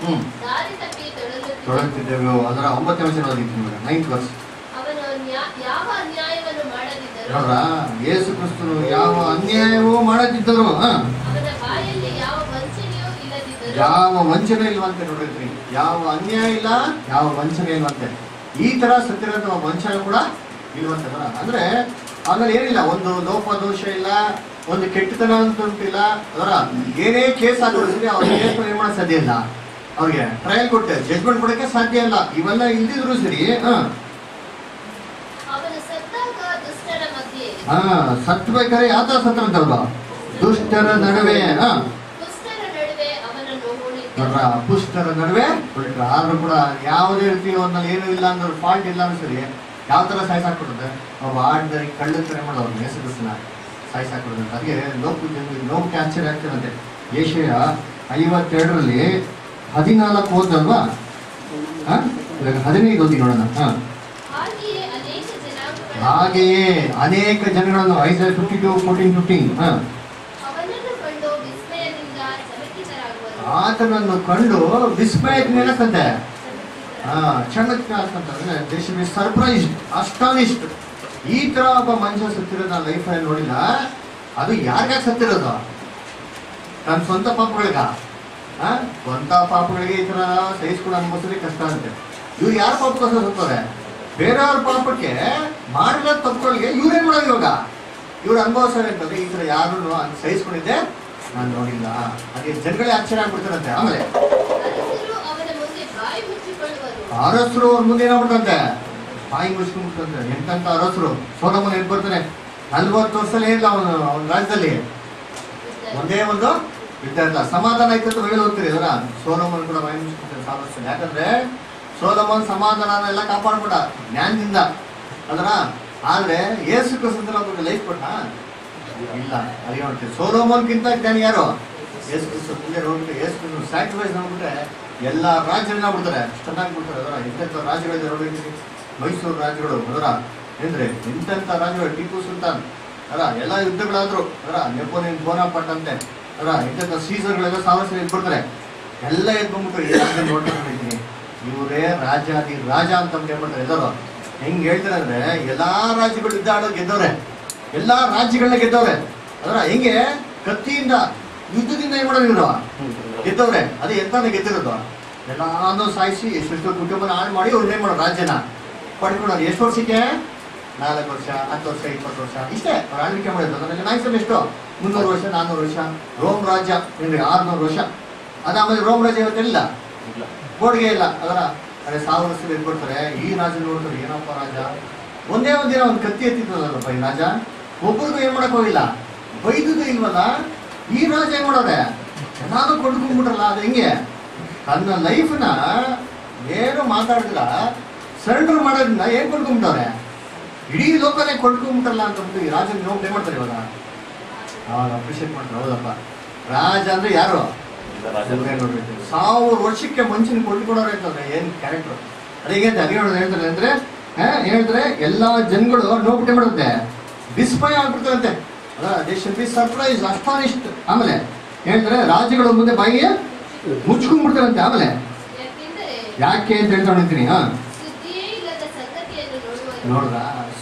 ಹ್ಮ್. ತೊಡಗುತ್ತಿದ್ದೆವು ಅದರ ಒಂಬತ್ತನೇ ವಚನ ಓದಿತ್ತು ನಿಮಗೆ ನೈನ್ತ್ ಮಾಡದಿದ್ದರು ನೋಡ್ರ ಯೇಸು ಕ್ರಿಸ್ತನು ಯಾವ ಅನ್ಯಾಯವೂ ಮಾಡದಿದ್ದರು ಯಾವ ವಂಚನೆ ಇಲ್ವಂತೆ ನೋಡಿದ್ರಿ. ಯಾವ ಅನ್ಯಾಯ ಇಲ್ಲ ಯಾವ ವಂಚನೆ ಇಲ್ವಂತೆ. ಈ ತರ ಸತ್ಯರಂತ ವಂಚನೆ ಕೂಡ ಇಲ್ವಂತೆ? ಅಂದ್ರೆ ಆಮೇಲೆ ಏನಿಲ್ಲ ಒಂದು ಲೋಪ ದೋಷ ಇಲ್ಲ ಒಂದು ಕೆಟ್ಟತನ ಅಂತ ಉಂಟಿಲ್ಲ. ಅದರ ಏನೇ ಕೇಸ್ ಆಗಿ ಸರಿ ಅವ್ರ ಕೇಸ್ ನಿರ್ಮಾಣ ಸಾಧ್ಯ ಇಲ್ಲ. ಅವ್ರಿಗೆ ಟ್ರಯಲ್ ಕೊಟ್ಟೆ. ಜಜ್ಮೆಂಟ್ ಕೊಡಕ್ಕೆ ಸಾಧ್ಯ ಇಲ್ಲ. ಇವೆಲ್ಲ ಇಲ್ದಿದ್ರು ಸರಿ ಹಾ. ಅವನು ಬೇಕಾದ್ರೆ ಸತ್ರ ಅಂತಲ್ವಾ? ದುಷ್ಟರ ನಡುವೆ ಪುಷ್ಟರ ನಡುವೆ ಆದ್ರೂ ಕೂಡ ಯಾವುದೇ ರೀತಿ ಒಂದಲ್ಲಿ ಏನೂ ಇಲ್ಲ ಅಂದ್ರೆ ಫಾಲ್ಟ್ ಇಲ್ಲ ಅಂದ್ರೆ ಸರಿ. ಯಾವ ತರ ಸಾಯಿಸಾಕ್ಬಿಡುತ್ತೆ ಒಬ್ಬ ಆಡ್ದರಿ ಕಳ್ಳತನ ಮಾಡೋರು ಹೆಸರು ಸಾಯಿಸಾಕ್ಬಿಡುತ್ತೆ ಅದಕ್ಕೆ ಲೋಕ ಲೋಕಕ್ಕೆ ಕ್ಯಾನ್ಸರ್ ಆಗ್ತಿರಂತೆ ಏಷ್ಯಾ ಐವತ್ತೆರಡರಲ್ಲಿ ಹದಿನಾಲ್ಕು ಓದಲ್ವಾ ಹಾ? ಇವಾಗ ಹದಿನೈದು ಓದಿ ನೋಡೋಣ. ಹಾ. ಹಾಗೆಯೇ ಅನೇಕ ಜನಗಳನ್ನು ಐದು ಫಿಫ್ಟಿ ಟು ಫೋರ್ಟೀನ್ ಫಿಫ್ಟೀನ್ ಹಾ. ಅವನನ್ನು ಕಂಡು ವಿಸ್ಮಯದಿಂದ ಆತನನ್ನು ವಿಸ್ಮಯಕ್ಕಂತೆ ಹಾ ಚಮತ್ಕಾರ ಅಂತಂದ್ರೆ ದೇ ಶುಡ್ ಬಿ ಸರ್ಪ್ರೈಸ್ಡ್ ಈ ತರ ಒಬ್ಬ ಮನುಷ್ಯ ಸತ್ತಿರೋದು ಲೈಫ್ ಲೈಫಲ್ಲಿ ನೋಡಿಲ್ಲ. ಅದು ಯಾರಿಗಾಗಿ ಸತ್ತಿರೋದು? ತನ್ನ ಸ್ವಂತ ಪಾಪಗಳಿಗ? ಸ್ವಂತ ಪಾಪಗಳಿಗೆ ಈ ಥರ ಸಹಿಸ್ಕೊಂಡು ಅನುಭವಿಸೋದೇ ಕಷ್ಟ ಆಗುತ್ತೆ. ಇವ್ರು ಯಾರ ಪಾಪಕ್ಕೋಸ್ಕರ ಸತ್ತಾರೆ ಬೇರೆಯವ್ರ ಪಾಪಕ್ಕೆ ಮಾಡಿರೋ ತಪ್ಪುಗಳಿಗೆ ಇವ್ರೇನ್ ಮಾಡೋದು ಇವಾಗ ಇವ್ರು ಅನುಭವಿಸೋದು ಅಂತಂದ್ರೆ ಈ ಥರ ಯಾರು ಸಹಿಸ್ಕೊಂಡಿದ್ದೆ, ನಾನು ನೋಡಿಲ್ಲ. ಅದೇ ಜನಗಳೇ ಆಶ್ಚರ್ಯ ಆಗ್ಬಿಡ್ತಾರಂತೆ. ಆಮೇಲೆ ಅರಸರು ಅವ್ರ ಮುಂದೆ ಏನಾಗ್ಬಿಡ್ತಂತೆ? ಬಾಯಿ ಮುಚ್ಕೊಂಡ್ಬಿಡ್ತಂತೆ ಎಂತಂತ ಅರಸರು. ಸೋಲಮನ್ ಎದ್ದು ಬರ್ತಾನೆ. ನಲ್ವತ್ತು ವರ್ಷದಲ್ಲಿ ಏನಿಲ್ಲ ಅವನು, ಅವನ ರಾಜ್ಯದಲ್ಲಿ. ಒಂದೇ ಒಂದು ಯುದ್ಧ ಸಮಾಧಾನ ಆಯ್ತು ಅಂತ ಹೇಳಿ ಹೋಗ್ತೀರಿ ಇವರ? ಸೋಲಮನ್ ಕೂಡ ಬಾಯಿ ಸಾಧಿಸ್ತಾರೆ ಯಾಕಂದ್ರೆ ಸೋಲಮನ್ ಸಮಾಧಾನ ಎಲ್ಲ ಕಾಪಾಡ್ಬಿಟ್ಟ ಜ್ಞಾನದಿಂದ. ಅದರ ಆದ್ರೆ ಏಸು ಕ್ರಿಸ್ತಂದ್ರ ಒಬ್ಬರಿಗೆ ಲೈಫ್ ಕೊಟ್ಟ? ಇಲ್ಲ. ಅಲ್ಲಿ ನೋಡ್ತೀವಿ ಸೋಲೋಮನ್ಗಿಂತ ಜ್ಞಾನಿ ಯಾರು? ಏಸು ಕ್ರಿಸ್ತ. ಮುಂದೆ ಏಸು ಸ್ಯಾಕ್ರಿಫೈಸ್ ನೋಡ್ಬಿಟ್ರೆ ಎಲ್ಲ ರಾಜ್ಯಗಳನ್ನ ಬಿಡ್ತಾರೆ. ಚೆನ್ನಾಗಿ ಬಿಡ್ತಾರೆ ಅದರ ಇಂಥ ರಾಜ್ಯಗಳಿದೆ ನೋಡಿದ್ರಿ ಮೈಸೂರು ರಾಜ್ಯಗಳು ಅದರ ಏನ್ರಿ? ಇಂಥ ರಾಜ್ಯಗಳು? ಟಿಪ್ಪು ಸುಲ್ತಾನ್ ಅಲ್ಲ ಎಲ್ಲ ಯುದ್ಧಗಳಾದ್ರು ಅದರ ನೆಪೋಲಿಯನ್ ಬೋನಾಪಾಟ್ ಎಂತ ಇಂತೆಂಥ ಸೀಸರ್ಗಳೆಲ್ಲ ಸಲ ಇದ್ಬಿಡ್ತಾರೆ. ಎಲ್ಲ ಇದ್ದೀನಿ. ನೋಡ್ಕೊಂಡಿದ್ದೀನಿ ಇವರೇ ರಾಜಾದಿ ರಾಜ ಅಂತ ಹೇಳ್ಬಿಡ್ತಾರೆ ಎಲ್ಲರೂ. ಹೆಂಗ್ ಹೇಳ್ತಾರೆ ಅಂದ್ರೆ, ಎಲ್ಲಾ ರಾಜ್ಯಗಳು ಆಡೋ ಗೆದ್ದವ್ರೆ. ಎಲ್ಲಾ ರಾಜ್ಯಗಳನ್ನ ಗೆದ್ದವ್ರೆ. ಅದರ ಹೆಂಗೆ? ಕತ್ತಿಯಿಂದ, ಯುದ್ಧದಿಂದ ಏನ್ ಮಾಡೋದು ಇವರು? ಗೆದ್ದವ್ರೆ. ಅದೇ ಎಂತಾನೆ ಗೆದ್ದಿರೋದು? ಎಲ್ಲಾನು ಸಾಯಿಸಿ ಎಷ್ಟೆಷ್ಟೋ ಕುಟುಂಬನ ಹಾಳು ಮಾಡಿ ಅವ್ರನ್ನೇ ಮಾಡೋ ರಾಜ್ಯನ? ಪಡ್ಕೊಳ್ಳೋದು ಎಷ್ಟು ವರ್ಷಕ್ಕೆ? ನಾಲ್ಕು ವರ್ಷ ಹತ್ತು ವರ್ಷ ಇಪ್ಪತ್ತು ವರ್ಷ. ಇಷ್ಟೇ ಅವ್ರು ಆಳ್ವಿಕೆ ಮಾಡಿದ್ರು ಅದರಲ್ಲಿ ಮ್ಯಾಕ್ಸಿಮಮ್ ಎಷ್ಟು? ಮುನ್ನೂರು ವರ್ಷ ನಾನ್ನೂರು ವರ್ಷ. ರೋಮ್ ರಾಜ್ಯ ಏನ್ರಿ ಆರ್ನೂರು ವರ್ಷ. ಅದಾದ್ಮೇಲೆ ರೋಮ್ ರಾಜ್ಯ ಇವತ್ತಿಲ್ಲ ಬೋರ್ಡ್ಗೆ ಇಲ್ಲ. ಅದರ ಅದೇ ಸಾವಿರ ವರ್ಷ ಕೊಡ್ತಾರೆ ಈ ರಾಜ ನೋಡ್ತಾರೆ ಏನಪ್ಪ ರಾಜ? ಒಂದೇ ಒಂದು ದಿನ ಒಂದು ಕತ್ತಿ ಎತ್ತಿದ್ದಲ್ಲಪ್ಪ ಈ ರಾಜ? ಒಬ್ಬರಿಗೂ ಏನ್ ಮಾಡಕ್ ಹೋಗಿಲ್ಲ? ಬೈದುದು ಇಲ್ವಲ್ಲ? ಈ ರಾಜ ಏನ್ ಮಾಡೋದೆ? ಏನಾದ್ರು ಕೊಂಡ್ಕೊಂಡ್ಬಿಟ್ರಲ್ಲ ಅದು ಹೆಂಗೆ? ತನ್ನ ಲೈಫ್ನ ಏನು ಮಾತಾಡಿದ್ರ ಸರೆಂಡರ್ ಮಾಡೋದ್ರಿಂದ ಏನ್ ಕೊಂಡ್ಕೊಂಡ್ಬಿಟ್ಟವ್ರೆ? ಇಡೀ ಲೋಕನೇ ಕೊಂಡ್ಕೊಂಬಿಟ್ಟಲ್ಲ ಅಂತ ಅಂದ್ಬಿಟ್ಟು ಈ ರಾಜನ ನೋವು ಪ್ಲೇ ಮಾಡ್ತಾರೆ ಇವಾಗ. ಅವಾಗ ಅಪ್ರಿಷಿಯೇಟ್ ಮಾಡ್ತಾರೆ. ಹೌದಪ್ಪ. ರಾಜ ಅಂದ್ರೆ ಯಾರು? ನೋಡ್ಬೇಕು. ಸಾವಿರ ವರ್ಷಕ್ಕೆ ಮನುಷ್ಯನ ಕೊಟ್ಟುಕೊಡೋರು ಅಂತಂದ್ರೆ ಏನು ಕ್ಯಾರೆಕ್ಟರ್ ಅದೇ ಹೇಳೋದು ಹೇಳ್ತಾರೆ ಅಂದ್ರೆ ಹೇಳಿದ್ರೆ ಎಲ್ಲಾ ಜನಗಳು ನೋಡ್ಬಿಟ್ಟೆ ಮಾಡುತ್ತೆ ವಿಸ್ಮಯ ಆಗ್ಬಿಡ್ತಾರಂತೆ they should be surprise astonished ಆಮೇಲೆ ಹೇಳ್ತಾರೆ ರಾಜ್ಯಗಳ ಮುಂದೆ ಬಾಯಿಗೆ ಮುಚ್ಕೊಂಡ್ಬಿಡ್ತಾರಂತೆ. ಆಮೇಲೆ ಯಾಕೆ ಅಂತ ಹೇಳ್ತಾ ಹಾ. ಹ ನೋಡ್ರ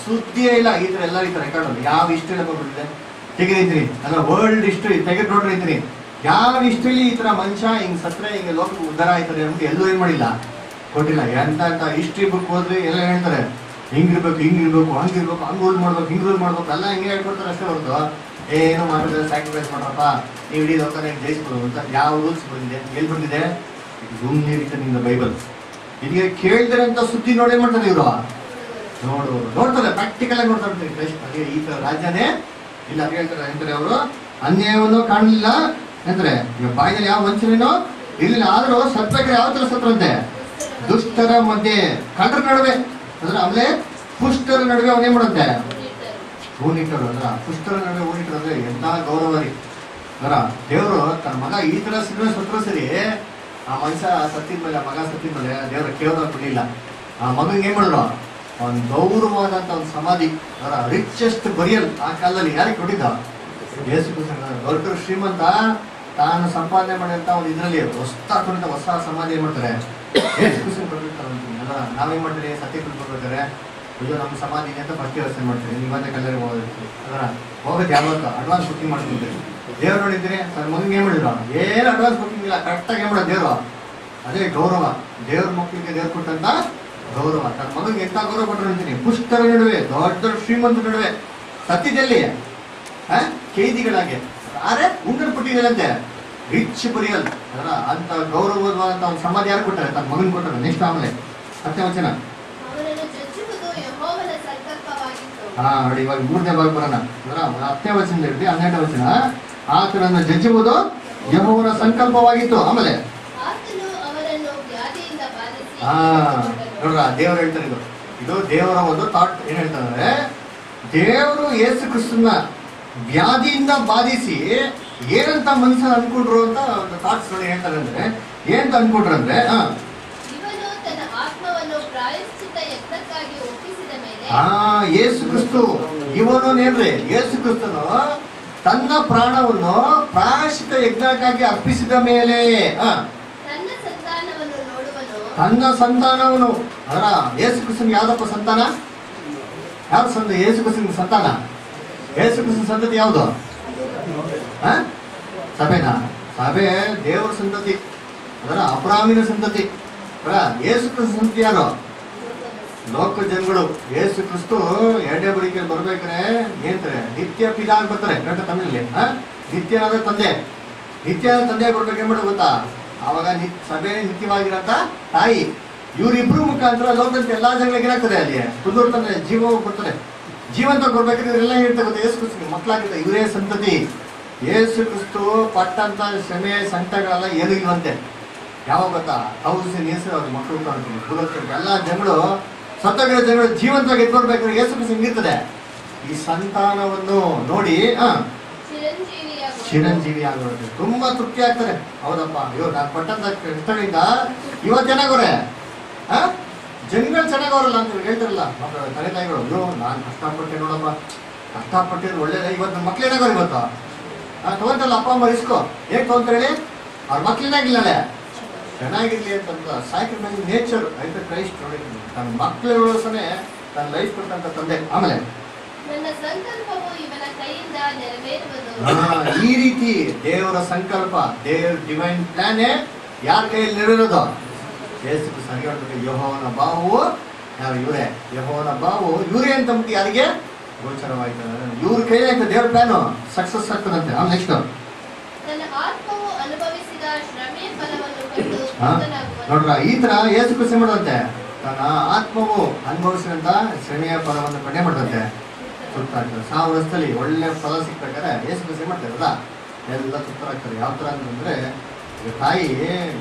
ಸುದ್ದಿಯೇ ಇಲ್ಲ. ಈ ತರ ಎಲ್ಲ ಈ ತರ ರೆಕಾರ್ಡ್ ಯಾವ ಹಿಸ್ಟ್ರಿ ಬಂದ್ಬಿಟ್ಟಿದೆ ತೆಗೆದಿದ್ರಿ ಅಲ್ಲ ವರ್ಲ್ಡ್ ಹಿಸ್ಟ್ರಿ ತೆಗೆದು ನೋಡ್ರಿದ್ದೀನಿ ಯಾವ ಹಿಸ್ಟ್ರಿಲಿ ಈ ತರ ಮನುಷ್ಯ ಹಿಂಗ್ ಸತ್ರೆ ಹಿಂಗೆ ಲೋಕ ಉದ್ಧಾರ ಆಯ್ತಾರೆ ಅಂತ ಎಲ್ಲೂ ಏನ್ ಮಾಡಿಲ್ಲ. ಕೊಟ್ಟಿಲ್ಲ. ಎಂತ ಹಿಸ್ಟ್ರಿ ಬುಕ್ ಹೋದ್ರೆ ಎಲ್ಲ ಹೇಳ್ತಾರೆ. ಹಿಂಗಿರ್ಬೇಕು ಹಿಂಗಿರ್ಬೇಕು, ಹಂಗಿರ್ಬೇಕು ಹಂಗ್ ರೂಲ್ ಮಾಡ್ಬೇಕು ಹಿಂಗ್ ರೂಲ್ ಮಾಡ್ಬೇಕು. ಎಲ್ಲ ಹಿಂಗೆ ಹೇಳ್ಕೊಡ್ತಾರೆ ಅಷ್ಟೇ ಹೊರತು. ಏನು ಮಾಡಿದ್ರೆ ಸ್ಯಾಕ್ರಿಫೈಸ್ ಮಾಡ್ರಪ್ಪ. ನೀವು ಇಡೀ ಲೋಕನ ಜಯಿಸ್ಬೋದು ಅಂತ ಯಾವ ರೂಲ್ಸ್ ಬಂದಿದೆ? ಎಲ್ಲಿ ಬಂದಿದೆ? ರೂಮ್ನಿಂದ ಬೈಬಲ್ ಇದಕ್ಕೆ ಕೇಳಿದ್ರೆ ಅಂತ ಸುದ್ದಿ ನೋಡೇ ಮಾಡ್ತಾರೆ ಇವರು. ನೋಡು ನೋಡ್ತಾರೆ ಪ್ರಾಕ್ಟಿಕಲ್ ಆಗಿ ನೋಡ್ತಾರೆ ಈ ರಾಜ್ಯನೇ ಇಲ್ಲ ಅಂತ ಹೇಳ್ತಾರೆ ಅಂತಾರೆ ಅವರು. ಅನ್ಯಾಯವನ್ನು ಕಾಣಲಿಲ್ಲ. ಅಂದ್ರೆ ಈಗ ಬಾಯಿನಲ್ಲಿ ಯಾವ ವಂಚನೆನೋ ಇರಲಿಲ್ಲ ಆದರೂ ಸತ್ಬೇಕಾದ್ರೆ ಯಾವ ತರ ಸತ್ರಂತೆ ದುಷ್ಟರ ಮಧ್ಯೆ. ಕಂಡ್ರ ನಡುವೆ. ಅಂದ್ರೆ ಆಮೇಲೆ ಪುಷ್ಟರ ನಡುವೆ ಅವನೇ ಮಾಡಂತೆ ಹೂನಿಟ್ಟರು. ಅಂದ್ರ ಪುಷ್ಟರ ನಡುವೆ ಹೂನಿಟ್ಟರು ಅಂದ್ರೆ ಎಂತ ಗೌರವ ರೀ. ಅಂದ್ರ ದೇವರು ತನ್ನ ಮಗ ಈ ತರ ಸಿನಿಮಾ ಸತ್ರ ಸರಿ, ಆ ಮನುಷ್ಯ ಸತ್ತಿದ ಮೇಲೆ ಆ ಮಗ ಸತ್ತಿದ ಮೇಲೆ ದೇವರ ಕೊಡ್ಲಿಲ್ಲ. ಆ ಮಗನಿಗೆ ಏನ್ ಮಾಡಿದ್ರು ಒಂದು ಗೌರವವಾದಂತ ಒಂದು ಸಮಾಧಿ ಅದರ ರಿಚೆಸ್ಟ್ ಬರಿಯಲ್ ಆ ಕಾಲದಲ್ಲಿ ಯಾರಿಗೆ ಕೊಟ್ಟಿದ್ದ? ಯೇಸು ದೊಡ್ಡ ಶ್ರೀಮಂತ, ತಾನು ಸಂಪಾದನೆ ಮಾಡಿದಂತ ಒಂದು ಇದರಲ್ಲಿ ಹೊಸ ಕೊಟ್ಟಿದ್ದ ಹೊಸ ಸಮಾಧಿ ಏನ್ ಮಾಡ್ತಾರೆ. ಯೇಸು ಕೃಷ್ಣ ಕೊಟ್ಟಿರ್ತಾರೆ ನಾವೇನು ಮಾಡ್ತೀರಿ? ಸತ್ಯ ಕೊಡ್ಬೇಕಾದ್ರೆ ಅಯ್ಯೋ, ನಮ್ಮ ಸಮಾಧಿ ಅಂತ ವ್ಯವಸ್ಥೆ ಮಾಡ್ತೀರಿ. ನೀವಂತ ಕಲ್ಲರಿಗೆ ಹೋಗೋದಿರ್ತೀವಿ ಅದರ ಹೋಗೋದು ಅಡ್ವಾನ್ಸ್ ಬುಕ್ಕಿಂಗ್ ಮಾಡ್ಕೊಂತೀರಿ ದೇವ್ರು ನೋಡಿದ್ರೆ, ಸರ್ ಮಗನಿಗೆ ಏನ್ ಮಾಡಿದ್ರು ಏನು ಅಡ್ವಾನ್ಸ್ ಬುಕ್ಕಿಂಗ್ ಇಲ್ಲ ಕರೆಕ್ಟಾಗಿ ಏನ್ ಮಾಡೋದು ದೇವರು. ಅದೇ ಗೌರವ. ದೇವ್ರ ಮಕ್ಕಳಿಗೆ ದೇವ್ರು ಕೊಟ್ಟಂತ ಗೌರವ. ತನ್ನ ಮಗನಿಗೆ ಎಂತ ಗೌರವ ಕೊಟ್ಟರು ಅಂತೀನಿ? ಪುಷ್ಕರ ನಡುವೆ ದೊಡ್ಡ ದೊಡ್ಡ ಶ್ರೀಮಂತರ ನಡುವೆ ಸತ್ಯದಲ್ಲಿ ಆ, ಅರೆ ಉಂಗರ್ ಉಂಗಲ್ಪಟ್ಟಿಗಳಂತೆ ರಿಚ್ ಬರಿಯಲ್. ಅಂತ ಗೌರವವಾದಂತ ಒಂದು ಸಮಾಧಿ ಯಾರು ಕೊಟ್ಟಾರೆ? ತನ್ನ ಮಗನ್ ಕೊಟ್ಟಾರೆ ನೆಕ್ಸ್ಟ್ ಆಮೇಲೆ. ಸತ್ಯ ವಚನ ಅವನನ್ನು ಜಜ್ಜುವುದು ಯೆಹೋವನ ಸಂಕಲ್ಪವಾಗಿತ್ತು. ಹಾ ನೋಡಿ ಇವಾಗ ಮೂರನೇ ಭಾಗ ಬರೋಣ. ಹತ್ತೆ ಹತ್ತನೇ ವಚನ ಹಿಡಿದು ಹನ್ನೆರಡನೇ ವಚನ. ಆತನನ್ನು ಜಜ್ಜುವುದು ಯಹೋವನ ಸಂಕಲ್ಪವಾಗಿತ್ತು. ಆಮೇಲೆ ಆತನು ಅವನನ್ನು ವ್ಯಾಧಿಯಿಂದ ಬಾಧಿಸಿ ಹಾ ನೋಡ್ರ ದೇವರು ಹೇಳ್ತಾರೆ ಇದು. ಇದು ದೇವರ ಒಂದು ಥಾಟ್ ಏನ್ ಹೇಳ್ತಾರೆ ದೇವರು ಯೇಸು ಕ್ರಿಸ್ತನ ವ್ಯಾಧಿಯಿಂದ ಬಾಧಿಸಿ ಏನಂತ ಮನುಷ್ಯ ಅನ್ಕೊಂಡ್ರು ಅಂತ ಒಂದು ಥಾಟ್ಸ್ ನೋಡಿ ಹೇಳ್ತಾರೆ ಅಂದ್ರೆ ಏನಂತ ಅನ್ಕೊಂಡ್ರು ಅಂದ್ರೆ ಹಾ ಯೇಸು ಕ್ರಿಸ್ತು. ಇವನು ಏನ್ರಿ? ಯೇಸು ಕ್ರಿಸ್ತನು ತನ್ನ ಪ್ರಾಣವನ್ನು ಪ್ರಾಯಶ್ಚಿತ ಯಜ್ಞಕ್ಕಾಗಿ ಅರ್ಪಿಸಿದ ಮೇಲೆ ಆ, ತನ್ನ ಸಂತಾನವನ್ನು ನೋಡುವನು ತನ್ನ ಸಂತಾನವನು. ಅದರ ಯೇಸು ಕೃಷ್ಣ ಯಾವ್ದಪ್ಪ ಸಂತಾನ? ಯಾವ ಸಂತ ಯೇಸು ಕೃಷ್ಣ ಸಂತಾನ? ಯೇಸು ಕೃಷ್ಣ ಸಂತತಿ ಯಾವುದು? ಸಭೆನ? ಸಭೆ ದೇವರ ಸಂತತಿ. ಅದರ ಅಪರಾಮಿನ ಸಂತತಿ. ಅದರ ಯೇಸು ಕೃಷ್ಣ ಸಂತತಿ ಯಾರು? ಲೋಕ ಜನಗಳು. ಯೇಸು ಕ್ರಿಸ್ತು ಎರಡೇ ಬಳಿಕೆ ಬರ್ಬೇಕ್ರೆ ಏನಂತಾರೆ? ನಿತ್ಯ ಪಿತಾ ಅಂತ ಬರ್ತಾರೆ. ಕರೆಕ್ಟ್ ತಮಿಳಲ್ಲಿ? ನಿತ್ಯನಾದ ತಂದೆ. ನಿತ್ಯನಾದ ತಂದೆ ಬರ್ಬೇಕು ಏನ್ ಮಾಡೋದು ಗೊತ್ತಾ? ಆವಾಗ ನಿ ಸಭೆ ನಿತ್ಯವಾಗಿರಂತ ತಾಯಿ. ಇವರಿಬ್ರು ಮುಖಾಂತರ ಲೋಕದ ಎಲ್ಲಾ ಜನಗಳಿಗೆ ಏನಾಗ್ತದೆ ಅಲ್ಲಿ? ಕುದುರ್ತಾನೆ ಜೀವ ಕೊಡ್ತಾರೆ ಜೀವಂತ ಕೊಡ್ಬೇಕಂದ್ರೆ ಇವರೆಲ್ಲ ಹೇಳ್ತಕ್ಕಂಥ ಯೇಸು ಕ್ರಿಸ್ತು ಮಕ್ಕಳಾಗಿದ್ದ ಇವರೇ ಸಂತತಿ. ಯೇಸು ಕ್ರಿಸ್ತು ಪಟ್ಟಂತ ಶ್ರಮೆ ಸಂಕಟಗಳೆಲ್ಲ ಏನೂ ಇಲ್ವಂತೆ. ಯಾವಾಗ ಗೊತ್ತಾ? ಥೌಸಂಡ್ ಹೆಸರು ಅವ್ರ ಮಕ್ಕಳು ಕಾಣ್ತೀನಿ ಎಲ್ಲ ಜನಗಳು, ಸತ್ತಗಿರೋ ಜನಗಳು ಜೀವಂತವಾಗಿ ಎತ್ಕೊಡ್ಬೇಕಾದ್ರೆ ಯೇಸು ಕ್ರಿಸ್ತು ಹಿಂಗಿರ್ತದೆ ಈ ಸಂತಾನವನ್ನು ನೋಡಿ ಚಿರಂಜೀವಿಯಾಗುವನು ಚಿರಂಜೀವಿ ಆಗೋದು ತುಂಬಾ ತೃಪ್ತಿ ಆಗ್ತಾರೆ ಹೌದಪ್ಪ. ಅಯ್ಯೋ, ನಾನು ಪಟ್ಟಂತ ಕಷ್ಟಗಳಿಂದ ಇವತ್ತು ಚೆನ್ನಾಗವ್ರೆ. ಆ ಜನಗಳು ಚೆನ್ನಾಗವ್ರಲ್ಲ ಅಂತ ಹೇಳ್ತಾರಲ್ಲ. ಮಕ್ಕಳು ತಲೆ ತಾಯಿಗಳು, ಅಯ್ಯೋ, ನಾನು ಕಷ್ಟಪಟ್ಟೆ ನೋಡಪ್ಪ. ಕಷ್ಟಪಟ್ಟಿದ್ದು ಒಳ್ಳೇದ. ಇವತ್ತು ನಮ್ಮ ಮಕ್ಳು ಏನಾಗೋರು ಇವತ್ತು. ತಗೊಂತಲ್ಲ ಅಪ್ಪ, ಅಮ್ಮ, ಇಸ್ಕೋ. ಹೇಗೆ ತಗೊಂತ ಹೇಳಿ? ಅವ್ರ ಮಕ್ಳಿನಾಗಿಲ್ಲಲೇ ಚೆನ್ನಾಗಿರ್ಲಿ ಅಂತಂದ ಸಾಕ್ರಿಫೈಸ್ ನೇಚರ್, ಐತೆ ಕ್ರೈಸ್ಟ್ ನೋಡಿ ತನ್ನ ಮಕ್ಕಳುಗೋಸ್ಕರನೇ ತನ್ನ ಲೈಫ್ ಕೊಟ್ಟಂತ ತಂದೆ. ಆಮೇಲೆ ಈ ರೀತಿ ದೇವರ ಸಂಕಲ್ಪ ದೇವರ ಡಿವೈನ್ ಪ್ಲಾನ್ ಯಾರ ಕೈಯಲ್ಲಿ ನೆರವೇರೋದು? ಯೇಸು ಸರಿ ಹೇಳ್ಬೇಕು ಯಹೋವನ ಬಾವು ಯಾರು ಇವರೇ? ಯಹೋವನ ಬಾವು ಇವರೇ ಅಂತ ಮುಟ್ಟಿ ಯಾರಿಗೆ? ಗೋಚರವಾಯ್ತು ಇವ್ರ ಕೈಯಲ್ಲಿ ಆಯ್ತು ದೇವ್ರ ಪ್ಲಾನು ಸಕ್ಸಸ್ ಆಗ್ತದಂತೆ ಆ ನೆಕ್ಸ್ಟ್. ನೋಡ್ರ ಈ ತರ ಯೇಸು ಕೃಷಿ ಮಾಡುವಂತೆ? ತನ್ನ ಆತ್ಮವು ಅನುಭವಿಸಿದಂತ ಶ್ರಮೆಯ ಫಲವನ್ನು ಕಡಿಮೆ ಮಾಡ್ದಂತೆ ತೃಪ್ತಾಗ್ತದೆ ಸಾವಿರ ವರ್ಷದಲ್ಲಿ ಒಳ್ಳೆ ಫಲ ಸಿಗ್ಬೇಕಾದ್ರೆ ಎಷ್ಟು ಬಿಸಿ ಮಾಡ್ತಾರಲ್ಲ ಎಲ್ಲ ತೃಪ್ತರಾಗ್ತಾರೆ ಯಾವ ಥರ ಅಂತಂದರೆ ಈಗ ತಾಯಿ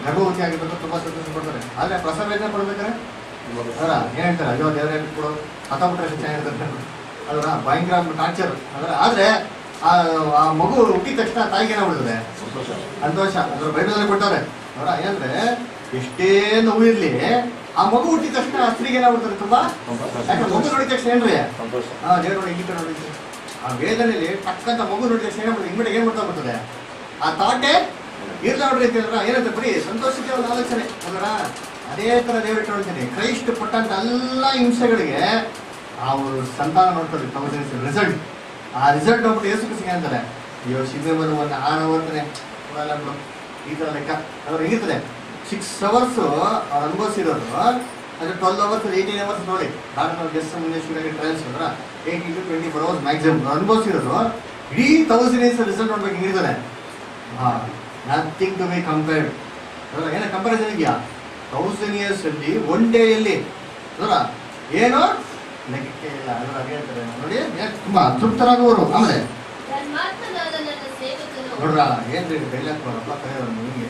ಗರ್ಭವತಿ ಆಗಿರ್ಬೇಕು ತುಂಬಾ ಸಂತೋಷ ಪಡ್ತಾರೆ. ಆದರೆ ಪ್ರಸವ ಏನೇ ಪಡ್ಬೇಕಾರೆ ಅದರ ಏನ್ ಹೇಳ್ತಾರೆ? ಅಯ್ಯೋ ದೇವರೇ ಕೊಡು? ಹತ್ತೊಂಬತ್ತು ಎಷ್ಟು ಚೆನ್ನಾಗಿರ್ತದೆ ಅದರ ಭಯಂಕರ ಟಾರ್ಚರ್. ಅದರ ಆದ್ರೆ ಆ ಮಗು ಹುಟ್ಟಿದ ತಕ್ಷಣ ತಾಯಿಗೆ ಏನಾಗ್ಬಿಡ್ತದೆ ಸಂತೋಷ. ಅದರ ಬೈಬಲಲ್ಲಿ ಕೊಡ್ತಾರೆ. ಅವರ ಏನಂದ್ರೆ ಎಷ್ಟೇ ನೋವು ಇರ್ಲಿ ಆ ಮಗು ಹುಟ್ಟಿದ ತಕ್ಷಣ ಆ ಸ್ತ್ರೀಗೆ ಏನಾಗ್ಬಿಡ್ತಾರೆ ತುಂಬಾ? ಯಾಕಂದ್ರೆ ಮಗು ನೋಡಿದ ತಕ್ಷಣ ಏನ್ರಿ? ಹಾ ದೇವ್ರ ನೋಡಿ ನೋಡಿ. ಆ ವೇದನೆಯಲ್ಲಿ ಟಕ್ಕಂತ ಮಗು ನೋಡಿದ ತಕ್ಷಣ ಇಮ್ಮಿಡಿಯೇಟ್ ಏನ್ ಮಾಡ್ತಾ ಬರ್ತದೆ ಆ ತಾಟೆ ಇರ್ಲ ನೋಡ್ರಿ ಅಂತಂದ್ರ ಏನಂತ ಬರೀ ಸಂತೋಷಕ್ಕೆ ಒಂದು ಆಲೋಚನೆ ಅದರ ಅದೇ ತರ ದೇವ್ರು ನೋಡ್ತೀನಿ ಕ್ರೈಸ್ಟ್ ಪಟ್ಟಂತ ಎಲ್ಲ ಹಿಂಸೆಗಳಿಗೆ ಅವರು ಸಂತಾನ ನೋಡ್ತಾರೆ ತಮ್ಮ ರಿಸಲ್ಟ್ ಆ ರಿಸಲ್ಟ್ ನೋಡ್ಬಿಟ್ಟು ಏಸು ಕ್ರಿಸ್ತಿಗೆ ಅಂತಾರೆ ಅಯ್ಯೋ ಅವರ್ತಾನೆ ಕೊಡಲ್ಲ ಬಿಡು ಈ ತರ ಲೆಕ್ಕ. ಅವ್ರು ಹೆಂಗಿರ್ತದೆ? ಸಿಕ್ಸ್ ಅವರ್ಸ್ ಅವ್ರು ಅನುಭವಿಸಿರೋದು ಅಂದ್ರೆ ಟ್ವೆಲ್ ಅವರ್ಸ್ ಏಯ್ಟೀನ್ ಅವರ್ಸ್ ನೋಡಿ ಡಾಕ್ಟರ್ ಗೆಸ್ಟ್ ಮುಂದೆ ಶುರುವಾಗಿ ಟ್ರಯಲ್ಸ್ ಅಂದ್ರೆ eighteen to twenty four hours maximum ಅನುಭವಿಸಿರೋದು ಇಡೀ ತೌಸಂಡ್ ಏಸ್ ರಿಸಲ್ಟ್ ನೋಡ್ಬೇಕು ಹಿಂಗಿದ್ದಾರೆ ಹಾಂ ನಥಿಂಗ್ ಟು ಬಿ ಕಂಪೇರ್ಡ್ ಅಲ್ಲ ಏನೋ ಕಂಪ್ಯಾರಿಸನ್ ಇದೆಯಾ? ತೌಸಂಡ್ ಇಯರ್ಸ್ ಅಲ್ಲಿ ಒನ್ ಡೇಯಲ್ಲಿ ಅದರ ಏನು? ಲೆಕ್ಕಕ್ಕೆ ಇಲ್ಲ. ಅದರ ಅದೇ ಹೇಳ್ತಾರೆ. ನೋಡಿ ತುಂಬ ತುಂಬಾ ತೃಪ್ತರಾಗುವರು ಆಮೇಲೆ ನೋಡ್ರಾ ಏನ್ರಿ ಡೈಲಾಗ್ ಬರಪ್ಪ ಕರೆಯೋರು ನಿಮಗೆ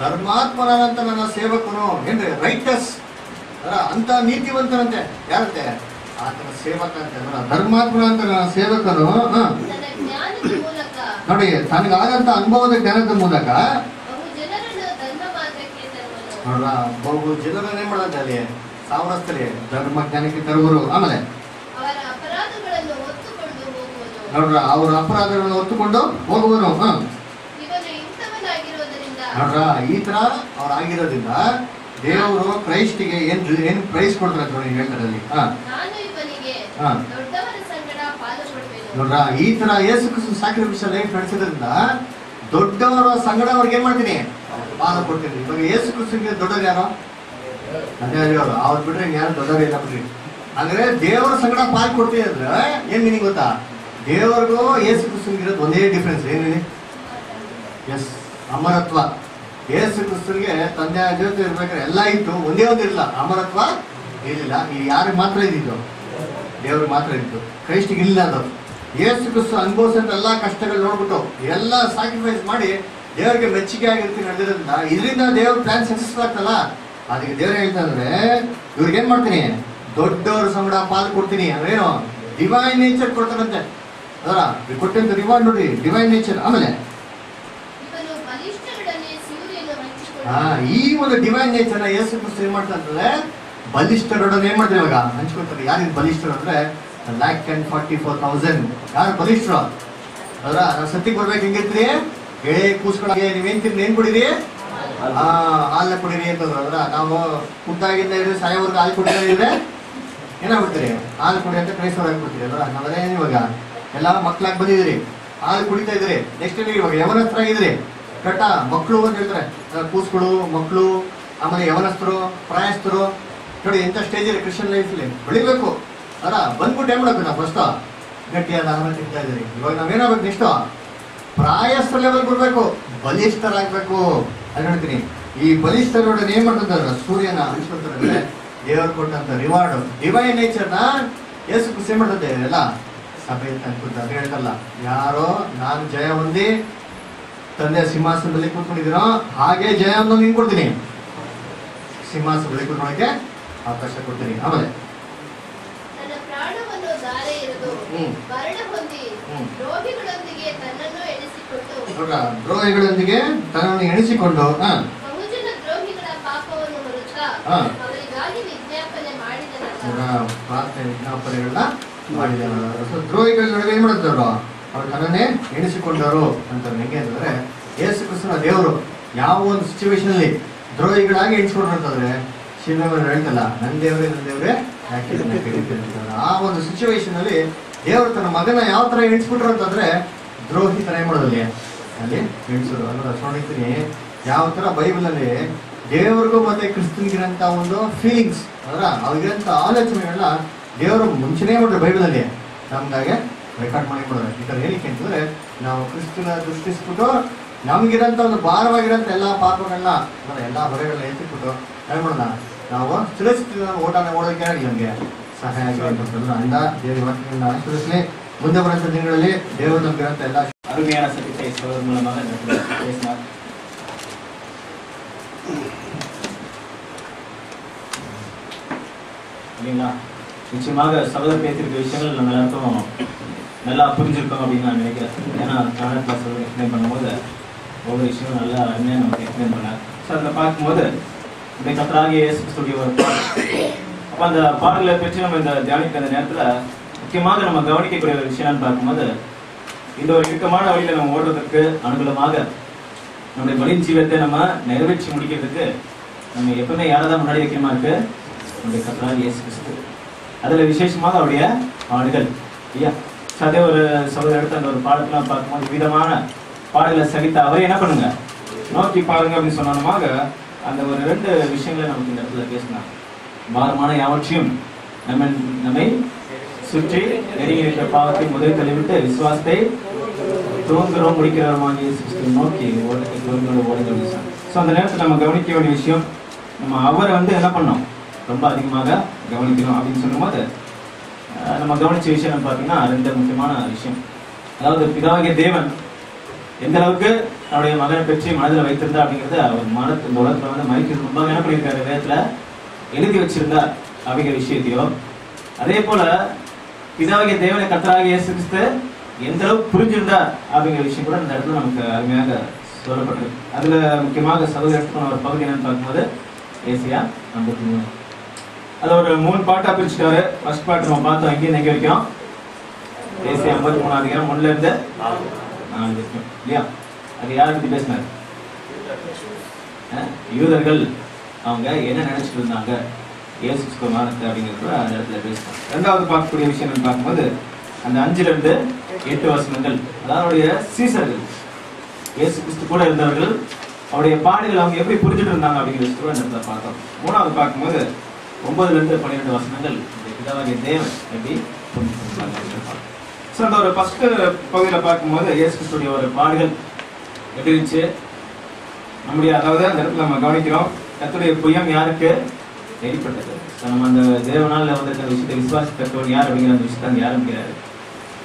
ಧರ್ಮಾತ್ಮನಾದಂತ ನನ್ನ ಸೇವಕನು ಏನ್ರಿ? ರೈಟಸ್ ಅಂತ ನೀತಿವಂತನಂತೆ. ಯಾರಂತೆ? ಆತನ ಸೇವಕ ಧರ್ಮಾತ್ಮನಂತ ನನ್ನ ಸೇವಕನು ನೋಡಿ ತನಗಾದಂತ ಅನುಭವದ ಜ್ಞಾನದ ಮೂಲಕ. ನೋಡ್ರ ಬಹು ಜನರನ್ನೇ ಮಾಡೋದು ಅಲ್ಲಿ? ಸಾವಿರಸ್ಥಲಿ ಧರ್ಮ ಜ್ಞಾನಕ್ಕೆ ತರುವರು. ಆಮೇಲೆ? ನೋಡ್ರ ಅವರ ಅಪರಾಧಗಳನ್ನು ಹೊತ್ತುಕೊಂಡು ಹೋಗುವನು ಹ. ನೋಡ್ರ ಈ ತರ ಅವ್ರು ಆಗಿರೋದ್ರಿಂದ ದೇವರು ಕ್ರೈಸ್ಟಿಗೆ ಏನ್ ಏನ್ ಪ್ರೈಸ್ ಕೊಡ್ತಾರೆ ಅಂತ ನೋಡಿ ಹೇಳ್ತಾರೆ ಅಲ್ಲಿ ಹ. ಹಾ. ನೋಡ್ರ ಈ ತರ ಯೇಸು ಕ್ರಿಸ್ತು ಸಾಕ್ರಿಫಿಷಲ್ ಲೈಫ್ ನಡೆಸಿದ್ರಿಂದ ದೊಡ್ಡವರ ಸಂಗಡ ಅವ್ರಿಗೆ ಏನ್ ಮಾಡ್ತೀನಿ? ಪಾಲು ಕೊಡ್ತೀನಿ. ಇವಾಗ ಯೇಸು ಕ್ರಿಸ್ತುಗೆ ದೊಡ್ಡವ್ರು ಯಾರೋ? ಅದೇ ಅವರು. ಅವ್ರು ಬಿಟ್ರೆ ಯಾರು ದೊಡ್ಡವ್ರು ಇಲ್ಲ ಬಿಡ್ರಿ. ಅಂದ್ರೆ ದೇವರ ಸಂಗಡ ಪಾಲು ಕೊಡ್ತೀನಿ ಅಂದ್ರೆ ಏನ್ ನಿನಗೆ ಗೊತ್ತಾ? ದೇವರಿಗೂ ಯೇಸು ಕ್ರಿಸ್ತನಿಗಿರೋದು ಒಂದೇ ಡಿಫ್ರೆನ್ಸ್ ಏನಿದೆ ಎಸ್ ಅಮರತ್ವ. ಯೇಸು ಕ್ರಿಸ್ತನಿಗೆ ತಂದೆ ಜೊತೆ ಇರ್ಬೇಕಾದ್ರೆ ಎಲ್ಲ ಇತ್ತು ಒಂದೇ ಒಂದು ಅಮರತ್ವ ಇರಲಿಲ್ಲ. ಈ ಯಾರಿಗೆ ಮಾತ್ರ ಇದ್ದಿದ್ದು? ದೇವ್ರಿಗೆ ಮಾತ್ರ ಇತ್ತು ಕ್ರೈಸ್ಟಿಗೆ ಇಲ್ಲ ಅದು ಯೇಸು ಕ್ರಿಸ್ತು ಅನುಭವಿಸಿದ ಎಲ್ಲ ಕಷ್ಟಗಳು ನೋಡ್ಬಿಟ್ಟು ಎಲ್ಲ ಸ್ಯಾಕ್ರಿಫೈಸ್ ಮಾಡಿ ದೇವರಿಗೆ ಮೆಚ್ಚುಗೆ ಆಗಿರ್ತೀನಿ ನಡೆದಿರೋದ್ರಿಂದ, ಇದರಿಂದ ದೇವ್ರ ಪ್ಲಾನ್ ಸಕ್ಸಸ್ಫುಲ್ ಆಗ್ತಲ್ಲ? ಅದಕ್ಕೆ ದೇವ್ರು ಹೇಳ್ತಾ ಅಂದ್ರೆ ಇವ್ರಿಗೆ ಏನ್ ಮಾಡ್ತೀನಿ? ದೊಡ್ಡವ್ರ ಸಂಗಡ ಪಾಲು ಕೊಡ್ತೀನಿ. ಅಂದ್ರೇನು ಡಿವೈನ್ ನೇಚರ್ ಕೊಡ್ತಾರಂತೆ ಅದರ ಕೊಟ್ಟಿದ್ದು ರಿವಾರ್ಡ್ ನೋಡಿ ಡಿವೈನ್ ನೇಚರ್ ಆಮೇಲೆ ಇವನು ಬಲಿಷ್ಠರೊಡನೆ ಸೂರ್ಯನು ಆ, ಹಂಚಿಕೊಂಡು ಈ ಒಂದು ಡಿವೈನ್ ನೇಚರ್ ಯೇಸು ಕ್ರಿಸ್ತು ಏನ್ ಮಾಡ್ತಾ ಅಂತಂದ್ರೆ ಬಲಿಷ್ಠರೊಡನೆ ಏನ್ ಮಾಡ್ತಾರೆ ಇವಾಗ? ಹಂಚ್ಕೊಳ್ತಾರೆ. ಯಾರಿಗೆ ಬಲಿಷ್ಠರು ಅಂದ್ರೆ lakh and forty four thousand ಯಾರು ಬಲಿಷ್ಠರು? ಅದರ ಸತ್ಯಕ್ಕೆ ಬರ್ಬೇಕು ಹೆಂಗಿರ್ತೀರಿ ಎಳೆ ಕೂಸ್ಕೊಳಗೆ ನೀವೇನ್ ತಿನ್ ಏನ್ ಕುಡೀರಿ? ಆ ಹಾಲ್ನ ಕುಡೀರಿ ಅಂತಂದ್ರೆ. ಅದ್ರ ನಾವು ಕುಟ್ಟಾಗಿಂದ ಇದ್ರೆ ಸಾಯೋವರೆಗೂ ಹಾಲು ಕುಡಿದ್ರೆ ಇದ್ರೆ ಏನಾಗ್ಬಿಡ್ತೀರಿ? ಹಾಲು ಕುಡಿ ಅಂತ ಕ್ರೈಸ್ತವ್ರು ಆಗ್ಬಿಡ್ತೀರಿ ಅದ್ರ ನಾವೇನ್ ಇವಾಗ? ಎಲ್ಲ ಮಕ್ಳಾಗಿ ಬಂದಿದ್ದೀರಿ. ಹಾಲು ಕುಡಿತಾ ಇದ್ರಿ ನೆಕ್ಸ್ಟ್ ಇವಾಗ? ಯವನಸ್ತ್ರ ಆಗಿದ್ರಿ ಕಟ್ಟ ಮಕ್ಕಳು ಅಂತ ಹೇಳ್ತಾರೆ. ಕೂಸುಗಳು, ಮಕ್ಕಳು, ಆಮೇಲೆ ಯವನಸ್ಥರು, ಪ್ರಾಯಸ್ಥರು. ನೋಡಿ ಎಂಥ ಸ್ಟೇಜ್ ಇದೆ ಕ್ರಿಶ್ಚಿಯನ್ ಲೈಫಲ್ಲಿ ಬೆಳಿಬೇಕು. ಅಲ್ಲ, ಬಂದ್ಬಿಟ್ಟು ಏನು ಮಾಡಬೇಕು ನಾವು ಫಸ್ಟ್ ಗಟ್ಟಿಯಾದ ಆಹಾರ ತಿಂತಾ ಇದ್ದೀರಿ. ಇವಾಗ ನಾವೇನಾಗ್ಬೇಕು ನೆಕ್ಸ್ಟ್ ಪ್ರಾಯಸ್ಥರ ಲೆವೆಲ್ ಬರಬೇಕು ಬಲಿಷ್ಠರಾಗಬೇಕು. ಅದು ಹೇಳ್ತೀನಿ. ಈ ಬಲಿಷ್ಠರೊಡನೆ ಏನ್ ಮಾಡ್ತಾರೆ ಸೂರ್ಯನ ಅಂದ್ರೆ ದೇವರು ಕೊಟ್ಟಂತ ರಿವಾರ್ಡ್ ಡಿವೈನ್ ನೇಚರ್ನ ಯೇಸು ಖುಷಿ ಮಾಡ್ತದೆ? ಎಲ್ಲ ಸಭೆ ಅಂತ ಅದು ಹೇಳ್ತಲ್ಲ ಯಾರೋ ನಾನು ಜಯ ಹೊಂದಿ ತಂದೆ ಸಿಂಹಾಸನದಲ್ಲಿ ಕೂತ್ಕೊಂಡಿದ್ದೀರೋ? ಹಾಗೆ ಜಯವನ್ನು ನಿಂಗೆ ಕೊಡ್ತೀನಿ. ಸಿಂಹಾಸನದಲ್ಲಿ ಕೂತ್ಕೊಳ್ಳೋಕೆ ಅವಕಾಶ ಕೊಡ್ತೀನಿ. ಆಮೇಲೆ. ದ್ರೋಹಿಗಳೊಂದಿಗೆ ತನ್ನನ್ನು ಎಣಿಸಿಕೊಂಡು ಪ್ರಾರ್ಥನೆ ವಿಜ್ಞಾಪನೆಗಳನ್ನ ಮಾಡಿದ ದ್ರೋಹಿಗಳ ನಡುವೆ ಏನ್ ಮಾಡಿದ್ರು ಅವ್ರು ತನ್ನೇ ಎಣಿಸಿಕೊಂಡರು ಅಂತ ಹೆಂಗೆ ಅಂತಂದ್ರೆ ಯೇಸು ಕ್ರಿಸ್ತನ ದೇವರು ಯಾವ ಒಂದು ಸಿಚುವೇಶನ್ ಅಲ್ಲಿ ದ್ರೋಹಿಗಳಾಗಿ ಎಣಿಸ್ಕೊಂಡ್ರು ಅಂತಂದ್ರೆ ಶಿವನವರು ಹೇಳ್ತಲ್ಲ ನನ್ನ ದೇವರೇ ನನ್ನ ದೇವರೇ ಆ ಒಂದು ಸಿಚುವೇಶನ್ ಅಲ್ಲಿ ದೇವರು ತನ್ನ ಮಗನ ಯಾವ ತರ ಎಣಿಸ್ಬಿಟ್ರು ಅಂತಂದ್ರೆ ದ್ರೋಹಿ ಏನ್ ಮಾಡೋದಲ್ಲಿ ಅಲ್ಲಿ ಎಣಿಸೋದು ಅಂದ್ರೆ ನೋಡಿರ್ತೀನಿ. ಯಾವ ತರ ಬೈಬಲ್ ಅಲ್ಲಿ ದೇವರಿಗೂ ಮತ್ತೆ ಕ್ರಿಸ್ತನ್ಗಿರಂತ ಒಂದು ಫೀಲಿಂಗ್ಸ್ ಅದರ ಅವ್ರಿಗಿರಂತ ಆಲೋಚನೆಗಳನ್ನ ದೇವರು ಮುಂಚೆನೇ ಬೈಬಲ್ ಅಲ್ಲಿ. ನಮ್ಗಾಗೆ ರೆಕಾರ್ಡ್ ಮಾಡಿ ಕೊಡೋದು ಈ ಥರ ಏನಕ್ಕೆ ಅಂತಂದ್ರೆ ನಾವು ಕ್ರಿಸ್ತನ ದೃಷ್ಟಿಸ್ಬಿಟ್ಟು ನಮ್ಗಿರಂತ ಒಂದು ಭಾರವಾಗಿರೋಂಥ ಎಲ್ಲ ಪಾಪಗಳನ್ನ ಅಂದ್ರೆ ಎಲ್ಲ ಹೊರೆಗಳನ್ನ ಎತ್ತಿಬಿಟ್ಟು ಏನ್ ಮಾಡೋಣ ನಾವು ಸುರಕ್ಷಿತ ಓಟನ ಓಡೋಕೆ ಆಗಲಿ ನಮಗೆ ಸಹಾಯ ಆಗಿರುವಂಥದ್ದು ಅಂದ ದೇವರ ವಾಕ್ಯಗಳನ್ನ ಆಶೀರ್ವದಿಸಲಿ ಮುಂದೆ ಬರುವಂಥ ದಿನಗಳಲ್ಲಿ ದೇವರು ನಮ್ಗಿರಂತ ಎಲ್ಲ அருமையான சத்தியத்தை சொல்வதன் மூலமாக இந்த பேசினார் இல்லைங்களா நிச்சயமாக சகோதர பேத்திருக்க விஷயங்கள் நம்ம எல்லாருக்கும் நல்லா புரிஞ்சிருக்கோம் அப்படின்னு நான் நினைக்கிறேன். ஏன்னா நானே கிளாஸ் எக்ஸ்பிளைன் பண்ணும்போது ஒவ்வொரு விஷயம் நல்லா அருமையாக நமக்கு எக்ஸ்பிளைன் பண்ணேன் ஸோ அதில் பார்க்கும்போது இந்த கத்தராகிய ஸ்டுடியோ ஒரு பாடல். அப்போ அந்த பாடலை பற்றி நம்ம இந்த தியானிக்கிற அந்த நேரத்தில் முக்கியமாக நம்ம கவனிக்கக்கூடிய ஒரு விஷயம்னு பார்க்கும்போது இந்த ஒரு இறுக்கமான வழியில் நம்ம ஓடுறதுக்கு அனுகூலமாக நம்முடைய மனித ஜீவத்தை நம்ம நிறைவேற்றி முடிக்கிறதுக்கு நம்ம எப்பவுமே யாரை தான் முன்னாடி வைக்கணுமா இருக்கு? நம்முடைய கத்தராக இயேசு கிறிஸ்து அதில் விசேஷமாக அவருடைய பாடுகள். ஐயா? அதே ஒரு சகோதர எடுத்து அந்த ஒரு பாடத்தெல்லாம் பார்க்கும்போது விதமான பாடலை சகித்த அவரை என்ன பண்ணுங்க? நோக்கி பாருங்க அப்படின்னு சொன்னமாக அந்த ஒரு ரெண்டு விஷயங்களை நமக்கு இந்த இடத்துல பேசினார். பாரமான யாவற்றையும் நம்ம நம்மை சுற்றி நெருங்கி இருக்கிற பாவத்தை முதல் தள்ளிவிட்டு விசுவாசத்தை துவங்குறோம் முடிக்கிற மாதிரி நோக்கி ஓட்டத்தை துவங்குற ஓடுங்கள் ஸோ அந்த நேரத்தில் நம்ம கவனிக்க வேண்டிய விஷயம் நம்ம அவரை வந்து என்ன பண்ணோம்? ரொம்ப அதிகமாக கவனிக்கணும் அப்படின்னு சொல்லும்போது நம்ம கவனிச்ச விஷயம் பார்த்தீங்கன்னா ரெண்டு முக்கியமான விஷயம். அதாவது பிதாவாகிய தேவன் எந்த அளவுக்கு தன்னுடைய மகனை பற்றி மனதில் வைத்திருந்தா அப்படிங்கிறத அவர் மனத்து இந்த உலகத்தில் வந்து மறிக்கிறது ரொம்ப என்ன பண்ணியிருக்காரு வேதத்துல எழுதி வச்சிருந்தார் அப்படிங்கிற விஷயத்தையும் அதே போல பிதாவாகிய தேவனை கத்தராக இயேசு கிறிஸ்து எந்த அளவுக்கு புரிஞ்சிருந்தார் அப்படிங்கிற விஷயம் கூட இந்த இடத்துல நமக்கு அருமையாக சொல்லப்பட்டிருக்கு. அதுல முக்கியமாக சகோதர ஒரு பகுதி என்னன்னு பார்க்கும்போது ஏசியா ஐம்பத்தி மூணு அது ஒரு மூணு பாட்டா பிரிச்சுட்டாரு. ஃபர்ஸ்ட் பாட்டு நம்ம பார்த்தோம். அங்கேயும் எங்க வரைக்கும் ஏசி ஐம்பத்தி மூணாவது அதிகாரம் ஒண்ணுல இருந்து நாலு இல்லையா? அது யாரை பத்தி பேசினாரு? யூதர்கள். அவங்க என்ன நினைச்சிட்டு இருந்தாங்க? இயேசு குமாரத்தை அப்படிங்கிறத அந்த இடத்துல பேசினாங்க. ரெண்டாவது பார்க்கக்கூடிய விஷயம் பார்க்கும்போது அந்த அஞ்சுல இருந்து எட்டு வசனங்கள். அதாவது அவருடைய சீசர்கள். இயேசு கிறிஸ்து கூட இருந்தவர்கள் அவருடைய பாடுகள் அவங்க எப்படி புரிஞ்சுட்டு இருந்தாங்க அப்படிங்கிற விஷயம் கூட இடத்துல பார்த்தோம். மூணாவது பார்க்கும்போது ஒன்பதுலேருந்து பன்னிரெண்டு வசனங்கள் இந்த பிதாவாகிய தேவன் எப்படி சார் ஸோ அந்த ஒரு ஃபஸ்ட்டு பகுதியில் பார்க்கும்போது இயேசு கிறிஸ்துடைய ஒரு பாடுகள் எப்படி இருந்துச்சு? நம்முடைய அதாவது அந்த இடத்துல நம்ம கவனிக்கிறோம் கர்த்தருடைய புயம் யாருக்கு? வெளிப்பட்டது. நம்ம அந்த தேவனால் வந்து அந்த விஷயத்தை விசுவாசித்தவர் யார் அப்படிங்கிற அந்த விஷயத்தை அங்கே ஆரம்பிக்கிறாரு.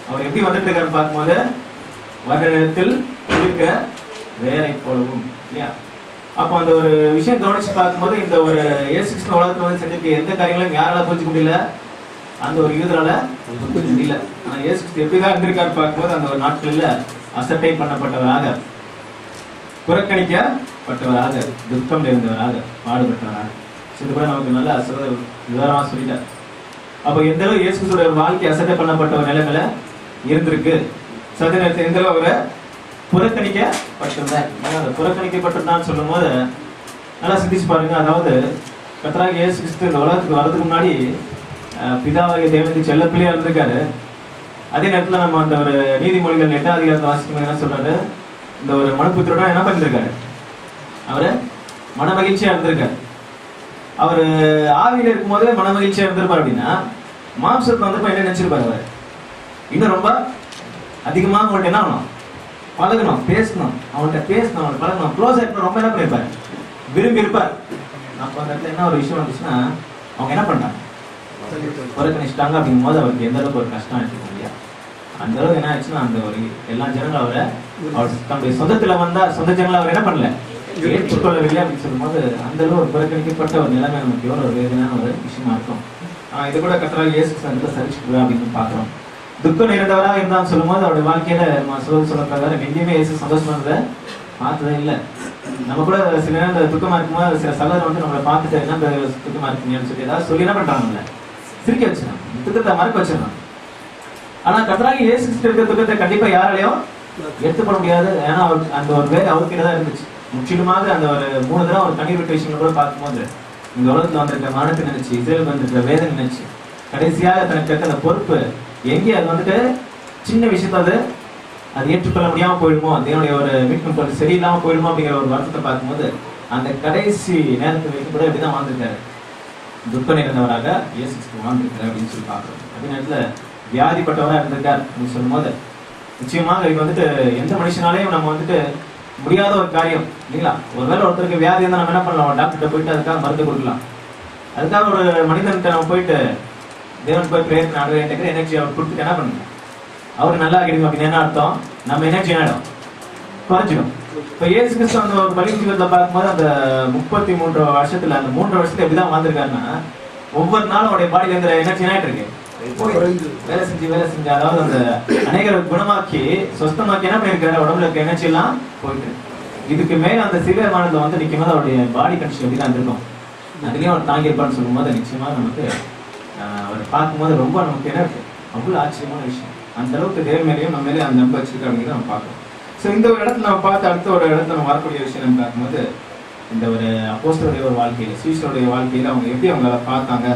அவர் எப்படி வந்துட்டு இருக்காரு பார்க்கும்போது வருடத்தில் இருக்க வேலை போலவும் இல்லையா? அப்போ அந்த ஒரு விஷயம் கவனிச்சு பார்க்கும்போது இந்த ஒரு இயேசு கிறிஸ்து வந்து செஞ்சிருக்க எந்த காரியங்களும் யாரால புரிஞ்சுக்க முடியல. அந்த ஒரு யூதரால புரிஞ்சுக்க முடியல. ஆனா இயேசு கிறிஸ்து எப்படிதான் இருந்திருக்காரு பார்க்கும்போது அந்த ஒரு நாட்களில் அசட்டை பண்ணப்பட்டவராக புறக்கணிக்கப்பட்டவராக துக்கம் இருந்தவராக பாடுபட்டவராக. So, இது கூட நமக்கு நல்ல அசத விவரமா சொல்லிட்டார். அப்போ எந்த அளவு இயேசுடைய வாழ்க்கை அசட்டை பண்ணப்பட்ட ஒரு நிலைமையில இருந்திருக்கு? சத நேரத்தில் எந்த அளவு அவரை புறக்கணிக்கப்பட்டிருந்தேன் அந்த புறக்கணிக்கப்பட்டிருந்தான்னு சொல்லும் போது நல்லா சிந்திச்சு பாருங்க. அதாவது கத்தராக இயேசு கிறிஸ்து இந்த உலகத்துக்கு வர்றதுக்கு முன்னாடி பிதாவாகிய தேவனுக்கு செல்ல பிள்ளையா இருந்திருக்காரு. அதே நேரத்தில் நம்ம அந்த ஒரு நீதிமொழிகள் எட்டாம் அதிகாரத்தை வாசிக்கும் என்ன சொல்றாரு? இந்த ஒரு மனப்புத்திரோட என்ன பண்ணிருக்காரு? அவரு மன மகிழ்ச்சியா இருந்திருக்காரு. அவர் ஆவியில் இருக்கும்போது மன மகிழ்ச்சியா இருந்திருப்பார் அப்படின்னா மாம்சத்தை வந்து என்ன நினைச்சிருப்பாரு அவர்? இன்னும் ரொம்ப அதிகமாக உங்கள்கிட்ட என்ன ஆகணும்? பழகணும் பேசணும். அவன்கிட்ட பேசணும் அவன் பழகணும். க்ளோஸ் ஆகிட்டு ரொம்ப என்ன பண்ணியிருப்பார் விரும்பி இருப்பார். அப்போ அந்த இடத்துல என்ன ஒரு விஷயம் வந்துச்சுன்னா அவங்க என்ன பண்ணாங்க புறக்கணிச்சிட்டாங்க அப்படிங்கும் போது அவருக்கு எந்த அளவுக்கு ஒரு கஷ்டம் ஆயிடுச்சு இல்லையா அந்த அளவுக்கு என்ன ஆச்சுன்னா அந்த ஒரு எல்லா ஜனங்களும் அவரை அவர் தன்னுடைய சொந்தத்துல வந்தா சொந்த ஜனங்களை அவர் என்ன பண்ணல? ஏற்றுக்கொள்ளவில்லை அப்படின்னு சொல்லும்போது அந்த அளவு ஒரு புறக்கணிக்கப்பட்ட ஒரு நிலைமை நமக்கு எவ்வளோ ஒரு வேதனையான ஒரு விஷயமா இருக்கும். ஆஹ் இது கூட கத்தராக இயேசு சங்கத்தில் சரிச்சுக்குவேன் அப்படின்னு பார்க்குறோம். துக்கம் நிறைந்தவராக இருந்தான்னு சொல்லும்போது அவருடைய வாழ்க்கையில நம்ம சொல்ல சொல்ல பிரகாரம் எங்கேயுமே இயேசு சந்தோஷமா பார்த்ததே இல்லை. நம்ம கூட சில நேரம் இந்த துக்கமா இருக்கும்போது சில சகோதரர் வந்து நம்மளை பார்த்துட்டு என்ன துக்கமா இருக்கீங்கன்னு சொல்லி ஏதாவது சொல்லி என்ன பண்றாங்கல்ல? சிரிக்க வச்சிருந்தான் துக்கத்தை மறக்க வச்சிடறாங்க. ஆனா கத்தராக இயேசு இருக்கிற துக்கத்தை கண்டிப்பா யாராலையும் எடுத்துக்கொள்ள முடியாது. ஏன்னா அவர் அந்த ஒரு வேலை அவர்கிட்ட தான் இருந்துச்சு. முற்றிலுமாக அந்த ஒரு மூணு தடவை ஒரு கண்ணீர் விட்ட விஷயங்கள் கூட பார்க்கும்போது இந்த உலகத்துல வந்திருக்க மரணத்தை நினைச்சு இஸ்ரேலுக்கு வந்திருக்க வேதனை நினைச்சு கடைசியாக தனக்கு அந்த பொறுப்பு எங்கே அது வந்துட்டு சின்ன விஷயத்த அது அது ஏற்றுக்கொள்ள முடியாம போயிடுமோ? அதனுடைய ஒரு மீட்கும் பொருள் சரியில்லாமல் போயிடுமோ அப்படிங்கிற ஒரு வருத்தத்தை பார்க்கும்போது அந்த கடைசி நேரத்தை வைக்க கூட எப்படிதான் வாழ்ந்திருக்காரு. துக்க நிறைந்தவராக இயேசு கிறிஸ்து வாழ்ந்திருக்காரு அப்படின்னு சொல்லி பார்க்குறோம். அதே நேரத்தில் வியாதிப்பட்டவராக இருந்திருக்கார் அப்படின்னு சொல்லும்போது நிச்சயமாக இது வந்துட்டு எந்த மனுஷனாலையும் நம்ம வந்துட்டு முடியாத ஒரு காரியம் இல்லைங்களா? ஒருவேளை ஒருத்தருக்கு வியாதி இருந்தால் நம்ம என்ன பண்ணலாம்? டாக்டர்கிட்ட போயிட்டு அதுக்காக மருந்து கொடுக்கலாம். அதுக்காக ஒரு மனிதன்கிட்ட நம்ம போயிட்டு தேவன் போய் பிரேயர் நாடுகிற எனர்ஜி அவர் கொடுத்துட்டு என்ன பண்ணுங்க அவர் நல்லா ஆகிடுங்க அப்படின்னு என்ன அர்த்தம் நம்ம எனர்ஜி ஆகிடும் குறைஞ்சிடும் இப்போ ஏசு கிறிஸ்து அந்த ஒரு ஜீவத்தில் பார்க்கும்போது அந்த முப்பத்தி மூன்று வருஷத்துல அந்த மூன்று வருஷத்துல எப்படிதான் வந்திருக்காருன்னா ஒவ்வொரு நாளும் அவருடைய பாடி இருந்த எனர்ஜி ஆகிட்டு இருக்கு வேலை செஞ்சு வேலை செஞ்சு அதாவது அந்த அநேகரை குணமாக்கி சொஸ்தமாக்கி என்ன பண்ணியிருக்காரு? உடம்புல இருக்க எனர்ஜி எல்லாம் போயிட்டு. இதுக்கு மேல அந்த சிவியர் மாநிலத்தில் வந்து நிற்கும் போது அவருடைய பாடி கண்டிஷன் எப்படி தான் இருக்கும் அதுலயும் அவர் தாங்கியிருப்பான்னு சொல்லும்போது நிச்சயமா நமக்கு அவர் பார்க்கும்போது ரொம்ப நமக்கு என்ன இருக்கு? அவ்வளோ ஆச்சரியமான விஷயம். அந்த அளவுக்கு தேவ மேலேயும் நம்ம மேலே அந்த நம்ப வச்சிருக்கா அப்படிங்கிறத நம்ம பார்க்கணும். ஸோ இந்த ஒரு இடத்துல நம்ம பார்த்து அடுத்த ஒரு இடத்துல நம்ம வரக்கூடிய விஷயம் நம்ம பார்க்கும்போது இந்த ஒரு அப்போஸ்டருடைய ஒரு வாழ்க்கையில் சீஷருடைய வாழ்க்கையில் அவங்க எப்படி அவங்கள பார்த்தாங்க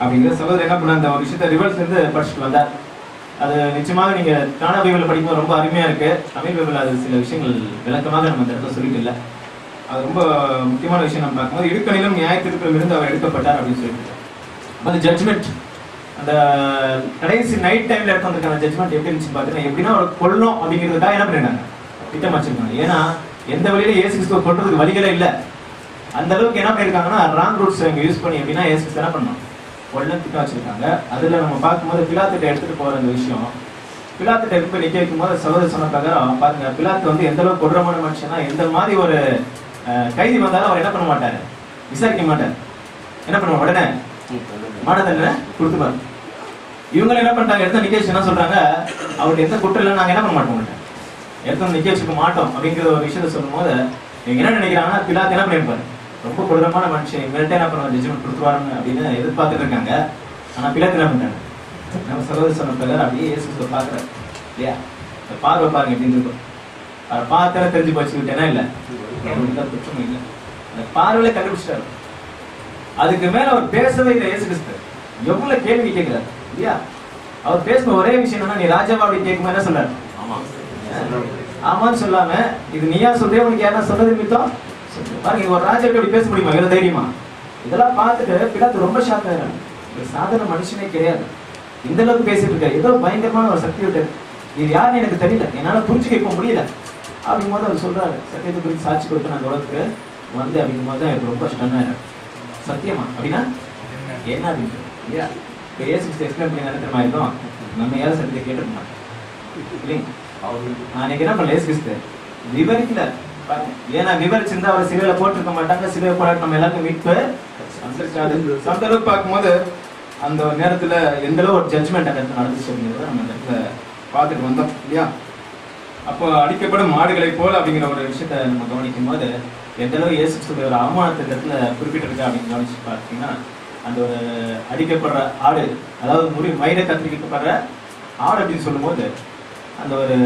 அப்படிங்கிற சகோதரர் என்ன பண்ண அந்த ஒரு விஷயத்தை ரிவர்ஸ் இருந்து படிச்சுட்டு வந்தார். அது நிச்சயமாக நீங்கள் காண பைபிள் படிக்கும்போது ரொம்ப அருமையாக இருக்குது தமிழ் பைபிள் அது சில விஷயங்கள் விளக்கமாக நம்ம இந்த இடத்துல சொல்லிட்டு இல்லை. அது ரொம்ப முக்கியமான விஷயம் நம்ம பார்க்கும்போது இடுக்கணிலும் நியாயத்திற்கும் இருந்து அவர் எடுக்கப்பட்டார் அப்படின்னு சொல்லிட்டு. அது ஜட்ஜ்மெண்ட் அந்த கடைசி நைட் டைம்ல எடுத்து வந்திருக்க ஜட்ஜ்மெண்ட் எப்படி இருந்துச்சு பார்த்தீங்கன்னா எப்படின்னா அவளை கொல்லும் அப்படிங்கிறதுக்காக என்ன பண்ணிட்டாங்க திட்டம் வச்சிருக்காங்க ஏன்னா எந்த வழியில ஏசு கிறிஸ்துவ வழிகளே இல்லை. அந்த அளவுக்கு என்ன பண்ணிருக்காங்கன்னா ராங் ரூட்ஸ் இங்க யூஸ் பண்ணி எப்படின்னா ஏசு என்ன பண்ணணும்? கொல்ல திட்டம் வச்சிருக்காங்க. அதுல நம்ம பார்க்கும்போது பிலாத்திட்ட எடுத்துட்டு போற அந்த விஷயம் பிலாத்திட்ட எடுத்து போய் நிக்க வைக்கும் போது சகோதர சொன்ன பிரகாரம் பாருங்க பிலாத்து வந்து எந்த அளவுக்கு கொடூரமான மனுஷனா எந்த மாதிரி ஒரு கைதி வந்தாலும் அவர் என்ன பண்ண மாட்டாரு? விசாரிக்க மாட்டார். என்ன பண்ணுவோம் உடனே மாடத்தண்ண கொடுத்து பாருங்க. இவங்க என்ன பண்றாங்க எடுத்த நிக்க வச்சு என்ன சொல்றாங்க? அவருக்கு எந்த குற்றம் இல்லை நாங்க என்ன பண்ண மாட்டோம் எடுத்த நிக்க வச்சுக்க மாட்டோம் அப்படிங்கிற ஒரு விஷயத்த சொல்லும்போது நீங்க என்ன நினைக்கிறாங்கன்னா பிலாத்து என்ன பண்ணிருப்பாரு? ரொம்ப கொடூரமான மனுஷன் இவங்கள்ட்ட என்ன பண்ணுவாங்க? ஜட்ஜ்மெண்ட் கொடுத்துருவாருன்னு அப்படின்னு எதிர்பார்த்துட்டு இருக்காங்க. ஆனா பிலாத்து என்ன பண்ணாங்க நம்ம சகோதர சொன்ன பிள்ளை அப்படியே இயேசு பாக்குறாரு இல்லையா? இந்த பார்வை பாருங்க எப்படின்னு இருக்கும் அதை பார்த்தா தெரிஞ்சு போச்சுக்கிட்டேனா இல்ல? குற்றமும் இல்லை. அந்த பார்வையில கண்டுபிடிச்சிட்டாரு. அதுக்கு மேல அவர் பேசவே இல்லை இயேசு கிறிஸ்து. எவ்வளவு கேள்வி கேட்கிறார்? இல்லையா? அவர் பேசின ஒரே விஷயம் என்னன்னா நீ ராஜாவா அப்படி கேட்கும் என்ன சொல்றாரு ஆமான்னு சொல்லாம இது நீயா சொல்றே உனக்கு யாரா சொன்னது நிமித்தம்? சொல்லு. பாருங்க ஒரு ராஜா இப்படி பேச முடியுமா? இவ்வளவு தைரியமா? இதெல்லாம் பார்த்துட்டு பிலாத்து ரொம்ப ஷாக் ஒரு சாதாரண மனுஷனே கிடையாது. இந்த அளவுக்கு பேசிட்டு இருக்காரு. ஏதோ பயங்கரமான ஒரு சக்தி விட்டு இது யாருன்னு எனக்கு தெரியல. என்னால புரிஞ்சுக்க இப்ப முடியல. அப்படிங்கும் போது அவர் சொல்றாரு சத்தியத்தை குறித்து சாட்சி கொடுத்து நான் உலகத்துக்கு வந்து அப்படிங்கும் போது தான் எனக்கு ரொம்ப ஸ்டன் சத்தியமா? அப்படின்னா என்ன அப்படின்னு இல்லையா? இப்போ ஏசு எக்ஸ்பிளைன் பண்ணி என்ன தெரியுமா இருக்கும் நம்ம யாரும் சத்தியத்தை கேட்டுருக்கோம்? இல்லைங்க. நான் இன்னைக்கு என்ன பண்ணல? ஏசு கிறிஸ்து விவரிக்கல. ஏன்னா விவரிச்சிருந்தா அவர் சிலையில போட்டிருக்க மாட்டாங்க. சிலையை போட்டு நம்ம எல்லாருக்கும் மீட்பு அந்த அளவுக்கு பார்க்கும்போது அந்த நேரத்துல எந்த அளவு ஒரு ஜட்மெண்ட் அந்த இடத்துல நடந்துச்சு அப்படிங்கிறத நம்ம அந்த இடத்துல பார்த்துட்டு வந்தோம். இல்லையா? அப்போ அடிக்கப்படும் மாடுகளை போல அப்படிங்கிற ஒரு விஷயத்த நம்ம கவனிக்கும் போது எந்த அளவு இயேசு ஒரு அவமானத்தை இந்த இடத்துல குறிப்பிட்டிருக்கா அப்படின்னு கவனிச்சு பார்த்தீங்கன்னா அந்த ஒரு அடிக்கப்படுற ஆடு அதாவது முடி மயிரை கத்திரிக்கப்படுற ஆடு அப்படின்னு சொல்லும்போது அந்த ஒரு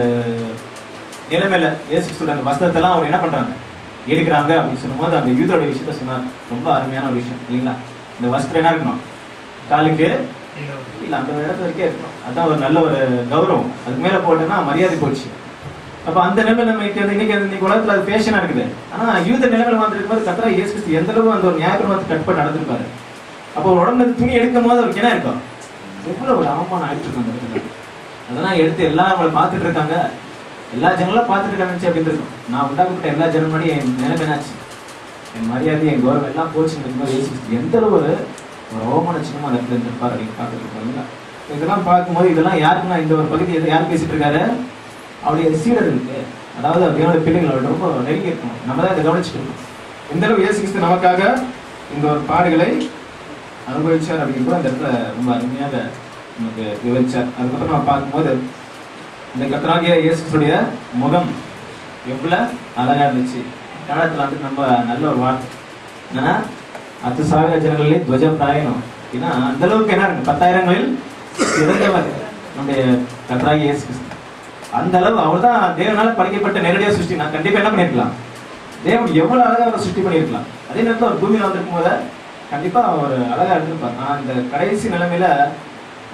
நிலைமையில இயேசு கிறிஸ்துவோட அந்த வஸ்திரத்தெல்லாம் அவங்க என்ன பண்றாங்க? எடுக்கிறாங்க அப்படின்னு சொல்லும்போது அந்த யூதோட விஷயத்த சொன்னார் ரொம்ப அருமையான ஒரு விஷயம் இல்லைங்களா? இந்த வஸ்திரம் என்ன இருக்கணும்? காலுக்கு இல்ல. அந்த இடத்துல வரைக்கும் இருக்கணும். அதான் ஒரு நல்ல ஒரு கௌரவம். அதுக்கு மேல போட்டோம்னா மரியாதை போச்சு. அப்ப அந்த நிலைமை நம்ம இன்னைக்கு இன்னைக்கு உலகத்துல அது ஃபேஷனா இருக்குது. ஆனா யூத நிலைமையில வந்திருக்கும் போது கத்தரா இயேசு கிறிஸ்து எந்த அளவு அந்த ஒரு நியாயப்பிரமாணத்தை கட் பண்ணி நடந்திருப்பாரு அப்போ உடம்புல துணி எடுக்கும் போது அவருக்கு என்ன இருக்கும்? எவ்வளவு ஒரு அவமானம் ஆயிட்டு இருக்கும் அந்த அதெல்லாம் எடுத்து எல்லாம் அவங்களை பார்த்துட்டு இருக்காங்க. எல்லா ஜனங்களும் பார்த்துட்டு இருக்காங்க அப்படின்னு இருக்கும். நான் உண்டாக்கப்பட்ட எல்லா ஜனம் என் நிலைமை என்னாச்சு? என் மரியாதை என் கௌரவம் எல்லாம் போச்சுன்னு இருக்கும்போது இயேசு கிறிஸ்து எந்த அளவு ஒரு ஒரு அவமான சின்னமா அந்த இடத்துல இருந்திருப்பார் அப்படின்னு பார்த்துட்டு இருக்காங்க இதெல்லாம் பார்க்கும்போது இதெல்லாம் யாருக்குன்னா இந்த ஒரு பகுதி யார் பேசிட்டு இருக்காரு? அவருடைய சீடர்களுக்கு அதாவது அப்படியான பிள்ளைங்களோட ரொம்ப நெருங்கி இருக்கணும் நம்ம தான் இதை கவனிச்சுக்கணும். எந்த அளவு இயேசு கிறிஸ்து நமக்காக இந்த ஒரு பாடுகளை அனுபவிச்சார் அப்படிங்கிறது அந்த இடத்துல ரொம்ப அருமையாக நமக்கு விவரிச்சார். அதுக்கப்புறம் நம்ம பார்க்கும்போது இந்த கத்தராகிய இயேசுடைய முகம் எவ்வளோ அழகாக இருந்துச்சு. கன்னடத்தில் வந்து ரொம்ப நல்ல ஒரு வார்த்தை. என்னன்னா பத்து சாவிர ஜனங்களிலே துவஜம் பிராயணம் ஏன்னா அந்த அளவுக்கு என்ன இருக்கு? பத்தாயிரங்களில் சிறந்தவர் நம்முடைய கத்ராகி இயேசு கிறிஸ்து. அந்த அளவு அவர் தான் தேவனால படைக்கப்பட்ட நேரடியாக சிருஷ்டி. நான் கண்டிப்பாக என்ன பண்ணியிருக்கலாம்? தேவன் எவ்வளோ அழகாக அவர் சிருஷ்டி பண்ணியிருக்கலாம். அதே நேரத்தில் அவர் பூமியில் வந்திருக்கும் போது கண்டிப்பாக அவர் அழகாக இருந்திருப்பார். நான் அந்த கடைசி நிலைமையில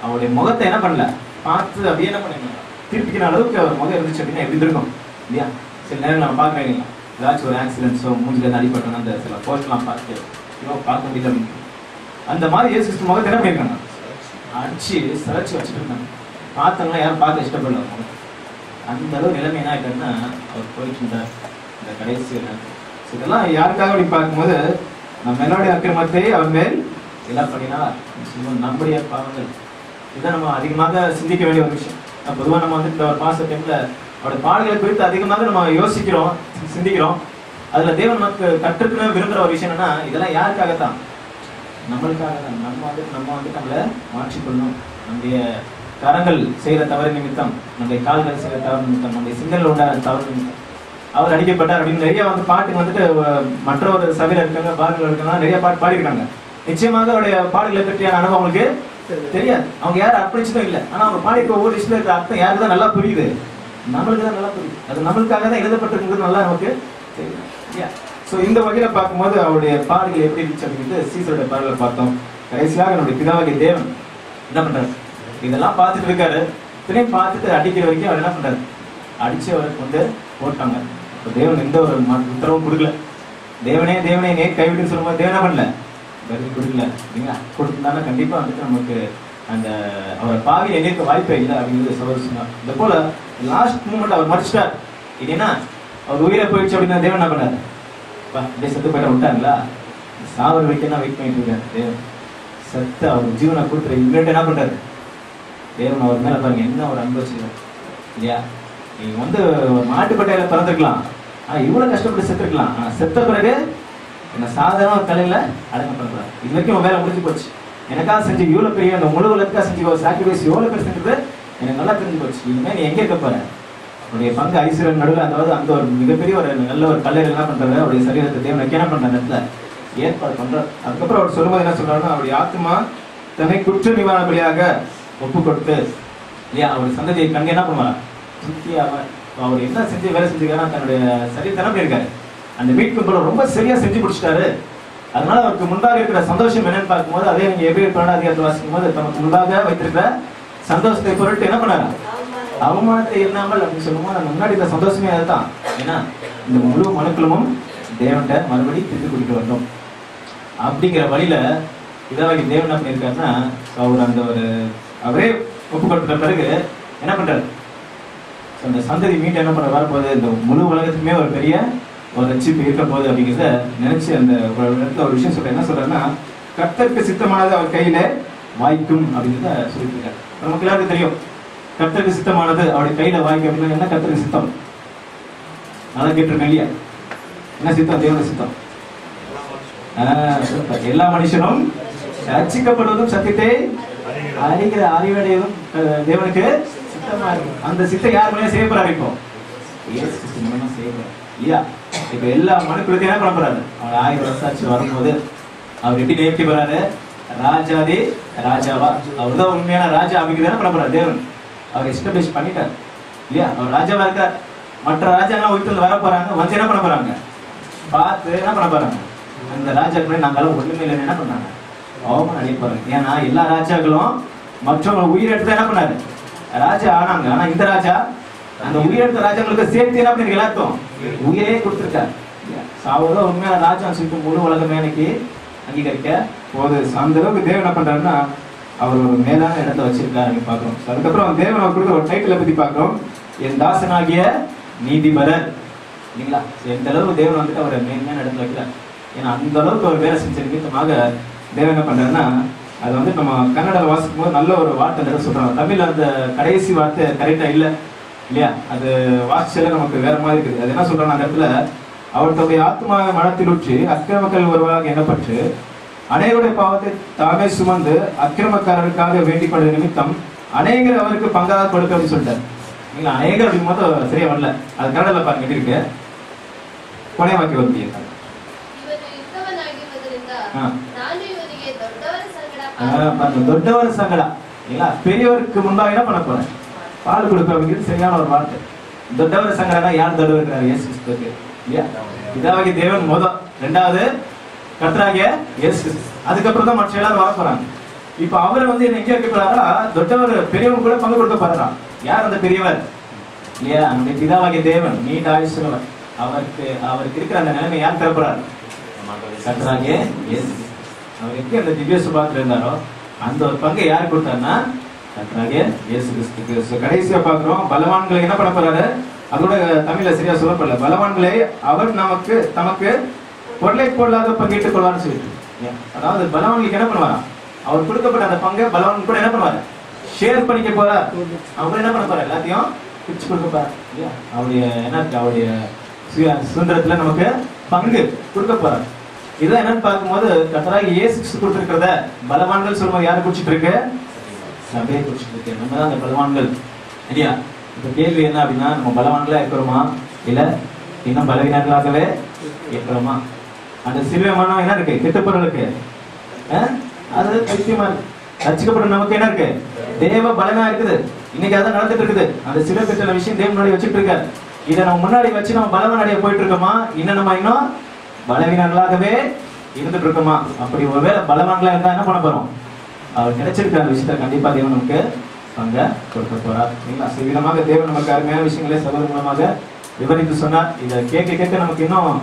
அவருடைய முகத்தை என்ன பண்ணல? பார்த்து அப்படியே என்ன பண்ணிருந்தாங்க திருப்பிக்கிற அளவுக்கு அவர் முகம் இருந்துச்சு அப்படின்னா எப்படி இருக்கும் இல்லையா? சில நேரம் நம்ம பார்க்குறேன் ஏதாச்சும் ஒரு ஆக்சிடென்ட்ஸோ மூஞ்சில அடிப்பட்டோம் அடிபட்டோம் அந்த சில போஸ்ட்லாம் பார்த்து இவ்வளோ பார்க்க முடியல அந்த மாதிரி ஏசு முகத்தை என்ன பண்ணியிருக்காங்க? அடிச்சு சிறச்சு வச்சுட்டு இருந்தாங்க. பார்த்தவங்களாம் யாரும் பார்க்க இஷ்டப்படல முகத்தை. அந்த அளவு நிலைமை என்ன ஆயிட்டாருன்னா அவர் போயிட்டு இந்த கடைசி நேரத்துல. இதெல்லாம் யாருக்காக அப்படி பார்க்கும்போது நம்ம எல்லாருடைய அக்கிரமத்தை அவர் மேல் எல்லாம் பண்ணினார் நம்முடைய பாவங்கள். இதுதான் நம்ம அதிகமாக சிந்திக்க வேண்டிய ஒரு விஷயம். பொதுவாக நம்ம வந்து இந்த ஒரு பாச டைம்ல அவருடைய பாடல்களை குறித்து அதிகமாக நம்ம யோசிக்கிறோம் சிந்திக்கிறோம். அதுல தேவன் நமக்கு கற்றுக்கணும் விரும்புற ஒரு விஷயம் என்னன்னா இதெல்லாம் யாருக்காகத்தான்? நம்மளுக்காக தான் நம்ம வந்து நம்ம வந்து நம்மளை மாற்றிக்கொள்ளணும். நம்முடைய கரங்கள் செய்யற தவறு நிமித்தம் நம்முடைய கால்கள் செய்யற தவறு நிமித்தம் நம்முடைய சிந்தனையில் உண்டான தவறு நிமித்தம். அவர் அடிக்கப்பட்டார் அப்படின்னு நிறைய வந்து பாட்டுங்க வந்துட்டு மற்ற ஒரு சபையில இருக்காங்க பாடல்கள் இருக்காங்க நிறைய பாட்டு பாடிருக்காங்க நிச்சயமாக அவருடைய பாடல்களை பற்றியான அனுபவம் அவங்களுக்கு தெரியாது. அவங்க யாரும் அர்ப்பணிச்சதும் இல்லை. ஆனா அவங்க பாடிக்க ஒவ்வொரு விஷயத்துல இருக்கிற அர்த்தம் யாருக்கு தான் நல்லா புரியுது? நம்மளுக்கு தான் நல்லா புரியுது. அது நம்மளுக்காக தான் எழுதப்பட்டிருக்கிறது நல்லா நமக்கு தெரியும். ஸோ இந்த வகையில பார்க்கும்போது அவருடைய பாடல்கள் எப்படி இருந்துச்சு அப்படின்ட்டு சீசருடைய பாடலை பார்த்தோம். கடைசியாக நம்முடைய பிதாவாகிய தேவன் என்ன பண்றாரு? இதெல்லாம் பார்த்துட்டு இருக்காரு. திரும்பி பார்த்துட்டு அடிக்கிற வரைக்கும் அவர் என்ன பண்ணுறாரு அடித்து அவருக்கு வந்து போட்டாங்க. இப்போ தேவன் எந்த ஒரு ம- உத்தரவும் கொடுக்கல. தேவனே தேவனே நே கைவிட்டு சொல்லும்போது தேவனா பண்ணல? பதில் கொடுக்கல. இல்லைங்களா? கொடுத்துருந்தாலும் கண்டிப்பாக வந்துட்டு நமக்கு அந்த அவரை பாவி எங்களுக்கு வாய்ப்பே இல்லை அப்படிங்கிறது சகோதரர் சொன்னார் இந்த போல லாஸ்ட் மூமெண்ட் அவர் மடிச்சிட்டார். இல்லைன்னா அவர் உயிரை போயிடுச்சு அப்படின்னா தேவன் என்ன பண்ணாரு? அப்படியே செத்து போயிட விட்டாங்களா? சாவர் வைக்க வெயிட் பண்ணிட்டு இருக்காரு தேவன். செத்து அவர் ஜீவனை கொடுத்துரு இவங்கள்ட்ட என்ன பண்ணுறாரு தேவன் அவர் மேலே பாருங்க என்ன ஒரு அன்பு வச்சிருக்காரு இல்லையா? நீங்கள் வந்து ஒரு மாட்டுப்பட்டையில பிறந்திருக்கலாம். ஆனால் இவ்வளோ கஷ்டப்பட்டு செத்துருக்கலாம். ஆனால் செத்த பிறகு என்ன சாதாரண ஒரு கலையில அடங்க பண்ணுறாரு இது வரைக்கும் உன் வேலை முடிஞ்சு போச்சு. எனக்காக செஞ்சு இவ்வளோ பெரிய அந்த முழு உலகத்துக்காக செஞ்சு ஒரு சாக்ரிஃபைஸ் இவ்வளோ பேர் செஞ்சது எனக்கு நல்லா தெரிஞ்சு போச்சு. இனிமேல் நீ எங்கே இருக்க போற? உடைய பங்கு ஐஸ்வர்யன் நடுவில் அதாவது அந்த ஒரு மிகப்பெரிய ஒரு நல்ல ஒரு கல்லறை என்ன பண்ணுறது அவருடைய சரீரத்தை தேவனுக்கு என்ன பண்ணுற அந்த இடத்துல ஏற்பாடு பண்ணுறார் அதுக்கப்புறம் அவர் சொல்லும்போது என்ன சொல்கிறாருன்னா அவருடைய ஆத்மா தன்னை குற்ற நிவாரண பலியாக ஒப்பு கொடுத்து இல்லையா அவருடைய சந்ததியை கண்டு என்ன பண்ணுவார்? சுத்தியாக அவர் என்ன செஞ்சு வேலை செஞ்சுக்கிறாரா தன்னுடைய சரீரத்தை என்ன பண்ணியிருக்காரு? அந்த மீட்பு போல ரொம்ப சரியா செஞ்சு முடிச்சிட்டாரு. அதனால அவருக்கு முன்பாக இருக்கிற சந்தோஷம் என்னன்னு பார்க்கும்போது அதே நீங்க எப்படி பன்னெண்டாவது வாசிக்கும் போது தமக்கு முன்பாக வைத்திருக்கிற சந்தோஷத்தை பொருட்டு என்ன பண்ணாரு? அவமானத்தை. இல்லாமல் அப்படின்னு சொல்லும்போது நம்ம முன்னாடி இந்த சந்தோஷமே அதுதான். ஏன்னா இந்த முழு மனுக்களும் தேவன்கிட்ட மறுபடி திருப்பி குடிக்க வேண்டும். அப்படிங்கிற வழியில இதாவகி தேவன் என்ன பண்ணியிருக்காருன்னா அவர் அந்த ஒரு அவரே ஒப்பு பிறகு என்ன பண்றாரு? அந்த சந்ததி மீட்டு என்ன பண்ண வரப்போகுது? இந்த முழு உலகத்துக்குமே ஒரு பெரிய ஒரு ரட்சிப்பு இருக்க போகுது அப்படிங்கிறத நினைச்சு அந்த ஒரு இடத்துல ஒரு விஷயம் சொல்ற என்ன சொல்றாருன்னா கத்தருக்கு சித்தமானது அவர் கையில வாய்க்கும் அப்படிங்கிறத சொல்லியிருக்காரு நமக்கு எல்லாருக்கும் தெரியும் கர்த்தருக்கு சித்தமானது அவருடைய கையில வாய்க்கும் அப்படின்னா என்ன? கத்தருக்கு சித்தம். நல்லா கேட்டிருக்கேன் இல்லையா? என்ன சித்தம்? தேவன சித்தம். எல்லா மனுஷனும் ரட்சிக்கப்படுவதும் சத்தியத்தை அறிகிற அறிவடையதும் அஹ், தேவனுக்கு சித்தமா இருக்கு அந்த சித்தை யார் மூலியம் செய்ய போறாரு இப்போ இல்லையா? இப்ப எல்லா மனுக்குலத்தையும் என்ன பண்ண போறாரு? அவர் ஆயிரம் வருஷம் ஆச்சு வரும்போது அவர் எப்படி நியமிக்க போறாரு? ராஜாதி ராஜாவா? அவர் தான் உண்மையான ராஜா அப்படிங்கிறது என்ன பண்ண போறாரு? தேவன் அவர் எஸ்டாப்ளிஷ் பண்ணிட்டார். இல்லையா? அவர் ராஜாவா இருக்கார். மற்ற ராஜாங்களாம் உயிர்த்து வர போறாங்க. வந்து என்ன பண்ண போறாங்க? பார்த்து என்ன பண்ண போறாங்க? அந்த ராஜாக்களே நாங்களும் ஒண்ணுமே இல்லைன்னு என்ன பண்ணாங்க? அவமானம் அடைய ஏன்னா எல்லா ராஜாக்களும் மற்றவங்க உயிரெடுத்து என்ன பண்ணாரு? ராஜா ஆனாங்க. ஆனா இந்த ராஜா அந்த உயிரெடுத்த ராஜாங்களுக்கு சேர்த்து என்ன பண்ணி எல்லாத்தும் உயிரே கொடுத்துருக்காரு. சாவதோ உண்மையான ராஜா சொல்லிட்டு முழு உலகமே இன்னைக்கு அங்கீகரிக்க போது அந்த அளவுக்கு தேவன் என்ன பண்றாருன்னா அவர் ஒரு மேலான இடத்த வச்சிருக்காரு பார்க்குறோம். பாக்குறோம் அதுக்கப்புறம் தேவன் அவர் ஒரு டைட்டிலை பத்தி பார்க்குறோம். என் தாசனாகிய நீதிபரர். இல்லைங்களா? எந்த அளவுக்கு தேவன் வந்துட்டு அவரை மேன்மையான இடத்துல வைக்கிறார். ஏன்னா அந்த அளவுக்கு ஒரு வேலை செஞ்ச நிமித்தமாக தேவன் என்ன பண்ணுறாருன்னா அது வந்து நம்ம கன்னடாவில் வாசிக்கும் போது நல்ல ஒரு வார்த்தை நிறைய சொல்கிறாங்க தமிழ் அந்த கடைசி வார்த்தை கரெக்டாக இல்லை இல்லையா? அது வாசிச்சல நமக்கு வேற மாதிரி இருக்குது. அது என்ன சொல்கிறாங்க அந்த இடத்துல அவர் தம்முடைய ஆத்மாவை மனத்திலுற்றி அக்கிரமக்கள் ஒருவராக எண்ணப்பட்டு அநேகருடைய பாவத்தை தாமே சுமந்து அக்கிரமக்காரருக்காக வேண்டிக் கொண்ட நிமித்தம் அநேகர் அவருக்கு பங்காக கொடுக்க அப்படின்னு சொல்லிட்டார். இல்லை அநேகர் அப்படிங்கும் போது சரியா வரல. அது கன்னடாவில் பாருங்க எப்படி இருக்கு? கொலை வாக்கி வந்து ஆ. தொட்டவர் சங்கடம் இல்லைங்களா? பெரியவருக்கு முன்பாக என்ன பண்ண போறேன்? பால் கொடுப்பேன் அப்படிங்கிறது சரியான ஒரு வார்த்தை தொட்டவர் சங்கடம்னா யார் தொட்டவர் இயேசு கிறிஸ்துக்கு இல்லையா? இதாவது தேவன் மோதம் ரெண்டாவது கர்த்தராகிய இயேசு அதுக்கப்புறம் தான் மற்ற எல்லாரும் வர போறாங்க. இப்ப அவர் வந்து என்ன எங்க இருக்க தொட்டவர் பெரியவங்க கூட பங்கு கொடுக்க போறாராம் யார் அந்த பெரியவர்? இல்லையா? அந்த பிதாவாகிய தேவன் நீண்ட ஆயுசுலவர் அவருக்கு அவருக்கு இருக்கிற அந்த நிலைமை யார் தரப்படுறாரு கர்த்தராகிய இயேசு அவர் எங்கே அந்த திவ்ய சுபாத்துல இருந்தாரோ அந்த ஒரு பங்கை யார் கொடுத்தாருன்னா கர்த்தராகிய இயேசு கிறிஸ்துக்கு So, கடைசியா பாக்குறோம் பலவான்களை என்ன பண்ண போறாரு? அதோட தமிழ்ல சரியா சொல்லப்படல பலவான்களை அவர் நமக்கு தமக்கு பொருளை பொருளாக பங்கிட்டுக் கொள்வார்னு சொல்லிட்டு. அதாவது பலவான்களுக்கு என்ன பண்ணுவாராம் அவர் கொடுக்கப்பட்ட அந்த பங்கை பலவான் கூட என்ன பண்ணுவாரு? ஷேர் பண்ணிக்க போறார். அவர் என்ன பண்ண போறார்? எல்லாத்தையும் பிரிச்சு கொடுக்க போறார். இல்லையா? அவருடைய என்ன? இருக்கு அவருடைய சுய சுதந்திரத்துல நமக்கு பங்கு கொடுக்க போறார். இதுதான் என்னன்னு பார்க்கும்போது கத்தராக ஏசு கொடுத்துருக்கிறத பலவான்கள் சொல்லும்போது யார் குடிச்சிட்டு இருக்கு சபையை குடிச்சிட்டு இருக்கு நம்ம தான் அந்த பலவான்கள். இல்லையா இப்போ கேள்வி என்ன அப்படின்னா நம்ம பலவான்களா இருக்கிறோமா? இல்ல இன்னும் பலவீனர்களாகவே இருக்கிறோமா? அந்த சிலுவை மனம் என்ன இருக்கு? கெட்ட பொருளுக்கு அது பைத்தியமா ரசிக்கப்படும் நமக்கு என்ன இருக்கு? தேவ பலனா இருக்குது. இன்னைக்கு அதான் நடந்துட்டு இருக்குது. அந்த சிலுவை பெற்ற விஷயம் தேவன் முன்னாடி வச்சுட்டு இருக்காரு. இதை நம்ம முன்னாடி வச்சு நம்ம பலவன் அடைய போயிட்டு இருக்கோமா? இன்னும் நம்ம இன்னும் பலவீனர்களாகவே இருந்துட்டு இருக்கோமா அப்படி ஒருவேளை பலவான்களா இருந்தா என்ன பண்ண போறோம்? அவர் கிடைச்சிருக்கிற அந்த விஷயத்த கண்டிப்பா தேவன் நமக்கு பங்க கொடுக்க போறார். சரிங்களா So, விதமாக தேவன் நமக்கு அருமையான விஷயங்களே சகோதர மூலமாக விவரித்து சொன்னார். இதை கேட்க கேட்க நமக்கு இன்னும்